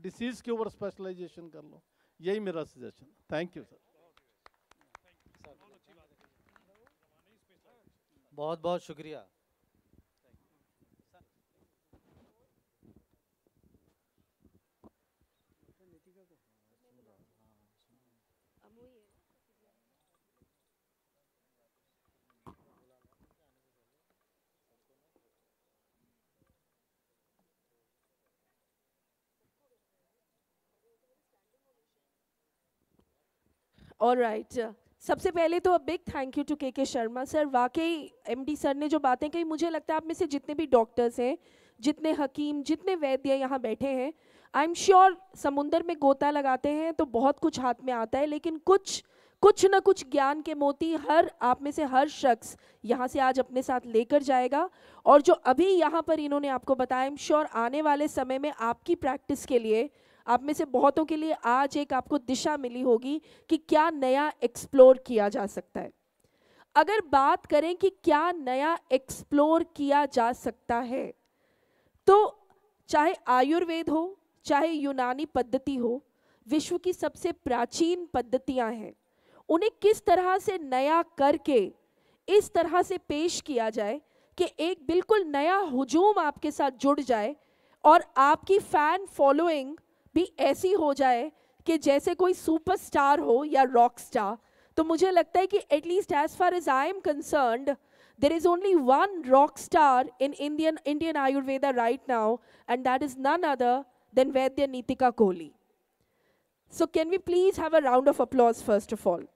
डिसीज़ के ऊपर स्पेशलाइजेशन कर लो। यही मेरा सजेशन थैंक यू सर बहुत बहुत शुक्रिया। ऑल राइट सबसे पहले तो अब big thank you to K K Sharma sir वाकई एमडी सर ने जो बातें कही, मुझे लगता है आप में से जितने भी डॉक्टर्स हैं, जितने हकीम, जितने वैद्य यहाँ बैठे हैं आई एम श्योर समुंदर में गोता लगाते हैं तो बहुत कुछ हाथ में आता है, लेकिन कुछ कुछ ना कुछ ज्ञान के मोती हर आप में से हर शख्स यहाँ से आज अपने साथ लेकर जाएगा। और जो अभी यहाँ पर इन्होंने आपको बताया आई एम श्योर आने वाले समय में आपकी प्रैक्टिस के लिए आप में से बहुतों के लिए आज एक आपको दिशा मिली होगी कि क्या नया एक्सप्लोर किया जा सकता है। अगर बात करें कि क्या नया एक्सप्लोर किया जा सकता है तो चाहे आयुर्वेद हो, चाहे यूनानी पद्धति हो, विश्व की सबसे प्राचीन पद्धतियाँ हैं। उन्हें किस तरह से नया करके, इस तरह से पेश किया जाए कि एक बिल्कुल नया हुजूम आपके साथ जुड़ जाए और आपकी फ़ैन फॉलोइंग भी ऐसी हो जाए कि जैसे कोई सुपरस्टार हो या रॉक स्टार तो मुझे लगता है कि at least as far as I am concerned there is only one rock star in Indian Indian Ayurveda right now and that is none other than Vaidya Neetika Kohli so can we please have a round of applause first of all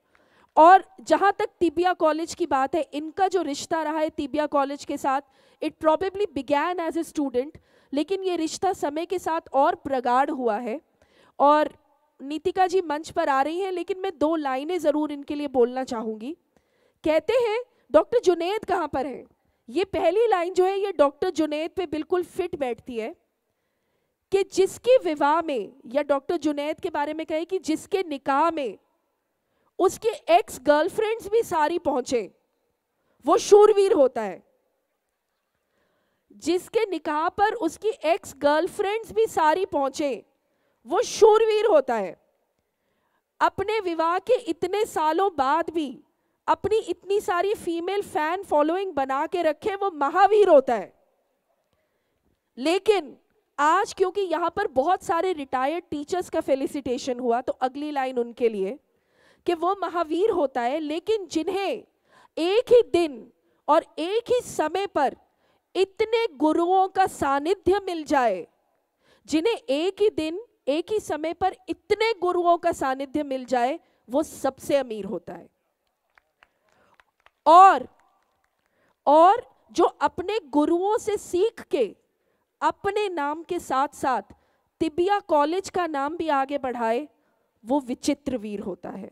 और जहाँ तक tibia college की बात है, इनका जो रिश्ता रहा है तिबिया कॉलेज के साथ it probably began as a student लेकिन ये रिश्ता समय के साथ और प्रगाढ़ हुआ है और नीतिका जी मंच पर आ रही हैं, लेकिन मैं दो लाइनें ज़रूर इनके लिए बोलना चाहूँगी। कहते हैं, डॉक्टर जुनेद कहाँ पर हैं? ये पहली लाइन जो है, ये डॉक्टर जुनेद पे बिल्कुल फिट बैठती है कि जिसके विवाह में, या डॉक्टर जुनेद के बारे में कहे कि जिसके निकाह में, उसके एक्स गर्लफ्रेंड्स भी सारी पहुँचे। वो शूरवीर होता है। जिसके निकाह पर उसकी एक्स गर्लफ्रेंड्स भी सारी पहुँचे, वो शूरवीर होता है। अपने विवाह के इतने सालों बाद भी अपनी इतनी सारी फीमेल फ़ैन फॉलोइंग बना के रखे, वो महावीर होता है। लेकिन आज क्योंकि यहाँ पर बहुत सारे रिटायर्ड टीचर्स का फेलिसिटेशन हुआ तो अगली लाइन उनके लिए कि वो महावीर होता है, लेकिन जिन्हें एक ही दिन और एक ही समय पर इतने गुरुओं का सानिध्य मिल जाए, जिन्हें एक ही दिन, एक ही समय पर इतने गुरुओं का सानिध्य मिल जाए, वो सबसे अमीर होता है। और और जो अपने गुरुओं से सीख के, अपने नाम के साथ साथ तिबिया कॉलेज का नाम भी आगे बढ़ाए, वो विचित्र वीर होता है।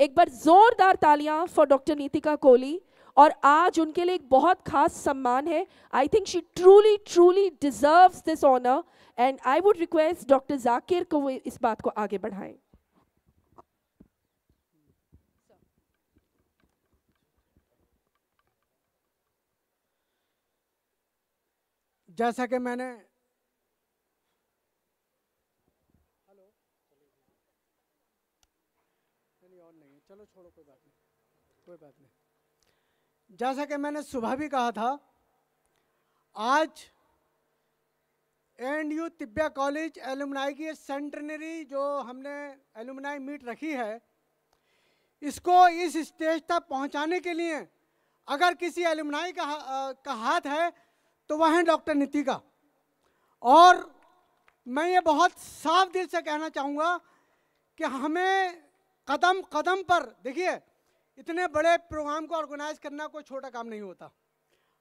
एक बार जोरदार तालियाँ फॉर डॉक्टर नीतिका कोहली और आज उनके लिए एक बहुत खास सम्मान है। I think she truly truly deserves this honour and I would request doctor Zakir को वो इस बात को आगे बढ़ाएँ। जैसा कि मैंने हेलो चलो छोड़ो, कोई बात नहीं, कोई बात नहीं। जैसा कि मैंने सुबह भी कहा था आज and you Tibbia college alumni की सेंटनरी जो हमने एलुमनाई मीट रखी है इसको इस स्टेज तक पहुँचाने के लिए अगर किसी एलुमनाई का, आ, का हाथ है तो वह है डॉक्टर नीतिका। और मैं ये बहुत साफ़ दिल से कहना चाहूँगा कि हमें कदम कदम पर देखिए इतने बड़े प्रोग्राम को ऑर्गेनाइज करना कोई छोटा काम नहीं होता।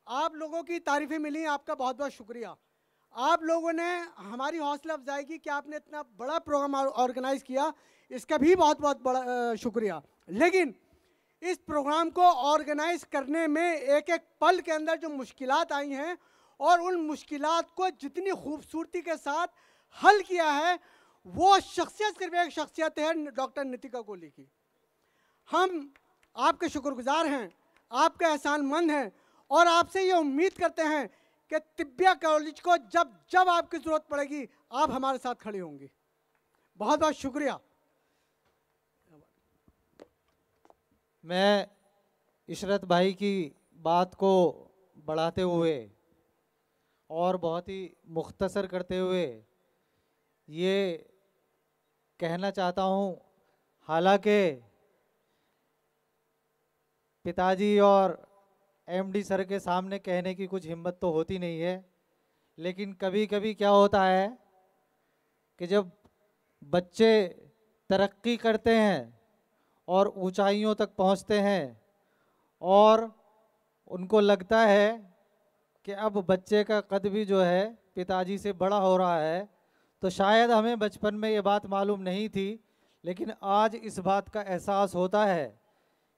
आप लोगों की तारीफें मिली, आपका बहुत बहुत शुक्रिया। आप लोगों ने हमारी हौसला अफजाई की कि आपने इतना बड़ा प्रोग्राम ऑर्गेनाइज किया, इसका भी बहुत बहुत बड़ा शुक्रिया। लेकिन इस प्रोग्राम को ऑर्गेनाइज करने में एक एक पल के अंदर जो मुश्किल आई हैं और उन मुश्किल को जितनी खूबसूरती के साथ हल किया है, वो शख्सियत सिर्फ़ एक शख्सियत है डॉक्टर नितिका कोहली की। हम आपके शुक्रगुजार हैं, आपके एहसानमंद हैं और आपसे ये उम्मीद करते हैं कि तिब्बिया कॉलेज को जब जब आपकी ज़रूरत पड़ेगी, आप हमारे साथ खड़े होंगे। बहुत बहुत शुक्रिया। मैं इशरत भाई की बात को बढ़ाते हुए और बहुत ही मुख्तसर करते हुए ये कहना चाहता हूँ, हालाँकि पिताजी और एमडी सर के सामने कहने की कुछ हिम्मत तो होती नहीं है, लेकिन कभी कभी क्या होता है कि जब बच्चे तरक्की करते हैं और ऊंचाइयों तक पहुँचते हैं और उनको लगता है कि अब बच्चे का कद भी जो है पिताजी से बड़ा हो रहा है तो शायद हमें बचपन में ये बात मालूम नहीं थी, लेकिन आज इस बात का एहसास होता है।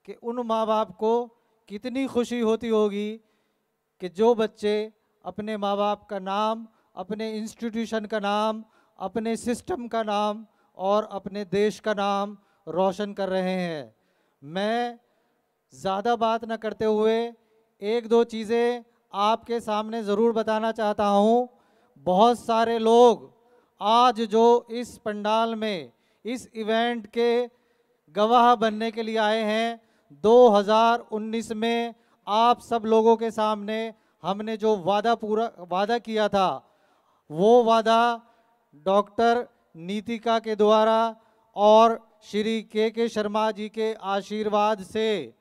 कि उन माँ बाप को कितनी खुशी होती होगी कि जो बच्चे अपने माँ बाप का नाम, अपने इंस्टीट्यूशन का नाम, अपने सिस्टम का नाम और अपने देश का नाम रोशन कर रहे हैं। मैं ज़्यादा बात न करते हुए एक दो चीज़ें आपके सामने ज़रूर बताना चाहता हूँ। बहुत सारे लोग आज जो इस पंडाल में, इस इवेंट के गवाह बनने के लिए आए हैं 2019 में आप सब लोगों के सामने हमने जो वादा पूरा, वादा किया था, वो वादा डॉक्टर नीतिका के द्वारा और श्री के के शर्मा जी के आशीर्वाद से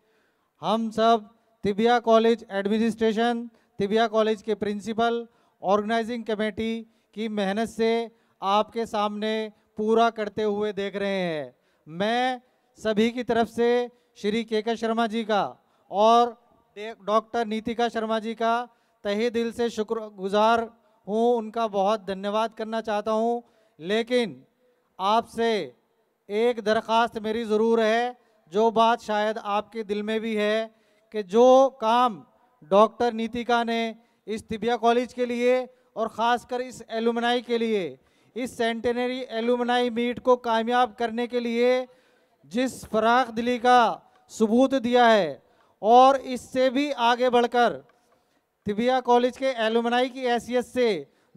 हम सब Tibbia college administration, Tibbia college के प्रिंसिपल, ऑर्गेनाइजिंग कमेटी की मेहनत से आपके सामने पूरा करते हुए देख रहे हैं। मैं सभी की तरफ़ से श्री के के शर्मा जी का और डॉक्टर नीतिका शर्मा जी का। तहे दिल से शुक्रगुजार हूँ, उनका बहुत धन्यवाद करना चाहता हूँ। लेकिन आपसे एक दरख्वास्त मेरी ज़रूर है, जो बात शायद आपके दिल में भी है, कि जो काम डॉक्टर नीतिका ने इस तिबिया कॉलेज के लिए और ख़ासकर इस एलुमनाई के लिए, इस सेंटेनरी एलुमनाई मीट को कामयाब करने के लिए जिस फराख दिली का सबूत दिया है और इससे भी आगे बढ़कर तिबिया कॉलेज के एलुमनाई की हैसियत से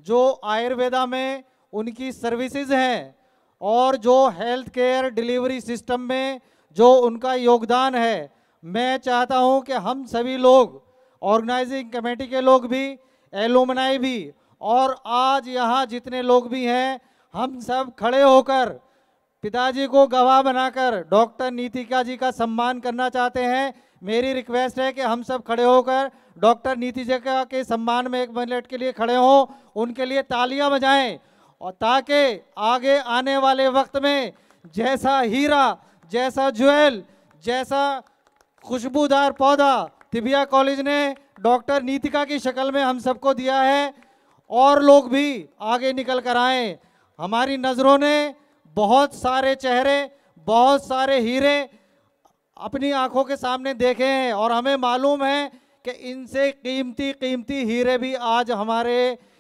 जो आयुर्वेदा में उनकी सर्विसेज़ हैं और जो हेल्थ केयर डिलीवरी सिस्टम में जो उनका योगदान है, मैं चाहता हूँ कि हम सभी लोग, ऑर्गेनाइजिंग कमेटी के लोग भी, एलुमनाई भी और आज यहाँ जितने लोग भी हैं, हम सब खड़े होकर पिताजी को गवाह बनाकर डॉक्टर नीतिका जी का सम्मान करना चाहते हैं। मेरी रिक्वेस्ट है कि हम सब खड़े होकर डॉक्टर नीतिका के सम्मान में एक मिनट के लिए खड़े हों, उनके लिए तालियाँ बजाएँ और ताकि आगे आने वाले वक्त में जैसा हीरा, जैसा ज्वेल, जैसा खुशबूदार पौधा तिबिया कॉलेज ने डॉक्टर नीतिका की शक्ल में हम सबको दिया है और लोग भी आगे निकल कर आएँ। हमारी नज़रों ने बहुत सारे चेहरे, बहुत सारे हीरे अपनी आँखों के सामने देखे हैं और हमें मालूम है कि इनसे कीमती कीमती हीरे भी आज हमारे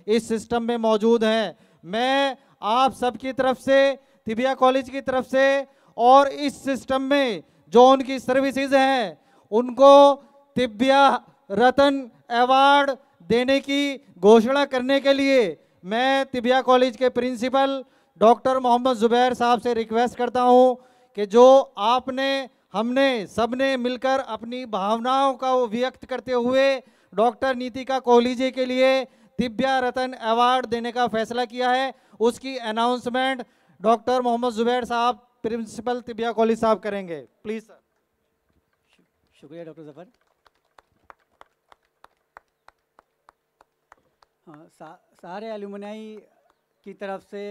इस सिस्टम में मौजूद हैं। मैं आप सबकी तरफ़ से, तिबिया कॉलेज की तरफ़ से और इस सिस्टम में जो उनकी सर्विसेज़ हैं, उनको तिबिया रतन अवार्ड देने की घोषणा करने के लिए मैं तिबिया कॉलेज के प्रिंसिपल डॉक्टर मोहम्मद जुबैर साहब से रिक्वेस्ट करता हूँ कि जो आपने हमने सबने मिलकर अपनी भावनाओं का व्यक्त करते हुए डॉक्टर नीतिका कोहली जी के लिए तिब्या रतन अवार्ड देने का फैसला किया है उसकी अनाउंसमेंट डॉक्टर मोहम्मद जुबैर साहब प्रिंसिपल तिबिया कॉलेज साहब करेंगे। प्लीज़ सर शुक्रिया डॉक्टर ज़फ़र। हाँ सा, सारे एलुमनाई की तरफ़ से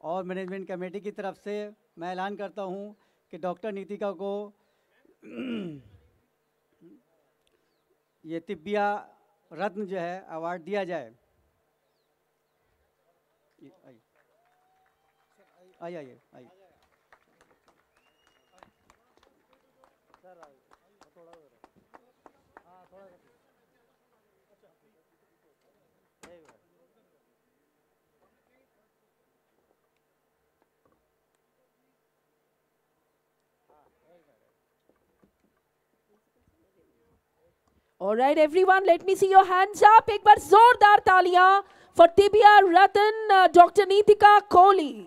और मैनेजमेंट कमेटी की तरफ़ से मैं ऐलान करता हूँ कि डॉक्टर नीतिका को, ये तिब्बिया रत्न जो है अवार्ड दिया जाए। आइए आइए आइए। Right, everyone, let me see your hands up. एक बार जोरदार तालियाँ Tibia Ratan, uh, Dr. Neetika Kohli.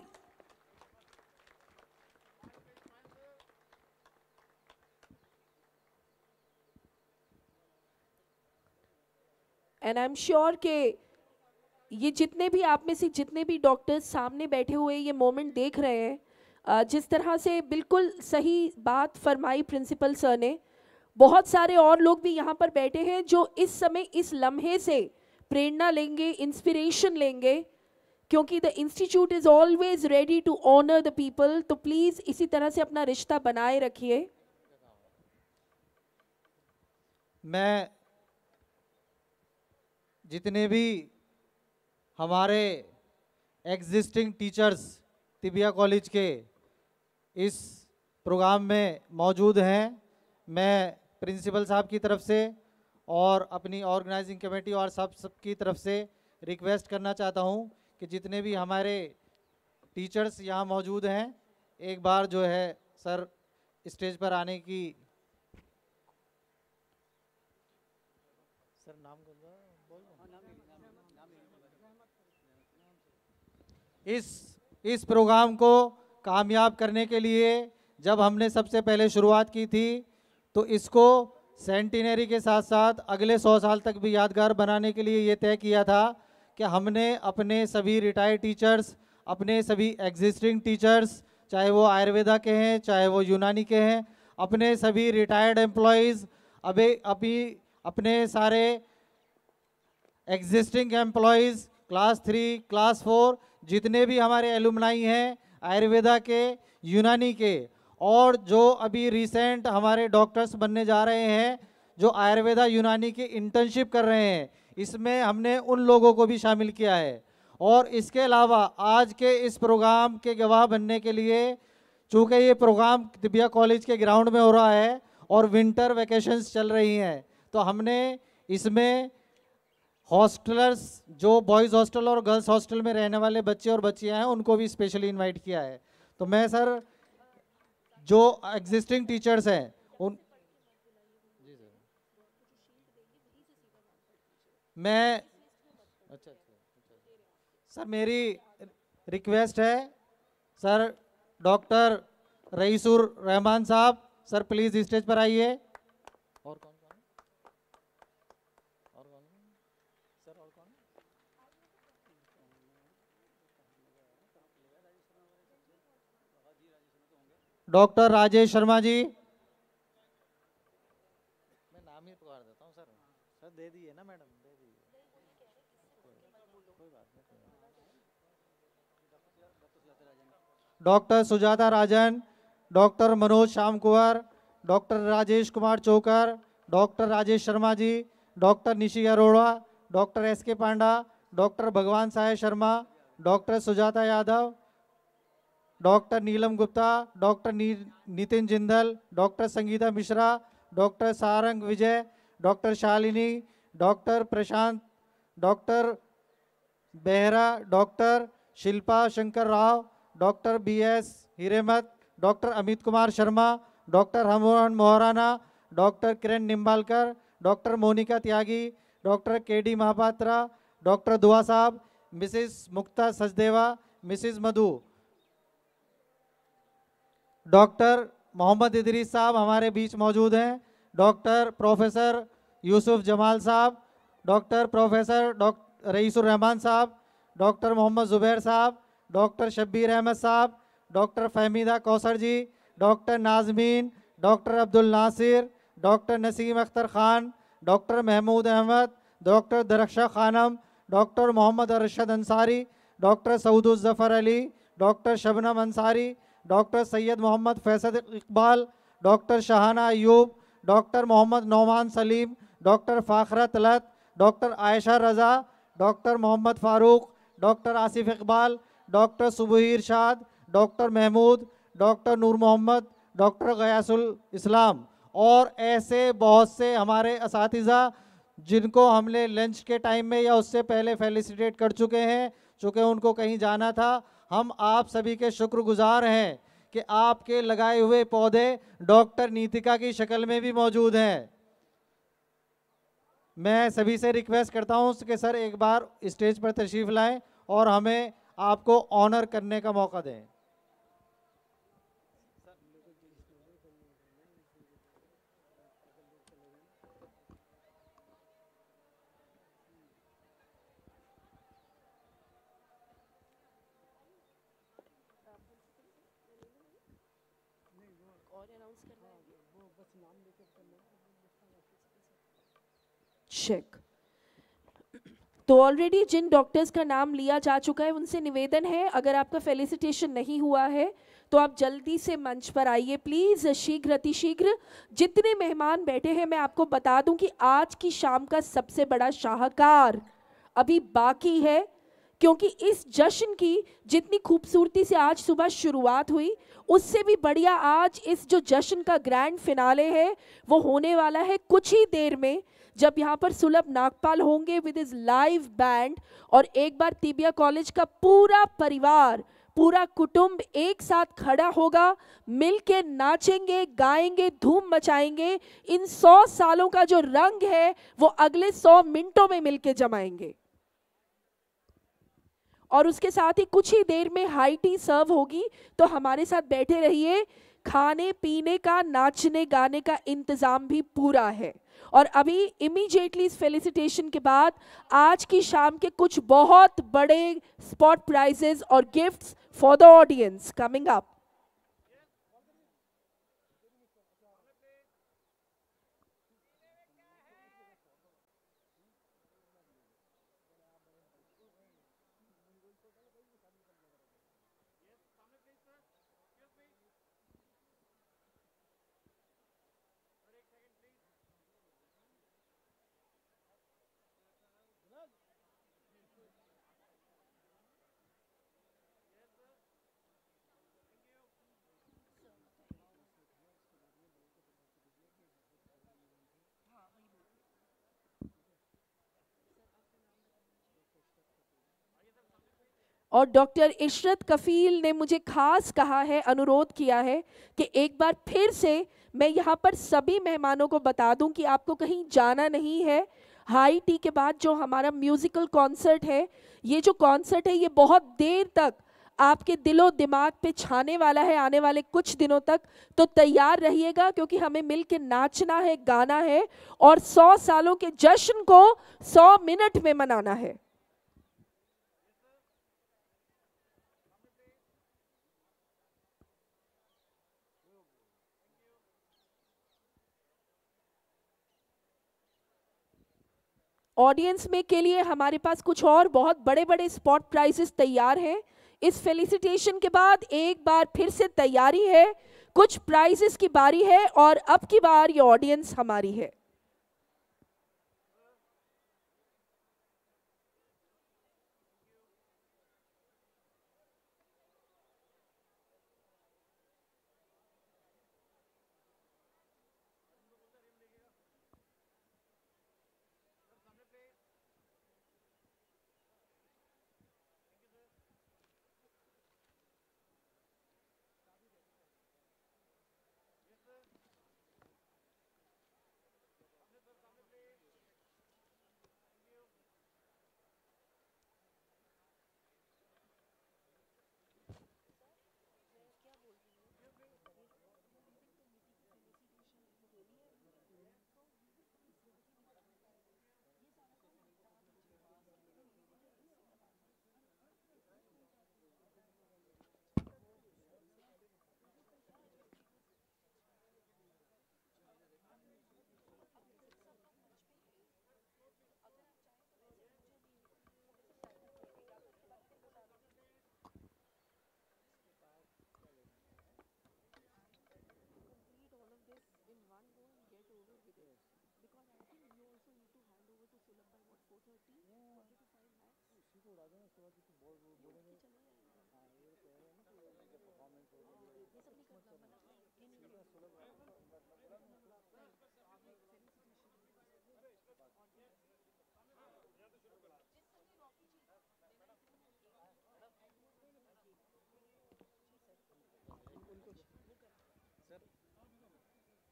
And I am sure कि ये जितने भी आप में से जितने भी डॉक्टर्स सामने बैठे हुए ये मोमेंट देख रहे हैं जिस तरह से बिल्कुल सही बात फरमाई प्रिंसिपल सर ने बहुत सारे और लोग भी यहाँ पर बैठे हैं जो इस समय इस लम्हे से प्रेरणा लेंगे इंस्पिरेशन लेंगे, क्योंकि the institute is always ready to honour the people तो प्लीज़ इसी तरह से अपना रिश्ता बनाए रखिए। मैं जितने भी हमारे एग्जिस्टिंग टीचर्स तिबिया कॉलेज के इस प्रोग्राम में मौजूद हैं, मैं प्रिंसिपल साहब की तरफ़ से और अपनी ऑर्गेनाइजिंग कमेटी और सब सब की तरफ़ से रिक्वेस्ट करना चाहता हूँ कि जितने भी हमारे टीचर्स यहाँ मौजूद हैं एक बार जो है सर स्टेज पर आने की सर नाम इस इस प्रोग्राम को कामयाब करने के लिए जब हमने सबसे पहले शुरुआत की थी तो इसको सेंटिनरी के साथ साथ अगले सौ साल तक भी यादगार बनाने के लिए ये तय किया था कि हमने अपने सभी रिटायर्ड टीचर्स अपने सभी एग्जिस्टिंग टीचर्स चाहे वो आयुर्वेदा के हैं, चाहे वो यूनानी के हैं, अपने सभी रिटायर्ड एम्प्लॉयज़ अभी अभी, अपने सारे existing employees class three class four जितने भी हमारे एलुमनाई हैं, आयुर्वेदा के, यूनानी के और जो अभी रिसेंट हमारे डॉक्टर्स बनने जा रहे हैं, जो आयुर्वेदा यूनानी की इंटर्नशिप कर रहे हैं, इसमें हमने उन लोगों को भी शामिल किया है। और इसके अलावा आज के इस प्रोग्राम के गवाह बनने के लिए, चूँकि ये प्रोग्राम तिबिया कॉलेज के ग्राउंड में हो रहा है और विंटर वैकेशंस चल रही हैं तो हमने इसमें हॉस्टलर्स जो बॉयज़ हॉस्टल और गर्ल्स हॉस्टल में रहने वाले बच्चे और बच्चियाँ हैं, उनको भी स्पेशली इन्वाइट किया है। तो मैं सर जो एग्जिस्टिंग टीचर्स हैं, उन मैं अच्छा सर, मेरी रिक्वेस्ट है, सर डॉक्टर रईसुर रहमान साहब, सर प्लीज़ स्टेज पर आइए और कौन कौन और कौन सर और कौन डॉक्टर राजेश शर्मा जी। मैं नाम ही पुकार देता हूँ सर। सर दे दिए ना मैडम दे दिए। Doctor Sujata Rajan doctor Manoj Shyam Kunwar doctor Rajesh Kumar Chokar doctor Rajesh Sharma ji doctor Nishi Arora doctor S K Panda doctor Bhagwan Sai Sharma doctor Sujata Yadav doctor Neelam Gupta, doctor Nitin Jindal, doctor Sangeeta Mishra, doctor Sarang Vijay, doctor Shalini, doctor Prashant, doctor Behera, doctor Shilpa Shankar Rao, doctor B S Hiremath, doctor Amit Kumar Sharma, doctor Hamohan Moharana, doctor Kiran Nimbalkar doctor Monika Tyagi, doctor K D Mahapatra, doctor Dua साहब, Mrs Mukta Sachdeva, Mrs Madhu. Doctor Mohammad Idris साहब हमारे बीच मौजूद हैं। Doctor professor Yusuf Jamal साहब, doctor professor doctor Raisur Rahman साहब, doctor Mohammad Zubair साहब, doctor Shabbir Ahmad साहब, doctor Fahmida Kausar ji, doctor Nazmeen, doctor Abdul Nasir, doctor Naseem Akhtar Khan, doctor Mahmood Ahmad, doctor Darakhsha Khanam, doctor Mohammad Arshad Ansari, doctor Sauduzzafar Ali, doctor Shabnam Ansari doctor Syed Mohammad Faisad Iqbal, doctor Shahana Ayub doctor Mohammad Nauman Saleem, doctor Fakhra Talat, doctor Ayesha Raza, doctor Mohammad Farooq, doctor Asif Iqbal, doctor Subhi Irshad doctor Mahmood, doctor Noor Mohammad, doctor Ghayasul Islam. और ऐसे बहुत से हमारे इस जिनको हमने lunch के time में या उससे पहले फेलिसिटेट कर चुके हैं, चूँकि उनको कहीं जाना था हम आप सभी के शुक्रगुजार हैं कि आपके लगाए हुए पौधे डॉक्टर नीतिका की शक्ल में भी मौजूद हैं। मैं सभी से रिक्वेस्ट करता हूँ कि सर एक बार स्टेज पर तशरीफ़ लाएँ और हमें आपको ऑनर करने का मौका दें। चेक तो ऑलरेडी जिन डॉक्टर्स का नाम लिया जा चुका है, उनसे निवेदन है, अगर आपका फेलिसिटेशन नहीं हुआ है तो आप जल्दी से मंच पर आइए प्लीज़ शीघ्र, अतिशीघ्र। जितने मेहमान बैठे हैं, मैं आपको बता दूँ कि आज की शाम का सबसे बड़ा शाहकार अभी बाकी है, क्योंकि इस जश्न की जितनी खूबसूरती से आज सुबह शुरुआत हुई, उससे भी बढ़िया आज इस जो जश्न का ग्रैंड फिनाले है, वो होने वाला है कुछ ही देर में। जब यहाँ पर सुलभ नागपाल होंगे विद इज़ लाइव बैंड और एक बार तिबिया कॉलेज का पूरा परिवार, पूरा कुटुंब एक साथ खड़ा होगा, मिलके नाचेंगे, गाएँगे, धूम मचाएँगे, इन सौ सालों का जो रंग है, वो अगले सौ मिनटों में मिलके जमाएँगे। और उसके साथ ही कुछ ही देर में हाई टी सर्व होगी तो हमारे साथ बैठे रहिए, खाने, पीने का, नाचने, गाने का इंतज़ाम भी पूरा है। और अभी इमीडिएटली इस फेलिसिटेशन के बाद, आज की शाम के कुछ बहुत बड़े स्पॉट प्राइजेस और gifts for the audience coming up और डॉक्टर इशरत कफील ने मुझे खास कहा है, अनुरोध किया है कि एक बार फिर से मैं यहाँ पर सभी मेहमानों को बता दूँ कि आपको कहीं जाना नहीं है। हाई टी के बाद जो हमारा म्यूजिकल कॉन्सर्ट है, ये जो कॉन्सर्ट है, ये बहुत देर तक आपके दिलो दिमाग पे छाने वाला है, आने वाले कुछ दिनों तक। तो तैयार रहिएगा, क्योंकि हमें मिल के नाचना है, गाना है और सौ सालों के जश्न को सौ मिनट में मनाना है। ऑडियंस में के लिए हमारे पास कुछ और बहुत बड़े बड़े स्पॉट प्राइजेस तैयार हैं। इस फेलिसिटेशन के बाद एक बार फिर से तैयारी है। कुछ प्राइजेस की बारी है और अब की बार ये ऑडियंस हमारी है।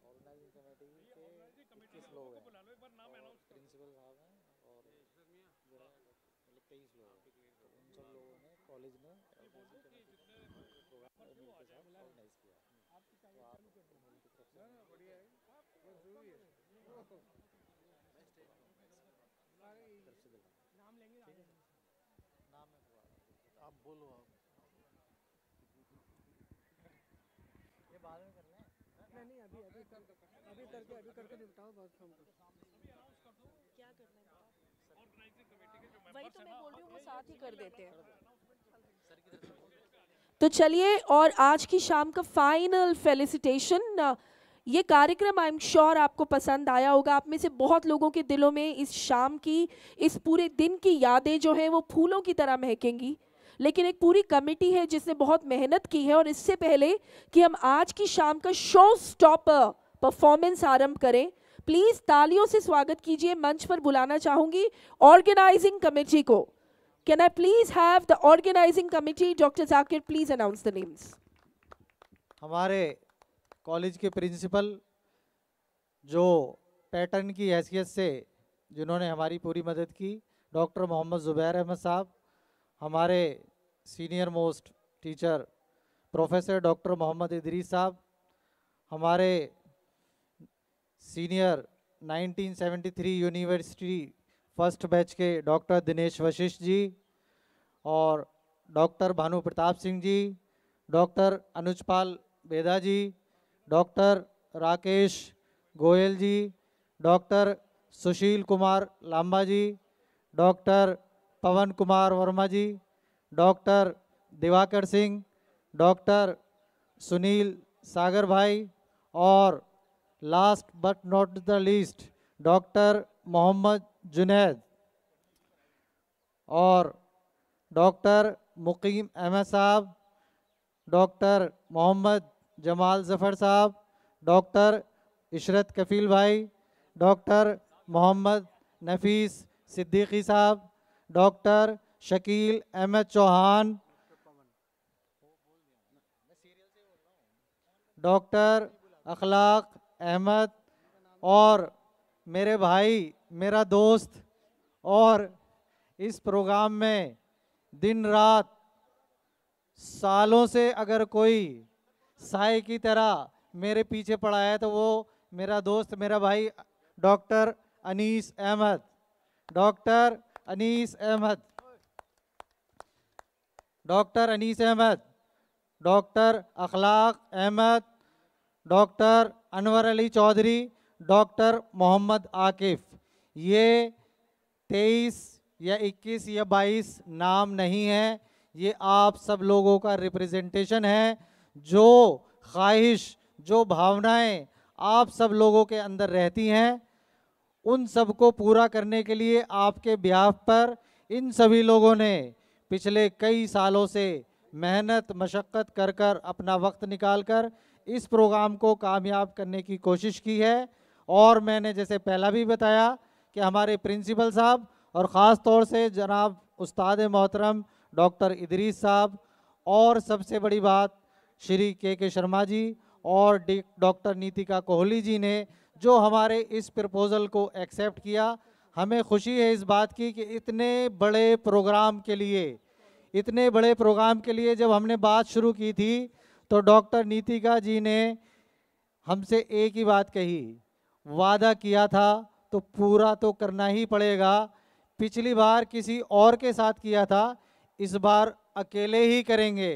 ऑर्गेनाइजिंग कमेटी के इक्कीस लोग हैं। प्रिंसिपल साहब हैं और जो है मतलब तेईस लोग हैं तो उन सब लोगों ने कॉलेज में ऑर्गेनाइजिंग कमेटी का प्रोग्राम मील के साथ ऑर्गेनाइज किया तो आप मील की तरफ़ से आप बोलो आप ये बाद में नहीं नहीं अभी अभी कर अभी करके अभी करके निपटाओ क्या करना है वही तो मैं बोल रही हूँ, वो साथ ही कर देते हैं। तो चलिए, और आज की शाम का फाइनल फेलिसिटेशन ये कार्यक्रम आई एम श्योर आपको पसंद आया होगा। आप में से बहुत लोगों के दिलों में इस शाम की, इस पूरे दिन की यादें जो हैं वो फूलों की तरह महकेंगी। लेकिन एक पूरी कमेटी है जिसने बहुत मेहनत की है और इससे पहले कि हम आज की शाम का शो स्टॉपर परफॉर्मेंस आरंभ करें प्लीज़ तालियों से स्वागत कीजिए। मंच पर बुलाना चाहूँगी ऑर्गेनाइजिंग कमेटी को। Can I please have the organising committee doctor Zakir please announce the names हमारे कॉलेज के प्रिंसिपल जो पैटर्न की हैसियत से जिन्होंने हमारी पूरी मदद की डॉक्टर मोहम्मद ज़ुबैर अहमद साहब, हमारे senior most teacher professor doctor Mohammad Idris साहब, हमारे सीनियर 1973 यूनिवर्सिटी फ़र्स्ट बैच के डॉक्टर दिनेश वशिष्ठ जी और doctor Bhanu Pratap Singh ji, doctor Anujpal Beda ji, doctor Rakesh Goyal ji, doctor Sushil Kumar Lamba ji, doctor Pawan Kumar Verma ji, doctor Diwakar Singh, doctor Sunil Sagar भाई और last but not the least doctor Mohammad Junaid और doctor मुकीम अहमद साहब, doctor Mohammad Jamal Zafar साहब, doctor Ishrat कफ़ील भाई, doctor Mohammad Nafees Siddiqui साहब, doctor Shakeel Ahmad Chauhan, doctor Akhlaq Ahmad और मेरे भाई मेरा दोस्त और इस प्रोग्राम में दिन रात सालों से अगर कोई साय की तरह मेरे पीछे पड़ा है तो वो मेरा दोस्त, मेरा भाई doctor Anees Ahmad. Doctor Anees Ahmad. Doctor Anees Ahmad. Doctor Akhlaq Ahmad. Doctor Anwar Ali Chaudhary. Doctor Mohammad Akif. ये तेईस या इक्कीस या बाईस नाम नहीं है, ये आप सब लोगों का रिप्रेजेंटेशन है, जो ख्वाहिश, जो भावनाएँ आप सब लोगों के अंदर रहती हैं, उन सबको पूरा करने के लिए आपके ब्याह पर इन सभी लोगों ने पिछले कई सालों से मेहनत, मशक्क़त कर कर अपना वक्त निकाल कर इस प्रोग्राम को कामयाब करने की कोशिश की है। और मैंने जैसे पहला भी बताया कि हमारे प्रिंसिपल साहब और ख़ास तौर से जनाब उस्ताद मोहतरम डॉक्टर इदरीस साहब और सबसे बड़ी बात श्री के के शर्मा जी और डॉक्टर नीतिका कोहली जी ने जो हमारे इस प्रपोज़ल को एक्सेप्ट किया। हमें खुशी है इस बात की कि इतने बड़े प्रोग्राम के लिए, इतने बड़े प्रोग्राम के लिए जब हमने बात शुरू की थी तो डॉक्टर नीतिका जी ने हमसे एक ही बात कही, वादा किया था तो पूरा तो करना ही पड़ेगा। पिछली बार किसी और के साथ किया था, इस बार अकेले ही करेंगे।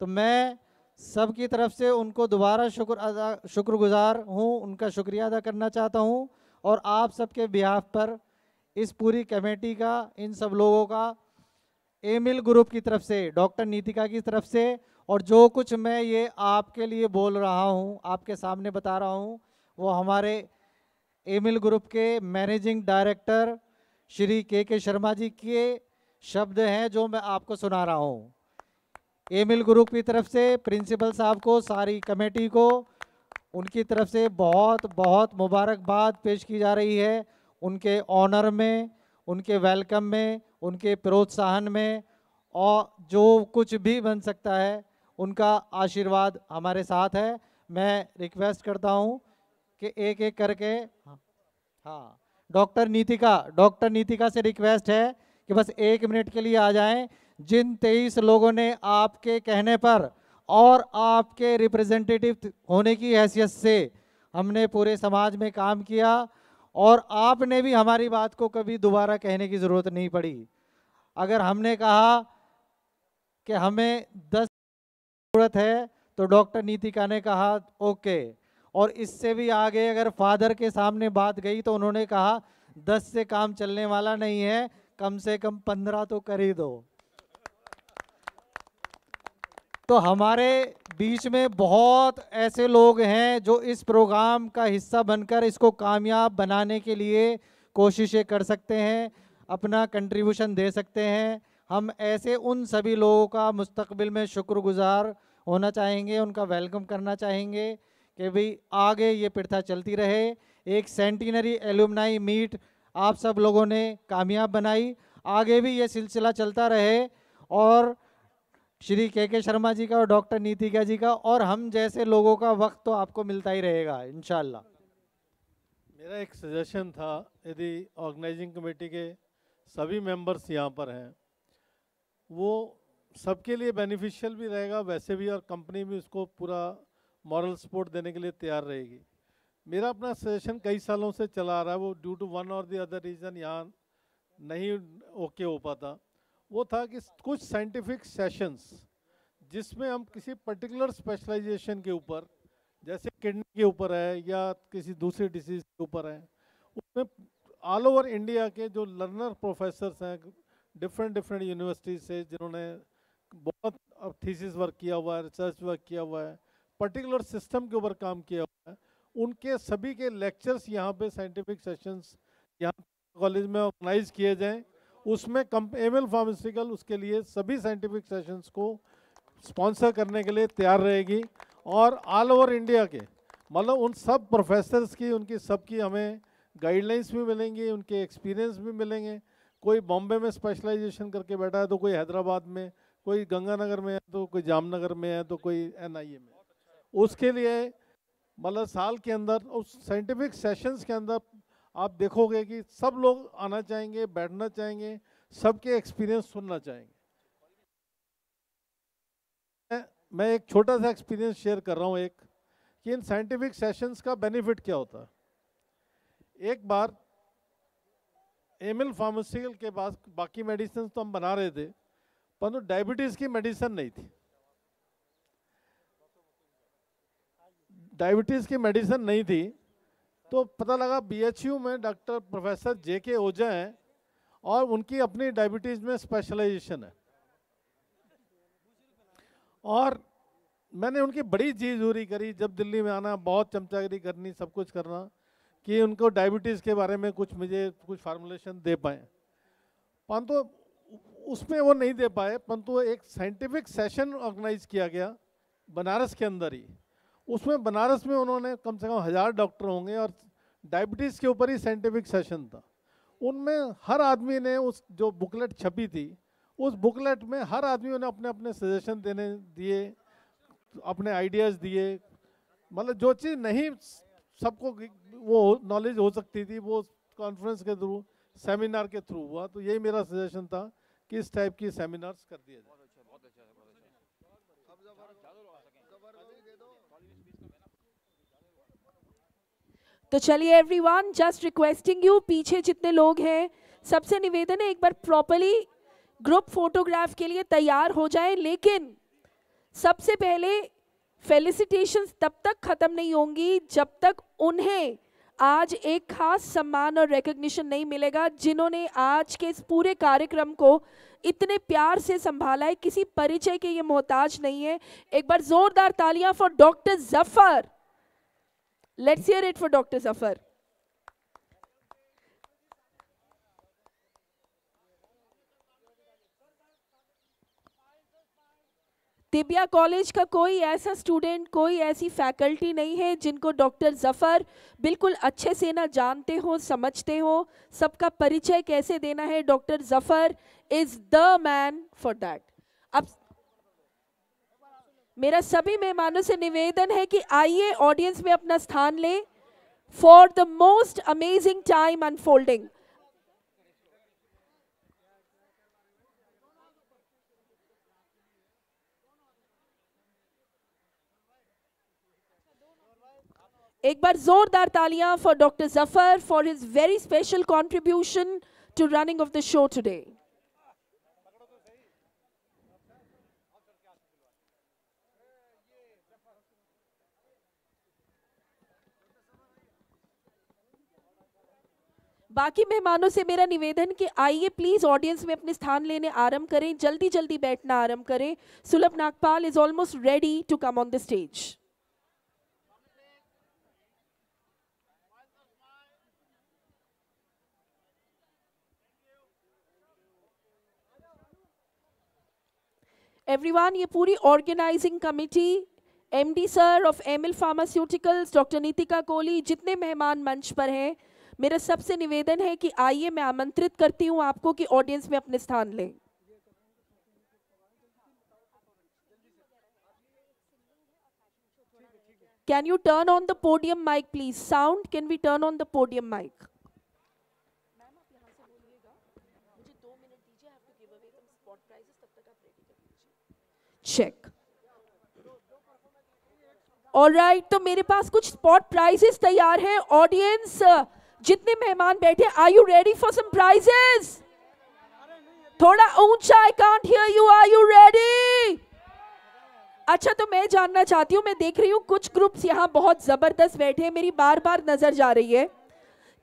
तो मैं सबकी तरफ़ से उनको दोबारा शुक्र अदा, शुक्रगुजार हूँ, उनका शुक्रिया अदा करना चाहता हूँ और आप सबके बिहाफ पर इस पूरी कमेटी का, इन सब लोगों का, एमिल ग्रुप की तरफ़ से, डॉक्टर नीतिका की तरफ़ से और जो कुछ मैं ये आपके लिए बोल रहा हूँ, आपके सामने बता रहा हूँ, वो हमारे एमिल ग्रुप के managing director Shri K K Sharma जी के शब्द हैं जो मैं आपको सुना रहा हूँ। एमिल ग्रुप की तरफ़ से प्रिंसिपल साहब को, सारी कमेटी को, उनकी तरफ़ से बहुत बहुत मुबारकबाद पेश की जा रही है। उनके ऑनर में, उनके वेलकम में, उनके प्रोत्साहन में, और जो कुछ भी बन सकता है, उनका आशीर्वाद हमारे साथ है। मैं रिक्वेस्ट करता हूँ कि एक एक करके। हाँ। डॉक्टर नीतिका डॉक्टर नीतिका से रिक्वेस्ट है कि बस एक मिनट के लिए आ जाएँ। जिन तेईस लोगों ने आपके कहने पर और आपके रिप्रेजेंटेटिव होने की हैसियत से हमने पूरे समाज में काम किया और आपने भी हमारी बात को कभी दोबारा कहने की ज़रूरत नहीं पड़ी। अगर हमने कहा कि हमें दस ज़रूरत है तो डॉक्टर नीतिका ने कहा ओके। और इससे भी आगे अगर फादर के सामने बात गई तो उन्होंने कहा, दस से काम चलने वाला नहीं है, कम से कम पंद्रह तो कर ही दो। तो हमारे बीच में बहुत ऐसे लोग हैं जो इस प्रोग्राम का हिस्सा बनकर इसको कामयाब बनाने के लिए कोशिशें कर सकते हैं, अपना कंट्रीब्यूशन दे सकते हैं। हम ऐसे उन सभी लोगों का मुस्तकबिल में शुक्रगुजार होना चाहेंगे, उनका वेलकम करना चाहेंगे। कि भाई आगे ये प्रथा चलती रहे। एक सेंटिनरी एलुमनाई मीट आप सब लोगों ने कामयाब बनाई। आगे भी ये सिलसिला चलता रहे और श्री के के शर्मा जी का और डॉक्टर नीतिका जी का और हम जैसे लोगों का वक्त तो आपको मिलता ही रहेगा इन मेरा एक सजेशन था, यदि ऑर्गेनाइजिंग कमेटी के सभी मेंबर्स यहाँ पर हैं, वो सबके लिए बेनिफिशियल भी रहेगा, वैसे भी और कंपनी भी उसको पूरा मॉरल सपोर्ट देने के लिए तैयार रहेगी। मेरा अपना सजेशन कई सालों से चला आ रहा है, वो due to one or the other reason यहाँ नहीं ओके हो पाता। वो था कि कुछ साइंटिफिक सेशंस जिसमें हम किसी पर्टिकुलर स्पेशलाइजेशन के ऊपर, जैसे किडनी के ऊपर है या किसी दूसरी डिसीज के ऊपर है, उसमें ऑल ओवर इंडिया के जो लर्नर प्रोफेसर्स हैं डिफरेंट डिफरेंट यूनिवर्सिटीज से जिन्होंने बहुत थीसिस वर्क किया हुआ है रिसर्च वर्क किया हुआ है पर्टिकुलर सिस्टम के ऊपर काम किया हुआ है। उनके सभी के लेक्चर्स यहाँ पे साइंटिफिक सेशंस यहाँ कॉलेज में ऑर्गेनाइज किए जाएँ। उसमें कम एम एल फार्मास्यूटिकल उसके लिए सभी साइंटिफिक सेशंस को स्पॉन्सर करने के लिए तैयार रहेगी। और ऑल ओवर इंडिया के मतलब उन सब प्रोफेसर्स की, उनकी सबकी हमें गाइडलाइंस भी मिलेंगी, उनके एक्सपीरियंस भी मिलेंगे। कोई बॉम्बे में स्पेशलाइजेशन करके बैठा है तो कोई हैदराबाद में, कोई गंगानगर में है तो कोई जामनगर में है तो कोई एनआईए में। उसके लिए मतलब साल के अंदर, उस साइंटिफिक सेशंस के अंदर आप देखोगे कि सब लोग आना चाहेंगे, बैठना चाहेंगे, सबके एक्सपीरियंस सुनना चाहेंगे। मैं- एक छोटा सा एक्सपीरियंस शेयर कर रहा हूँ एक, कि इन साइंटिफिक सेशंस का बेनिफिट क्या होता है? एक बार एमिल फार्मास्यूटिकल के पास बाकी मेडिसिन तो हम बना रहे थे, परंतु डायबिटीज़ की मेडिसिन नहीं थी। डायबिटीज़ की मेडिसिन नहीं थी तो पता लगा बीएचयू में डॉक्टर प्रोफेसर जे के ओझा हैं और उनकी अपनी डायबिटीज़ में स्पेशलाइजेशन है। और मैंने उनकी बड़ी चीज़ पूरी करी, जब दिल्ली में आना, बहुत चमचागिरी करनी, सब कुछ करना, कि उनको डायबिटीज़ के बारे में कुछ मुझे कुछ फार्मूलेशन दे पाए। परंतु उसमें वो नहीं दे पाए, परंतु एक साइंटिफिक सेशन ऑर्गेनाइज किया गया, बनारस के अंदर ही। उसमें बनारस में उन्होंने कम से कम हज़ार डॉक्टर होंगे और डायबिटीज़ के ऊपर ही साइंटिफिक सेशन था। उनमें हर आदमी ने उस जो बुकलेट छपी थी, उस बुकलेट में हर आदमी ने अपने अपने सजेशन देने दिए, अपने आइडियाज़ दिए। मतलब जो चीज़ नहीं सबको वो नॉलेज हो सकती थी, वो कॉन्फ्रेंस के थ्रू सेमिनार के थ्रू हुआ। तो यही मेरा सजेशन था कि इस टाइप की सेमिनार्स कर दिए जाए। तो चलिए एवरीवन जस्ट रिक्वेस्टिंग यू पीछे जितने लोग हैं, सबसे निवेदन है एक बार प्रॉपरली ग्रुप फोटोग्राफ के लिए तैयार हो जाए, लेकिन सबसे पहले फेलिसिटेशंस तब तक खत्म नहीं होंगी जब तक उन्हें आज एक खास सम्मान और रिकग्निशन नहीं मिलेगा, जिन्होंने आज के इस पूरे कार्यक्रम को इतने प्यार से संभाला है। किसी परिचय के ये मोहताज नहीं है। एक बार जोरदार तालियाँ for doctor Zafar let's hear it for doctor Zafar Tibbia college का कोई ऐसा स्टूडेंट कोई ऐसी फैकल्टी नहीं है जिनको डॉक्टर ज़फ़र बिल्कुल अच्छे से ना जानते हो, समझते हो। सबका परिचय कैसे देना है? Doctor Zafar is the man for that अब मेरा सभी मेहमानों से निवेदन है कि आइए ऑडियंस में अपना स्थान लें for the most amazing time unfolding एक बार जोरदार तालियाँ for doctor Zafar for his very special contribution to running of the show today बाकी मेहमानों से मेरा निवेदन कि आइए प्लीज़ ऑडियंस में अपने स्थान लेने आरंभ करें जल्दी जल्दी बैठना आरंभ करें। Sulabh Nagpal is almost ready to come on the stage everyone ये पूरी organising committee MD sir of ML pharmaceuticals doctor Neetika Kohli जितने मेहमान मंच पर हैं मेरा सबसे निवेदन है कि आइए मैं आमंत्रित करती हूँ आपको कि ऑडियंस में अपने स्थान लें। Can you turn on the podium mic, please? Sound, can we turn on the podium mic? Check all right तो मेरे पास कुछ स्पॉट प्राइजेस तैयार हैं। ऑडियंस जितने मेहमान बैठे are you ready for some prizes थोड़ा ऊँचा I can't hear you are you ready अच्छा तो मैं जानना चाहती हूँ मैं देख रही हूँ कुछ ग्रुप्स यहाँ बहुत ज़बरदस्त बैठे हैं मेरी बार बार नज़र जा रही है।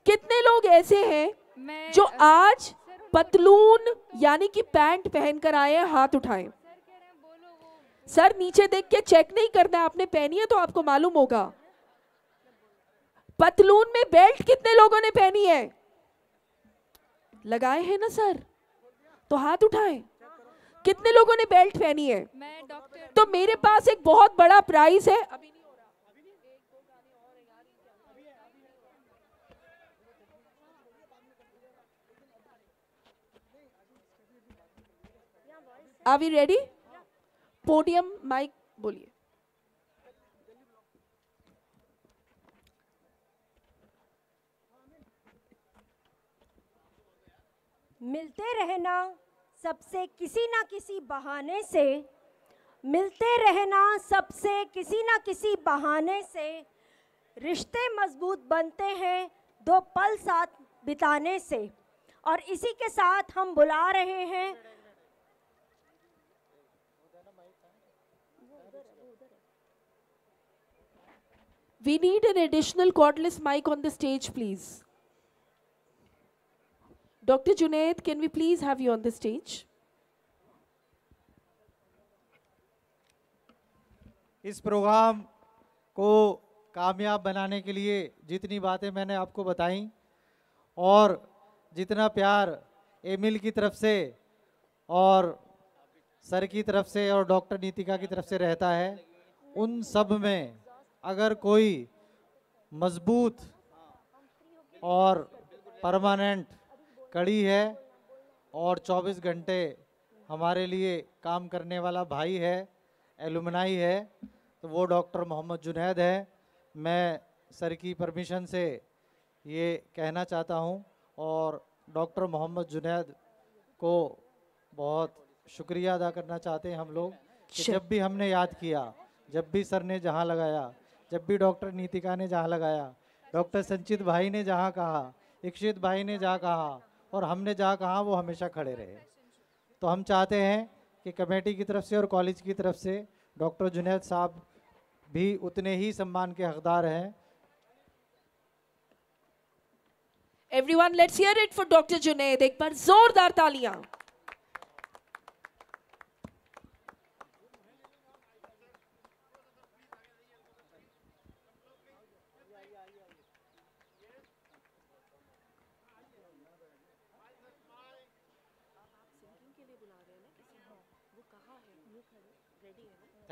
कितने लोग ऐसे हैं जो आज पतलून यानी कि पैंट पहनकर आए हैं हाथ उठाएँ। सर नीचे देख के चेक नहीं करना आपने पहनी है तो आपको मालूम होगा। पतलून में बेल्ट कितने लोगों ने पहनी है? लगाए हैं ना सर? तो हाथ उठाएँ। कितने लोगों ने बेल्ट पहनी है? मैं तो मेरे पास एक बहुत बड़ा प्राइज है। Are we ready podium mic बोलिए। मिलते रहना सबसे किसी ना किसी बहाने से मिलते रहना सबसे किसी ना किसी बहाने से रिश्ते मज़बूत बनते हैं दो पल साथ बिताने से और इसी के साथ हम बुला रहे हैं We need an additional cordless mic on the stage, please. Dr. Junaid, can we please have you on the stage? इस प्रोग्राम को कामयाब बनाने के लिए जितनी बातें मैंने आपको बताई और जितना प्यार एमिल की तरफ़ से और सर की तरफ़ से और डॉक्टर नीतिका की तरफ़ से रहता है उन सब में अगर कोई मज़बूत और परमानेंट कड़ी है और 24 घंटे हमारे लिए काम करने वाला भाई है एलुमनाई है तो वो डॉक्टर मोहम्मद जुनैद है। मैं सर की परमिशन से ये कहना चाहता हूँ और डॉक्टर मोहम्मद जुनैद को बहुत शुक्रिया अदा करना चाहते हैं हम लोग कि जब भी हमने याद किया जब भी सर ने जहाँ लगाया जब भी डॉक्टर नीतिका ने जहाँ लगाया डॉक्टर संचित भाई ने जहाँ कहा इक्षित भाई ने जहाँ कहा और हमने जहाँ कहा, वो हमेशा खड़े रहे। तो हम चाहते हैं कि कमेटी की तरफ़ से और कॉलेज की तरफ़ से डॉक्टर जुनेद साहब भी उतने ही सम्मान के हकदार हैं। Everyone let's hear it for doctor Junaid एक बार जोरदार तालियाँ।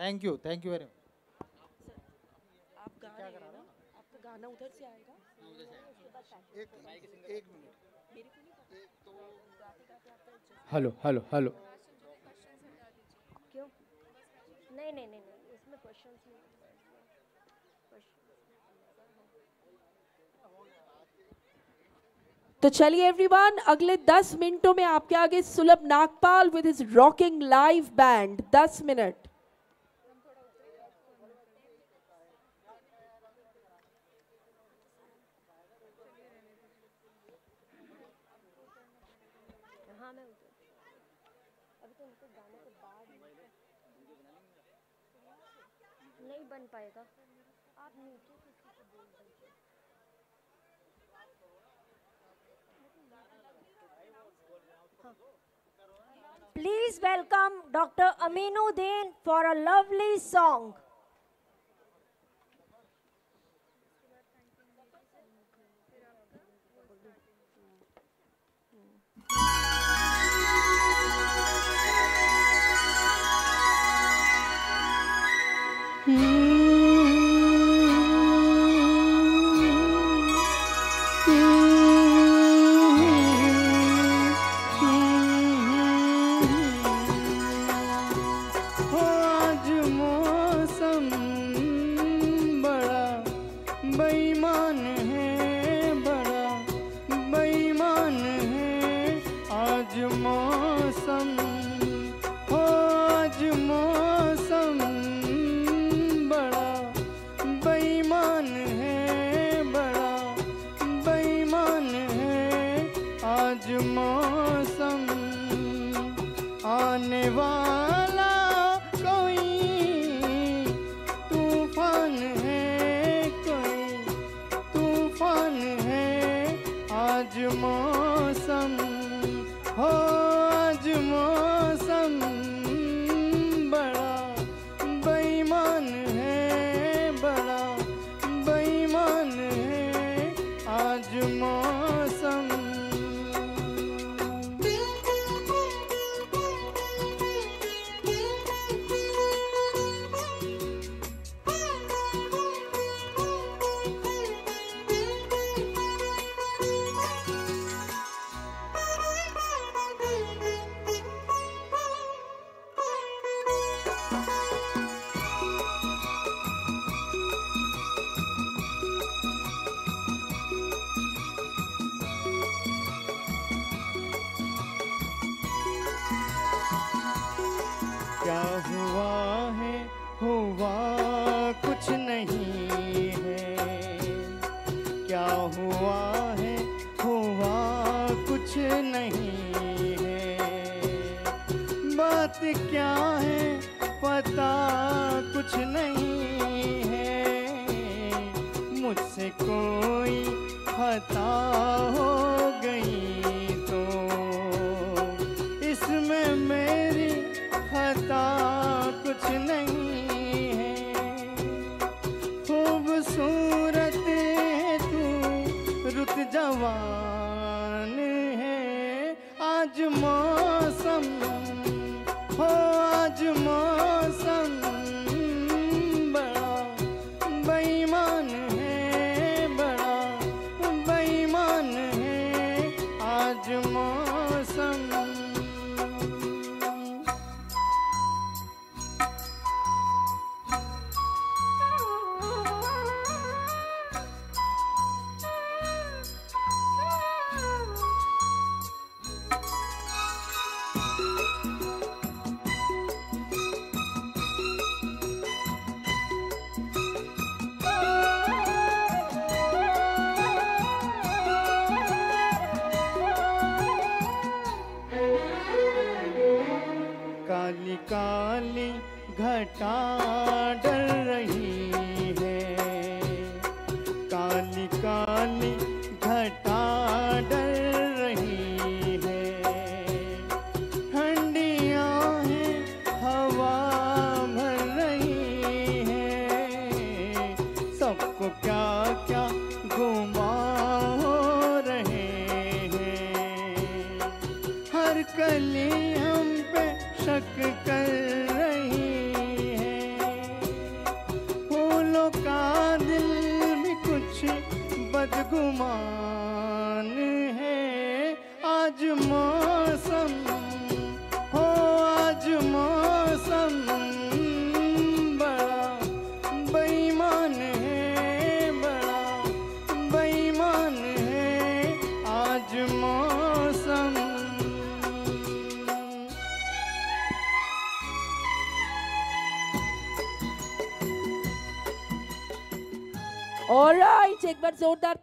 Thank you thank you very much आप गा रहे हैं ना? आपका गाना उधर से आएगा? एक हेलो हेलो हेलो क्यों? नहीं नहीं नहीं नहीं इसमें क्वेश्चंस नहीं तो चलिए एवरीवन अगले 10 मिनटों में आपके आगे Sulabh Nagpal with his rocking live band 10 minute हाँ मैं उधर अभी तो उनको गाने के बाद नहीं बन पाएगा आप नीचे किसी को बोल Please welcome Dr. Aminuddin for a lovely song.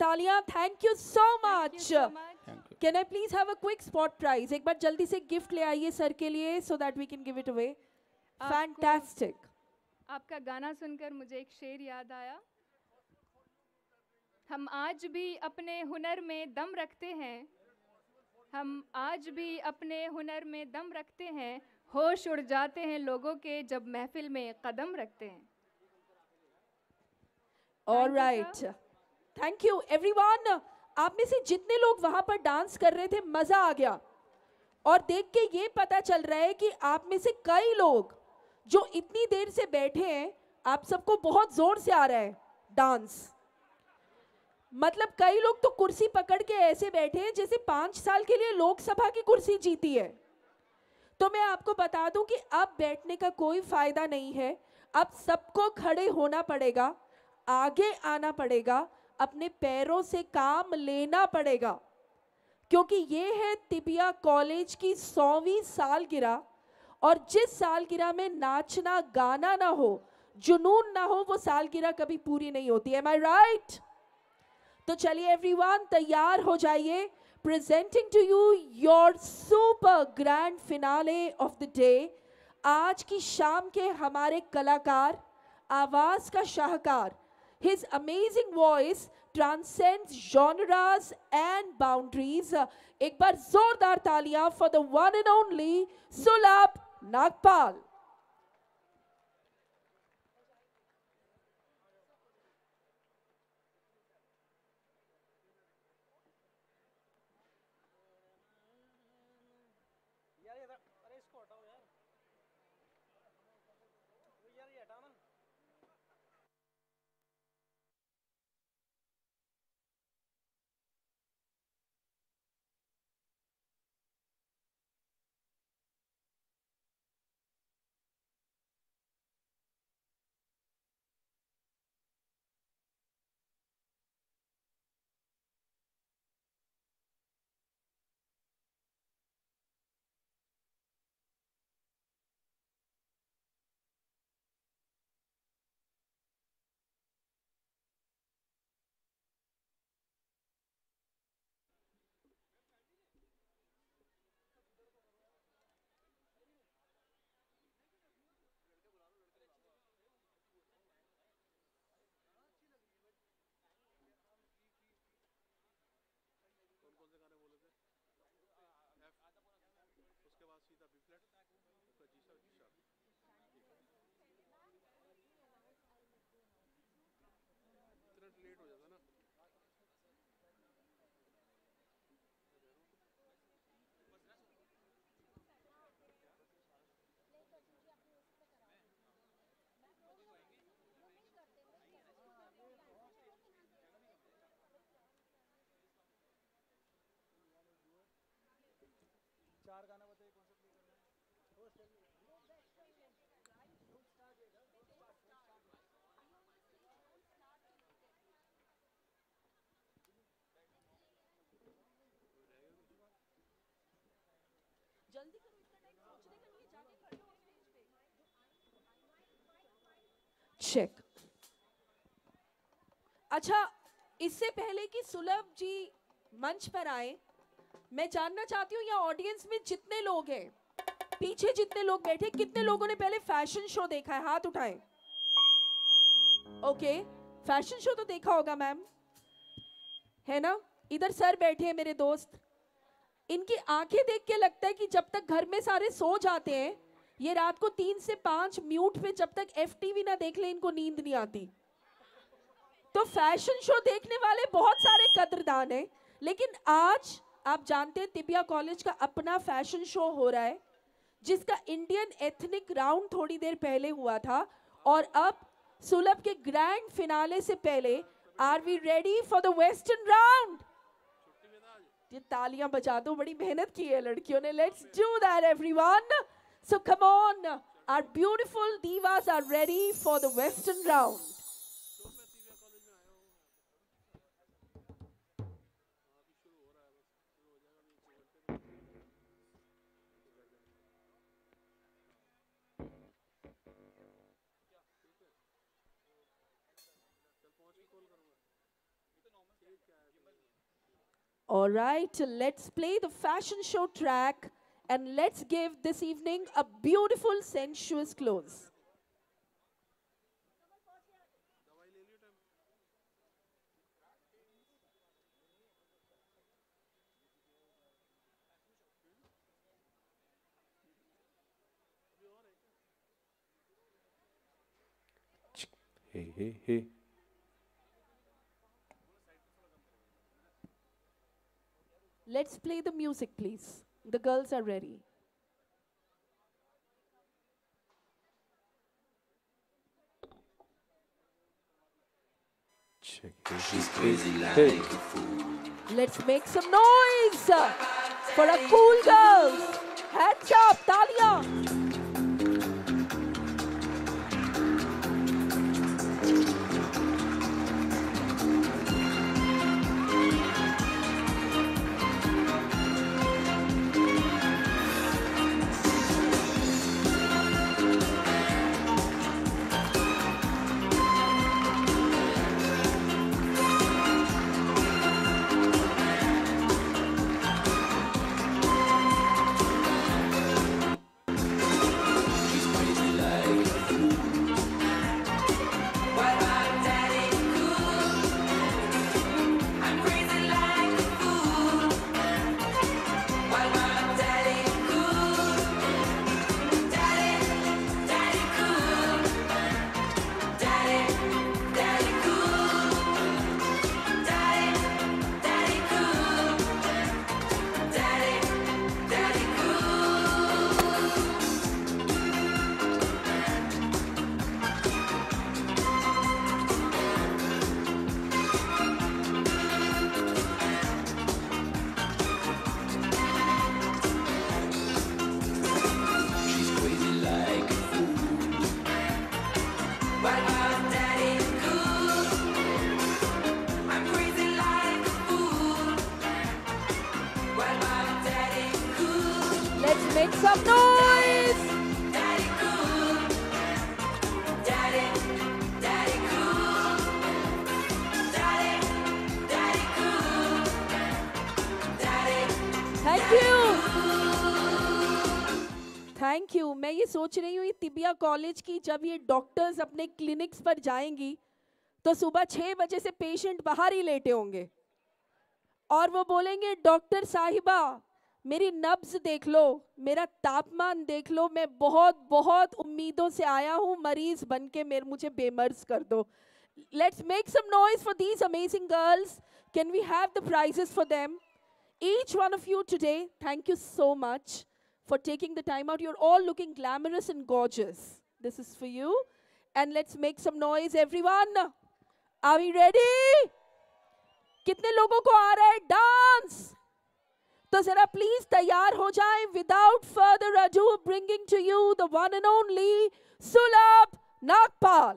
तालियाँ thank you so much can I please have a quick spot prize एक बार जल्दी से गिफ्ट ले आइए सर के लिए so that we can give it away fantastic आपका गाना सुनकर मुझे एक शेर याद आया। हम आज भी अपने हुनर में दम रखते हैं। हम आज भी अपने हुनर में दम रखते हैं। होश उड़ जाते हैं लोगों के जब महफिल में कदम रखते हैं। All right thank you everyone आप में से जितने लोग वहाँ पर डांस कर रहे थे, मज़ा आ गया। और देख के ये पता चल रहा है कि आप में से कई लोग जो इतनी देर से बैठे हैं, आप सबको बहुत ज़ोर से आ रहा है डांस मतलब कई लोग तो कुर्सी पकड़ के ऐसे बैठे हैं जैसे पाँच साल के लिए लोकसभा की कुर्सी जीती है। तो मैं आपको बता दूँ कि अब बैठने का कोई फ़ायदा नहीं है। अब सबको खड़े होना पड़ेगा, आगे आना पड़ेगा अपने पैरों से काम लेना पड़ेगा। क्योंकि ये है तिबिया कॉलेज की सौवीं सालगिरह, और जिस सालगिरह में नाचना गाना ना हो, जुनून ना हो, वो सालगिरह कभी पूरी नहीं होती। है माई राइट तो चलिए एवरीवन तैयार हो जाइए। Presenting to you your super grand finale of the day आज की शाम के हमारे कलाकार, आवाज़ का शाहकार his amazing voice transcends genres and boundaries एक बार जोरदार तालियां for the one and only सुलभ नागपाल Check अच्छा इससे पहले कि सुलभ जी मंच पर आए, मैं जानना चाहती हूँ, यहाँ ऑडियंस में जितने लोग हैं, पीछे जितने लोग बैठे, कितने लोगों ने पहले फ़ैशन शो देखा है? हाथ उठाएँ। ओके फ़ैशन शो तो देखा होगा मैम है ना? इधर सर बैठे हैं मेरे दोस्त। इनकी आँखें देख के लगता है कि जब तक घर में सारे सो जाते हैं ये रात को तीन से पाँच म्यूट पे जब तक एफटीवी ना देख ले, इनको नींद नहीं आती। तो फ़ैशन शो देखने वाले बहुत सारे कदरदान हैं, लेकिन आज आप जानते हैं तिबिया कॉलेज का अपना फ़ैशन शो हो रहा है, जिसका इंडियन एथनिक राउंड थोड़ी देर पहले हुआ था, और अब सुलभ के ग्रैंड फिनाले से पहले are we ready for the western round ये तालियाँ बजा दो, बड़ी मेहनत की है लड़कियों ने। Let's do that everyone So come on, our beautiful divas are ready for the western round. All right, let's play the fashion show track and let's give this evening a beautiful, sensuous close. Hey, hey, hey. Let's play the music, please. The girls are ready. Check. She's crazy like Let's make some noise for our cool girls. Hands up, Talia. सोच रही हूँ, ये tibia college की जब ये doctors अपने clinics पर जाएँगी तो सुबह छः बजे से पेशेंट बाहर ही लेटे होंगे। और वो बोलेंगे डॉक्टर साहिबा, मेरी नब्ज देख लो, मेरा तापमान देख लो, मैं बहुत बहुत उम्मीदों से आया हूँ, मरीज़ बन के मेरे, मुझे बेमर्ज कर दो। Let's make some noise for these amazing girls can we have the prizes for them each one of you today, thank you so much. for taking the time out you're all looking glamorous and gorgeous this is for you and let's make some noise everyone are we ready कितने लोगों को आ रहा है dance तो जरा please तैयार हो जाएं without further ado bringing to you the one and only Sulabh Nagpal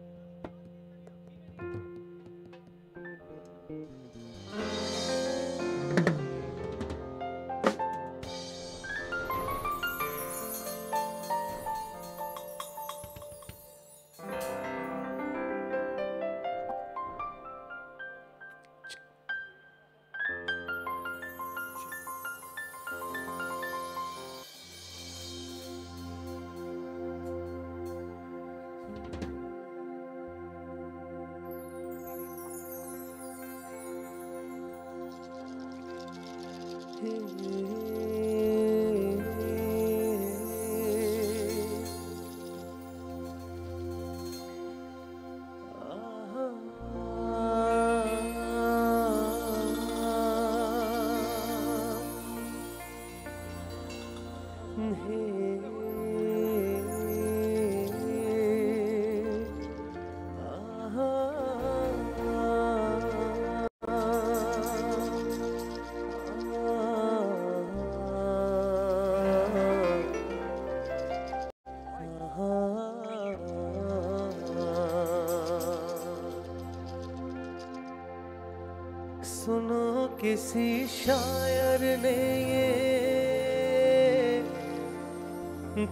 किसी शायर ने ये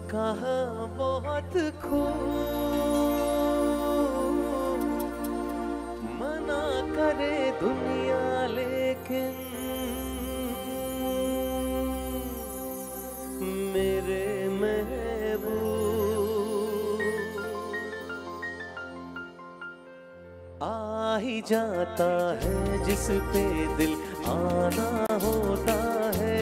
कहा, बहुत खूब मना करे दुनिया, लेकिन मेरे महबूब आ ही जाता है जिस पे दिल आना होता है।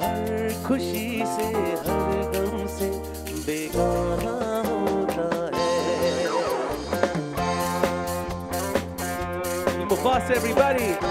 हर खुशी से हर गम से बेगाना होता है। Everybody.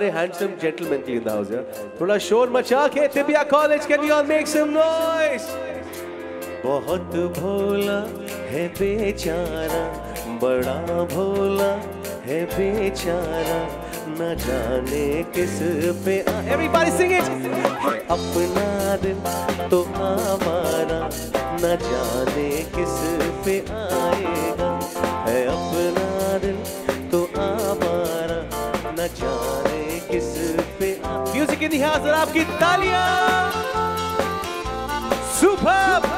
सारे हैंडसम जेंटलमैन के लिए हाउस यार थोड़ा शोर मचा के Tibbia college can you all make some noise बहुत भोला है बेचारा, बड़ा भोला है बेचारा, न जाने किस पे sing it! है अपना दिल तो हमारा न जाने किस पे आएगा दी और आपकी तालियाँ। सुपर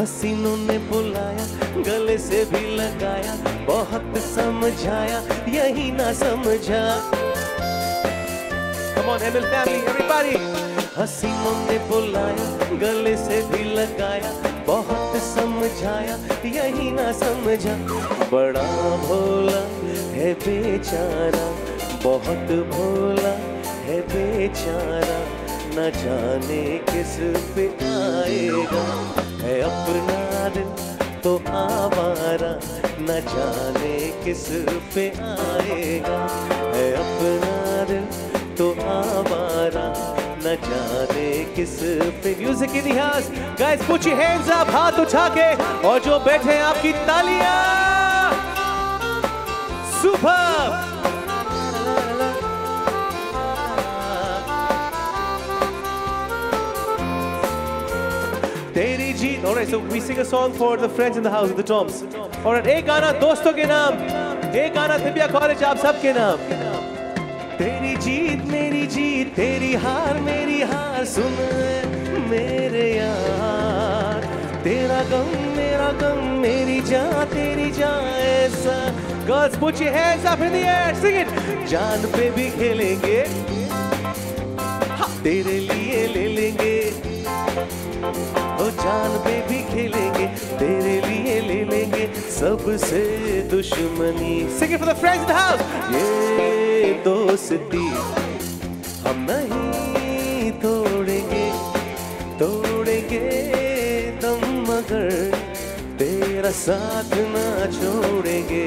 हसीनों ने बुलाया गले से भी लगाया बहुत समझाया यही ना समझा। Come on, Emil family, everybody! हसीनों ने बुलाया, गले से भी लगाया, बहुत समझाया, यही ना समझा। बड़ा भोला है बेचारा, बहुत भोला है बेचारा, न जाने किस पे आएगा। है अपना दिल तो आवारा, न जाने किस पे आएगा। है अपना जाने किस पे music in the house guys your hands up हाथ उठा के और जो बैठे आपकी तालियाँ। सुपर तेरी जीत। Alright, so we sing a song for the friends in the house, the Toms. Alright, एक गाना दोस्तों के नाम एक गाना थिबिया कॉलेज आप सबके नाम। तेरी जीत मेरी जीत तेरी हार मेरी हार सुन मेरे यार। तेरा गम मेरा गम मेरी जान तेरी जान ऐसा Girls, put your hands up in the air, sing it. जान पे भी खेलेंगे तेरे लिए ले लेंगे। ओ जान पे भी खेलेंगे तेरे लिए ले लेंगे सबसे दुश्मनी। Sing it for the friends in the house. ये दोस्ती हम नहीं तोड़ेंगे तोड़ेंगे दम मगर तेरा साथ ना छोड़ेंगे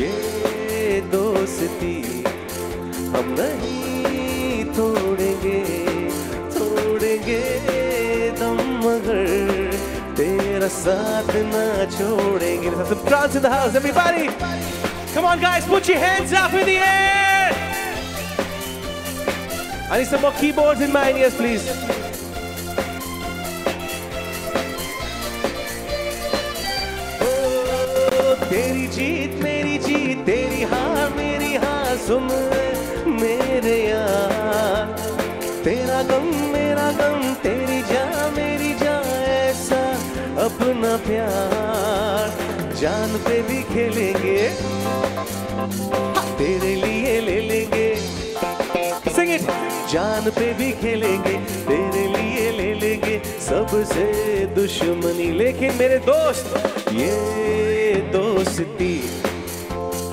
ये दोस्ती हम नहीं तोड़ेंगे तोड़ेंगे दम मगर तेरा साथ ना छोड़ेंगे trance in the house, everybody. Come on, guys, put your hands up in the air. I need some more keyboards in my ears, please. तेरी जीत मेरी जीत तेरी हार मेरी हार सुन मेरे यार तेरा गम मेरा गम तेरी जान मेरी जान ऐसा अपना प्यार जान पे भी खेलेंगे। तेरे लिए ले लेंगे। Sing it. जान पे भी खेलेंगे तेरे लिए ले लेंगे। सबसे दुश्मनी लेकिन मेरे दोस्त ये दोस्ती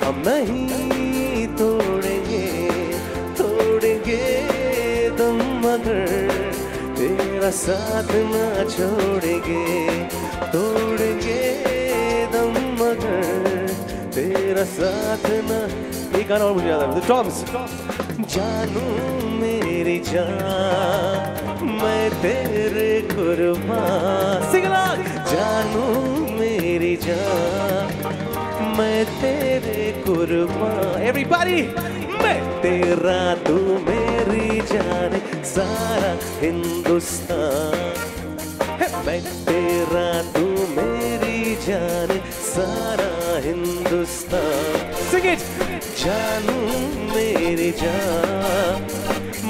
हम नहीं तोड़ेंगे। तोड़ेंगे तुम मगर तेरा साथ ना छोड़ेंगे। तोड़ेंगे तेरा साथ ना एक गाना और मुझे याद The drums. जानू मेरी जान, मैं तेरे कुर्बान। जानू मेरी जान, मैं तेरे कुर्बान। Everybody. मैं तेरा, तू मेरी जान। सारा हिंदुस्तान, मैं तेरा, तू मेरी जान। सारा हिंदुस्तान। Sing it. जानू मेरी जान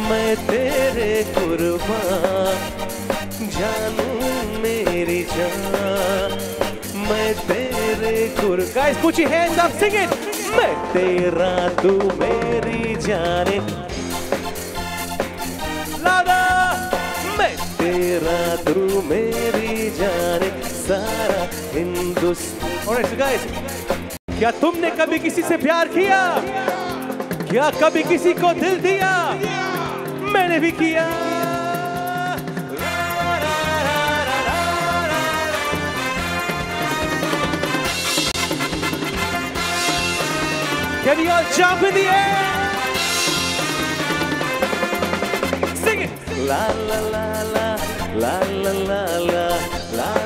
मैं तेरे कुर्बान। जानू मेरी जान मैं तेरे कुर guys put your hands up sing it. मैं तेरा तू मेरी जाने। लादा मैं तेरा तू मेरी जाने। सारा हिंदुस्तान Alright so guys क्या तुमने कभी किसी से प्यार किया क्या कभी किसी को दिल दिया मैंने भी किया Can you all jump in the air? Sing it. La la la la la la la la la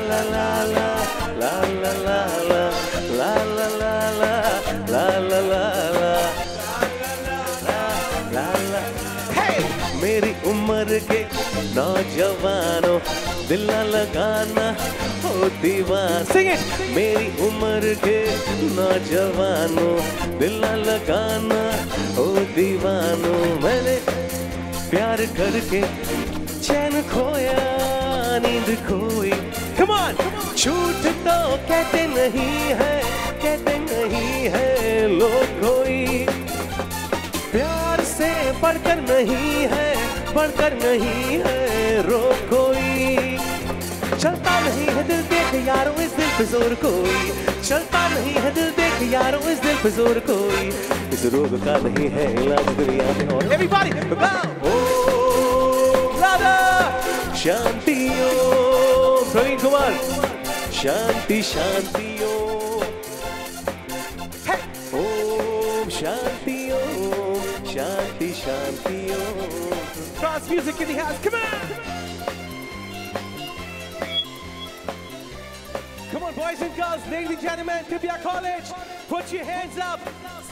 उम्र के नौजवानों, दिल लगाना हो दीवान। Sing मेरी उम्र के नौजवानों, दिल लगाना हो दीवानों। मैंने प्यार करके चैन खोया, नींद खोई। On! झूठ तो कहते नहीं है, कहते नहीं है लोग कोई। प्यार से बढ़कर नहीं है बढ़कर नहीं है रो कोई। चलता नहीं है दिल देख यारों इस दिल पे ज़ोर कोई। चलता नहीं है दिल देख यारों इस दिल पे ज़ोर कोई। इस रोग का नहीं है इलाज दुनिया में। और एवरीबॉडी ओ राधा शांति ओम प्रवीण कुमार शांति शांति हे! ओम शांति ओम शांति शांति ओम Trance music in the house, come on! Come on, boys and girls, ladies and gentlemen, Tibia College, put your hands up,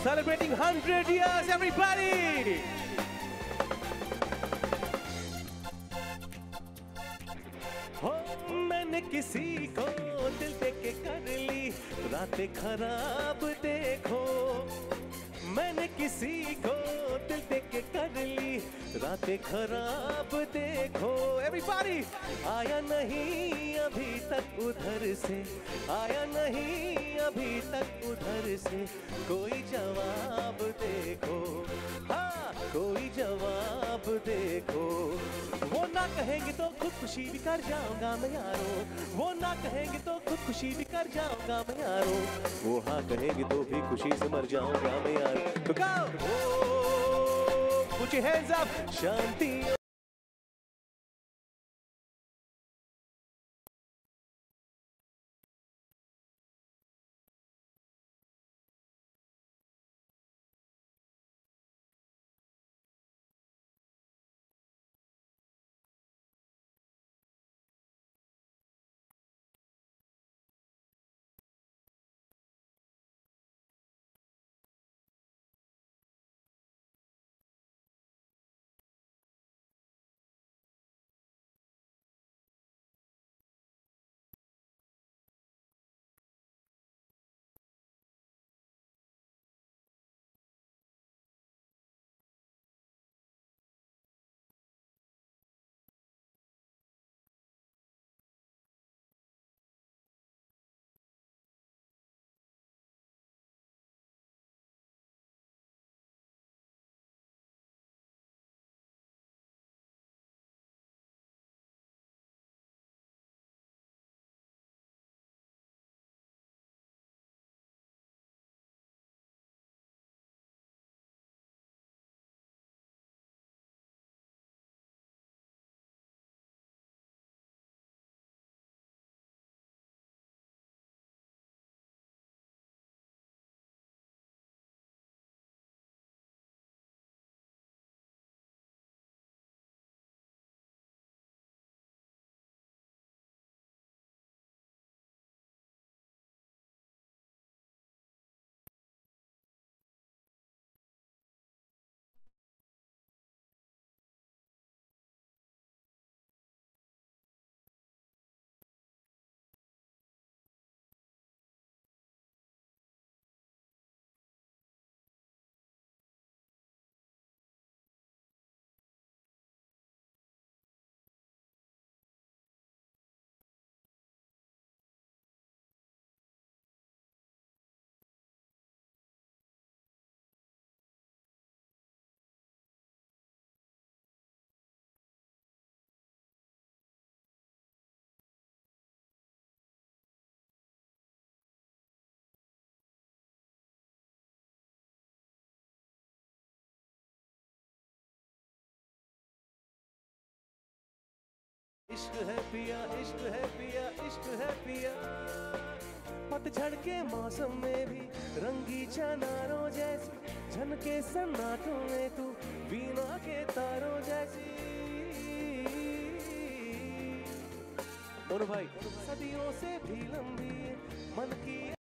celebrating 100 years, everybody! हो मैंने किसी को दिल दे के कर ली रातें खराब देखो मैंने किसी को दिल दे के कर ली रातें खराब देखो। एवरीबॉडी आया नहीं अभी तक उधर से। आया नहीं अभी तक उधर से। कोई जवाब देखो। हाँ कोई जवाब देखो। वो ना कहेंगे तो खुदकुशी भी कर जाऊँगा मैं यारो। वो ना कहेंगे तो खुदकुशी भी कर जाऊँगा मैं यारो। वो हाँ कहेंगे तो भी खुशी से मर जाऊँगा मैं यारो। तो गाओ कुछ है सब शांति इश्क है पिया, इश्क है पिया, इश्क है पिया। पतझड़ के मौसम में भी, रंगी चनारों जैसी, झनके सन्नाटों में तू बीमा के तारों जैसी। और भाई, सदियों से भी लंबी मन की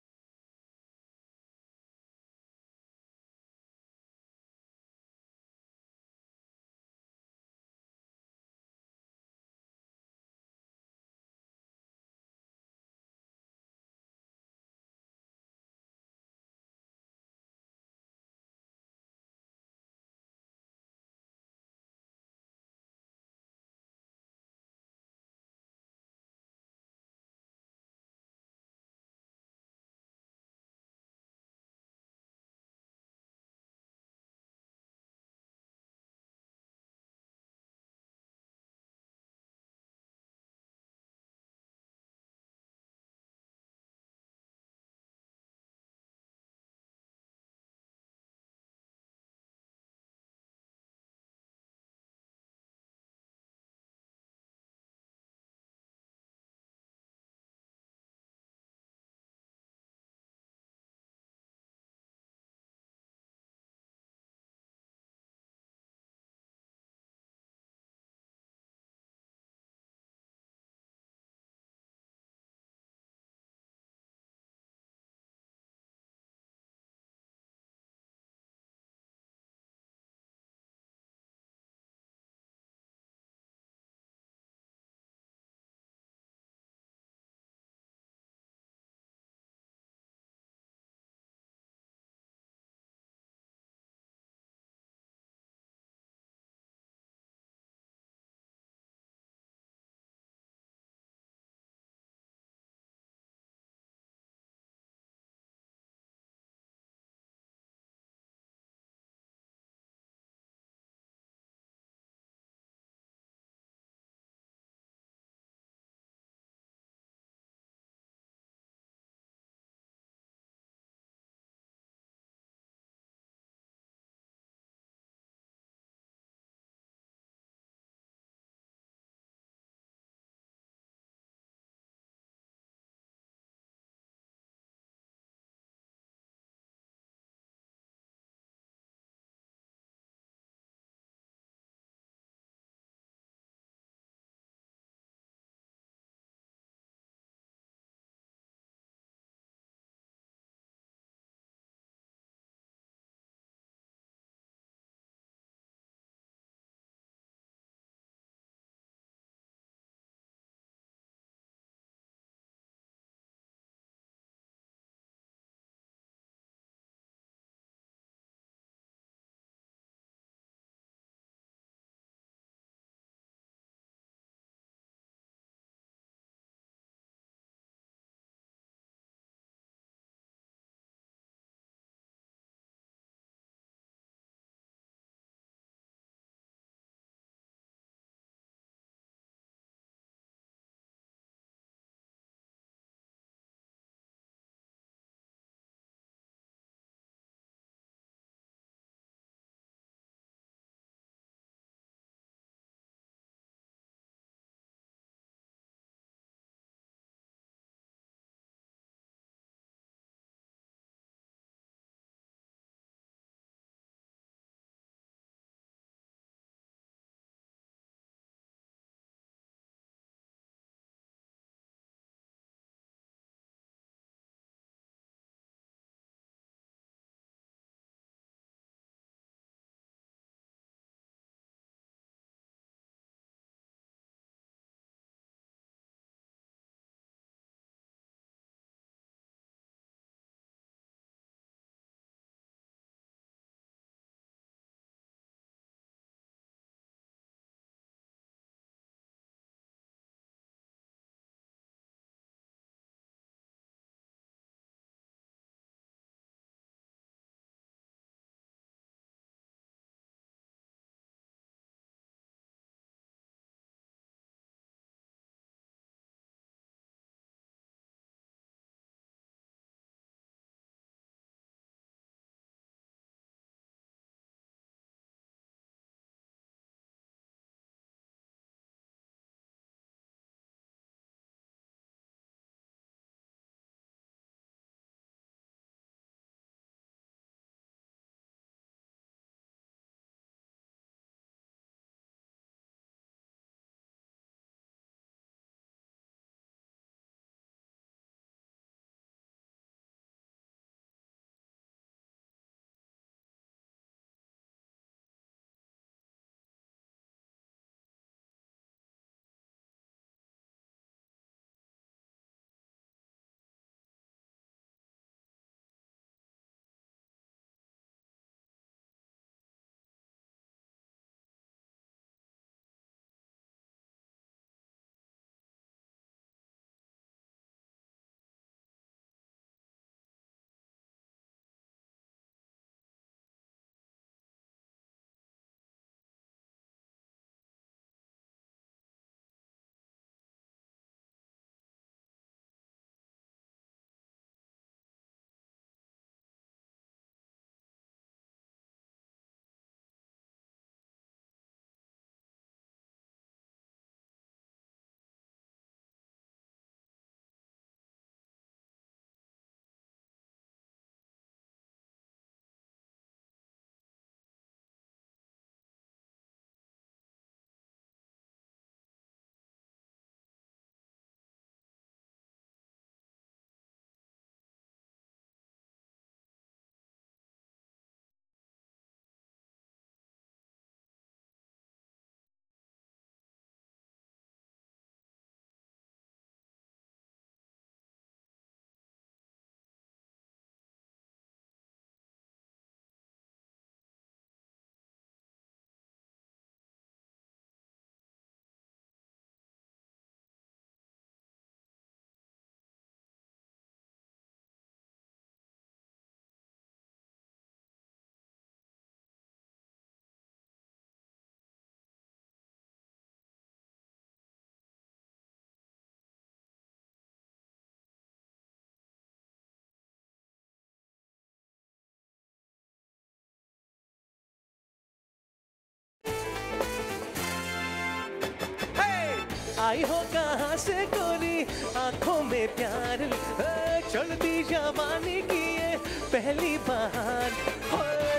आई हो कहाँ से गोरी आँखों में प्यार ए, चढ़ती जवानी की ये पहली बहार।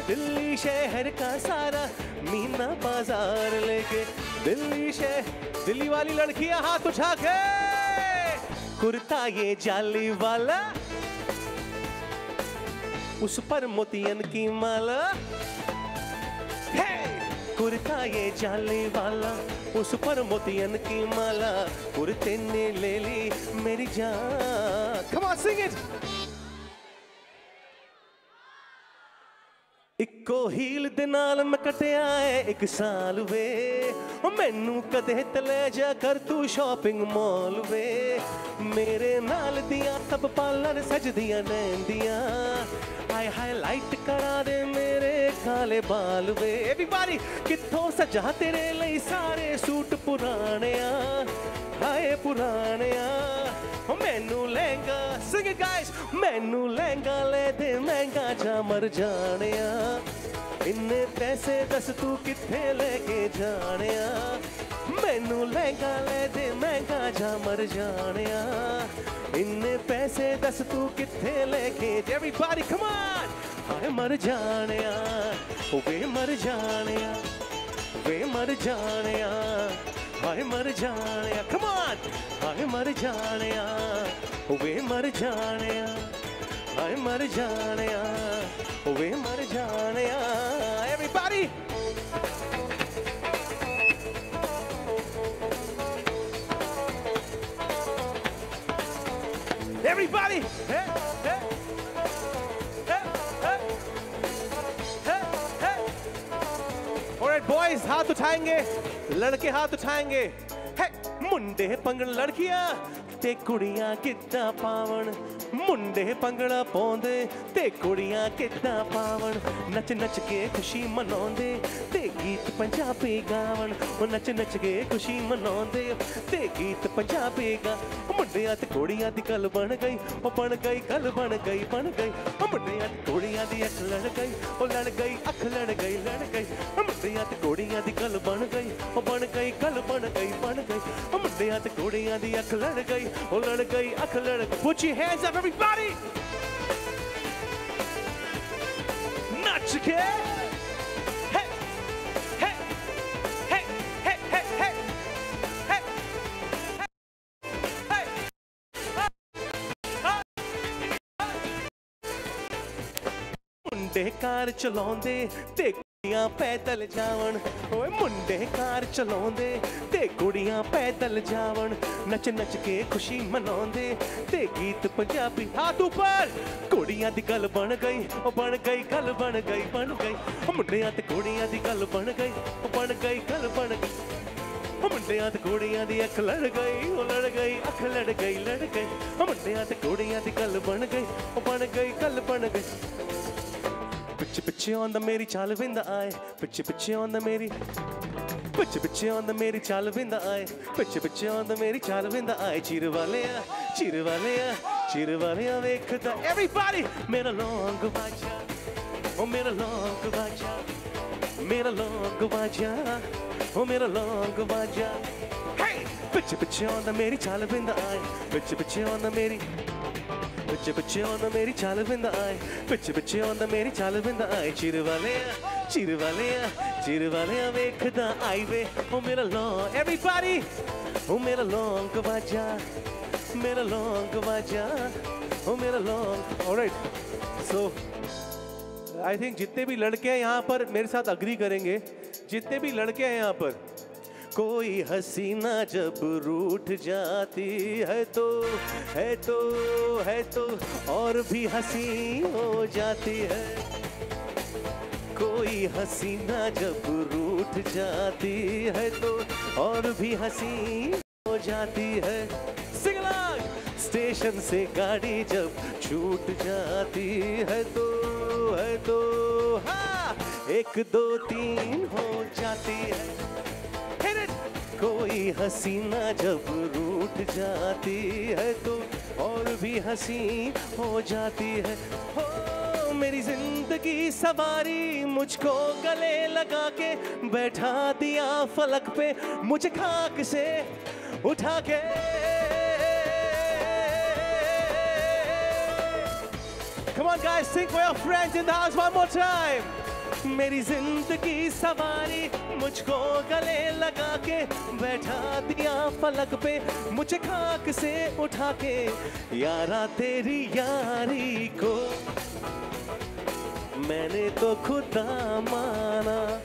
दिल्ली शहर का सारा मीना बाज़ार लेके दिल्ली शहर दिल्ली वाली लड़कियाँ हाथ उठा के कुर्ता ये जाली वाला उस पर मोतियन की माला। हे! कुर्ता ये जाले वाला, उस पर मोतियन की माला, कुर्ते ने ले ली मेरी जान Come! ਇੱਕੋ ਹੀਲ ਦੇ ਨਾਲ ਮੈਂ ਕਟਿਆ ਏ ਇੱਕ ਸਾਲ ਵੇ। ਓ ਮੈਨੂੰ ਕਦੇ ਤਲੇ ਜਾ ਕਰ ਤੂੰ ਸ਼ਾਪਿੰਗ ਮਾਲ ਵੇ। ਮੇਰੇ ਨਾਲ ਦੀਆਂ ਸਭ ਪਾਲਰ ਸਜਦੀਆਂ ਨੈਂਦੀਆਂ ਹਾਏ ਹਾਏ ਕਰਾ ਦੇ ਮੇਰੇ ਕਾਲੇ ਬਾਲ ਵੇ। ਐਵਰੀਬਾਡੀ ਕਿੱਥੋਂ ਸਜਾ ਤੇਰੇ ਲਈ ਸਾਰੇ ਸੂਟ ਪੁਰਾਣਿਆ। ਹਾਏ ਪੁਰਾਣਿਆ। ਮੈਨੂੰ ਲਹਿੰਗਾ ਸਿੰਗ ਗਾਇਸ ਮੈਨੂੰ ਲਹਿੰਗਾ ਲੈ ਦੇ ਮਹਿੰਗਾ ਜਾ ਮਰ ਜਾਣਿਆ ਇੰਨੇ ਪੈਸੇ ਦੱਸ ਤੂੰ ਕਿੱਥੇ ਲੈ ਕੇ ਜਾਣਿਆ ਮੈਨੂੰ ਲਹਿੰਗਾ ਲੈ ਦੇ ਮਹਿੰਗਾ ਜਾ ਮਰ ਜਾਣਿਆ ਇੰਨੇ ਪੈਸੇ ਦੱਸ ਤੂੰ ਕਿੱਥੇ ਲੈ ਕੇ ਐਵਰੀਬਾਡੀ ਕਮ ਔਨ ਹਾਏ ਮਰ ਜਾਣਿਆ ਓ ਵੇ ਮਰ ਜਾਣਿਆ ਵੇ ਮਰ ਜਾਣਿਆ आए मर जाने, come on! मर जाने वे मर जाने, आए मर जाने वे मर जाने, everybody! Everybody hey! Right, boys, हाथ उठाएँगे लड़के हाथ उठाएँगे। है मुंडे पंगल लड़किया ते कुड़िया कितना पावन मुंडे पंगल पौंदे ते कुड़िया कितना पावन नच नच के खुशी मनाउंदे ते गीत पंजाबी गावन नच नच के खुशी मनाउंदे ते गीत पंजाबी गा मुंडे आ कुड़िया दी गल बन गई ओ बन गई गल बन गई बन गई मुंडे आ कुड़िया दी अख लड़ गई ओ लड़ गई अख लड़ गई लड़ गई मुंडे आ ते कुड़िया दी गल बन गई ओ बन गई गल बन गई बन गई ਉਹ ਮੁੰਡਿਆਂ ਤੇ ਕੁੜੀਆਂ ਦੀ ਅੱਖ ਲੜ ਗਈ ਉਹ ਲੜ ਗਈ ਅੱਖ ਲੜ ਗਈ Put your hands up everybody ਨੱਚ ਕੇ Hey! Hey! Hey! Hey! Hey! Hey! ਮੁੰਡੇ ਕਾਰ ਚਲਾਉਂਦੇ ਤੇ ਕੁੜੀਆਂ ਪੈਦਲ ਜਾਵਣ। ਓਏ ਮੁੰਡੇ ਕਾਰ ਚਲਾਉਂਦੇ ਤੇ ਕੁੜੀਆਂ ਪੈਦਲ ਜਾਵਣ। ਨੱਚ ਨੱਚ ਕੇ ਖੁਸ਼ੀ ਮਨਾਉਂਦੇ ਤੇ ਗੀਤ ਪੰਜਾਬੀ ਹੱਥ ਉੱਪਰ। ਕੁੜੀਆਂ ਦੀ ਗੱਲ ਬਣ ਗਈ, ਉਹ ਬਣ ਗਈ, ਗੱਲ ਬਣ ਗਈ ਬਣ ਗਈ। ਮੁੰਡਿਆਂ ਤੇ ਕੁੜੀਆਂ ਦੀ ਗੱਲ ਬਣ ਗਈ, ਉਹ ਬਣ ਗਈ, ਗੱਲ ਬਣ ਗਈ। ਮੁੰਡਿਆਂ ਤੇ ਕੁੜੀਆਂ ਦੀ ਅੱਖ ਲੜ ਗਈ, ਉਹ ਲੜ ਗਈ, ਅੱਖ ਲੜ ਗਈ ਲੜ ਗਈ। ਮੁੰਡਿਆਂ ਤੇ ਕੁੜੀਆਂ ਦੀ ਗੱਲ ਬਣ ਗਈ, ਉਹ ਬਣ ਗਈ, ਗੱਲ ਬਣ ਗਈ। Pitchy pitchy on the Mary Chalavinda eye. Pitchy pitchy on the Mary. Pitchy pitchy on the Mary Chalavinda eye. Pitchy pitchy on the Mary Chalavinda eye. Chiruvaleya, Chiruvaleya, Chiruvaleya vekhta. Everybody, mera long vaja, oh mera long vaja, mera long vaja, oh mera long vaja. Hey, pitchy pitchy on the Mary Chalavinda eye. Pitchy pitchy on the Mary. पिछे पिछे आंदा मेरी चल पा आए। पिछे पिछे आंदा मेरी चल पा आए। चिर वाले चिर वाले चिर वाले वेखदा आई वे। ओ मेरा लौंग एवरी ओ मेरा लौंग बाजा मेरा लौंग बाजा ओ मेरा लौंग ऑलराइट सो आई थिंक जितने भी लड़के हैं यहाँ पर, मेरे साथ अग्री करेंगे। जितने भी लड़के हैं यहाँ पर कोई हसीना जब रूठ जाती है तो है तो है तो और भी हसी हो जाती है। कोई हसीना जब रूठ जाती है तो और भी हसी हो जाती है। स्टेशन से गाड़ी जब छूट जाती है तो है तो हाँ एक दो तीन हो जाती है! कोई हसीना जब रूठ जाती है तो और भी हसी हो जाती है। हो मेरी ज़िंदगी सवारी मुझको गले लगा के बैठा दिया फलक पे मुझे खाक से उठा के। Come on guys, sing for your friends in the house one more time. मेरी ज़िंदगी सवारी मुझको गले लगा के बैठा दिया फलक पे मुझे खाक से उठा के यारा तेरी यारी को। मैंने तो खुदा माना।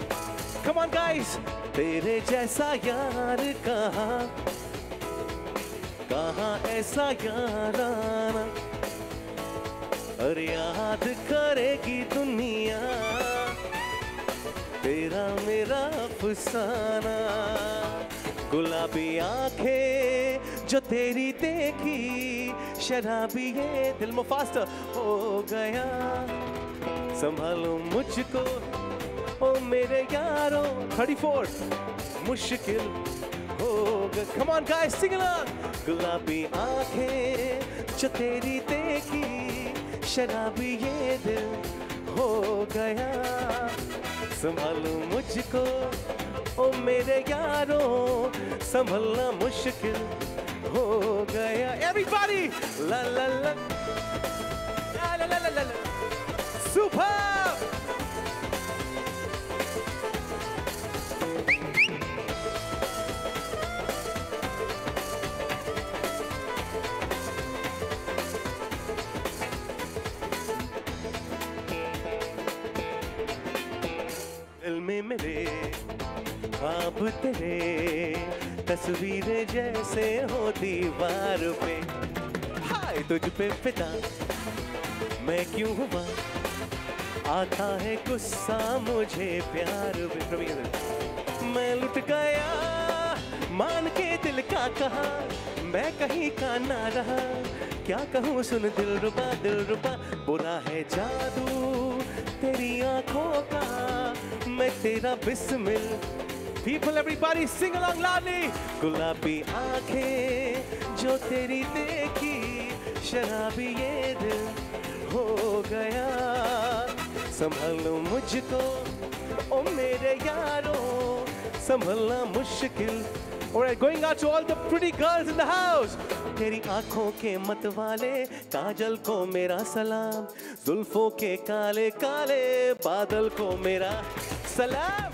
On guys, तेरे जैसा यार कहा? कहाँ ऐसा याराना और याद करेगी दुनिया। तेरा मेरा अफसाना। गुलाबी आँखें जो तेरी देखी, शराबी ये दिल मुफास्ता हो गया। संभालो मुझको, ओ मेरे यारो। 34 मुश्किल हो गया। कम ऑन गुलाबी आँखें जो तेरी देखी शराब ये दिल हो गया। संभालू मुझको, ओ मेरे यारों, संभलना मुश्किल हो गया। एवरीबॉडी ला। ला ला ला ला ला ला। सुपर! में मेरे ख्वाब तेरे तस्वीरें जैसे हो दीवार पे। हाय तुझ पे फिदा, मैं क्यों हुआ? आता है गुस्सा मुझे प्यार मैं लुट गया, मान के दिल का कहा, मैं कहीं का ना रहा। क्या कहूँ सुन, दिल रुबा दिल रुबा, बुरा है जादू। तेरी आँखों का मैं तेरा Bismil. People, everybody, sing along loudly. गुलाबी आँखें जो तेरी देखी शराबी ये दिल हो गया। संभालो मुझको ओ मेरे यारो संभलना मुश्किल। Alright, going out to all the pretty girls in the house. तेरी आंखों के मत वाले काजल को मेरा सलाम जुल्फों के काले काले बादल को मेरा सलाम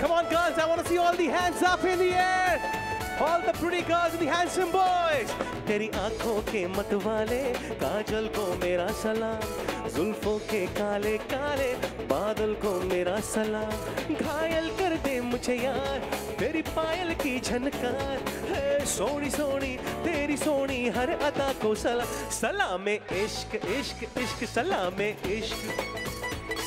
Come on, girls, I want to see all the hands up in the air. All the pretty girls and the handsome boys. तेरी आँखों के मत वाले काजल को मेरा सलाम। जुल्फों के काले काले, बादल को मेरा सलाम। घायल कर दे मुझे यार तेरी पायल की झनकार। है सोनी सोनी, तेरी सोनी, हर अदा को सलाम सलाम इश्क इश्क इश्क, सलाम इश्क।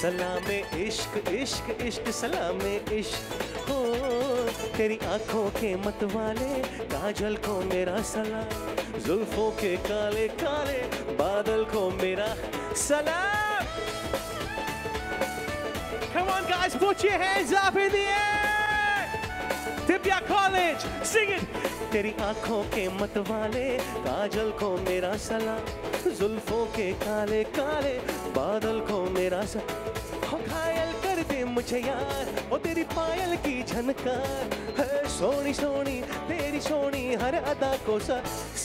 सलाम इश्क इश्क इश्क, सलाम इश्क। हो तेरी आँखों के मतवाले काजल को मेरा सलाम जुल्फों के काले काले बादल को मेरा सलाम Come on guys, put your hands up in the air. Dibya College, sing it. तेरी आँखों के मत वाले काजल को मेरा सलाम. जुल्फों के काले काले बादल को मेरा सलाम घायल कर दे मुझे यार. ओ तेरी पायल की झनकार. है सोनी सोनी तेरी सोनी हर अदा को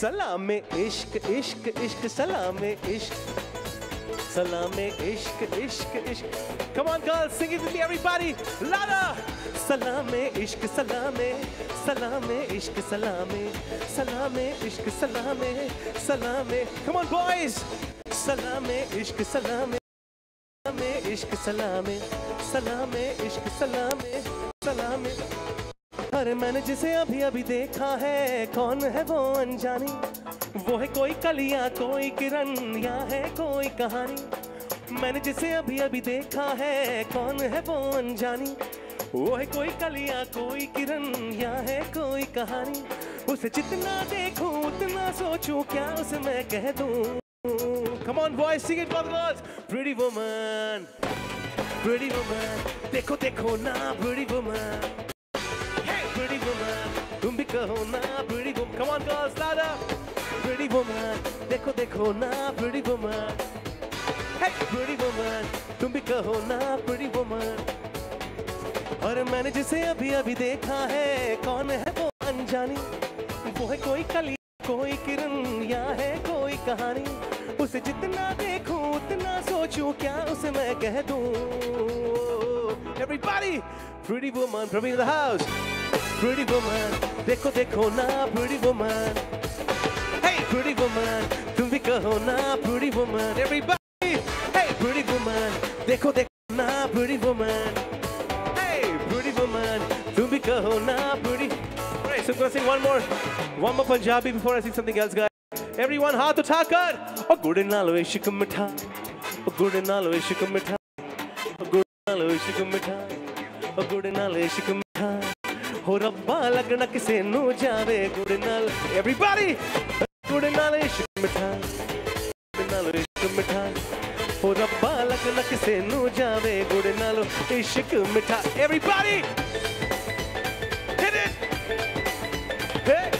सलाम इश्क इश्क इश्क सलाम इश्क. सलाम इश्क इश्क इश्क Come on girls, sing it with me everybody. Louder. सलाम इश्क सलाम सलाम इश्क सलाम सलाम इश्क सलाम सलाम Come on boys. सलाम इश्क सलाम सलाम इश्क सलाम सलाम इश्क सलाम सलाम अरे मैंने जिसे अभी अभी देखा है कौन है वो अनजानी वो है कोई कलिया कोई किरण या है कोई कहानी मैंने जिसे अभी अभी देखा है कौन है वो अनजानी वो है कोई कलिया कोई किरण या है कोई कहानी उसे जितना देखूँ उतना सोचूं क्या उसे मैं कह दूँ Come on boys, sing it for the girls. Pretty woman, pretty woman. देखो देखो ना pretty woman. देखो ना pretty boom come on girls start up pretty woman देखो देखो ना pretty woman hey pretty woman तुम भी कहो ना प्रीडी वुमन और मैंने जिसे अभी अभी देखा है, कौन है वो अनजानी? वो है कोई कली, कोई किरण, या है कोई कहानी? उसे जितना देखूँ, उतना सोचूं, क्या उसे मैं कह दूँ? Everybody pretty woman, Praveen in the house. Pretty woman, देखो देखो ना pretty woman. Hey, pretty woman, तुम भी कहो ना pretty woman. Everybody, hey, pretty woman, देखो देखो ना pretty woman. Hey, pretty woman, तुम भी कहो ना pretty. Alright, so I'm gonna sing one more, one more Punjabi before I sing something else, guys. Everyone, हाथ उठाकर और गुड़ नालो इश्क मिठा और गुड़ नालो इश्क मिठा और गुड़ नालो इश्क मिठा और गुड़ नालो इश्क मिठा। हो रब्बा, लगना किसे नु जावे गुड़ नाल। Everybody, गुड़ नाल इश्क मिठा। गुड़ नाल इश्क मिठा। हो रब्बा, लगना किसे नु जावे गुड़ नाल इश्क मिठा। Everybody, hit it hey hey hey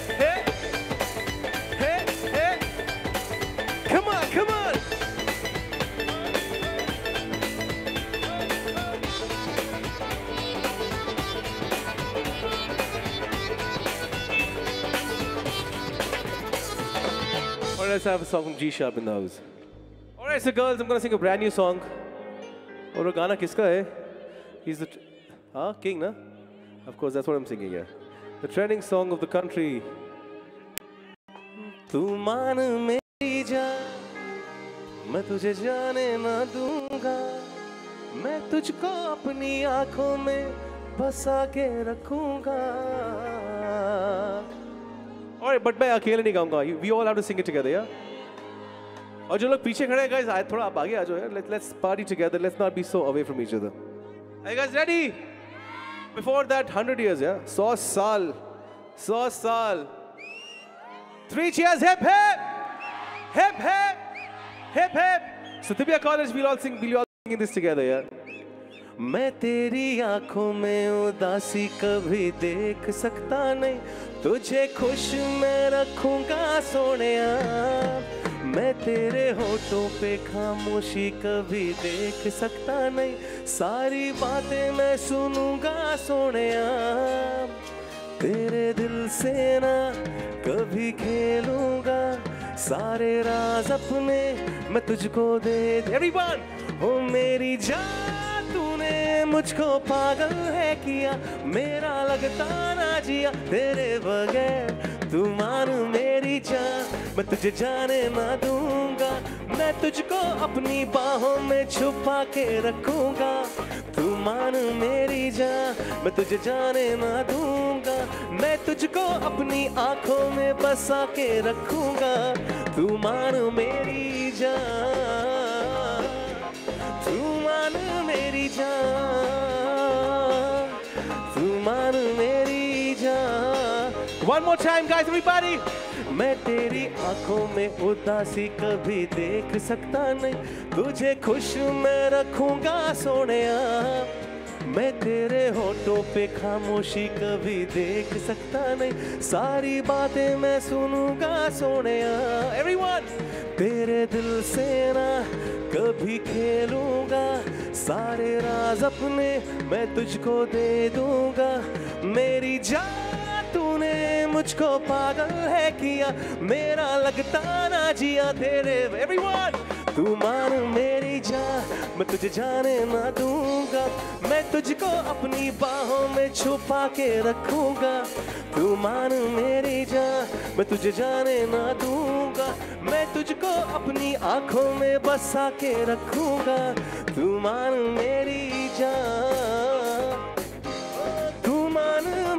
let's have a song from G Sharp in the house. Alright, so girls, I'm gonna sing a brand new song. और वो गाना किसका है? He's the huh? king, na? Of course, that's what I'm singing here. The trending song of the country. तू मान मेरी जान मैं तुझे जाने ना दूंगा मैं तुझको अपनी आंखों में बसा के रखूंगा और बट मैं अकेले नहीं गाऊँगा we all have to sing it together या और जो लोग पीछे खड़े हैं गाइस आए थोड़ा आप आगे आ जाओ let's let's party together let's not be so away from each other you guys ready? Before that, 100 years, yeah? 100 साल 100 साल Three cheers, hip hip! Hip hip! Hip hip! So Tibia College, we'll all sing, we'll all sing this together, yeah? मैं तेरी आँखों में उदासी कभी देख सकता नहीं। तुझे खुश मैं रखूँगा सोने मैं तेरे होठों पे खामोशी कभी देख सकता नहीं। सारी बातें मैं सुनूँगा सोने तेरे दिल से ना कभी खेलूँगा। सारे राज अपने मैं तुझको दे एवरीवन हो मेरी जान। तूने मुझको पागल है किया, मेरा लगता ना जिया। तेरे बगैर तू मान मेरी जान। मैं तुझे जाने ना दूँगा, मैं तुझको अपनी बाहों में छुपा के रखूँगा। तू मान मेरी जान, मैं तुझे जाने ना दूँगा। मैं तुझको अपनी आँखों में बसा के रखूँगा। तू मान मेरी जान। तू मान मेरी जान तू मान मेरी जान। One more time guys everybody. मैं तेरी आँखों में उदासी कभी देख सकता नहीं। तुझे खुश मैं रखूँगा सोनिया मैं तेरे होठों पे खामोशी कभी देख सकता नहीं। सारी बातें मैं सुनूँगा सोने एवरीवन तेरे दिल से ना कभी खेलूँगा। सारे राज अपने मैं तुझको दे दूँगा। मेरी जान तूने मुझको पागल है किया, मेरा लगता ना जिया तेरे। एवरीवन तू मान मेरी जान, मैं तुझे जाने ना दूँगा। मैं तुझको अपनी बाहों में छुपा के रखूँगा। तू मान मेरी जान, मैं तुझे जाने ना दूँगा। मैं तुझको अपनी आँखों में बसा के रखूँगा। तू मान मेरी जान।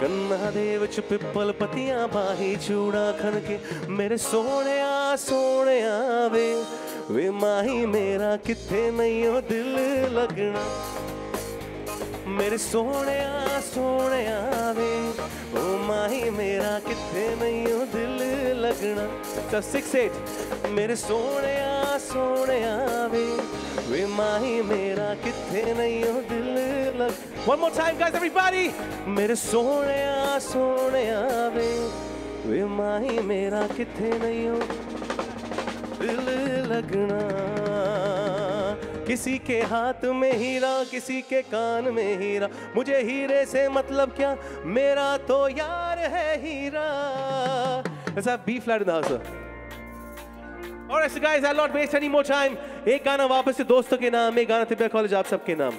ਕੰਨਾਂ ਦੇ ਵਿੱਚ ਪਿੱਪਲ ਪਤੀਆਂ ਬਾਹੀ ਚੂੜਾ ਖਣ ਕੇ, ਮੇਰੇ ਸੋਹਣਿਆ ਸੋਹਣਿਆ ਵੇ। ਵੇ ਮਾਹੀ, ਮੇਰਾ ਕਿੱਥੇ ਨਹੀਂ ਉਹ ਦਿਲ ਲੱਗਣਾ? मेरे सोने सोने वे। ओ माही, मेरा कितने नहीं हो दिल लगना तो सिक्स एट मेरे सोने सोने वे। वे माही, मेरा कितने नहीं हो दिल लग One more time, guys, everybody मेरे सोने सोने वे। वे माही, मेरा कितने नहीं हो दिल लगना किसी के हाथ में हीरा किसी के कान में हीरा मुझे हीरे से मतलब क्या मेरा तो यार है हीरा Let's have B flat in the house. sir. Alright, so guys. एक गाना वापस से दोस्तों के नाम एक गाना तिब्बत कॉलेज आप सबके नाम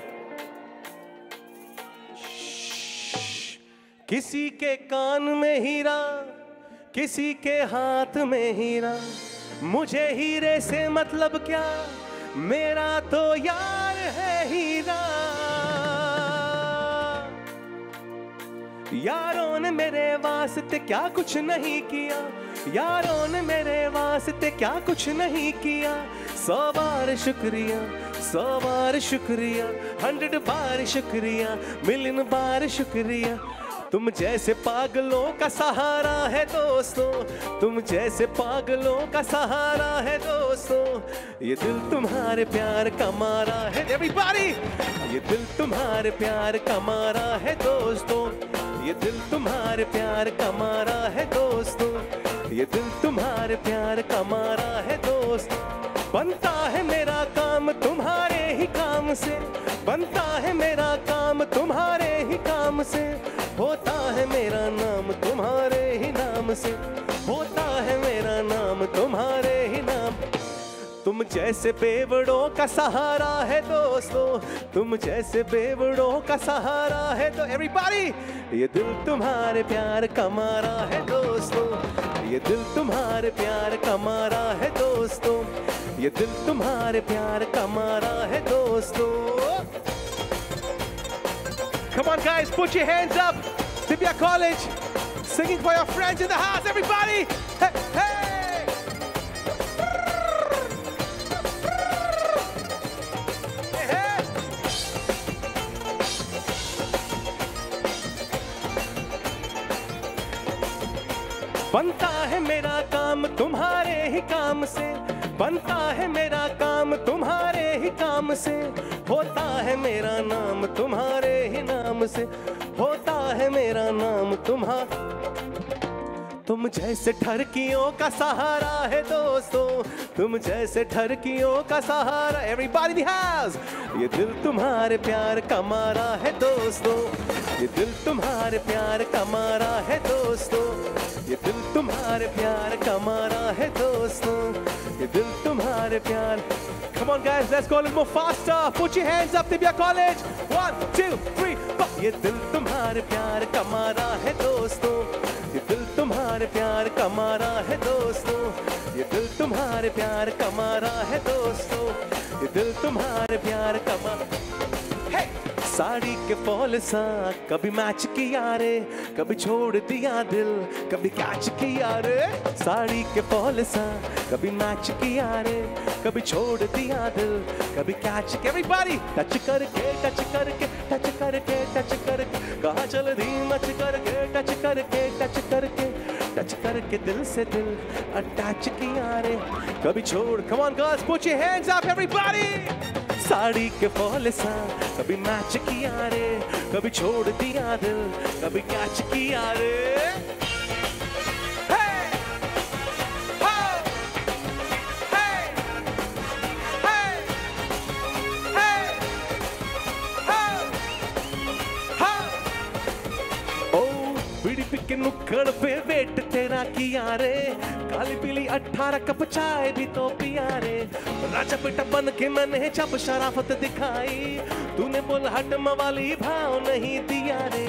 किसी के कान में हीरा किसी के हाथ में हीरा मुझे हीरे से मतलब क्या मेरा तो यार है हीरा। यारों ने मेरे वास्ते क्या कुछ नहीं किया। यारों ने मेरे वास्ते क्या कुछ नहीं किया। सौ बार शुक्रिया, सौ बार शुक्रिया हंड्रेड बार शुक्रिया मिलियन बार शुक्रिया। तुम जैसे पागलों का सहारा है दोस्तों, तुम जैसे पागलों का सहारा है दोस्तों। ये दिल तुम्हारे प्यार का मारा है एवरीबॉडी ये दिल तुम्हारे प्यार का मारा है दोस्तों। ये दिल तुम्हारे प्यार का मारा है दोस्तों। ये दिल तुम्हारे प्यार का मारा है दोस्त। बनता है मेरा काम तुम्हारे ही काम से, बनता है मेरा काम तुम्हारे ही काम से। से। होता है मेरा नाम तुम्हारे ही नाम। तुम जैसे बेवड़ों का सहारा है दोस्तों। तुम जैसे बेवड़ों का सहारा है तो एवरीबॉडी ये दिल तुम्हारे प्यार का मारा है दोस्तों। ये दिल तुम्हारे प्यार का मारा है दोस्तों। ये दिल तुम्हारे प्यार का मारा है दोस्तों। Come on guys, put your hands up. Tibia College, singing for your friends in the house, everybody. बनता है मेरा काम तुम्हारे ही काम से। बनता है मेरा काम तुम्हारे ही काम से। होता है मेरा नाम तुम्हारे ही नाम से। होता है मेरा नाम तुम्हारा। तुम जैसे ठरकियों का सहारा है दोस्तों, तुम जैसे ठरकियों का सहारा। एवरीबॉडी हाउस ये दिल तुम्हारे प्यार का मारा है दोस्तों। ये दिल तुम्हारे प्यार का मारा है दोस्तों। ये दिल तुम्हारे प्यार का मारा है दोस्तों। ये दिल तुम्हारे प्यार Come on guys, let's go a little more faster. Put your hands up, Tibia College. One, two, three. ये दिल तुम्हारे प्यार का मारा है दोस्तों ये दिल तुम्हारे प्यार का मारा है दोस्तों ये दिल तुम्हारे प्यार का मारा है दोस्तों ये दिल तुम्हारे प्यार का मारा Hey! साड़ी के फॉल सा, कभी मैच किया रे, कभी छोड़ दिया दिल, कभी कैच किया रे। साड़ी के फॉल सा, कभी मैच किया रे, कभी छोड़ दिया दिल, कभी कैच एवरीबॉडी टच करके टच करके टच करके टच करके। कहाँ चल दी मच करके टच करके टच करके टच करके दिल से दिल अटैच किया रे। कभी छोड़ come on girls put your hands up everybody sari के फॉल सा, कभी मैच किया रे, कभी छोड़ दिया दिल, कभी कैच किया रे। के नुक्कड़ पे वेट तेरा किया रे। काली पीली अठारह कप चाय भी तो पिया रे। राजा बेटा बन के मैंने जब शराफत दिखाई। तूने बोल हट वाली भाव नहीं दिया रे।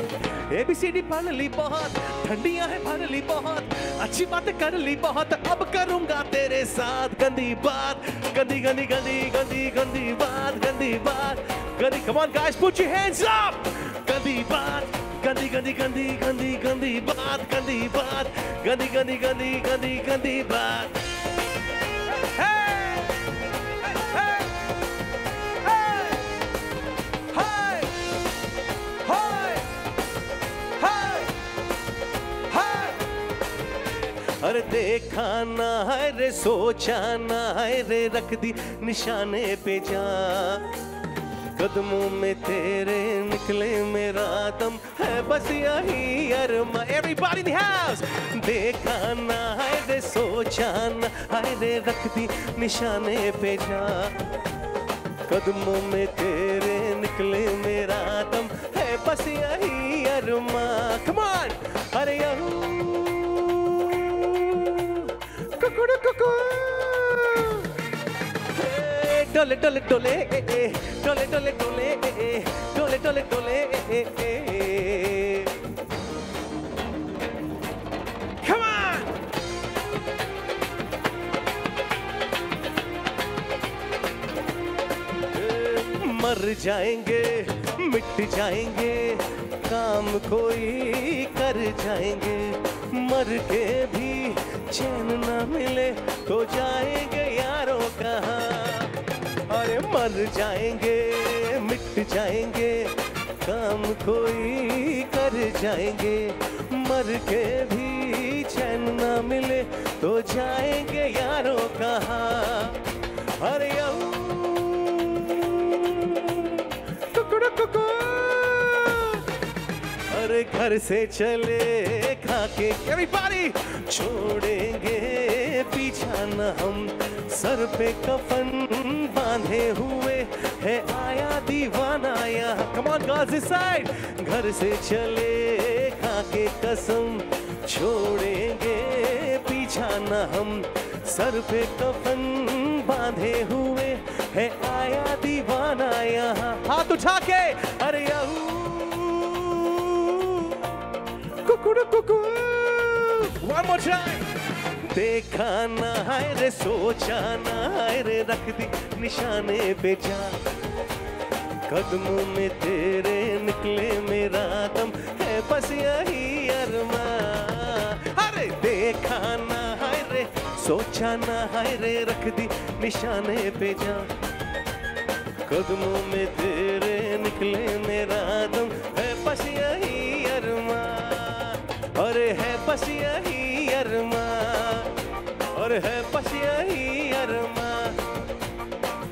एबीसीडी पढ़ ली बहुत, ठंडियाँ है भर ली बहुत। अच्छी बात कर ली बहुत, अब करूँगा तेरे साथ गंदी बात। गंदी गंदी गंदी गंदी गंदी बात गंदी बात। गंदी come on guys put your hands up गंदी बात। गंदी गंदी गंदी गंदी गंदी बात गंदी बात, गंदी गंदी गंदी गंदी गंदी बात। अरे देखा ना है रे सोचा ना है रे, रख दी निशाने पे जा। कदमों में तेरे निकले मेरा दम है बस यही अरमा। एवरीबॉडी इन हाउस देखा ना है रे सोचा ना है रे रख दी निशाने पे जा। कदमों में तेरे निकले मेरा दम है बस यही अरमा। ऑन अरे यहू! कुकुड़ कुकू ए, डोले डोले डोले ए, ए, डोले डोले डोले ए, ए, ए! मर जाएँगे मिट जाएँगे काम कोई कर जाएँगे। मर के भी चैन ना मिले तो जाएँगे यारों कहाँ। अरे मर जाएँगे, मिट जाएँगे, काम कोई कर जाएँगे। मर के भी चैन न मिले तो जाएँगे यारों कहा अरे टुकड़ कुकुड़ अरे घर से चले खाके। एवरीबॉडी छोड़ेंगे पीछा न हम। सर पे कफन बांधे हुए है, आया दीवाना यहाँ। Come on girls this side घर से चले खाके कसम। छोड़ेंगे पीछा न हम। सर पे कफन बांधे हुए है, आया दीवाना यहाँ। हाथ उठा के अरे यहू! One more time. देखा ना है रे सोचा ना है रे रख दी निशाने पे कदमों में तेरे निकले मेरा दम है बस यही अरमा अरे देखा ना है रे सोचा ना है रे रख दी निशाने पे कदमों में तेरे निकले मेरा दम है बस यही अरे है अरमा, और है बस यही अरमा।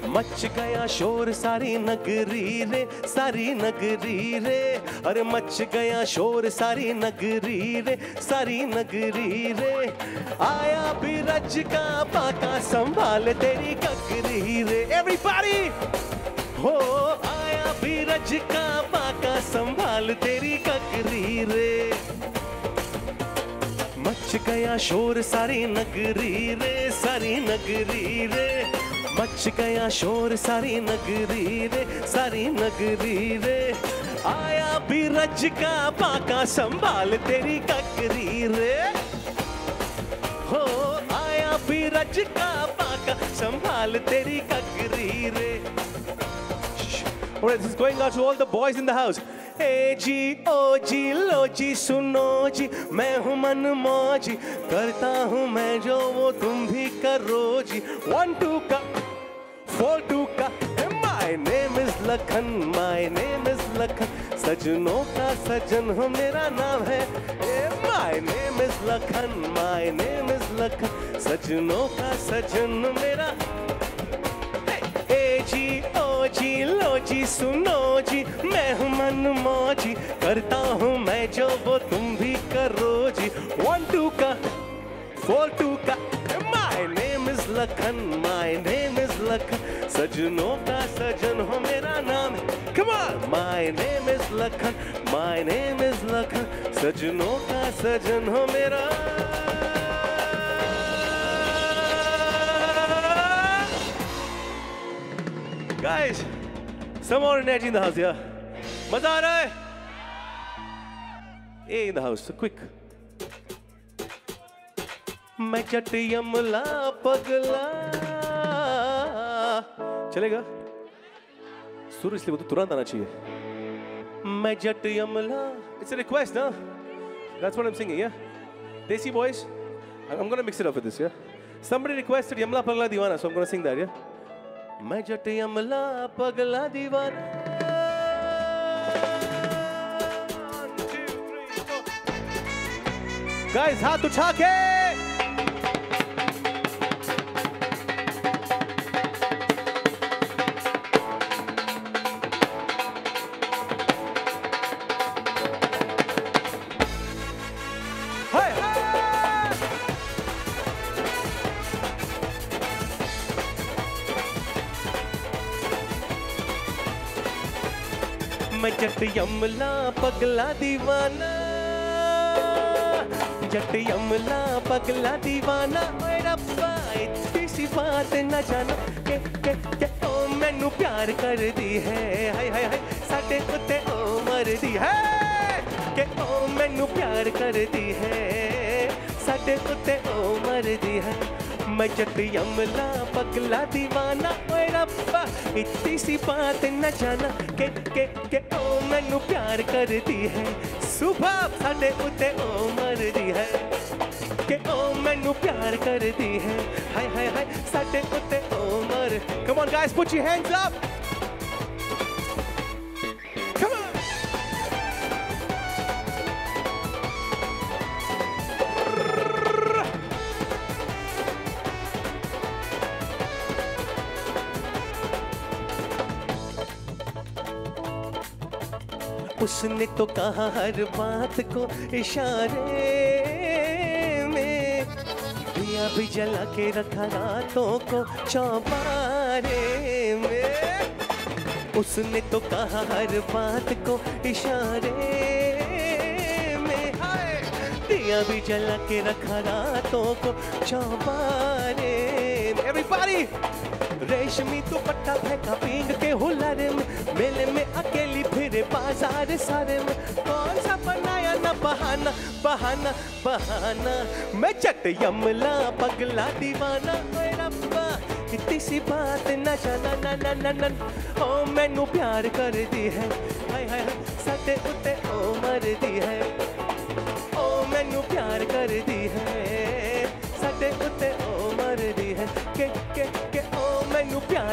मच गया शोर सारी नगरी रे, सारी नगरी रे। अरे मच गया शोर सारी नगरी रे, सारी नगरी रे। आया भी रज का पाका संभाल तेरी ककरी रे। एवरीबॉडी हो, आया भी रज का पाका संभाल तेरी ककरी रे। मच गया शोर सारी नगरी रे, सारी नगरी रे। मच गया शोर सारी नगरी रे, सारी नगरी रे। आया भी रज का पाका संभाल तेरी ककरी रे। हो, आया भी रज का पाका संभाल तेरी ककरी रे। Alright, this is going out to all the boys in the house. ए जी ओ जी लो जी सुनो जी मैं हूँ मन मौजी करता हूँ मैं जो वो तुम भी करो जी। वन टू का फोर टू का my name is Lakhan my name is Lakhan सजनों का सजन हो मेरा नाम है। My name is Lakhan my name is Lakhan सजनों का सजन मेरा ए जी ओ जी, लो जी, सुनो जी, मैं हूँ मन मौजी करता हूँ मैं जो वो तुम भी करो जी। वन टू का फोर टू का my name is Lakhan my name is Lakhan सजनों का सजन हो मेरा नाम है। Come on my name is Lakhan my name is Lakhan सजनों का सजन हो मेरा Guys, some more energy in the house, yeah? मज़ा आ रहा है? A in the house, so quick. मैं चट यमला पगला चलेगा सुर इसलिए वो तो तुरंत आना चाहिए मैं जट यमला It's a request, huh? That's what I'm singing, yeah? Desi boys, I'm I'm gonna mix it up with this, yeah? Somebody requested Yamla Pagla Divana, so I'm gonna sing that, yeah? मैं जट अमला पगला दीवाना। Guys हाथ उठा के। यमला पगला दीवाना। जट यमला पगला दीवाना। ओए रब्बा, इतनी सी बात न जाना। के के के, ओ, मैनू प्यार कर दी है। हाय हाय हाय साडे कुत्ते, ओ मर दी है। के, ओ, मैनू प्यार कर दी है। साडे कुत्ते, ओ मर दी है। मैं जट यमला, पगला दीवाना, ओए रब्बा, इतनी सी बात न जाना, के के के, ओ, मैनू प्यार करती है। सुबह साडे उते ओ मर दी है, के, ओ, मैनू प्यार कर दी है। हाय हाय हाय साडे उते ओ, मर come on guys put your hands up उसने तो कहा हर बात को इशारे में। दिया भी जला के रखा रातों को चौबारे में। उसने तो कहा हर बात को इशारे में। दिया भी जला के रखा रातों को चौबारे में। एवरीबॉडी रेशमी दुपट्टा फेंका पींग के हुलर में, मेले में अकेली फिरे बाज़ार सारे में। कौन सा बनाया ना बहाना बहाना बहाना। मैं चट यमला, पगला दीवाना रब्बा, इतनी सी बात न जाना, ना ना ना ना। ओ, मैनू प्यार कर दी है, हाय हाय साडे उत्ते ओ मर दी है। ओ, मैनू प्यार कर दी है साडे उत्ते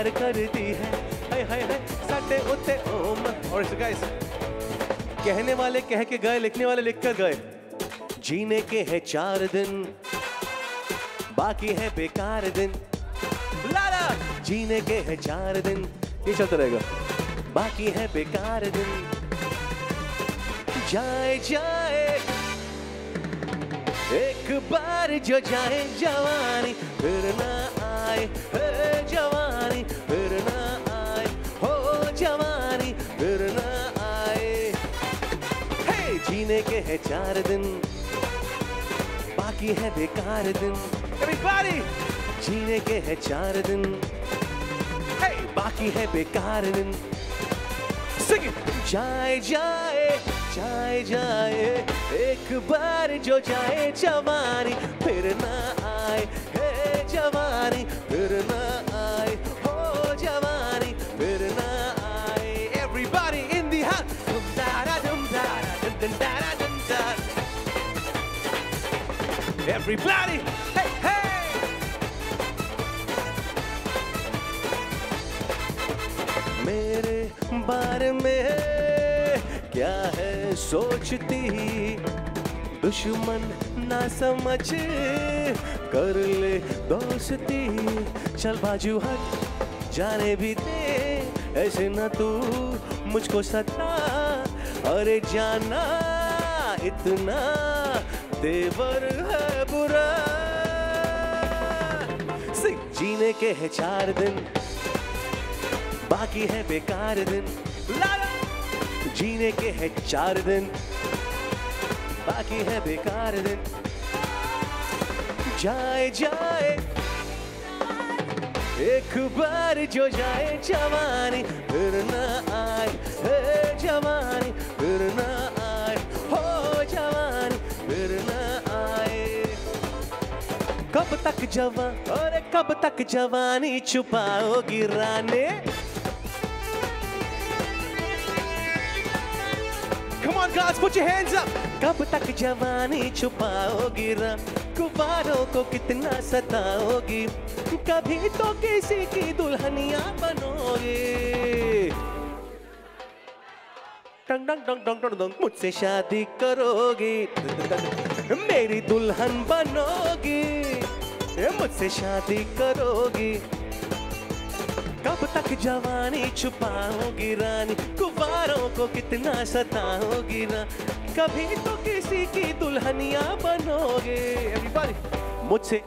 प्यार कर दी है। हाय हाय हाय साडे उत्ते ओ मर और गाइस कहने वाले कह के गए, लिखने वाले लिख कर गए। जीने के हैं चार दिन, बाकी है बेकार दिन। लाला! जीने के हैं चार दिन, ये चलता रहेगा। बाकी है बेकार दिन। जाए जाए। एक बार जो जाए जवानी, फिर ना आए हे जवानी फिर ना आए। हो जवानी फिर ना आए। हे जीने के हैं चार दिन बाकी है बेकार दिन। Everybody! जीने के है चार दिन hey! बाकी है बेकार दिन। जाए जाए जाए जाए। एक बार जो जाए जवानी फिर ना आए हे जवानी फिर ना आए हो जवानी फिर ना आए Everybody in the house dum da da dum da da dum dum da da dum da Everybody hey hey मेरे बारे में क्या है सोचती दुश्मन ना समझ। कर ले दोस्ती, चल बाजू हट, जाने भी दे। ऐसे ना तू मुझको सता, अरे जाना इतना देवर है बुरा। सिख जीने के है चार दिन, बाकी है बेकार दिन। जीने के है चार दिन। बाकी है बेकार दिन जाए जाए। एक बार जो जाए जवानी, फिर ना आए, हे जवानी, फिर ना आए। हो जवानी, फिर ना आए। कब तक जवान, अरे कब तक जवानी छुपाओगी राने? Come on guys, put your hands up. कब तक जवानी छुपाओगी राम गुब्बारों को कितना सताओगी? कभी तो किसी की दुल्हनिया बनोगे। टंग टंग टंग टंग टंग टंग मुझसे शादी करोगी। मेरी दुल्हन बनोगी। मुझसे शादी करोगी। कब तक जवानी छुपाओगी रानी? गुब्बारों को कितना सताओगी ना कभी तो किसी की दुल्हनिया बनोगे। मुझसे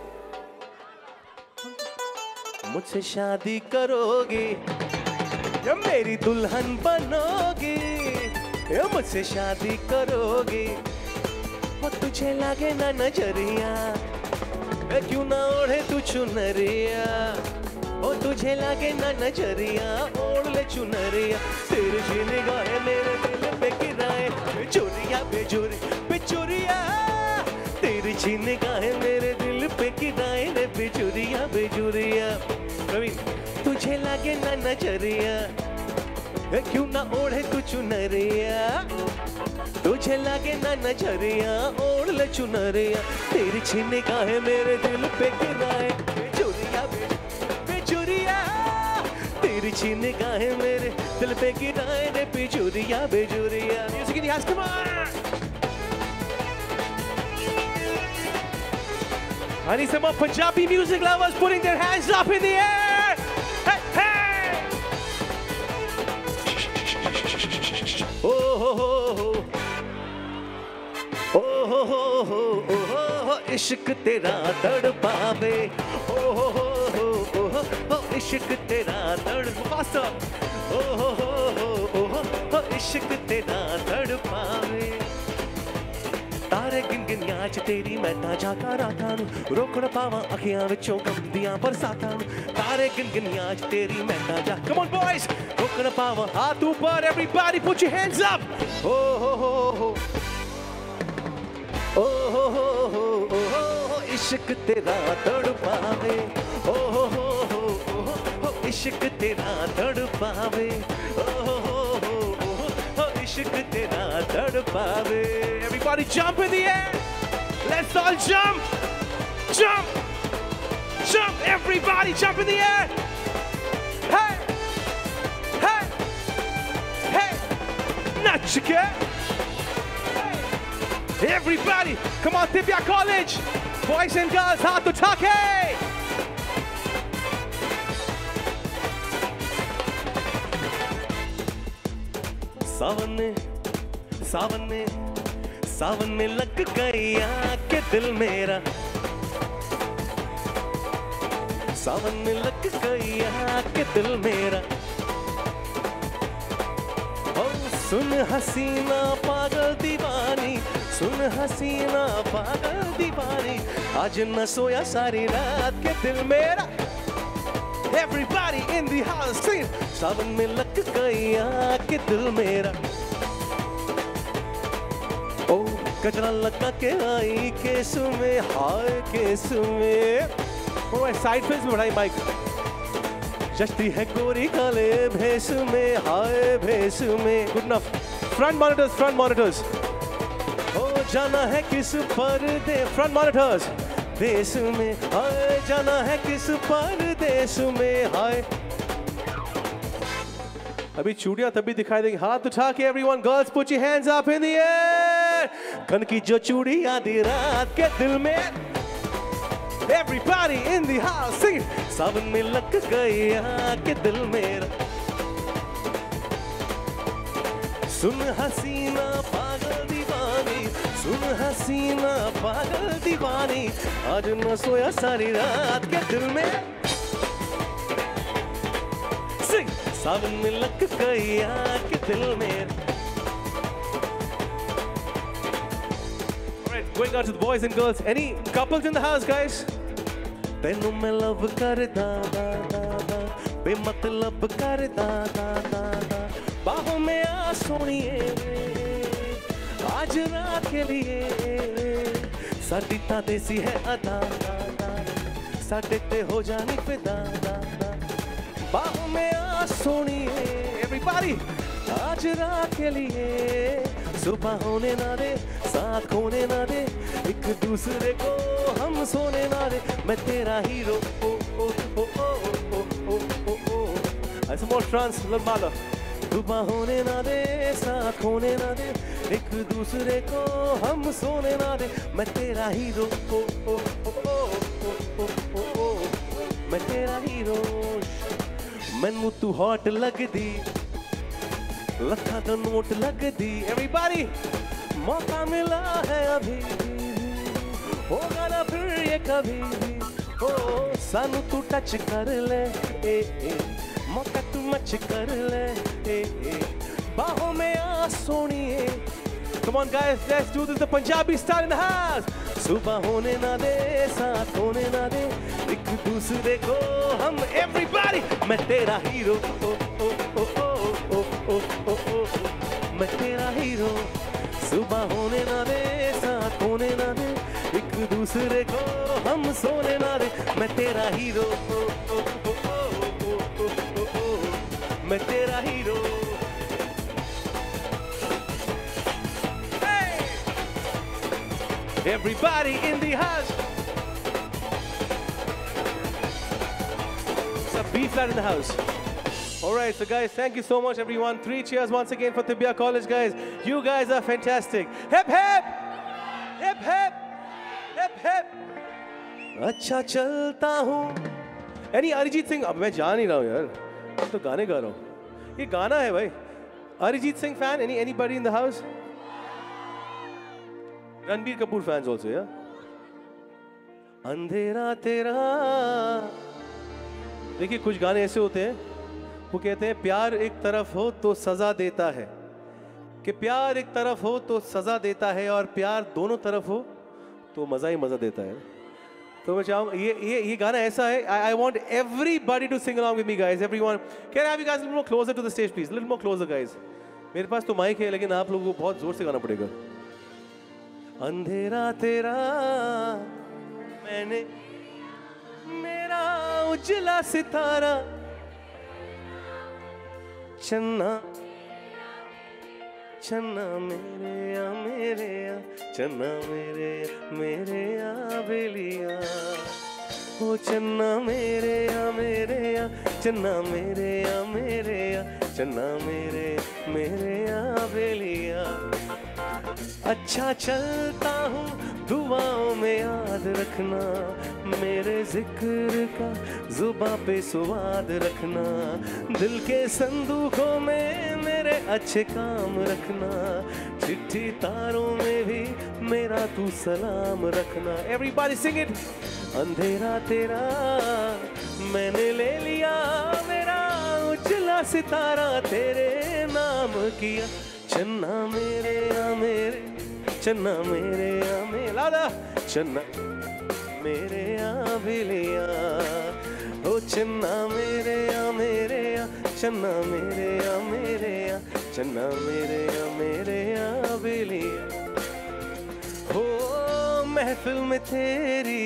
मुझसे शादी करोगी। ये मेरी दुल्हन बनोगी? ये मुझसे शादी करोगी? वो तुझे लागे ना नज़रिया। क्यों ना ओढ़े तू चुनरिया? ओ तुझे लागे ना नज़रिया, ओढ़ ले चुनरिया। तेरे जी निगाहें मेरे दिल पे गिराए बेचोरिया बेचोरी, बेचोरिया। तेरी जी निगाहें मेरे दिल पे गिराए रे बेचोरिया बेचोरिया। प्रवीण, तुझे लागे ना नज़रिया। क्यों ना ओढ़े तू चुनरिया? तुझे लागे ना नज़रिया, ओढ़ ले चुनरिया। तेरी छी निगाहें मेरे दिल पे गिराए तिरछी निगाहें मेरे दिल पे गिराए रे बिजुरिया बिजुरिया music in come on And some more Punjabi music lovers putting their hands up in the air. Hey, hey! Oh, oh, oh, oh, oh, oh, oh, oh, इश्क तेरा तड़पावे, oh, oh, oh. हो इश्क तेरा तड़पा ओ हो हो हो हो हो इश्क तेरा तड़पावे ਤਾਰੇ ਗਿੰਗਿੰਗਿਆਂ ਚ ਤੇਰੀ ਮੈਂ ਤਾਂ ਜਾਗਾ ਰਾਤਾਂ ਨੂੰ ਰੋਕਣ ਪਾਵਾਂ ਅੱਖੀਆਂ ਵਿੱਚੋਂ ਗੰਦੀਆਂ ਬਰਸਾਤਾਂ ਨੂੰ ਤਾਰੇ ਗਿੰਗਿੰਗਿਆਂ ਚ ਤੇਰੀ ਮੈਂ ਤਾਂ ਜਾ ਕਮ ਔਨ ਬॉयਜ਼ ਰੋਕਣ ਪਾਵਾਂ ਹੱਥ ਉੱਪਰ everybody put your hands up ਓ ਹੋ ਹੋ ਹੋ ਓ ਹੋ ਹੋ ਹੋ ਇਸ਼ਕ ਤੇਰਾ ਤੜਪਾਵੇ ਓ इश्क तेरा तड़पावे। ओ इश्क तेरा तड़पावे। Everybody jump in the air. Let's all jump. Jump. Jump everybody jump in the air. Hey. Hey. Hey. Naच Everybody, come on, Tibia College, boys and girls, हाथ उठा के सावन ने सावन ने सावन में लग गई आके दिल मेरा। सावन में लग गई आके दिल मेरा। ओ, सुन हसीना पागल दीवानी, सुन हसीना पागल दीवानी, आज न सोया सारी रात के दिल मेरा। Everybody in the house, sing सावन में लग गई दिल मेरा। ओ, गजरा लगा के आई केस में, हाय केस में। ओ साइड फेस में बढ़ाई माइक जस्ती है गोरी काले भेस में, हाय भेस में। Good enough front monitors front monitors ओ जाना है किस परदे फ्रंट मॉनिटर्स देश में, हाय, जाना है किस पर देश में, हाय। अभी चूड़ियाँ तभी दिखाई देगी। हाथ उठा के everyone girls your hands up in the air कन की जो चूड़ी आधी रात के दिल में, Everybody in the house sing. सावन में लग गई आके दिल मेरा सुन हसीना पागल दीवानी, सुन हसीना पागल दीवानी। आज न सोया सारी रात के दिल में। सब मिलक कैया के दिल में। Alright, going out to the boys and girls. Any couples in the house, guys? तेनु मैं लव कर दा दा दा दा। बेमतलब कर दा दा दा दा। बाहों में आ सोनिए आज रात के लिए। साडी ता देसी है अदा साडे ते हो जानी फिदा दा दा। बाहों में आ सोनिए एवरीबॉडी आज रात के लिए सुबह होने ना दे साथ होने ना दे एक दूसरे को हम सोने ना दे मैं तेरा हीरो ओ ओ ओ ओ ओ ओ ओ ओ ऐसा मोर ट्रांस लम्बाला सुबह होने ना दे साथ होने ना दे एक दूसरे को हम सोने ना दे मैं तेरा हीरो ओ ओ ओ ओ ओ ओ ओ मैं तेरा हीरो ਮੈਨੂੰ ਤੂੰ ਹੌਟ ਲੱਗਦੀ ਲੱਖਾਂ ਦਾ ਨੋਟ ਲੱਗਦੀ एवरीबॉडी मौका मिला है अभी होगा ना फिर ये कभी भी ओ सानू तू टच कर ले ए ए मौका तू मच कर ले ए, ए, बाहों में आ सोनिए Come on guys, let's do this the Punjabi style in the house. सुबह होने ना दे साथ होने ना दे एक दूसरे को हम everybody मैं तेरा हीरो मैं तेरा हीरो सुबह होने ना दे साथ होने ना दे एक दूसरे को हम सोने ना दे मैं तेरा हीरो मैं तेरा hero Everybody in the house. It's a B flat in the house. All right, so guys, thank you so much, everyone. Three cheers once again for Tibia College, guys. You guys are fantastic. Hip hip, hip hip, hip hip. अच्छा चलता हूँ यानी अरिजीत सिंह अब मैं जा नहीं रहा हूँ यार मैं तो गाने गा रहा हूँ ये गाना है भाई Arijit Singh fan any anybody in the house Ranbir Kapoor fans also या अंधेरा तेरा। देखिए, कुछ गाने ऐसे होते हैं, वो कहते हैं, प्यार एक तरफ़ हो तो सजा देता है। कि प्यार एक तरफ़ हो तो सजा देता है और प्यार दोनों तरफ़ हो तो मज़ा ही मज़ा देता है। तो मैं चाहूँ, ये ये ये गाना ऐसा है I I want every everybody to sing me, guys, everyone can I have you guys a little more closer to the stage, please? Little more closer मेरे पास तो माइक है, लेकिन आप लोगों को बहुत ज़ोर से गाना पड़ेगा। अंधेरा तेरा, मैंने मेरा उजला सितारा, चन्ना चन्ना मेरे या मेरे या, चन्ना मेरे मेरे या बेलिया। ओ चन्ना मेरे या मेरे या, चन्ना मेरे या मेरे या चन्ना मेरे मेरे या बेलिया अच्छा चलता हूँ, दुआओं में याद रखना। मेरे ज़िक्र का जुबा पे स्वाद रखना। दिल के संदूकों में मेरे अच्छे काम रखना। चिट्ठी तारों में भी मेरा तू सलाम रखना। एवरीबॉडी सिंग इट अंधेरा तेरा, मैंने ले लिया मेरा उजला सितारा। तेरे नाम किया। चन्ना मेरे या मेरे, चन्ना मेरे या मेरे लादा चन्ना मेरे या बिलिया ओ चन्ना मेरे या मेरे या चन्ना मेरे या मेरे या चन्ना मेरे या मेरे या बिलिया हो महफिल में तेरी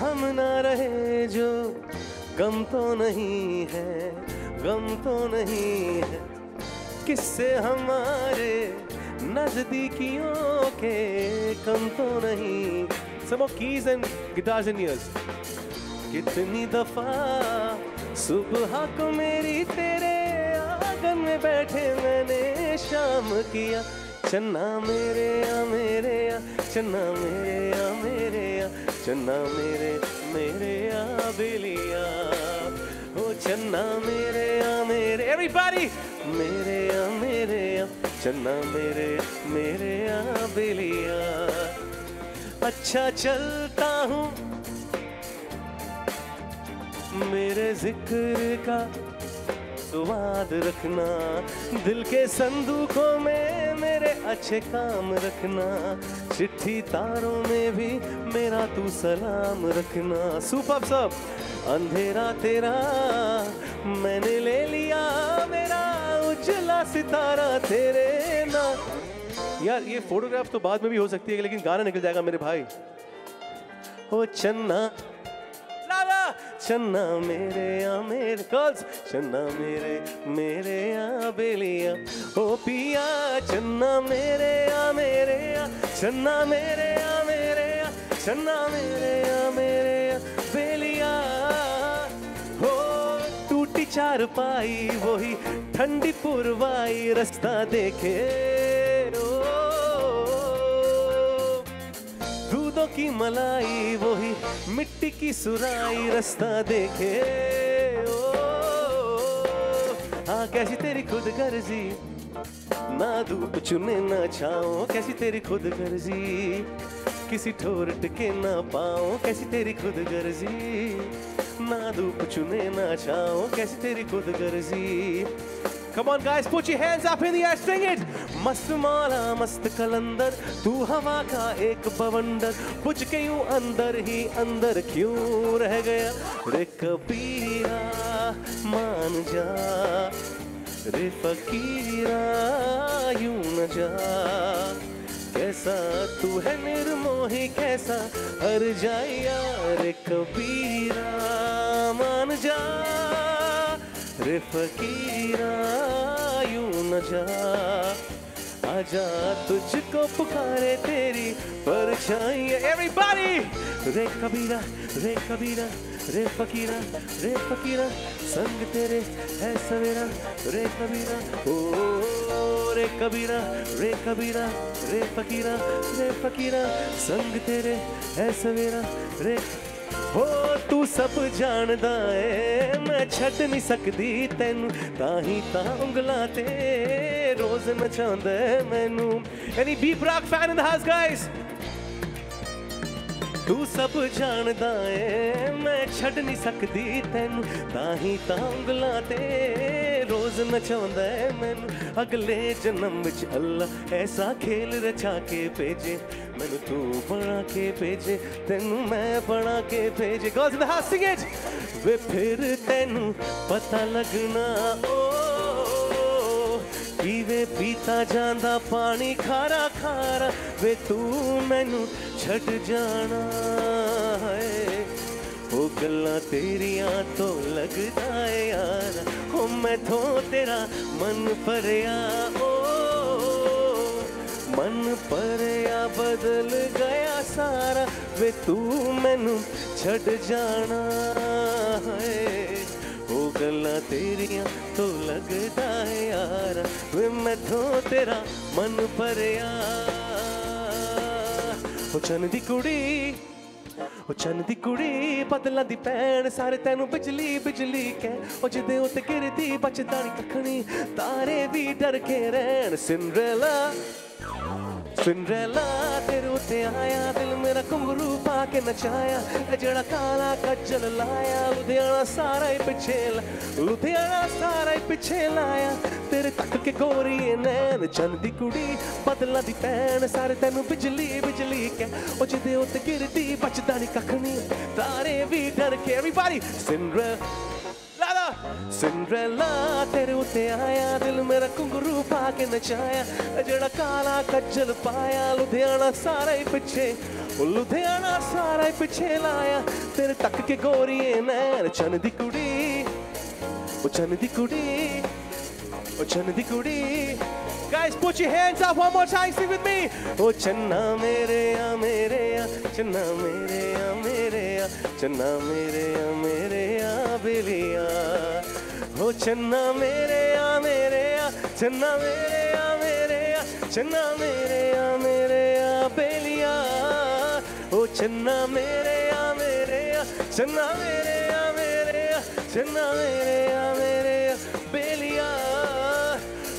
हम ना रहे जो गम तो नहीं है। गम तो नहीं है। किससे हमारे नजदीकियों के कम तो नहीं। Some more keys and guitars ears कितनी दफ़ा सुबह को मेरी तेरे आँगन में बैठे मैंने शाम किया। चन्ना मेरे या मेरे या चन्ना मेरे या मेरे या चन्ना मेरे मेरे या बिलिया। ओ चन्ना मेरे, आ मेरे एवरीबॉडी मेरे, आ मेरे, आ। चन्ना मेरे मेरे, आ बिलिया। अच्छा चलता हूँ, मेरे ज़िक्र का स्वाद रखना। दिल के संदूकों में मेरे अच्छे काम रखना। चिट्ठी तारों में भी मेरा तू सलाम रखना। सुपर सब। अंधेरा तेरा, मैंने ले लिया। मेरा उजला सितारा तेरे ना यार, ये फोटोग्राफ तो बाद में भी हो सकती है, लेकिन गाना निकल जाएगा मेरे भाई। ओ, चन्ना। लाला चन्ना मेरे या मेरे गर्ल्स चन्ना मेरे मेरे या बेलिया ओ पिया चन्ना मेरे या मेरे या चन्ना मेरे या मेरे या चन्ना मेरे या मेरे या बेलिया। हो, टूटी चार पाई, वही ठंडी पुरवाई, रास्ता देखे। दूधों की मलाई वही मिट्टी की सुराई रास्ता देखे। ओ ओ, ओ, आ कैसी तेरी खुद गर्जी? ना धूप चुने ना छाओ कैसी तेरी खुद गर्जी? किसी ठोर टिके ना पाओ कैसी तेरी खुद गर्जी? ना धूप चुने ना छाओ कैसी तेरी खुद गर्जी? Come on guys, put your hands up in the air, sing it. मस्त मौला मस्त कलंदर तू हवा का एक बवंडर बुझ के यूँ अंदर ही अंदर क्यों रह गया? रे कबीरा मान जा। रे फकीरा, यूँ न जा। कैसा तू है निर्मोही, कैसा हर जाए रे कबीरा। मान जा, रे फकीरा, यूँ न जा। आजा तुझको पुकारे तेरी परछाई एवरीबॉडी रे कबीरा रे कबीरा रे फकीरा रे फकीरा संग तेरे है सवेरा। रे कबीरा ओ, रे कबीरा रे कबीरा रे फकीरा रे फकीरा संग तेरे है सवेरा। रे ਹੋ ਤੂੰ ਸਭ ਜਾਣਦਾ ਏ, ਮੈਂ ਛੱਡ ਨਹੀਂ ਸਕਦੀ ਤੈਨੂੰ। ਤਾਂ ਹੀ ਤਾਂ ਉਂਗਲਾਂ ਤੇ ਰੋਜ਼ ਮਚਾਉਂਦਾ ਮੈਨੂੰ। Any beep rock fan in the house guys ਤੂੰ ਸਭ ਜਾਣਦਾ ਏ, ਮੈਂ ਛੱਡ ਨਹੀਂ ਸਕਦੀ ਤੈਨੂੰ। ਤਾਂ ਹੀ ਤਾਂ ਉਂਗਲਾਂ ਤੇ ਰੋਜ਼ ਨਚਾਉਂਦਾ ਏ ਮੈਨੂੰ। ਅਗਲੇ ਜਨਮ ਵਿੱਚ ਅੱਲਾ ਐਸਾ ਖੇਲ ਰਚਾ ਕੇ ਭੇਜੇ। ਮੈਨੂੰ ਤੂੰ ਬਣਾ ਕੇ ਭੇਜੇ, ਤੈਨੂੰ ਮੈਂ ਬਣਾ ਕੇ ਭੇਜੇ। ਗਰਲਸ ਇਨ ਦ ਵੇ ਫਿਰ ਤੈਨੂੰ ਪਤਾ ਲੱਗਣਾ, ਓ ਕਿਵੇਂ ਪੀਤਾ ਜਾਂਦਾ ਪਾਣੀ ਖਾਰਾ ਖਾਰਾ, ਵੇ ਤੂੰ ਮੈਨੂੰ ਛੱਡ ਜਾਣਾ ਹੈ। ਉਹ ਗੱਲਾਂ ਤੇਰੀਆਂ ਤੋਂ ਲੱਗਦਾ ਏ ਯਾਰ ਹੋ ਮੈਥੋਂ ਤੇਰਾ ਮਨ ਭਰਿਆ, ਓ। ਮਨ ਭਰਿਆ ਬਦਲ ਗਿਆ ਸਾਰਾ, ਵੇ ਤੂੰ ਮੈਨੂੰ ਛੱਡ ਜਾਣਾ ਹੈ। ਗੱਲਾਂ ਤੇਰੀਆਂ ਤੋਂ ਲੱਗਦਾ ਏ ਯਾਰ, ਵੇ ਮੈਥੋਂ ਤੇਰਾ ਮਨ ਭਰਿਆ। ਉਹ ਚੰਨ ਦੀ ਕੁੜੀ, ਉਹ ਚੰਨ ਦੀ ਕੁੜੀ, ਬਦਲਾਂ ਦੀ ਭੈਣ, ਸਾਰੇ ਤੈਨੂੰ ਬਿਜਲੀ ਬਿਜਲੀ ਕਹਿ। ਉਹ ਜਿਹਦੇ ਉੱਤੇ ਗਿਰਦੀ, ਬਚਦਾ ਨਹੀਂ ਕੱਖਣੀ, ਤਾਰੇ ਵੀ ਡਰ ਕੇ ਰਹਿਣ ਸਿੰਡਰੇਲਾ ਸਿੰਡਰੇਲਾ ਤੇਰੇ ਉੱਤੇ ਆਇਆ ਦਿਲ ਮੇਰਾ ਘੁੰਗਰੂ ਪਾ ਕੇ ਨਚਾਇਆ ਜਿਹੜਾ ਕਾਲਾ ਕੱਜਲ ਲਾਇਆ ਲੁਧਿਆਣਾ ਸਾਰਾ ਹੀ ਪਿੱਛੇ ਲਾ- ਲੁਧਿਆਣਾ ਸਾਰਾ ਹੀ ਪਿੱਛੇ ਲਾਇਆ ਤੇਰੇ ਤੱਕ ਕੇ ਗੋਰੀ ਨੈਣ ਚੰਨ ਦੀ ਕੁੜੀ ਬਦਲਾਂ ਦੀ ਭੈਣ ਸਾਰੇ ਤੈਨੂੰ ਬਿਜਲੀ ਬਿਜਲੀ ਕਹਿ ਉਹ ਜਿਹਦੇ ਉੱਤੇ ਗਿਰਦੀ ਬਚਦਾ ਨਹੀਂ ਕੱਖ ਨਹੀਂ ਤਾਰੇ ਵੀ ਡਰ ਕੇ ਐਵਰੀਬਾਡੀ ਸਿੰਡਰੇਲਾ ਲਾਲਾ ਸਿੰਡਰੇਲਾ ਤੇਰੇ ਉੱਤੇ ਆਇਆ, ਦਿਲ ਮੇਰਾ ਘੁੰਗਰੂ ਪਾ ਕੇ ਨਚਾਇਆ। ਜਿਹੜਾ ਕਾਲਾ ਕੱਜਲ ਪਾਇਆ, ਲੁਧਿਆਣਾ ਸਾਰਾ ਹੀ ਪਿੱਛੇ, ਉਹ ਲੁਧਿਆਣਾ ਸਾਰਾ ਹੀ ਪਿੱਛੇ ਲਾਇਆ। ਤੇਰੇ ਤੱਕ ਕੇ ਗੋਰੀਏ ਨੈਣ, ਚੰਨ ਦੀ ਕੁੜੀ, ਉਹ ਚੰਨ ਦੀ ਕੁੜੀ। O Guys, put your hands up one more time. Sing with me. O Channa mere ya mere ya, Channa mere ya mere ya, Channa mere ya mere ya biliya. O Channa mere ya mere ya, Channa mere ya mere ya, Channa mere ya mere ya biliya. O Channa mere ya mere ya, Channa mere ya mere ya, Channa mere ya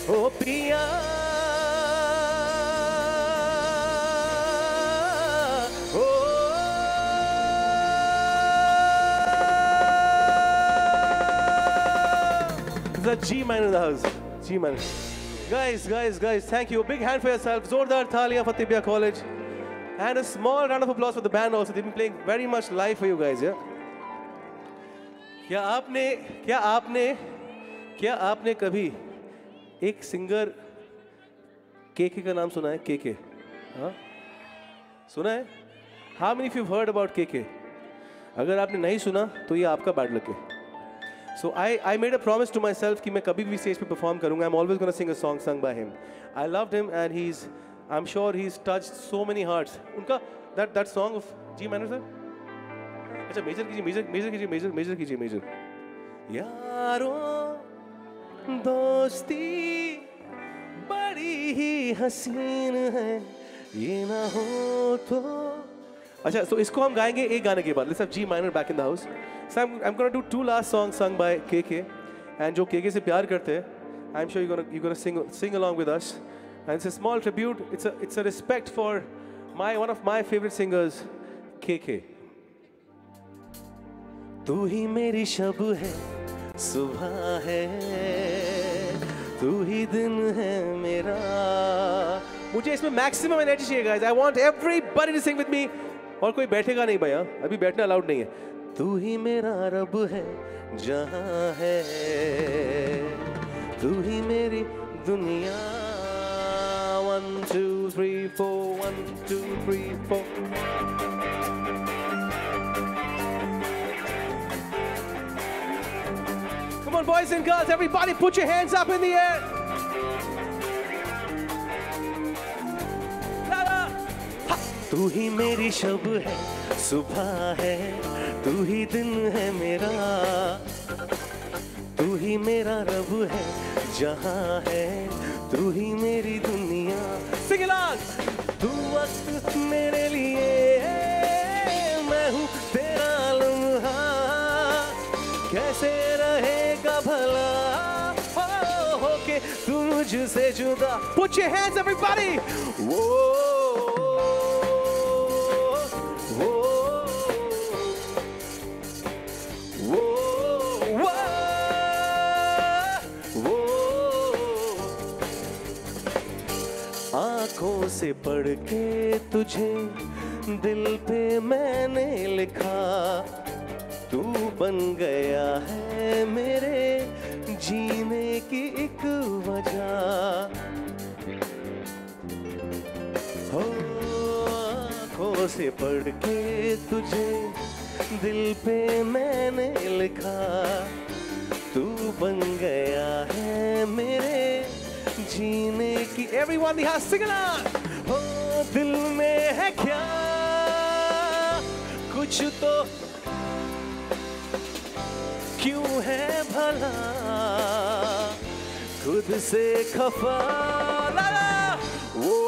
ओ पिया the G man in the house. G man. Guys, guys, guys, thank you. A big hand for yourself. Zordar Thalia for Tibia College. And a small round of applause for the band also. They've been playing very much live for you guys, yeah? क्या आपने क्या आपने क्या आपने कभी एक singer के के का नाम सुना है? के के। हाँ? सुना है? How many you heard about K K? अगर आपने नहीं सुना तो ये आपका बैड लक है। So I I made a promise to myself कि मैं कभी भी स्टेज पे परफॉर्म करूँगा। I am always gonna sing a song sung by him I loved him and he is I am sure he is touch so many hearts उनका that that song of G minor sir? अच्छा major कीजिए major major कीजिए major major कीजिए major यारो दोस्ती बड़ी ही हसीन है, ये ना हो तो। अच्छा तो इसको हम गाएँगे एक गाने के बाद। Let's have G minor back in the house so I am gonna do two last song song by K and जो के से प्यार करते हैं I am sure you gonna you gonna sing sing along with us and it's a small tribute it's a it's a respect for my one of my favourite singers K K तू ही मेरी शब है सुबह है, तू ही दिन है मेरा। मुझे इसमें मैक्सिमम एनर्जी चाहिए guys I want everybody to sing with me और कोई बैठेगा नहीं भैया, अभी बैठना अलाउड नहीं है। तू ही मेरा रब है, जहाँ है। तू ही मेरी दुनिया। One two three four one two three four Come on, boys and girls, everybody put your hands up in the air. तू ही मेरी शब है सुबह है तू ही दिन है मेरा तू ही मेरा रब है जहाँ है तू ही मेरी दुनिया Sing तू वक्त मेरे लिए मुझसे जुदा। Put your hands everybody. वो वो वो वो आँखों से पढ़ के तुझे दिल पे मैंने लिखा तू बन गया है मेरे जीने की एक वजह। हो आँखों से पढ़ के तुझे दिल पे मैंने लिखा। तू बन गया है मेरे जीने की। Everyone house sing हो, दिल में है क्या? कुछ तो क्यों है भला? खुद से खफा वो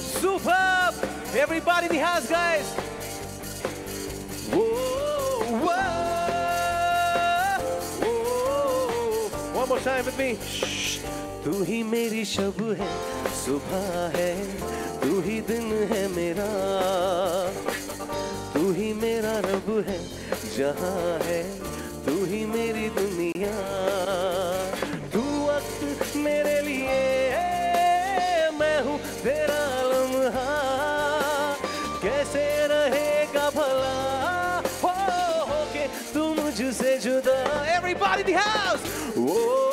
सुपर एवरीबॉडी बिहार गाइस वो तू ही मेरी शब है, सुबह है। तू ही दिन है मेरा। तू ही मेरा रब है जहाँ है, तू ही मेरी दुनिया। तू वक्त मेरे लिए मैं हूँ तेरा लम्हा। कैसे रहेगा भला? हो हो के तू मुझसे जुदा। Everybody in house! वो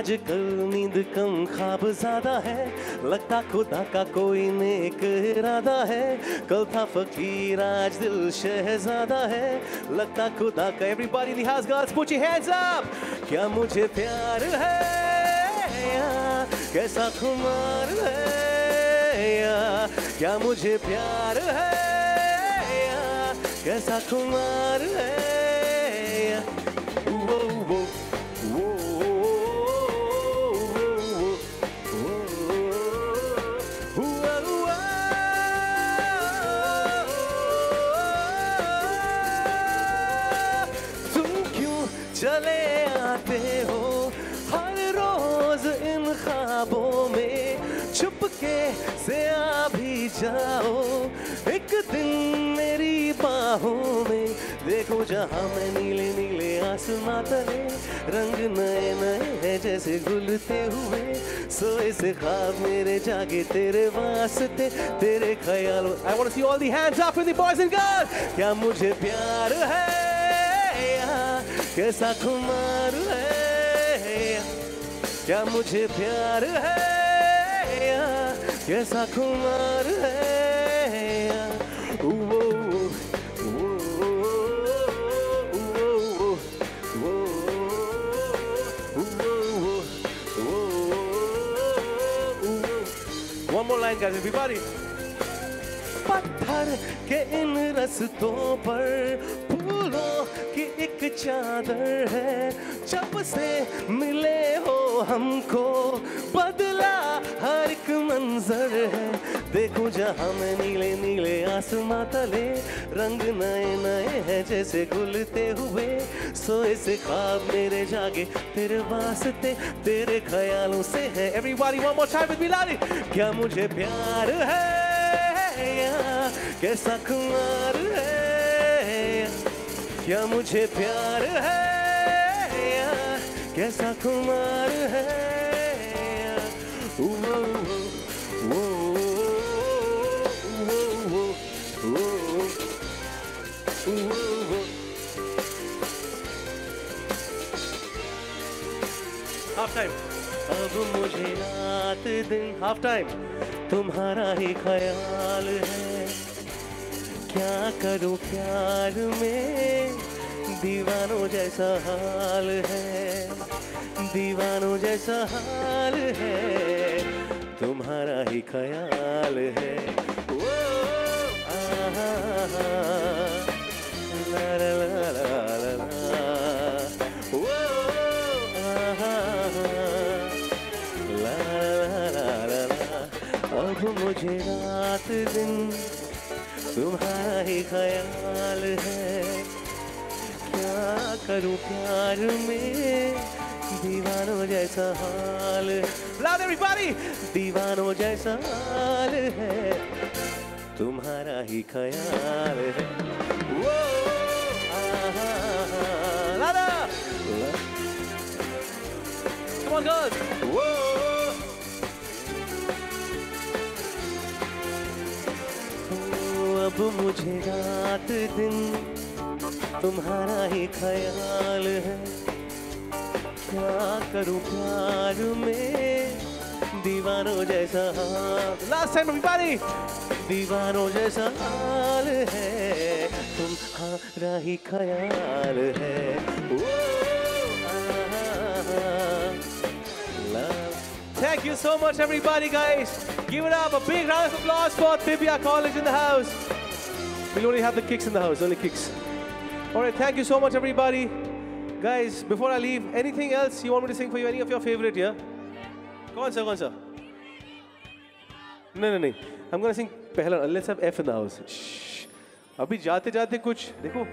आजकल नींद कम ख्वाब ज़्यादा है। लगता खुदा का कोई नेक इरादा है। कल था फकीर, आज दिल शहजादा है। लगता खुदा का everybody house girls put your hands up क्या मुझे प्यार है? या कैसा खुमार है? या क्या मुझे प्यार है? या कैसा खुमार है? में से आ भी जाओ। एक दिन मेरी बाहों में देखो जहाँ मैं नीले नीले आसमां तले रंग नए नए हैं जैसे घुलते हुए। सोए से ख्वाब मेरे जागे तेरे वास्ते। तेरे ख्याल I want to see all the hands up in the boys and girls क्या मुझे प्यार है? कैसा खुमार है? क्या मुझे प्यार है? कैसा खुमार है या वो वो वो वो वो One more line, guys, everybody. पत्थर के इन रस्तों पर फूलों की एक चादर है, जब से मिले हो हमको। बदला हर एक मंजर है। देखूँ जहाँ में नीले नीले आसमां तले, रंग नए नए हैं जैसे गुलते हुए। सोए से ख्वाब मेरे जागे, तेरे वास्ते, तेरे ख्यालों से है। Everybody one more time with लाडी क्या मुझे प्यार है? या, कैसा खुमार है? क्या मुझे प्यार है? या कैसा खुमार है। हाफ़ टाइम अब मुझे रात दिन हाफ़ टाइम तुम्हारा ही ख्याल है। क्या करूँ प्यार में दीवानों जैसा हाल है दीवानों जैसा हाल है तुम्हारा ही ख्याल है वो, आहा, ला ला ला ला ला। आहा, ला ला ला ला। अब मुझे रात दिन तुम्हारा ही ख्याल है। क्या करूँ प्यार में? दीवानों जैसा हाल Loud everybody! दीवानों जैसा हाल है। तुम्हारा ही ख्याल है। वो! Come on girls! वो, अब मुझे रात दिन तुम्हारा ही ख्याल है। क्या करूँ प्यार में? दीवानों जैसा हाल। Last time everybody! दीवानों जैसा हाल है। तुम्हारा ही ख्याल है। Thank you so much, everybody, guys. Give it up. A big round of applause for Tibia College in the house. We'll only have the kicks in the house, only kicks. All right, thank you so much, everybody. Guys, before I leave, anything else you want me to sing for you? Any of your favorite, yeah? Go on, sir, go on, sir. No, no, no. I'm gonna sing पहला. Let's have F in the house. Shh. अभी जाते जाते कुछ देखो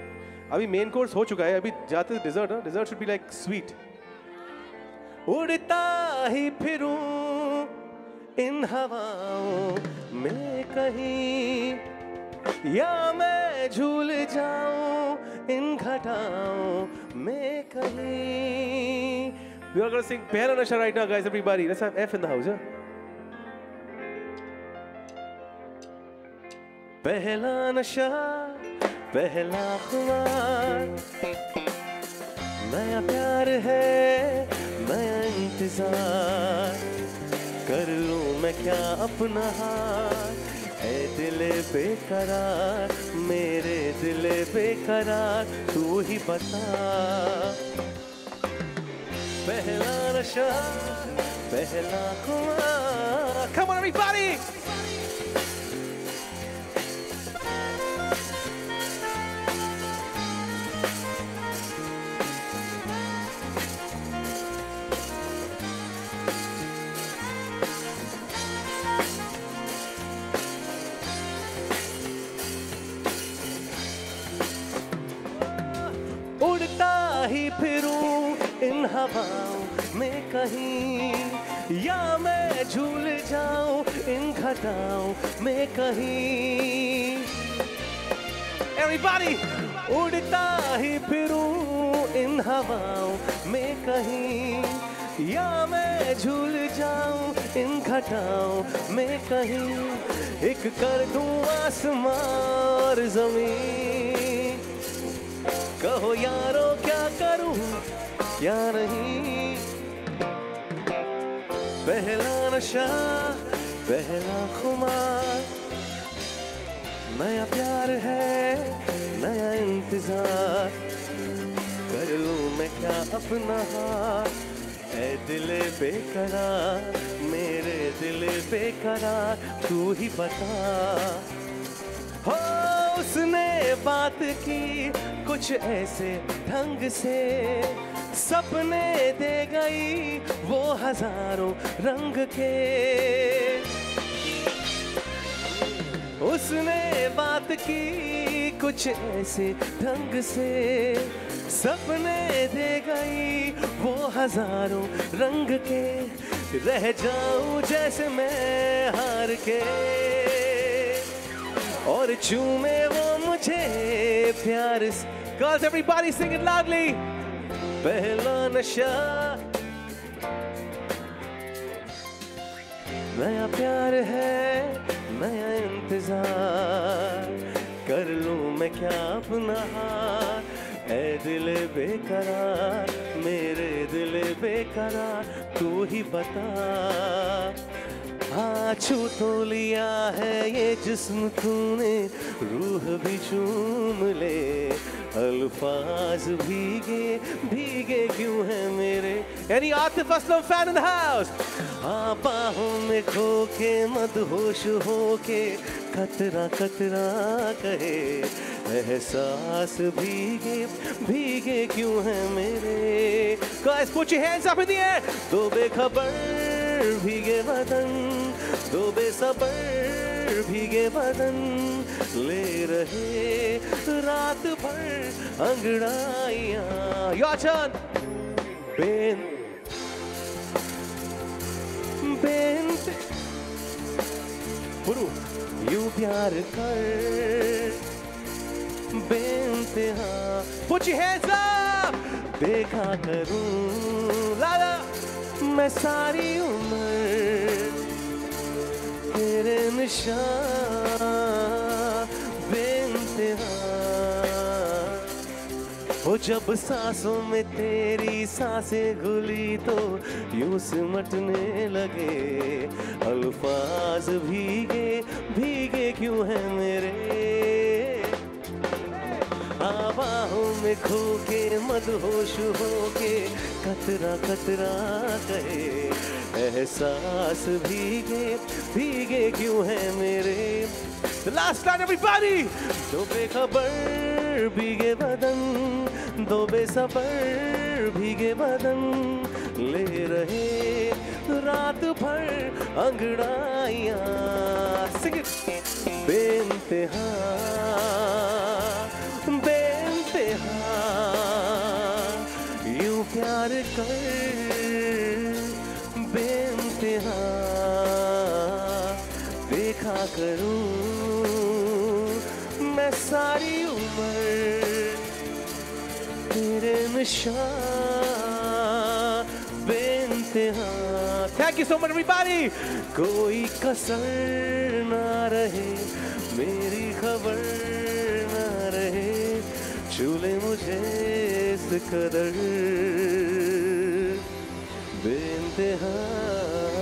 अभी main course हो चुका है अभी जाते dessert dessert should be like sweet उड़ता ही फिरूं इन हवाओं में कहीं। या मैं झूल जाऊँ इन घटाओं में कहीं। यू आर गोना सिंग पहला नशा right now guys everybody let's have F in the house पहला नशा पहला खुमार नया प्यार है नया इंतज़ार। कर लूँ मैं क्या अपना हाथ है दिल बेकरार, मेरे दिल बेकरार, तू ही बता। पहला नशा, पहला खुमार Come on, everybody! उड़ता ही फिरूं इन हवाओं में कहीं, या मैं झूल जाऊँ इन घटाओं में कहीं Everybody! उड़ता ही फिरूं इन हवाओं में कहीं, या मैं झूल जाऊँ इन घटाओं में कहीं एक कर दूँ आसमां और ज़मीन कहो, यारो, क्या करूँ? क्या नहीं? पहला नशा, पहला खुमार नया प्यार है, नया इंतज़ार। कर लूँ मैं क्या अपना हाथ है दिल बेकरार, मेरे दिल बेकरार, तू ही बता। हो उसने बात की कुछ ऐसे ढंग से। सपने दे गई वो हज़ारों रंग के। उसने बात की कुछ ऐसे ढंग से। सपने दे गई वो हज़ारों रंग के। रह जाऊँ जैसे मैं हार के। और चूमे वो मुझे प्यार से। Girls, everybody sing it loudly. पहला नशा। नया प्यार है नया इंतज़ार। कर लूँ मैं क्या अपना ऐ दिल बेकरार मेरे दिल बेकरार तू ही बता। हाँ छू तो लिया है ये जिस्म तूने रूह भी चूम ले। अल्फाज भीगे भीगे क्यों है मेरे? यानी Atif Aslam fan in house. हाँ बाहों में खो के मदहोश हो के कतरा कतरा कहे। एहसास भीगे भीगे क्यों है मेरे? Guys, put your hands up in the air. दो बेखबर भीगे बदन, दो बेसबर भीगे बदन ले रहे रात भर अंगड़ाइयाँ। यू प्यार कर। Put your hands up! देखा करूँ, लाला। मैं सारी उम्र तेरे निशान हो जब सांसों में तेरी साँसें घुली तो यूँ सिमटने लगे, अल्फाज भीगे भीगे क्यों है मेरे? आवाहों में खो के मदहोश हो के कतरा कतरा गए। एहसास भीगे भीगे क्यों है मेरे? Last line everybody! दो बेखबर, भीगे बदन। दो बेसबर, भीगे बदन। ले रहे रात भर अंगड़ाइयाँ। बेनतेहा प्यार कर बेनतेहा देखा करूँ मैं सारी उम्र तेरे निशान बेनतेहा thank you so much everybody कोई कसर ना रहे, मेरी खबर ना रहे चूले मुझे। इस कदर बेनतेहा